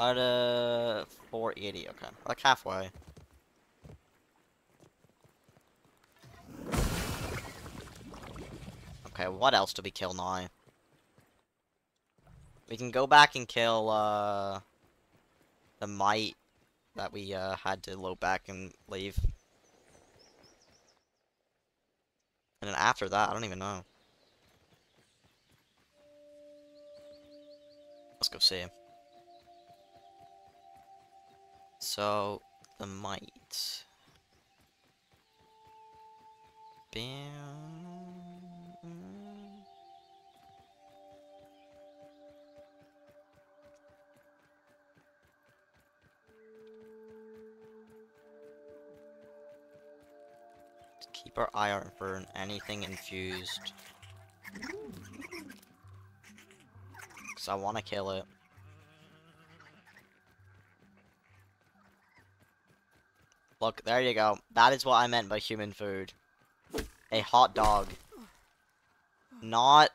out of 480. Okay, like halfway. Okay, what else do we kill now? We can go back and kill, uh, the mite that we, uh, had to load back and leave. And then after that, I don't even know. Let's go see. So, the mite. Bam. Keep our eye out for anything infused. Cause I want to kill it. Look, there you go. That is what I meant by human food. A hot dog. Not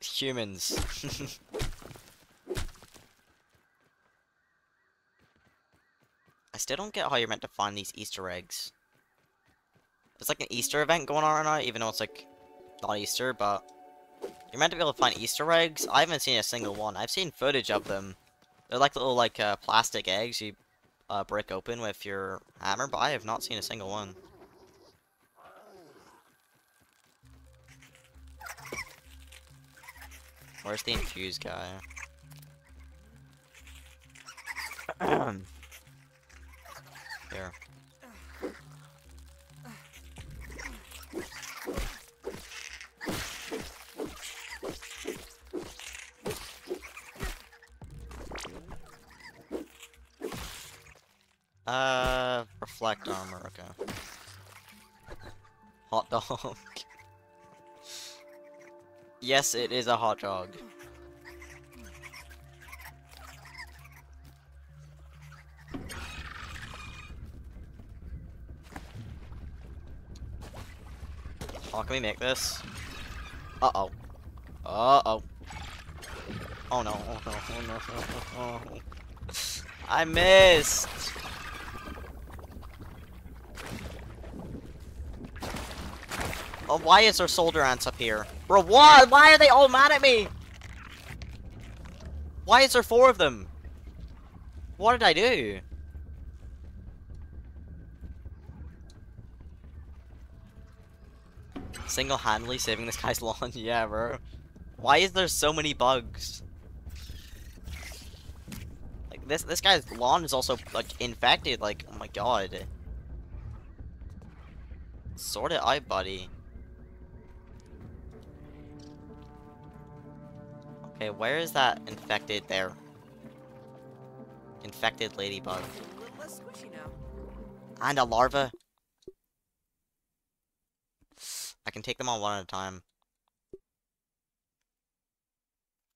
humans. I still don't get how you're meant to find these Easter eggs. There's like an Easter event going on right now, even though it's like not Easter, but you're meant to be able to find Easter eggs. I haven't seen a single one. I've seen footage of them. They're like little like uh, plastic eggs. You uh, brick open with your hammer, but I have not seen a single one. Where's the infused guy? Here. Uh, reflect armor, okay. Hot dog. yes, it is a hot dog. How can we make this? Uh-oh. Uh-oh. Oh no, oh no, oh no, oh no. I missed! Oh, why is there soldier ants up here? Bro, why? Why are they all mad at me? Why is there four of them? What did I do? Single-handedly saving this guy's lawn? yeah, bro. Why is there so many bugs? Like, this this guy's lawn is also, like, infected. Like, oh my god. Sort it out, buddy. Okay, where is that infected there? Infected ladybug. And a larva. I can take them all one at a time.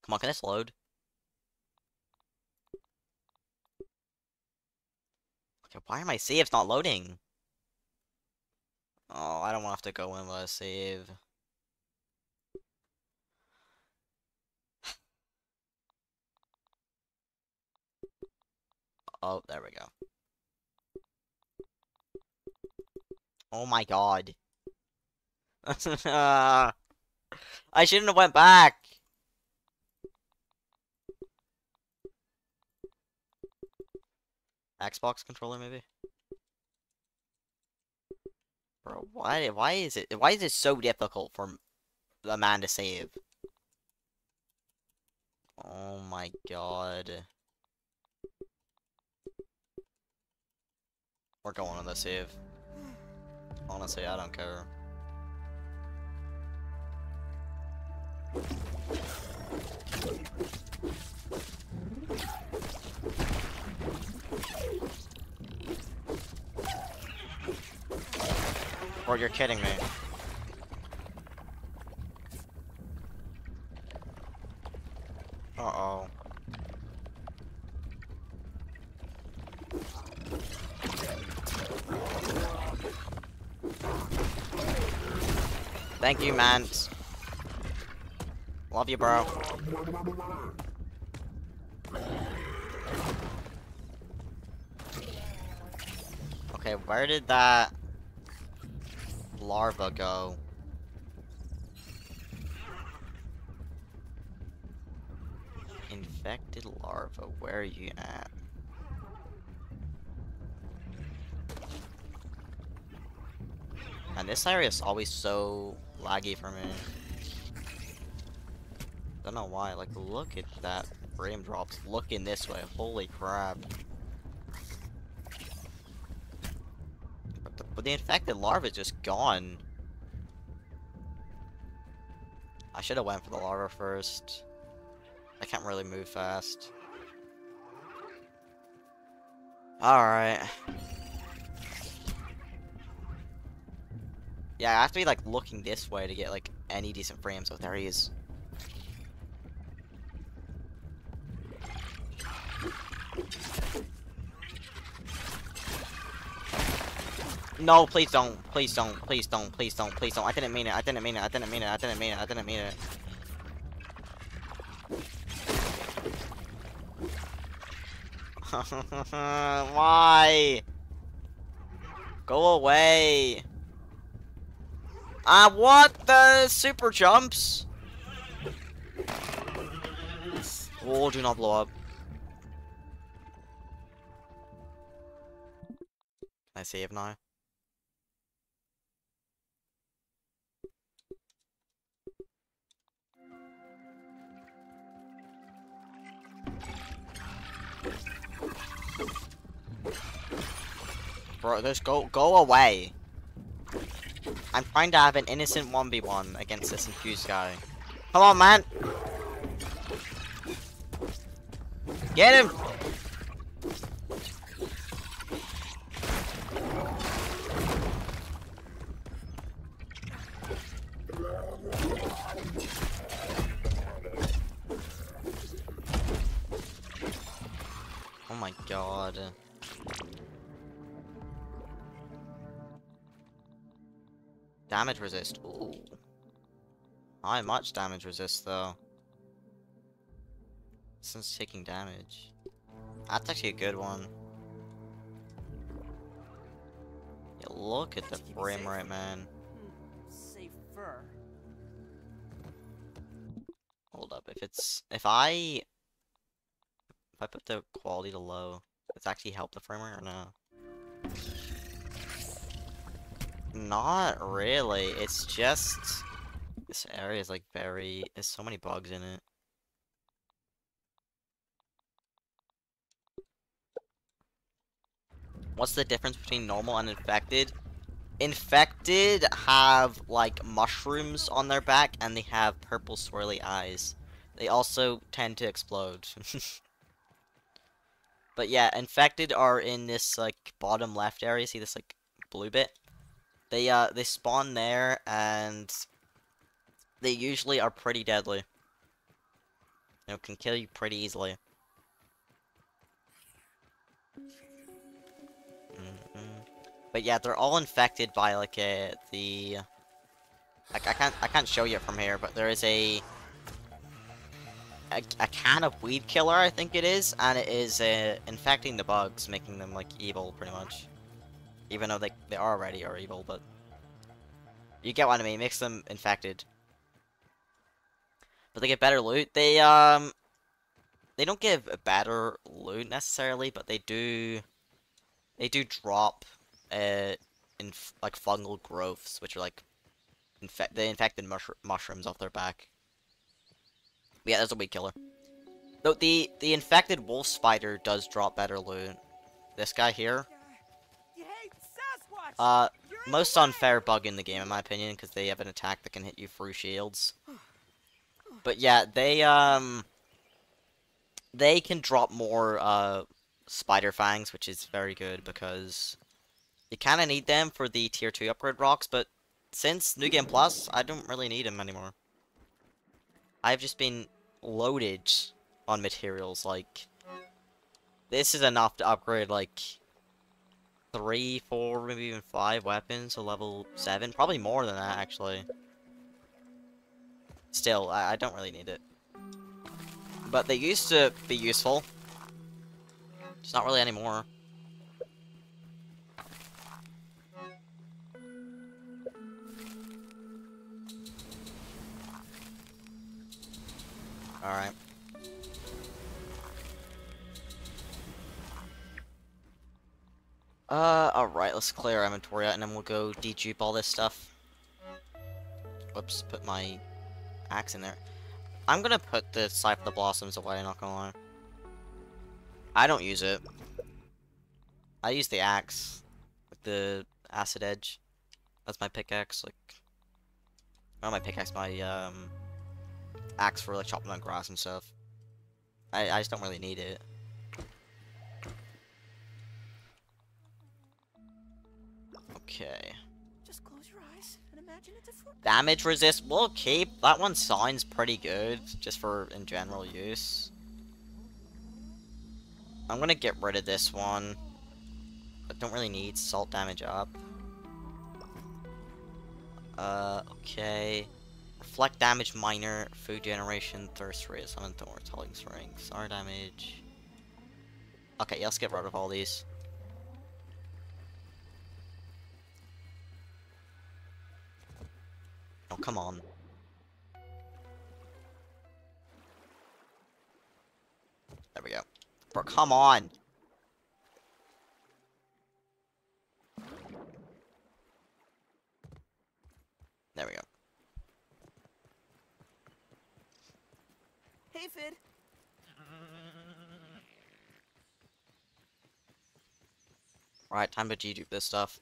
Come on, can this load? Okay, why are my saves not loading? Oh, I don't want to have to go in with a save. Oh, there we go. Oh my god. I shouldn't have went back. Xbox controller maybe? Bro, why why is it why is it so difficult for a man to save? Oh my god. We're going on the save. Honestly, I don't care. Or you're kidding me. Uh-oh. Thank you, man. Love you, bro. Okay, where did that larva go? Infected larva, where are you at? And this area is always so laggy for me. Don't know why, like look at that frame drops looking this way, holy crap. But the, but the infected larva is just gone. I should have went for the larva first. I can't really move fast. Alright. Yeah, I have to be like looking this way to get like any decent frames. Oh, there he is. No, please don't. Please don't. Please don't. Please don't. Please don't. I didn't mean it. I didn't mean it. I didn't mean it. I didn't mean it. I didn't mean it. Why? Go away. I want the super jumps. Oh, do not blow up. I save now? Bro, just go go away. I'm trying to have an innocent 1v1 against this infused guy. Come on, man! Get him! Oh my god. Damage resist. Ooh. How much damage resist though? Since taking damage. That's actually a good one. Yeah, look at the frame rate, man. Hmm, safer. Hold up, if it's if I if I put the quality to low, does it actually help the frame rate or no? Not really. It's just this area is like very there's so many bugs in it. What's the difference between normal and infected? Infected have like mushrooms on their back and they have purple swirly eyes. They also tend to explode. but yeah, infected are in this like bottom left area. See this like blue bit? They uh they spawn there and they usually are pretty deadly. You know, can kill you pretty easily. Mhm. But yeah, they're all infected by like a the. Like I can't I can't show you from here, but there is a, a a can of weed killer I think it is, and it is uh, infecting the bugs, making them like evil pretty much. Even though they they are already are evil, but you get what I mean. Makes them infected. But they get better loot. They um they don't give better loot necessarily, but they do they do drop uh in like fungal growths, which are like infect the infected mush mushrooms off their back. Yeah, there's a weed killer. Though the the infected wolf spider does drop better loot. This guy here! Uh, most unfair bug in the game in my opinion, because they have an attack that can hit you through shields. But yeah, they um they can drop more uh spider fangs, which is very good because you kind of need them for the tier 2 upgrade rocks, but since New Game Plus, I don't really need them anymore. I've just been loaded on materials, like, this is enough to upgrade, like, 3, 4, maybe even 5 weapons to level 7, probably more than that, actually. Still, I, I don't really need it. But they used to be useful. It's not really anymore. Alright. Uh, alright, let's clear our inventory out and then we'll go dedupe all this stuff. Whoops, put my axe in there. I'm gonna put the of the Blossoms away, not gonna lie. I don't use it. I use the axe. Like the acid edge. That's my pickaxe, like not my pickaxe, my um axe for like chopping down grass and stuff. I I just don't really need it. Okay. Just close your eyes and imagine it's a. Damage resist, we'll keep. That one sounds pretty good, just for in general use. I'm gonna get rid of this one. I don't really need salt damage up. Uh, okay. Reflect damage minor, food generation, thirst rate, summon thorn, telling strength, star damage. Okay, yeah, let's get rid of all these. Oh, come on. There we go. Bro, come on! There we go. Hey, Fid. Right, time to G-dupe this stuff.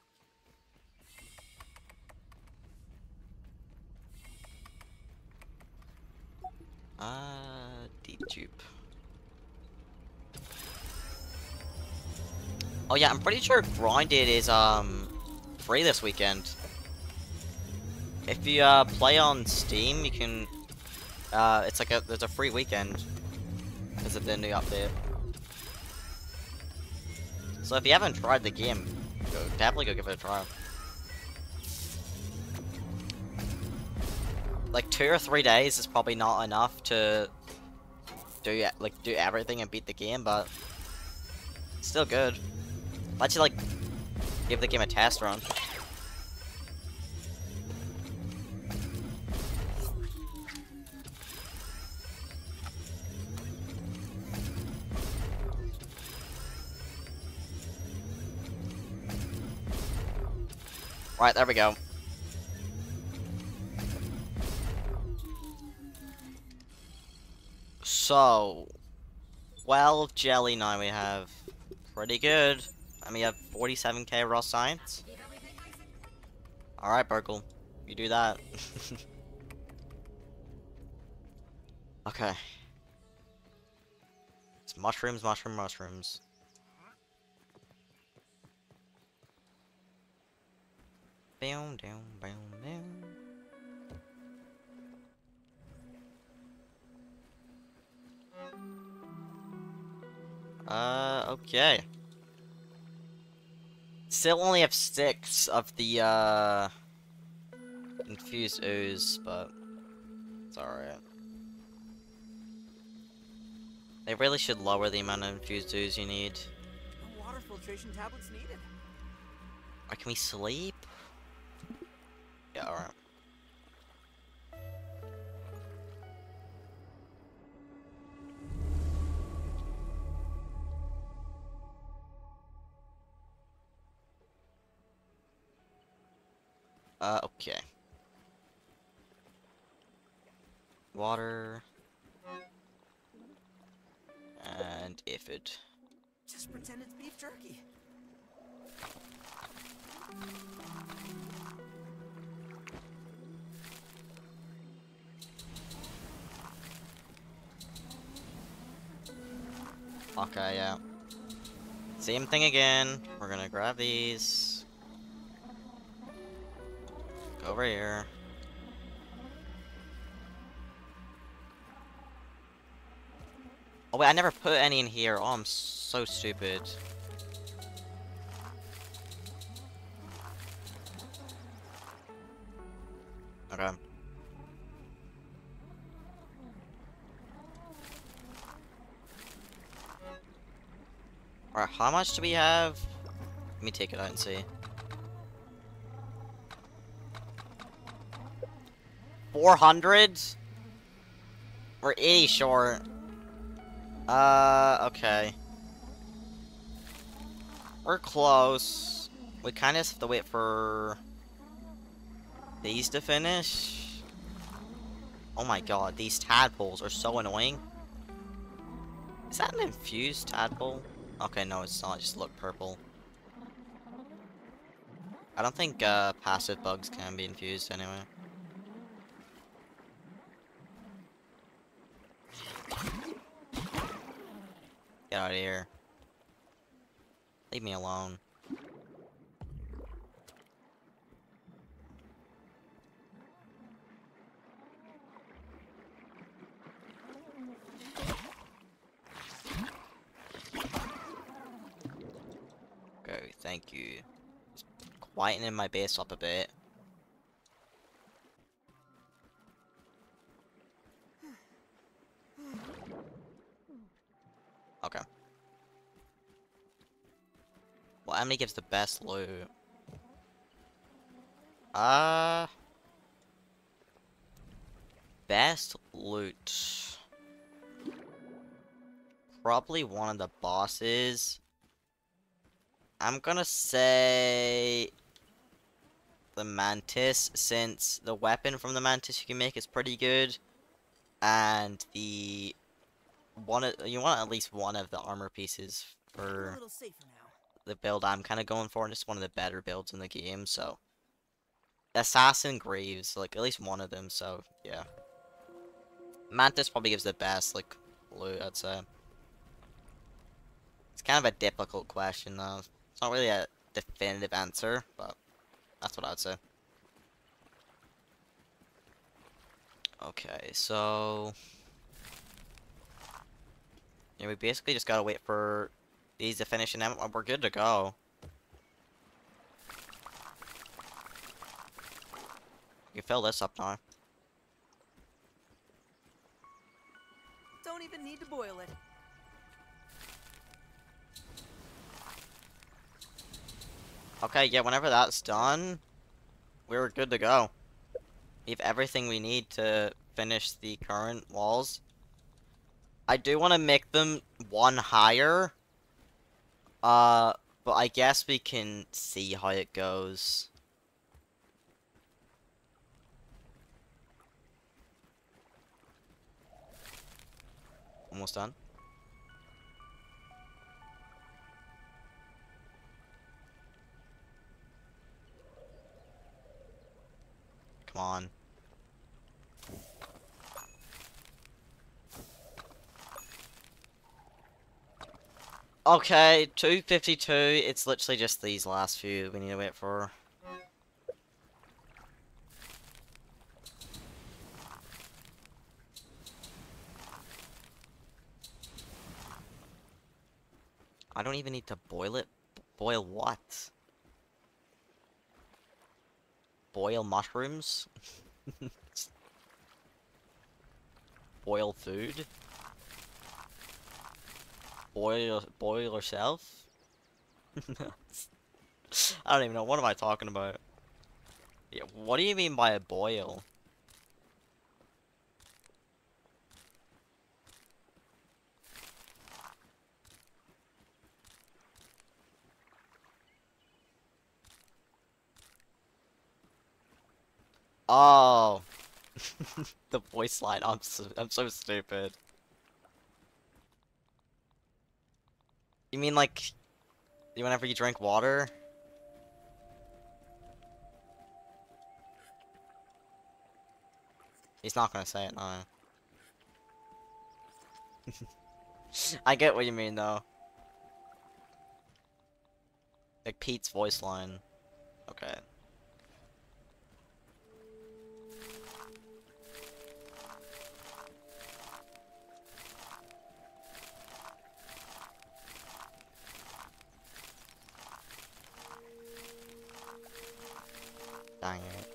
Uh, dedupe. Oh yeah, I'm pretty sure Grounded is, um, free this weekend. If you, uh, play on Steam, you can, uh, it's like a, there's a free weekend. Because of the new update. So if you haven't tried the game, go, definitely go give it a try. Like two or three days is probably not enough to do like do everything and beat the game, but still good. Let's like give the game a test run. Right, there we go. So, 12 jelly now we have. Pretty good. And we have 47k raw science. Alright, BURG.L. You do that. okay. It's mushrooms, mushroom, mushrooms. Boom, down, boom, down. Uh, okay. Still only have six of the, uh, infused ooze, but it's alright. They really should lower the amount of infused ooze you need. No water filtration tablets needed. Or can we sleep? Yeah, alright. Uh, okay. Water. And aphid. Just pretend it's beef jerky. Okay, yeah. Same thing again. We're gonna grab these. Over here. Oh wait, I never put any in here. Oh, I'm so stupid. Okay. Alright, how much do we have? Let me take it out and see. Four hundred? We're 80 short. Uh, okay. We're close. We kind of have to wait for these to finish. Oh my god, these tadpoles are so annoying. Is that an infused tadpole? Okay, no, it's not. Just look purple. I don't think uh, passive bugs can be infused anyway. Get out of here. Leave me alone. Okay, thank you. Just quietening my base up a bit. Okay. Well, Emily gives the best loot. Uh... Best loot. Probably one of the bosses. I'm gonna say... The Mantis, since the weapon from the Mantis you can make is pretty good. And the one of, you want at least one of the armor pieces for little safer now. the build I'm kind of going for, and it's one of the better builds in the game. So, Assassin Greaves, like at least one of them. So yeah, Mantis probably gives the best like loot. I'd say. It's kind of a difficult question though. It's not really a definitive answer, but that's what I'd say. Okay, so yeah, we basically just gotta wait for these to finish and then we're good to go. You can fill this up now. Don't even need to boil it. Okay, yeah, whenever that's done, we're good to go. We have everything we need to finish the current walls. I do want to make them one higher. Uh, but I guess we can see how it goes. Almost done. Come on. Okay, 252. It's literally just these last few we need to wait for. I don't even need to boil it. Boil what? Boil mushrooms? boil food? Boil, boil yourself? I don't even know. What am I talking about? Yeah, what do you mean by a boil? Oh, the voice line. I'm so, I'm so stupid. You mean like, whenever you drink water? He's not gonna say it, no. I get what you mean, though. Like Pete's voice line. Okay. Dang it.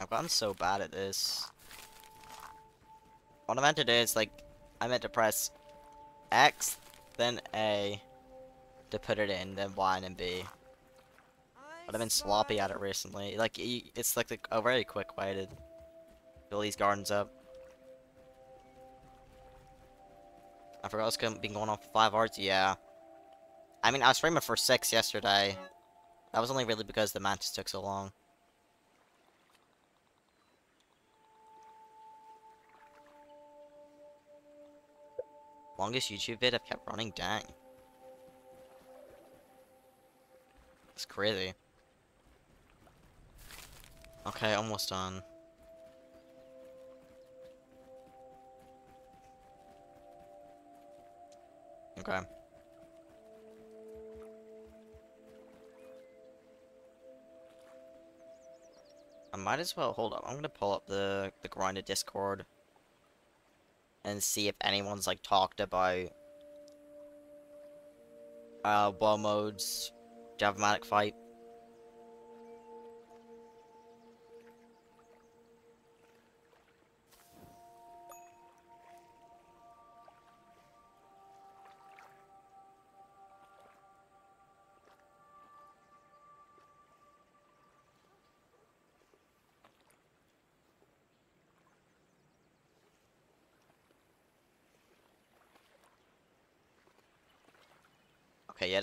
I've gotten so bad at this. What I meant to do is, like, I meant to press X, then A, to put it in, then Y, and then B. But I've been sloppy at it recently. Like, it's like a very quick way to fill these gardens up. I forgot it's been going on for five hours. Yeah. I mean, I was streaming for six yesterday. That was only really because the matches took so long. Longest YouTube vid I've kept running? Dang. It's crazy. Okay, almost done. Okay. I might as well hold up. I'm gonna pull up the the grinder Discord and see if anyone's like talked about uh Whoa modes JAVA.MATIC fight.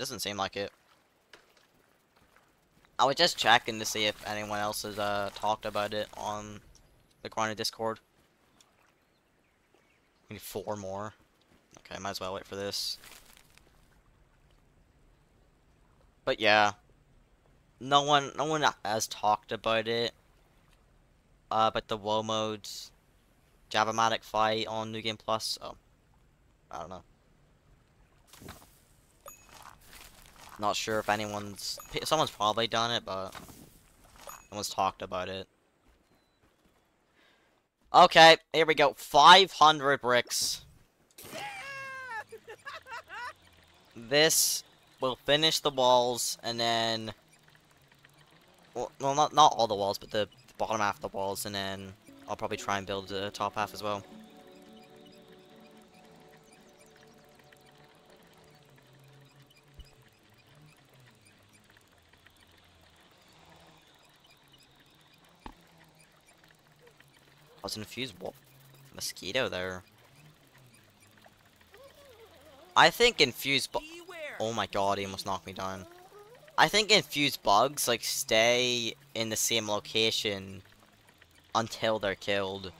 Doesn't seem like it. I was just checking to see if anyone else has uh, talked about it on the Grinder Discord. We need four more. Okay, might as well wait for this. But yeah, no one, no one has talked about it. Uh, but the Whoa modes, JAVA.MATIC fight on New Game Plus. Oh, I don't know. Not sure if anyone's, someone's probably done it, but no one's talked about it. Okay, here we go. 500 bricks. This will finish the walls, and then... Well, well not, not all the walls, but the bottom half of the walls, and then I'll probably try and build the top half as well. I was infused what mosquito there. I think infused Oh my god, he almost knocked me down. I think infused bugs like stay in the same location until they're killed.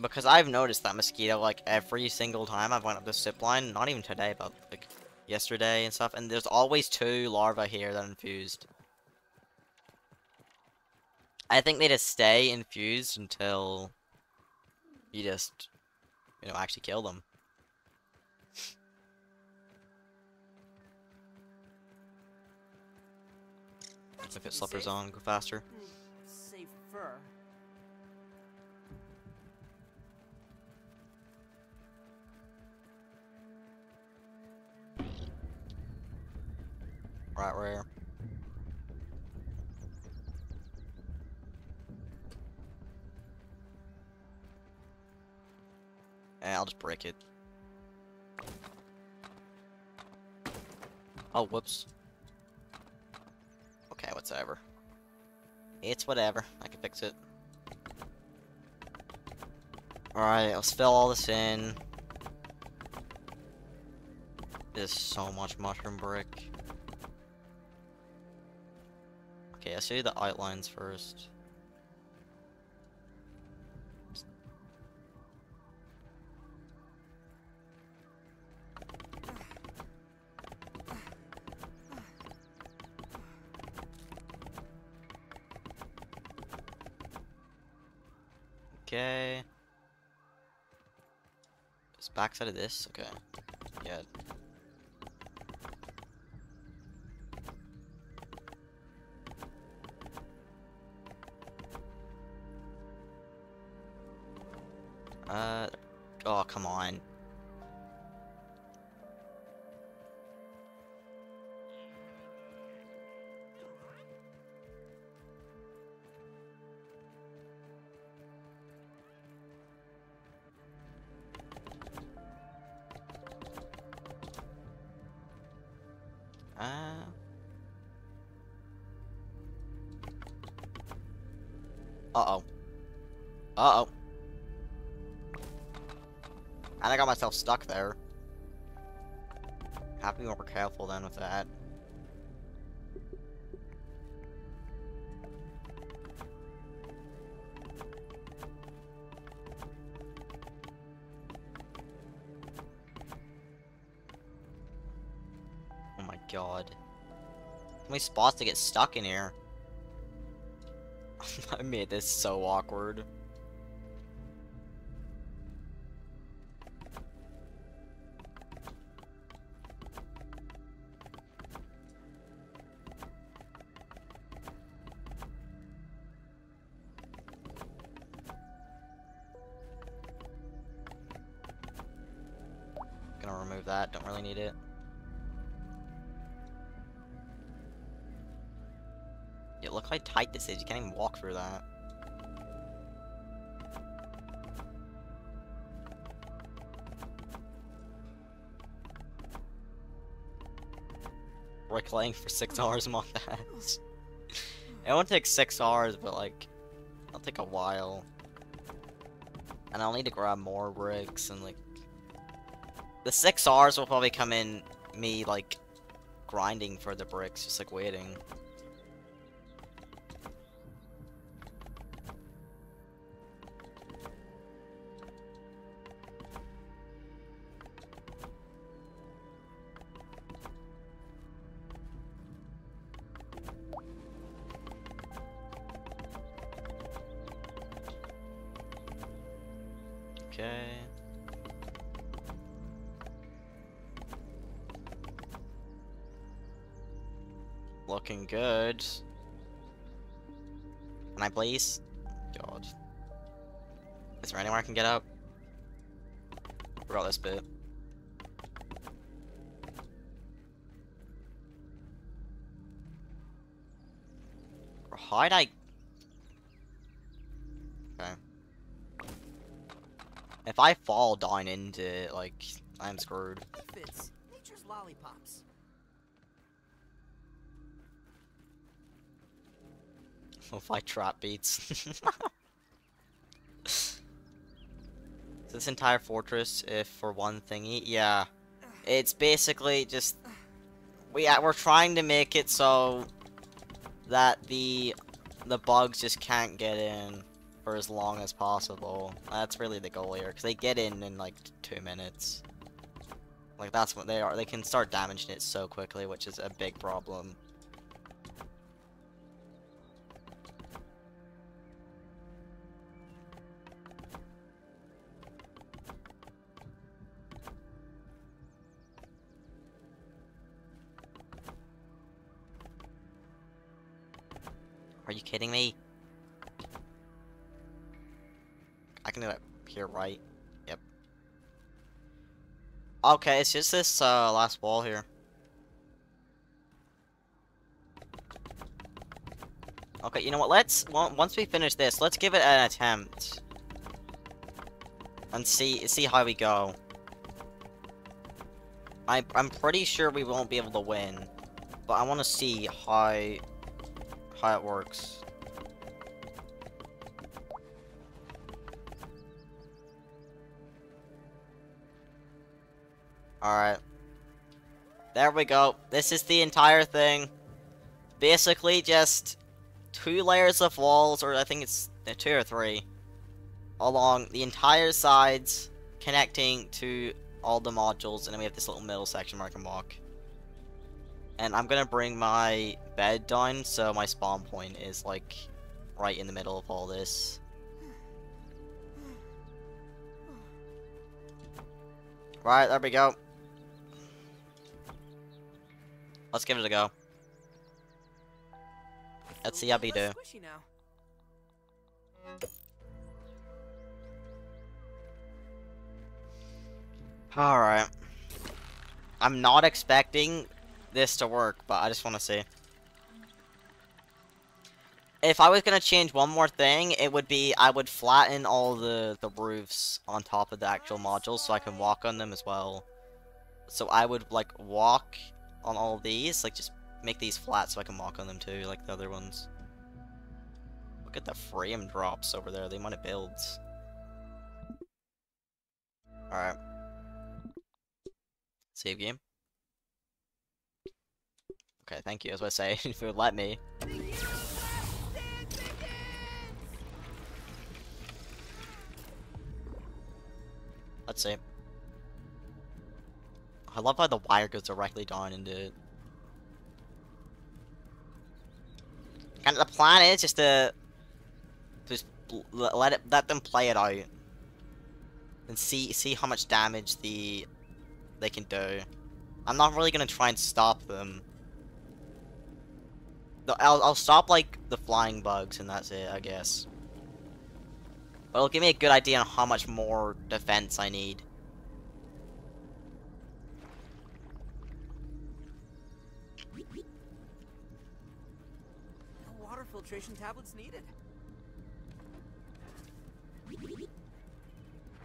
Because I've noticed that mosquito like every single time I've went up the zip line, not even today, but like yesterday and stuff, and there's always two larvae here that are infused. I think they just stay infused until you just, you know, actually kill them. If it slippers on, go faster. Hmm, Safer. Right where? Eh, I'll just break it. Oh, whoops. Okay, whatever. It's whatever. I can fix it. Alright, let's fill all this in. There's so much mushroom brick. Okay, let's do the outlines first. Backside of this? Okay. Yeah. And I got myself stuck there. Have to be more careful then with that. Oh my god. How many spots to get stuck in here? I made this so awkward. Can't walk through that. Bricklaying for six hours, I'm on that. it won't take six hours, but like, it'll take a while. And I'll need to grab more bricks and like, the six hours will probably come in me like grinding for the bricks, just like waiting. Good. Can I please? God. Is there anywhere I can get up? Forgot this bit. Hide I... Okay. If I fall down into like, I'm screwed. Nature's lollipops. If I trap beats. this entire fortress, if for one thingy, yeah. It's basically just... We, we're trying to make it so that the the bugs just can't get in for as long as possible. That's really the goal here, because they get in in like two minutes. Like that's what they are. They can start damaging it so quickly, which is a big problem. Kidding me? I can do that here, right? Yep. Okay, it's just this uh, last wall here. Okay, you know what? Let's once we finish this, let's give it an attempt and see see how we go. I I'm pretty sure we won't be able to win, but I want to see how how it works. Alright. There we go. This is the entire thing. Basically just two layers of walls, or I think it's two or three, along the entire sides, connecting to all the modules, and then we have this little middle section where I can walk. And I'm gonna bring my bed down, so my spawn point is, like, right in the middle of all this. Right, there we go. Let's give it a go. Let's see how we do. Less squishy now. Alright. I'm not expecting this to work, but I just want to see. If I was going to change one more thing, it would be I would flatten all the, the roofs on top of the actual modules so I can walk on them as well. So I would, like, walk on all these, like, just make these flat so I can walk on them too, like the other ones. Look at the frame drops over there, the amount it builds. Alright. Save game. Okay, thank you. As I say, if you would let me. Let's see. I love how the wire goes directly down into it. And the plan is just to just let it let them play it out and see see how much damage the they can do. I'm not really gonna try and stop them. I'll I'll stop like the flying bugs and that's it, I guess. But it'll give me a good idea on how much more defense I need. No water filtration tablets needed.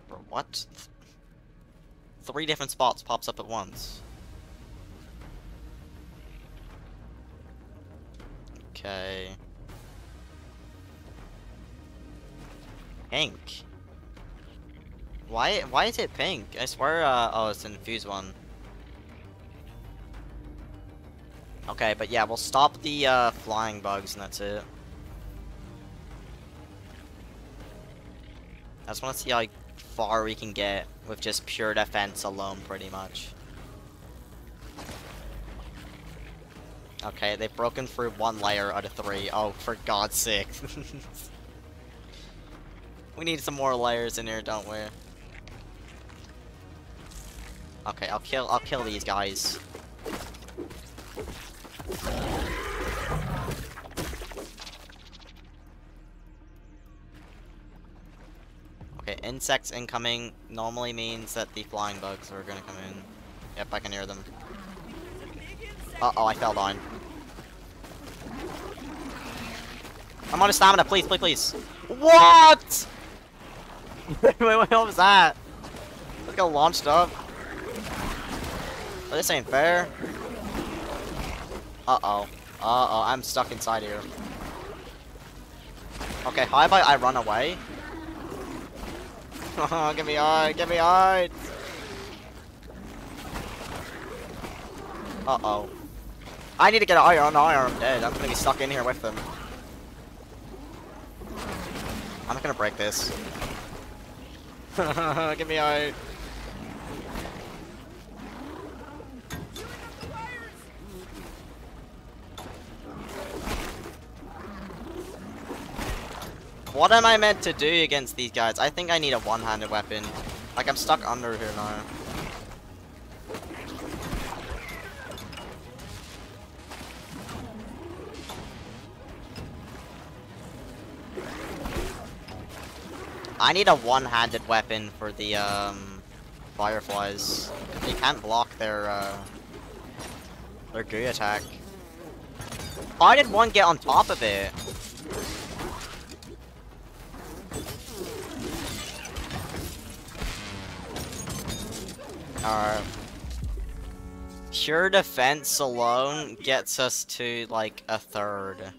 Bro, what? Three different spots pops up at once. Okay. Pink. Why? Why is it pink? I swear. Uh, oh, it's an infused one. Okay, but yeah, we'll stop the uh, flying bugs, and that's it. I just want to see how far we can get with just pure defense alone, pretty much. Okay, they've broken through one layer out of three. Oh, for God's sake. we need some more layers in here, don't we? Okay, I'll kill I'll kill these guys. Okay, insects incoming normally means that the flying bugs are gonna come in. Yep, I can hear them. Uh oh, I fell down. I'm on a stamina, please, please, please. What? wait, what was that? Let's go launched up. Oh, this ain't fair. Uh-oh. Uh-oh, I'm stuck inside here. Okay, how about I run away? Oh, get me out, get me out! Uh-oh. I need to get oh no, I'm dead. I'm gonna be stuck in here with them. I'm not gonna break this. get me out. What am I meant to do against these guys? I think I need a one-handed weapon. Like, I'm stuck under here now. I need a one-handed weapon for the, um, fireflies. They can't block their, uh, their goo attack. How did one get on top of it? Alright. Pure defense alone gets us to like a third.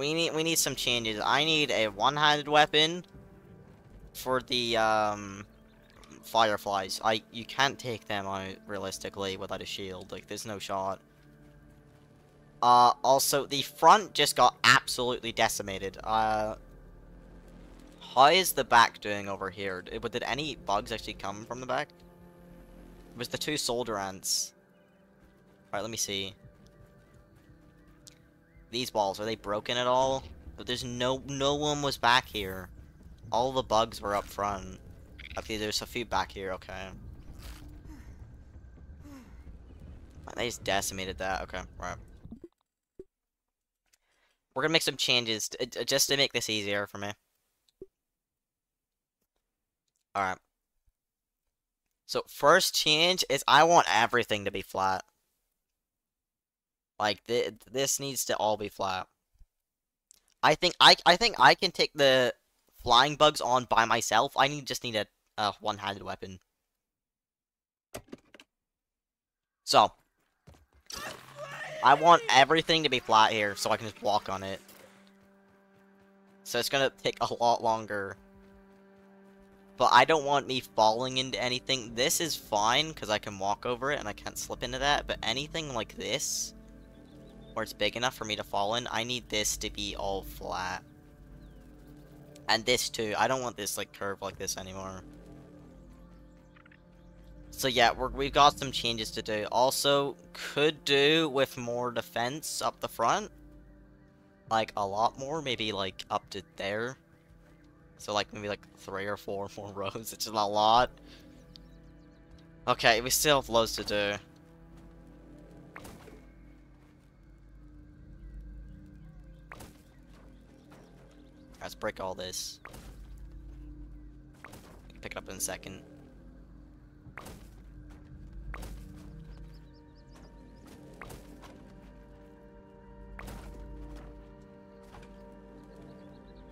We need we need some changes. I need a one-handed weapon for the um fireflies. I you can't take them out realistically without a shield. Like there's no shot. Uh also the front just got absolutely decimated. Uh how is the back doing over here? Did, did any bugs actually come from the back? It was the two soldier ants. Alright, let me see. These walls, are they broken at all? But there's no no one was back here. All the bugs were up front. Okay, there's a few back here, okay. They just decimated that, okay, right. We're gonna make some changes, to, uh, just to make this easier for me. Alright. So, first change is I want everything to be flat. Like, th this needs to all be flat. I think I, I think I can take the flying bugs on by myself. I need just need a, a one-handed weapon. So, I want everything to be flat here so I can just walk on it. So it's gonna take a lot longer but I don't want me falling into anything. This is fine, because I can walk over it and I can't slip into that, but anything like this, where it's big enough for me to fall in, I need this to be all flat. And this too. I don't want this like curve like this anymore. So yeah, we're, we've got some changes to do. Also, could do with more defense up the front. Like, a lot more. Maybe, like, up to there. So like maybe like three or four more rows, is a lot. Okay, we still have loads to do. Let's break all this. Pick it up in a second.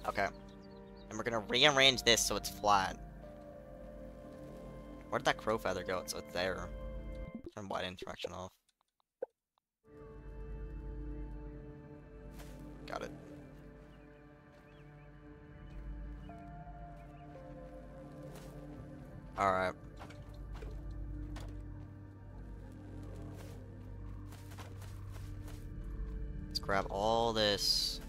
Okay. And we're gonna rearrange this so it's flat. Where did that crow feather go? It's there. Turn wide interaction off. Got it. Alright. Let's grab all this.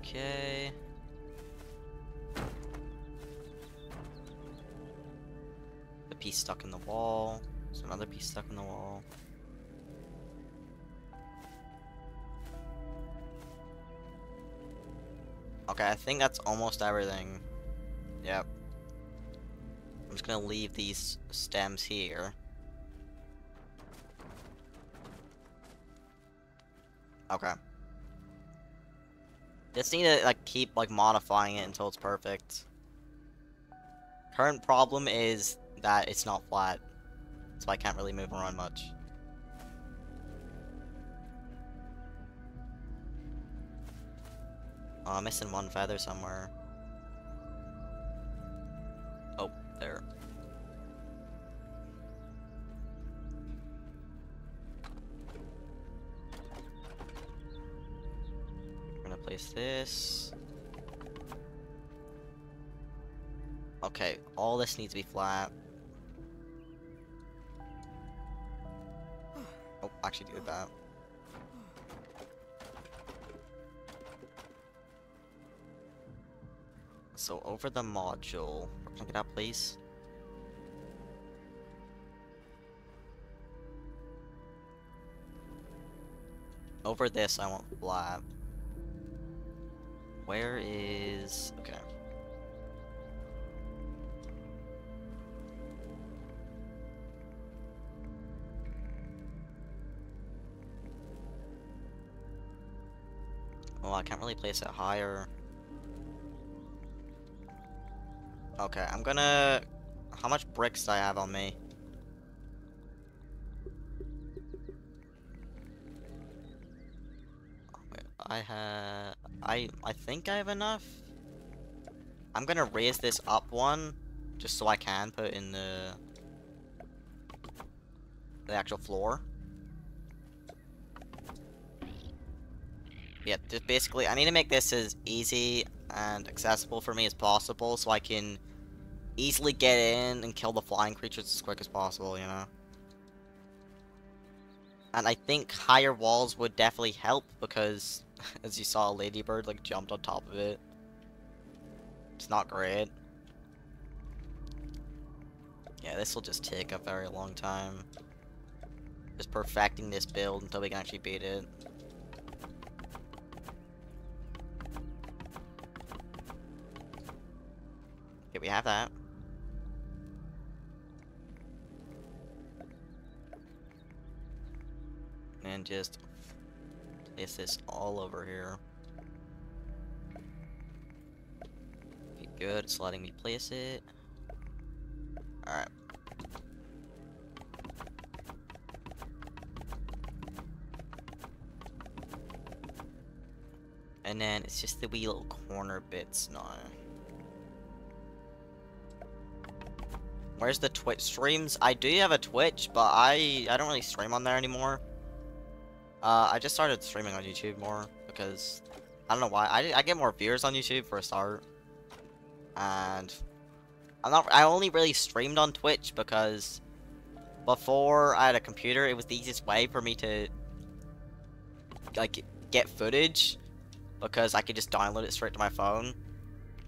Okay. The piece stuck in the wall. There's another piece stuck in the wall. Okay, I think that's almost everything. Yep. I'm just gonna leave these stems here. Okay. Just need to like keep like modifying it until it's perfect. Current problem is that it's not flat, so I can't really move around much. Oh, I'm missing one feather somewhere. Oh, there. We're gonna place this. Okay, all this needs to be flat. Oh, actually do that. So over the module, can I get please? Over this, I want flat. Where is... Okay. Well, I can't really place it higher. Okay, I'm gonna... How much bricks do I have on me? I have... I, I think I have enough? I'm gonna raise this up one, just so I can put in the... The actual floor. Yeah, just basically, I need to make this as easy and accessible for me as possible so I can easily get in and kill the flying creatures as quick as possible, you know? And I think higher walls would definitely help because, as you saw, a ladybird like jumped on top of it. It's not great. Yeah, this will just take a very long time. Just perfecting this build until we can actually beat it. Okay, we have that. And just place this all over here. Okay, good, it's letting me place it. Alright. And then it's just the wee little corner bits now. Where's the Twitch streams? I do have a Twitch, but I I don't really stream on there anymore. Uh, I just started streaming on YouTube more because I don't know why. I, I get more viewers on YouTube for a start, and I'm not. I only really streamed on Twitch because before I had a computer, it was the easiest way for me to like get footage because I could just download it straight to my phone.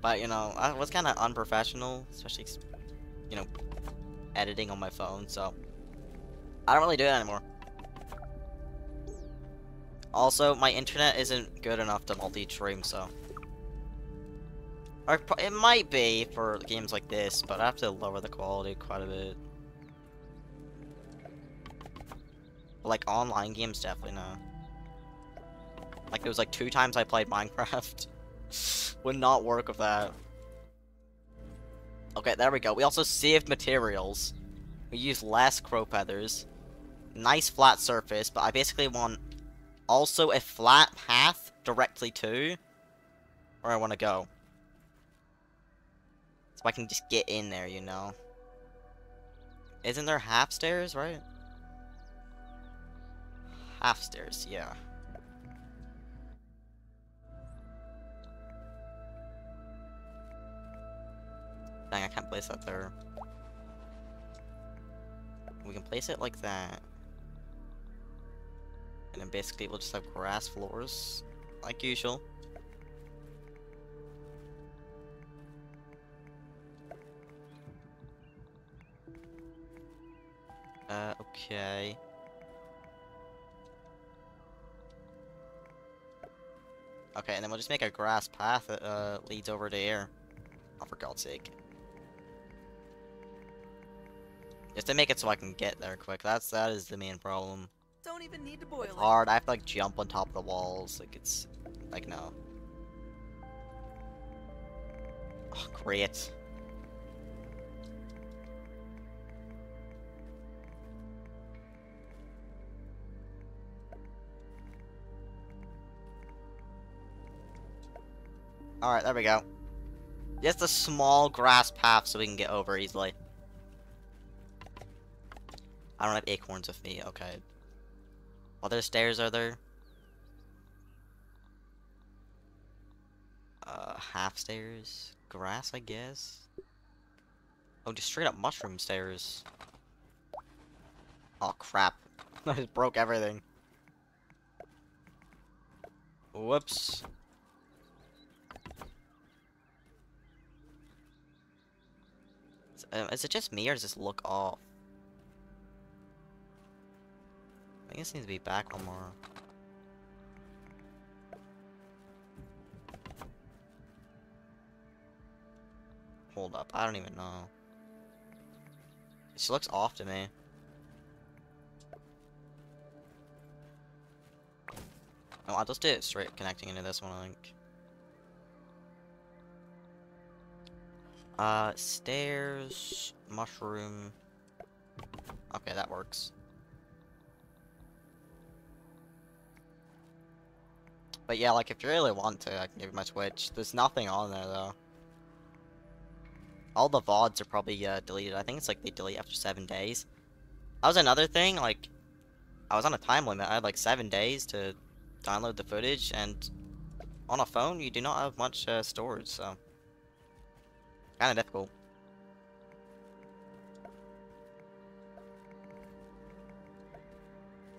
But you know, I was kind of unprofessional, especially you know, editing on my phone, so I don't really do it anymore. Also, my internet isn't good enough to multi-stream, so... Or it might be for games like this, but I have to lower the quality quite a bit. Like, online games, definitely no. Like, it was like two times I played Minecraft. Would not work with that. Okay, there we go. We also saved materials. We used less crow feathers. Nice flat surface, but I basically want also a flat path directly to where I want to go. So I can just get in there, you know. Isn't there half stairs, right? Half stairs, yeah. Dang, I can't place that there. We can place it like that. And then basically we'll just have grass floors, like usual. Uh, okay. Okay, and then we'll just make a grass path that uh, leads over to here. Oh, for God's sake. Just to make it so I can get there quick. That's that is the main problem. Don't even need to boil It's it. hard. I have to like jump on top of the walls. Like it's like no. Oh, great. Alright, there we go. Just a small grass path so we can get over easily. I don't have acorns with me, okay. Other stairs are there? Uh, half stairs? Grass, I guess? Oh, just straight up mushroom stairs. Oh, crap. I just broke everything. Whoops. Uh, Is it just me or does this look off? I think this needs to be back one more. Hold up, I don't even know. She looks off to me. Oh, I'll just do it straight connecting into this one, I think. Uh, stairs, mushroom. Okay, that works. But yeah, like if you really want to, I can give you my Twitch. There's nothing on there though. All the VODs are probably uh, deleted. I think it's like they delete after seven days. That was another thing, like, I was on a time limit. I had like seven days to download the footage, and on a phone, you do not have much uh, storage, so. Kinda difficult.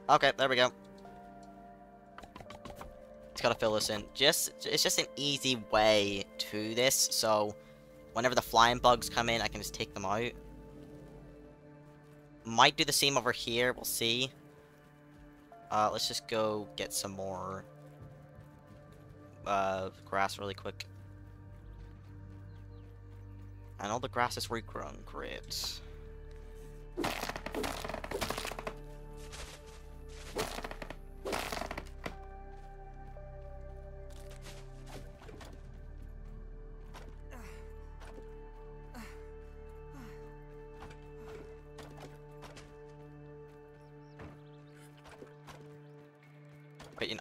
Okay, there we go. Gotta fill this in. Just, it's just an easy way to this, so whenever the flying bugs come in, I can just take them out. Might do the same over here, we'll see. Uh, let's just go get some more uh, grass really quick. And all the grass is regrown, great.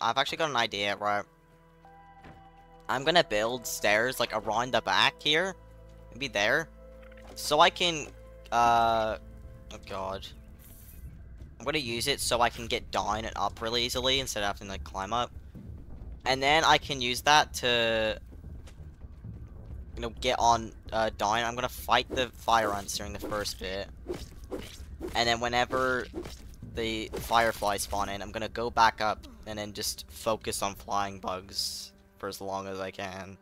I've actually got an idea, right? I'm gonna build stairs like around the back here, maybe there, so I can, uh, oh god, I'm gonna use it so I can get down and up really easily instead of having to like climb up, and then I can use that to, you know, get on uh, down. I'm gonna fight the fire ants during the first bit, and then whenever the fireflies spawn in, I'm gonna go back up and then just focus on flying bugs for as long as I can.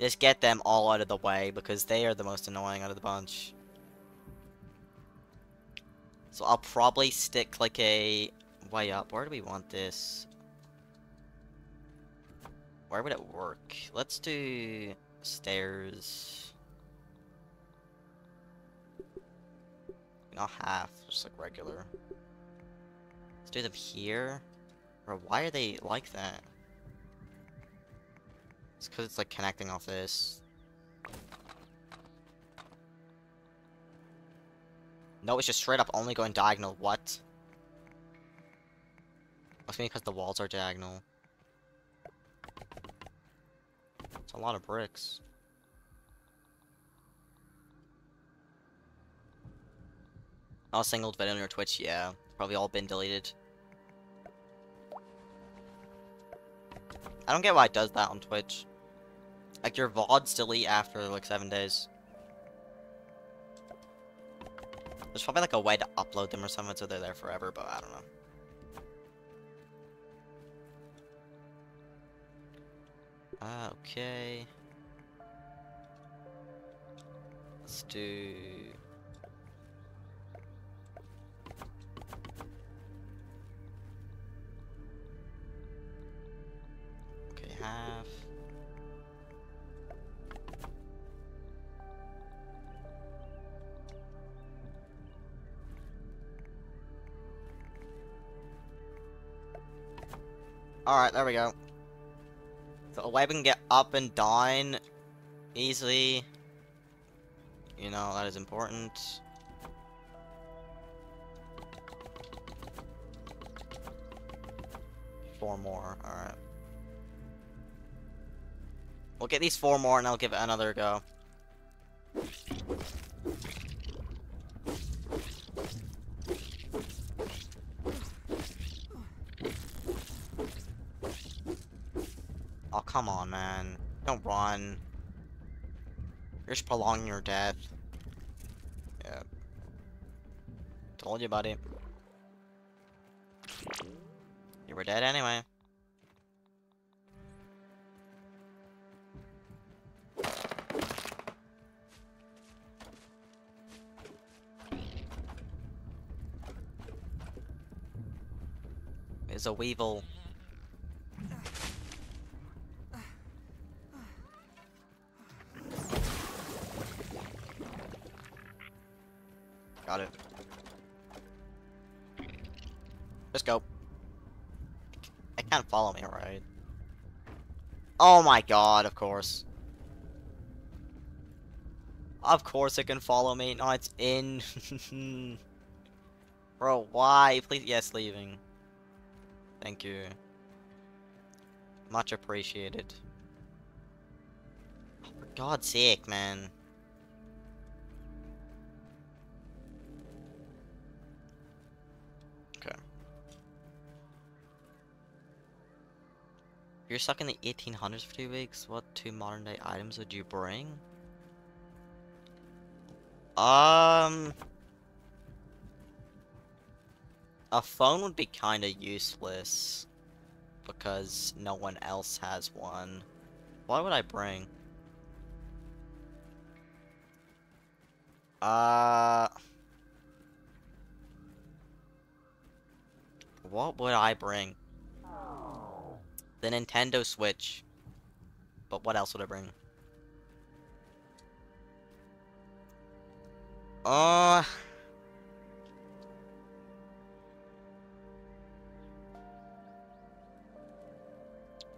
Just get them all out of the way because they are the most annoying out of the bunch. So I'll probably stick like a way up. Where do we want this? Where would it work? Let's do stairs. Not half, just like regular. Let's do them here. Bro, why are they like that? It's because it's like connecting off this. No, it's just straight up only going diagonal. What? Must be because the walls are diagonal. It's a lot of bricks. Oh, singled video on your Twitch, yeah. Probably all been deleted. I don't get why it does that on Twitch. Like, your VODs delete after, like, seven days. There's probably, like, a way to upload them or something so they're there forever, but I don't know. Okay. Let's do... have. Alright, there we go. So a weapon can get up and down easily. You know, that is important. Four more, alright. We'll get these four more and I'll give it another go. Oh, come on, man. Don't run. You're just prolonging your death. Yeah. Told you, buddy. You were dead anyway. Is a weevil. Got it. Let's go. It can't follow me, right? Oh my god, of course. Of course it can follow me. No, it's in. Bro, why? Please, yes, leaving. Thank you. Much appreciated. For God's sake, man. Okay. You're stuck in the 1800s for two weeks? What two modern day items would you bring? Um... A phone would be kinda useless. Because no one else has one. Why would I bring? Uh... What would I bring? The Nintendo Switch. But what else would I bring? Uh...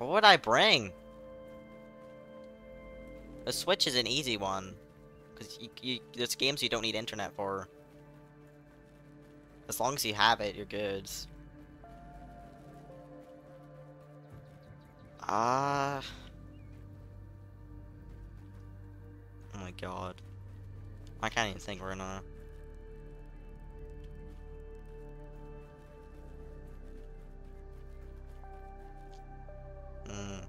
What would I bring? The Switch is an easy one. Because you, you, there's games you don't need internet for. As long as you have it, you're good. Ah. Uh... Oh my god. I can't even think right now. Hmm.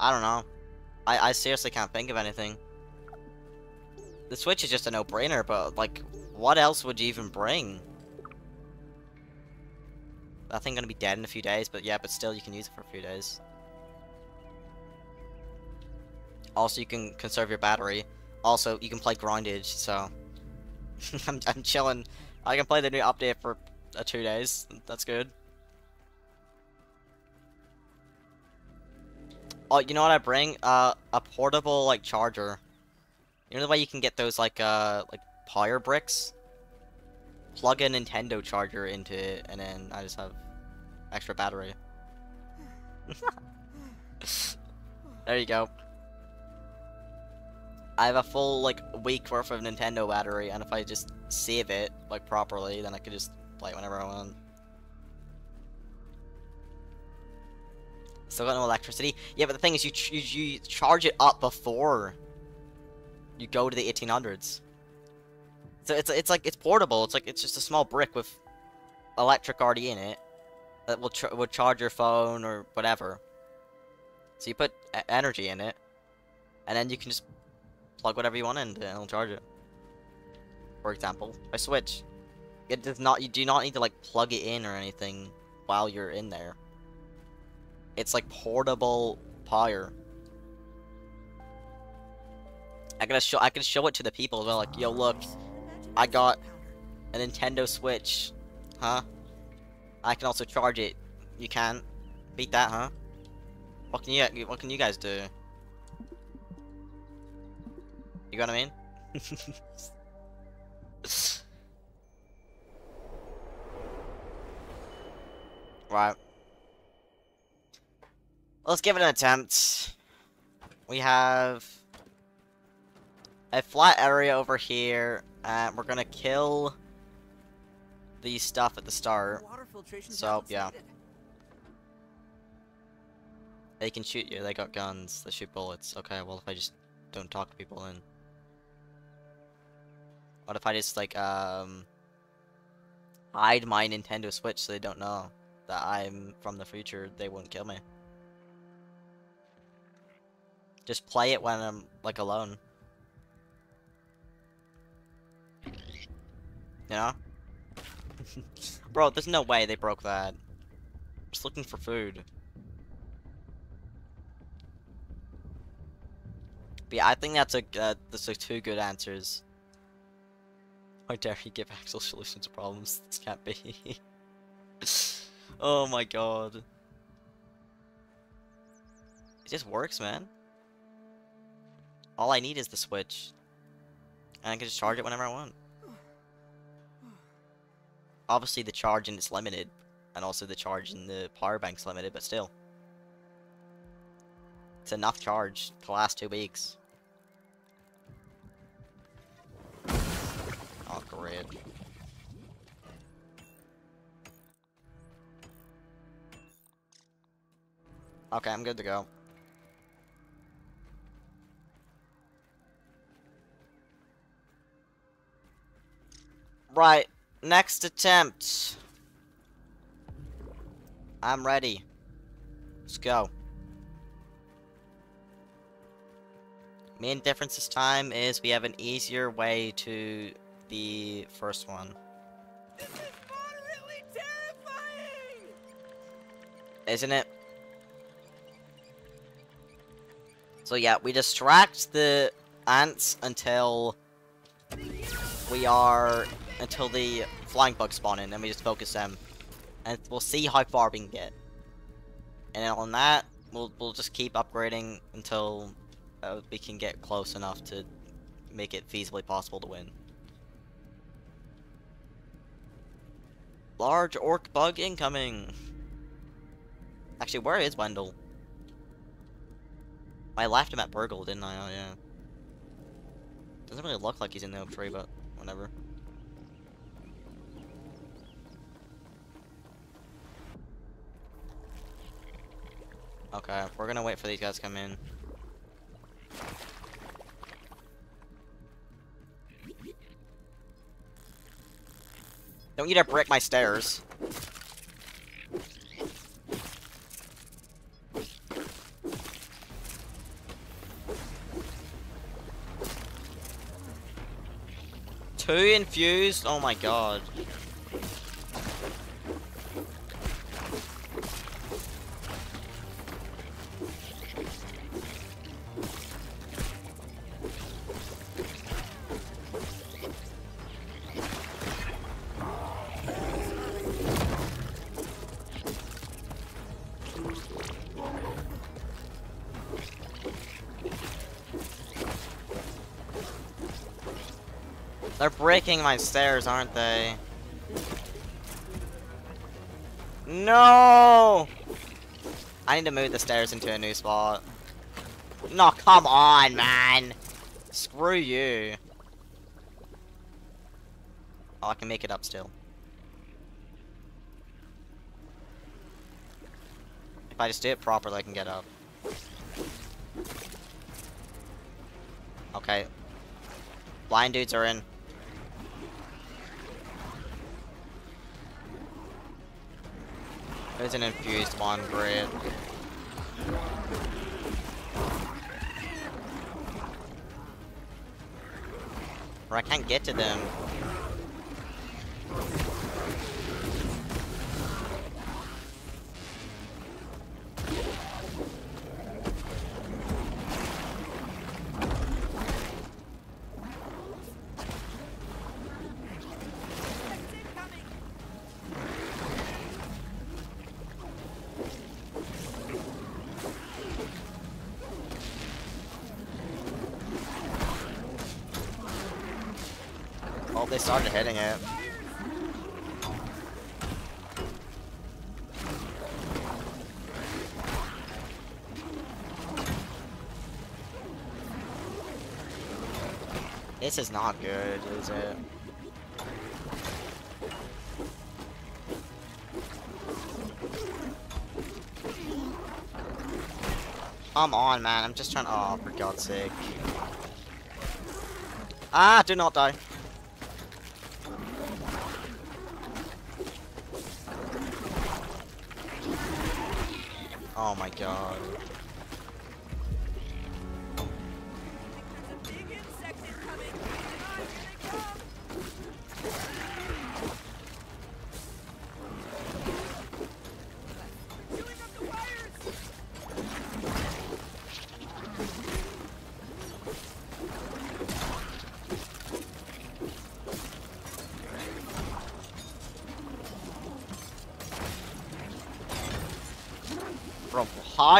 I don't know. I, I seriously can't think of anything. The Switch is just a no-brainer, but, like, what else would you even bring? That thing gonna be dead in a few days, but yeah, but still, you can use it for a few days. Also, you can conserve your battery. Also, you can play Grounded, so... I'm, I'm chilling. I can play the new update for uh, two days. That's good. Oh, you know what I bring? Uh, a portable, like, charger. You know the way you can get those, like, uh, like, power bricks? Plug a Nintendo charger into it, and then I just have extra battery. there you go. I have a full, like, week worth of Nintendo battery, and if I just save it, like, properly, then I could just play it whenever I want. Still got no electricity. Yeah, but the thing is, you, ch you, you charge it up before you go to the 1800s. So it's it's like it's portable. It's like it's just a small brick with electric already in it that will ch will charge your phone or whatever. So you put energy in it, and then you can just plug whatever you want in, and it'll charge it. For example, a switch. It does not. You do not need to like plug it in or anything while you're in there. It's like portable power. I gotta show. I can show it to the people. They're like, "Yo, look, I got a Nintendo Switch, huh? I can also charge it. You can beat that, huh? What can you? What can you guys do? You got what I mean? Right. Let's give it an attempt. We have a flat area over here, and we're gonna kill the stuff at the start. So, yeah. They can shoot you, they got guns, they shoot bullets. Okay, well if I just don't talk to people then. What if I just like um hide my Nintendo Switch so they don't know that I'm from the future, they won't kill me. Just play it when I'm like alone. You know? Bro, there's no way they broke that. Just looking for food. But yeah, I think that's a uh, that's a two good answers. How dare you give actual solutions to problems? This can't be. oh my god. It just works, man. All I need is the switch. And I can just charge it whenever I want. Obviously the charge charging is limited. And also the charge in the power bank's limited, but still. It's enough charge to last two weeks. Oh, great. Okay, I'm good to go. Right, next attempt. I'm ready. Let's go. Main difference this time is we have an easier way to the first one. This is moderately terrifying! Isn't it? So yeah, we distract the ants until we are until the flying bugs spawn in, and we just focus them, and we'll see how far we can get. And on that, we'll we'll just keep upgrading until uh, we can get close enough to make it feasibly possible to win. Large orc bug incoming. Actually, where is Wendell? I laughed him at BURG.L, didn't I? Oh, yeah. Doesn't really look like he's in the oak tree, but whatever. Okay, we're gonna wait for these guys to come in. Don't you dare break my stairs. Two infused? Oh my god. Breaking my stairs, aren't they? No! I need to move the stairs into a new spot. No, come on, man! Screw you. Oh, I can make it up still. If I just do it properly, I can get up. Okay. Blind dudes are in. There's an infused one, great. Or I can't get to them. Oh, they started hitting it. This is not good, is it? Come on, man. I'm just trying to... Oh, for God's sake. Ah, do not die. Oh my god.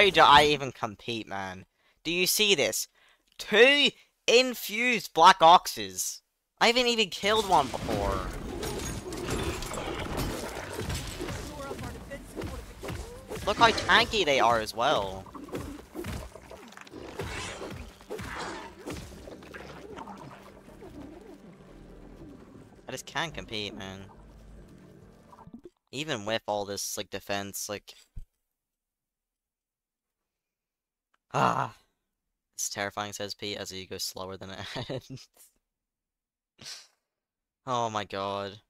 How do I even compete, man? Do you see this? Two infused black oxes. I haven't even killed one before. Look how tanky they are as well. I just can't compete, man. Even with all this, like, defense, like... Ah! It's terrifying, says Pete, as he goes slower than it ends. oh my god.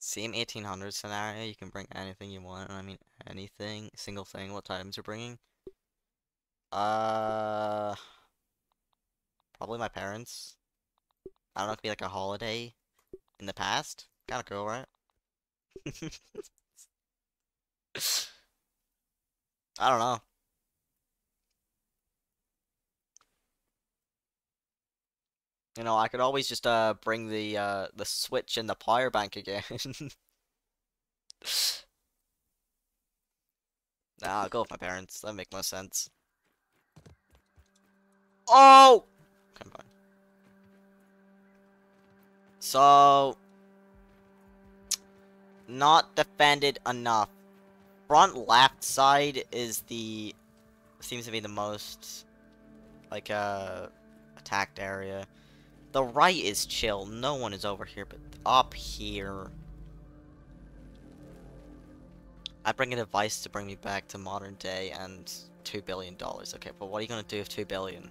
Same 1800 scenario, you can bring anything you want, and I mean anything, single thing, what items you're bringing. Uh, probably my parents. I don't know, it could be like a holiday in the past. Kinda cool, right? I don't know. You know, I could always just uh bring the uh the switch and the power bank again. nah, I'll go with my parents. That make more sense. Oh! Come on. So not defended enough. Front left side is the seems to be the most like uh attacked area. The right is chill. No one is over here, but up here. I bring a device to bring me back to modern day and two billion dollars. Okay, but what are you gonna do with two billion?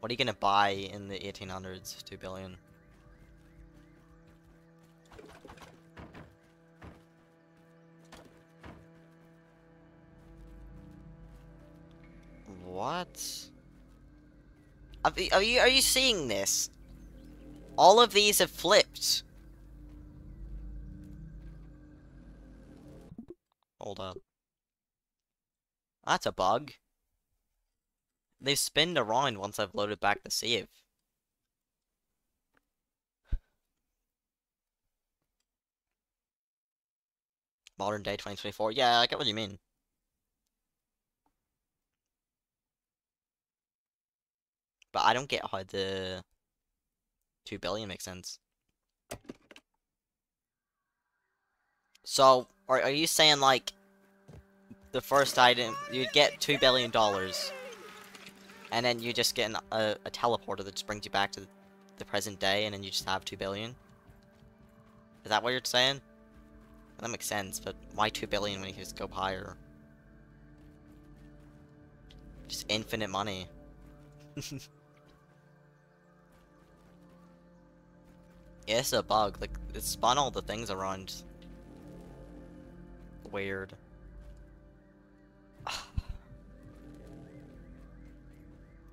What are you gonna buy in the 1800s? Two billion. What? Are you, are you are you seeing this? All of these have flipped. Hold up. That's a bug. They've spinned around once I've loaded back the save. Modern day 2024. Yeah, I get what you mean. But I don't get how the 2 billion makes sense. So, are, are you saying like the first item you'd get 2 billion dollars and then you just get an, a, a teleporter that just brings you back to the present day and then you just have 2 billion? Is that what you're saying? That makes sense, but why 2 billion when you can just go higher? Just infinite money. Yeah, it's a bug. Like, it spun all the things around. Weird.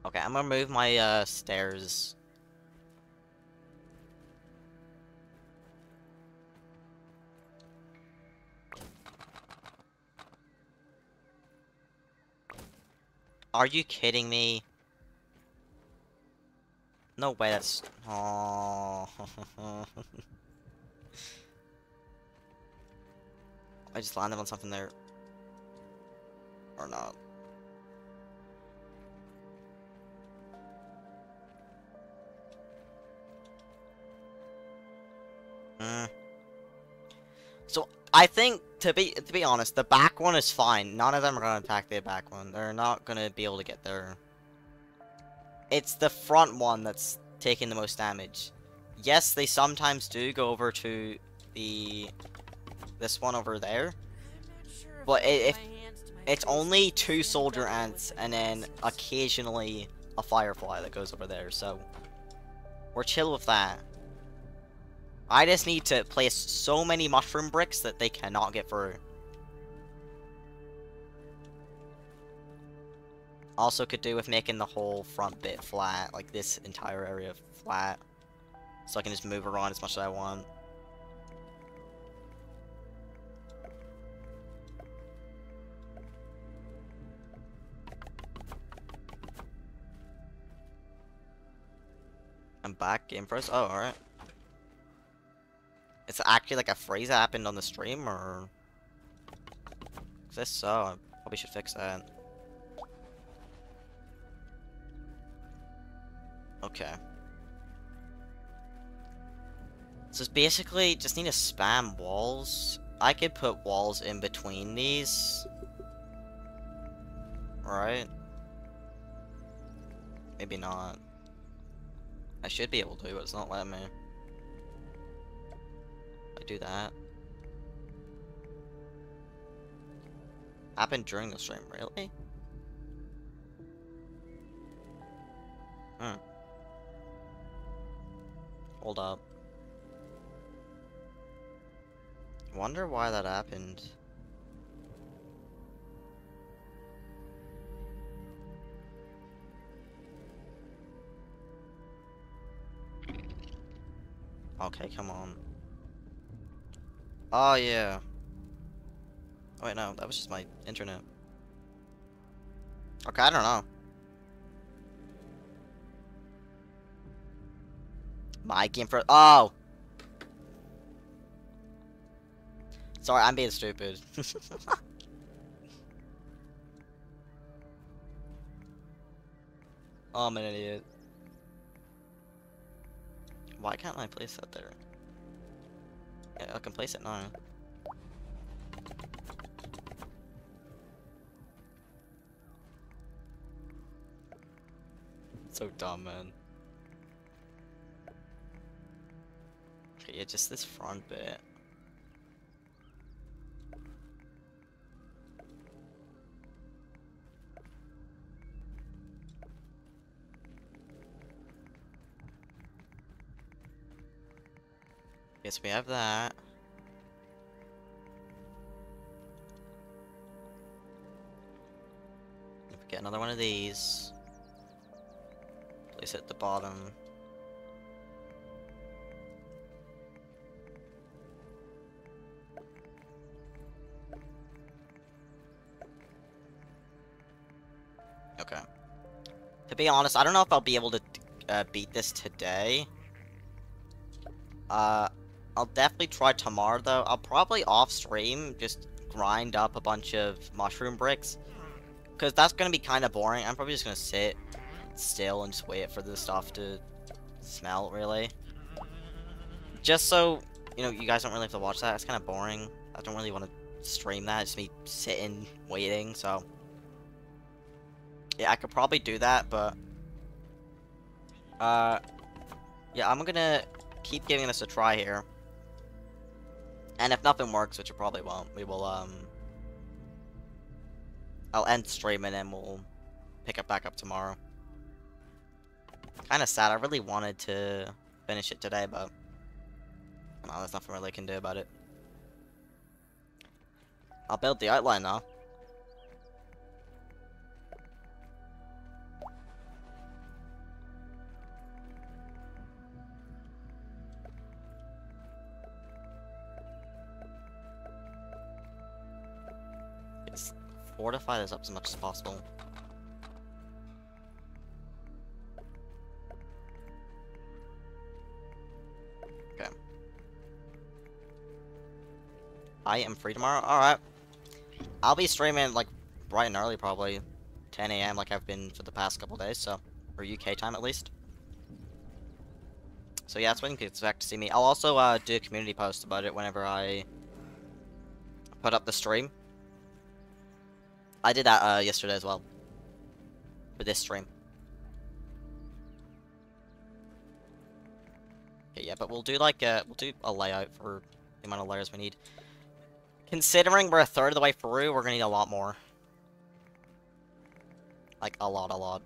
okay, I'm gonna move my, uh, stairs. Are you kidding me? No way, that's... Oh. I just landed on something there. Or not. Hmm. So, I think to be to be honest, the back one is fine. None of them are gonna attack the back one. They're not gonna be able to get there. It's the front one that's taking the most damage. Yes, they sometimes do go over to the this one over there. But I i- if- It's only two soldier ants and then occasionally a firefly that goes over there, so we're chill with that. I just need to place so many mushroom bricks that they cannot get through. Also could do with making the whole front bit flat, like this entire area flat. So I can just move around as much as I want. I'm back, game first. Oh, alright. It's actually like a phrase that happened on the stream, or... Is this so? I probably should fix that. Okay. So it's basically just need to spam walls. I could put walls in between these. Right? Maybe not. I should be able to, but it's not letting me. I do that. Happened during the stream, really? Hmm. Hold up. Wonder why that happened. Okay, come on. Oh, yeah. Oh, wait, no, that was just my internet. Okay, I don't know. My game for- Oh! Sorry, I'm being stupid. oh, I'm an idiot. Why can't I place that there? Yeah, I can place it now. So dumb, man. Yeah, just this front bit. Yes, we have that. If we get another one of these, place it at the bottom. To be honest, I don't know if I'll be able to uh, beat this today. Uh, I'll definitely try tomorrow though. I'll probably off stream just grind up a bunch of mushroom bricks. Cause that's gonna be kind of boring. I'm probably just gonna sit still and just wait for the stuff to smell really. Just so you know, you guys don't really have to watch that. It's kind of boring. I don't really want to stream that. It's me sitting waiting. So yeah, I could probably do that, but uh, yeah, I'm gonna keep giving this a try here. And if nothing works, which it probably won't, we will, um... I'll end stream and we'll pick it back up tomorrow. Kinda sad, I really wanted to finish it today, but... No, there's nothing really I can do about it. I'll build the outline now. Fortify this up as much as possible. Okay. I am free tomorrow? Alright. I'll be streaming, like, bright and early, probably. 10 a.m. like I've been for the past couple days, so. Or UK time, at least. So yeah, that's when you can expect to see me. I'll also, uh, do a community post about it whenever I put up the stream. I did that uh, yesterday as well. For this stream. Okay, yeah, but we'll do like a we'll do a layout for the amount of layers we need. Considering we're a third of the way through, we're gonna need a lot more. Like a lot, a lot.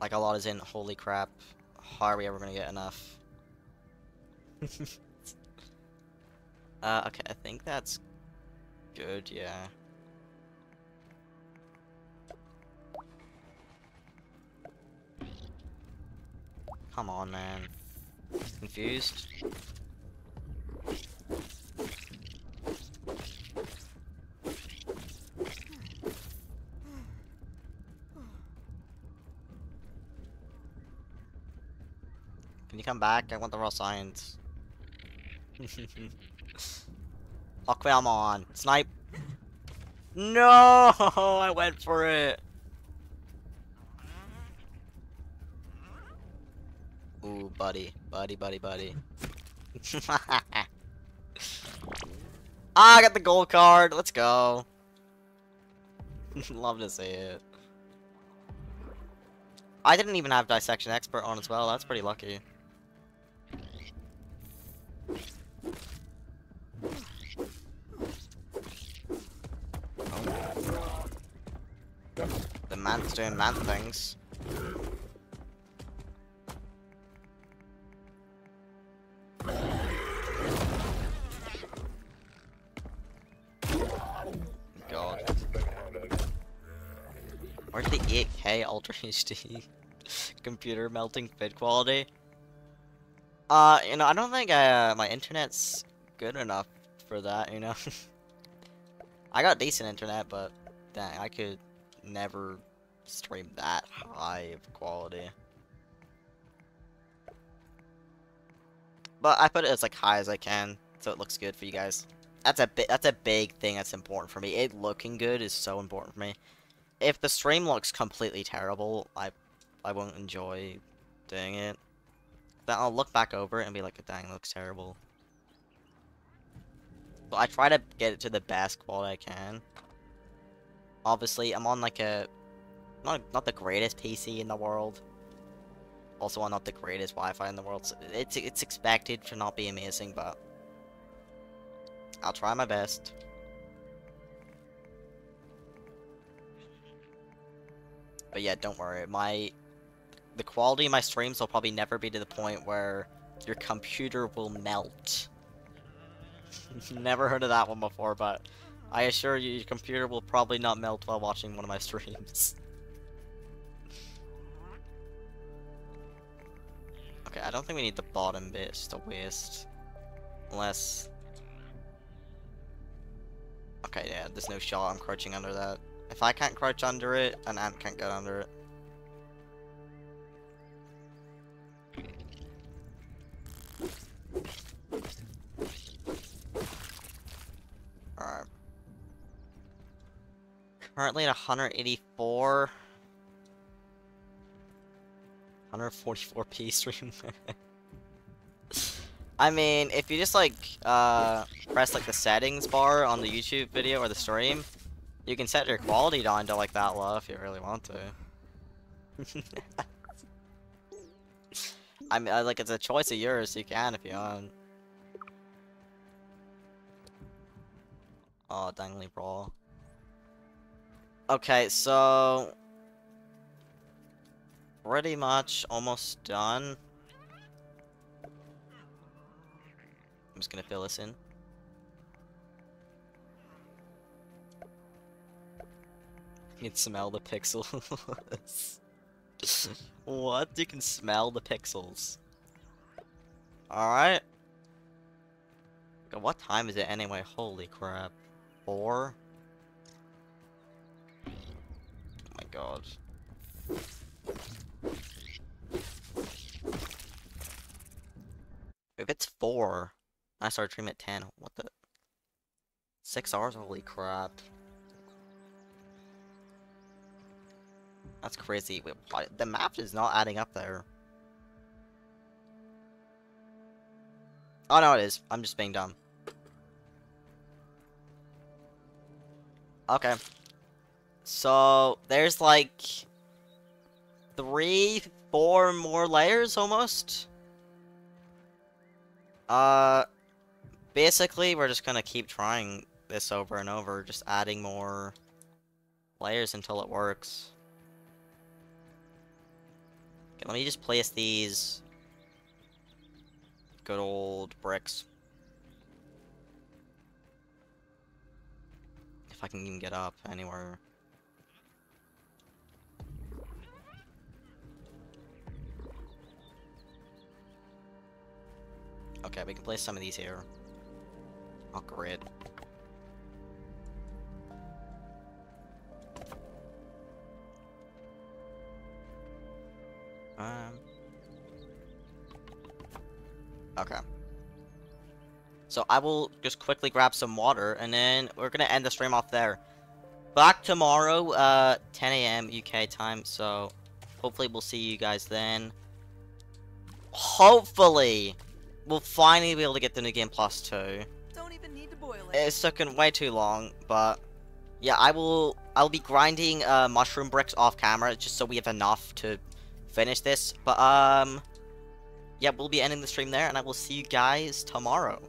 Like a lot is in holy crap. How are we ever gonna get enough? uh, okay, I think that's good, yeah. Come on, man. Confused? Can you come back? I want the raw science. oh, come on. Snipe. No! I went for it. Ooh, buddy. Buddy, buddy, buddy. ah, I got the gold card. Let's go. Love to see it. I didn't even have Dissection Expert on as well. That's pretty lucky. The man's doing man things. God. Where's the 8K Ultra HD computer melting fit quality? Uh, you know, I don't think uh, my internet's good enough for that, you know? I got decent internet, but dang, I could never stream that high of quality. But I put it as like high as I can, so it looks good for you guys. That's a bit. That's a big thing that's important for me. It looking good is so important for me. If the stream looks completely terrible, I, I won't enjoy doing it. Then I'll look back over it and be like, dang, looks terrible. But I try to get it to the best quality I can. Obviously, I'm on like a, not not the greatest PC in the world. Also, on not the greatest Wi-Fi in the world. So it's it's expected to not be amazing, but I'll try my best. But yeah, don't worry. My the quality of my streams will probably never be to the point where your computer will melt. never heard of that one before, but I assure you, your computer will probably not melt while watching one of my streams. okay, I don't think we need the bottom bit, it's just a waste. Unless... Okay, yeah, there's no shot I'm crouching under that. If I can't crouch under it, an ant can't get under it. Currently at 184. 144p stream. I mean, if you just like uh, press like the settings bar on the YouTube video or the stream, you can set your quality down to like that low if you really want to. I mean, like it's a choice of yours. You can if you want. Oh, dangly brawl. Okay, so pretty much almost done. I'm just gonna fill this in. You can smell the pixels. what? You can smell the pixels. Alright. What time is it anyway? Holy crap. Four? My god. If it's four, I start streaming at 10. What the? Six hours? Holy crap. That's crazy. The map is not adding up there. Oh no, it is. I'm just being dumb. Okay. So there's like three, four more layers almost. Uh, basically, we're just gonna keep trying this over and over, just adding more layers until it works. Okay, let me just place these good old bricks. If I can even get up anywhere. Okay, we can place some of these here. Oh, great. Um. Okay. So I will just quickly grab some water, and then we're gonna end the stream off there. Back tomorrow, uh, 10 a.m. UK time, so hopefully we'll see you guys then. Hopefully, we'll finally be able to get the new game plus 2. Don't even need to boil it. It's taken way too long, but yeah, I will. I'll be grinding uh, mushroom bricks off camera just so we have enough to finish this. But um, yeah, we'll be ending the stream there, and I will see you guys tomorrow.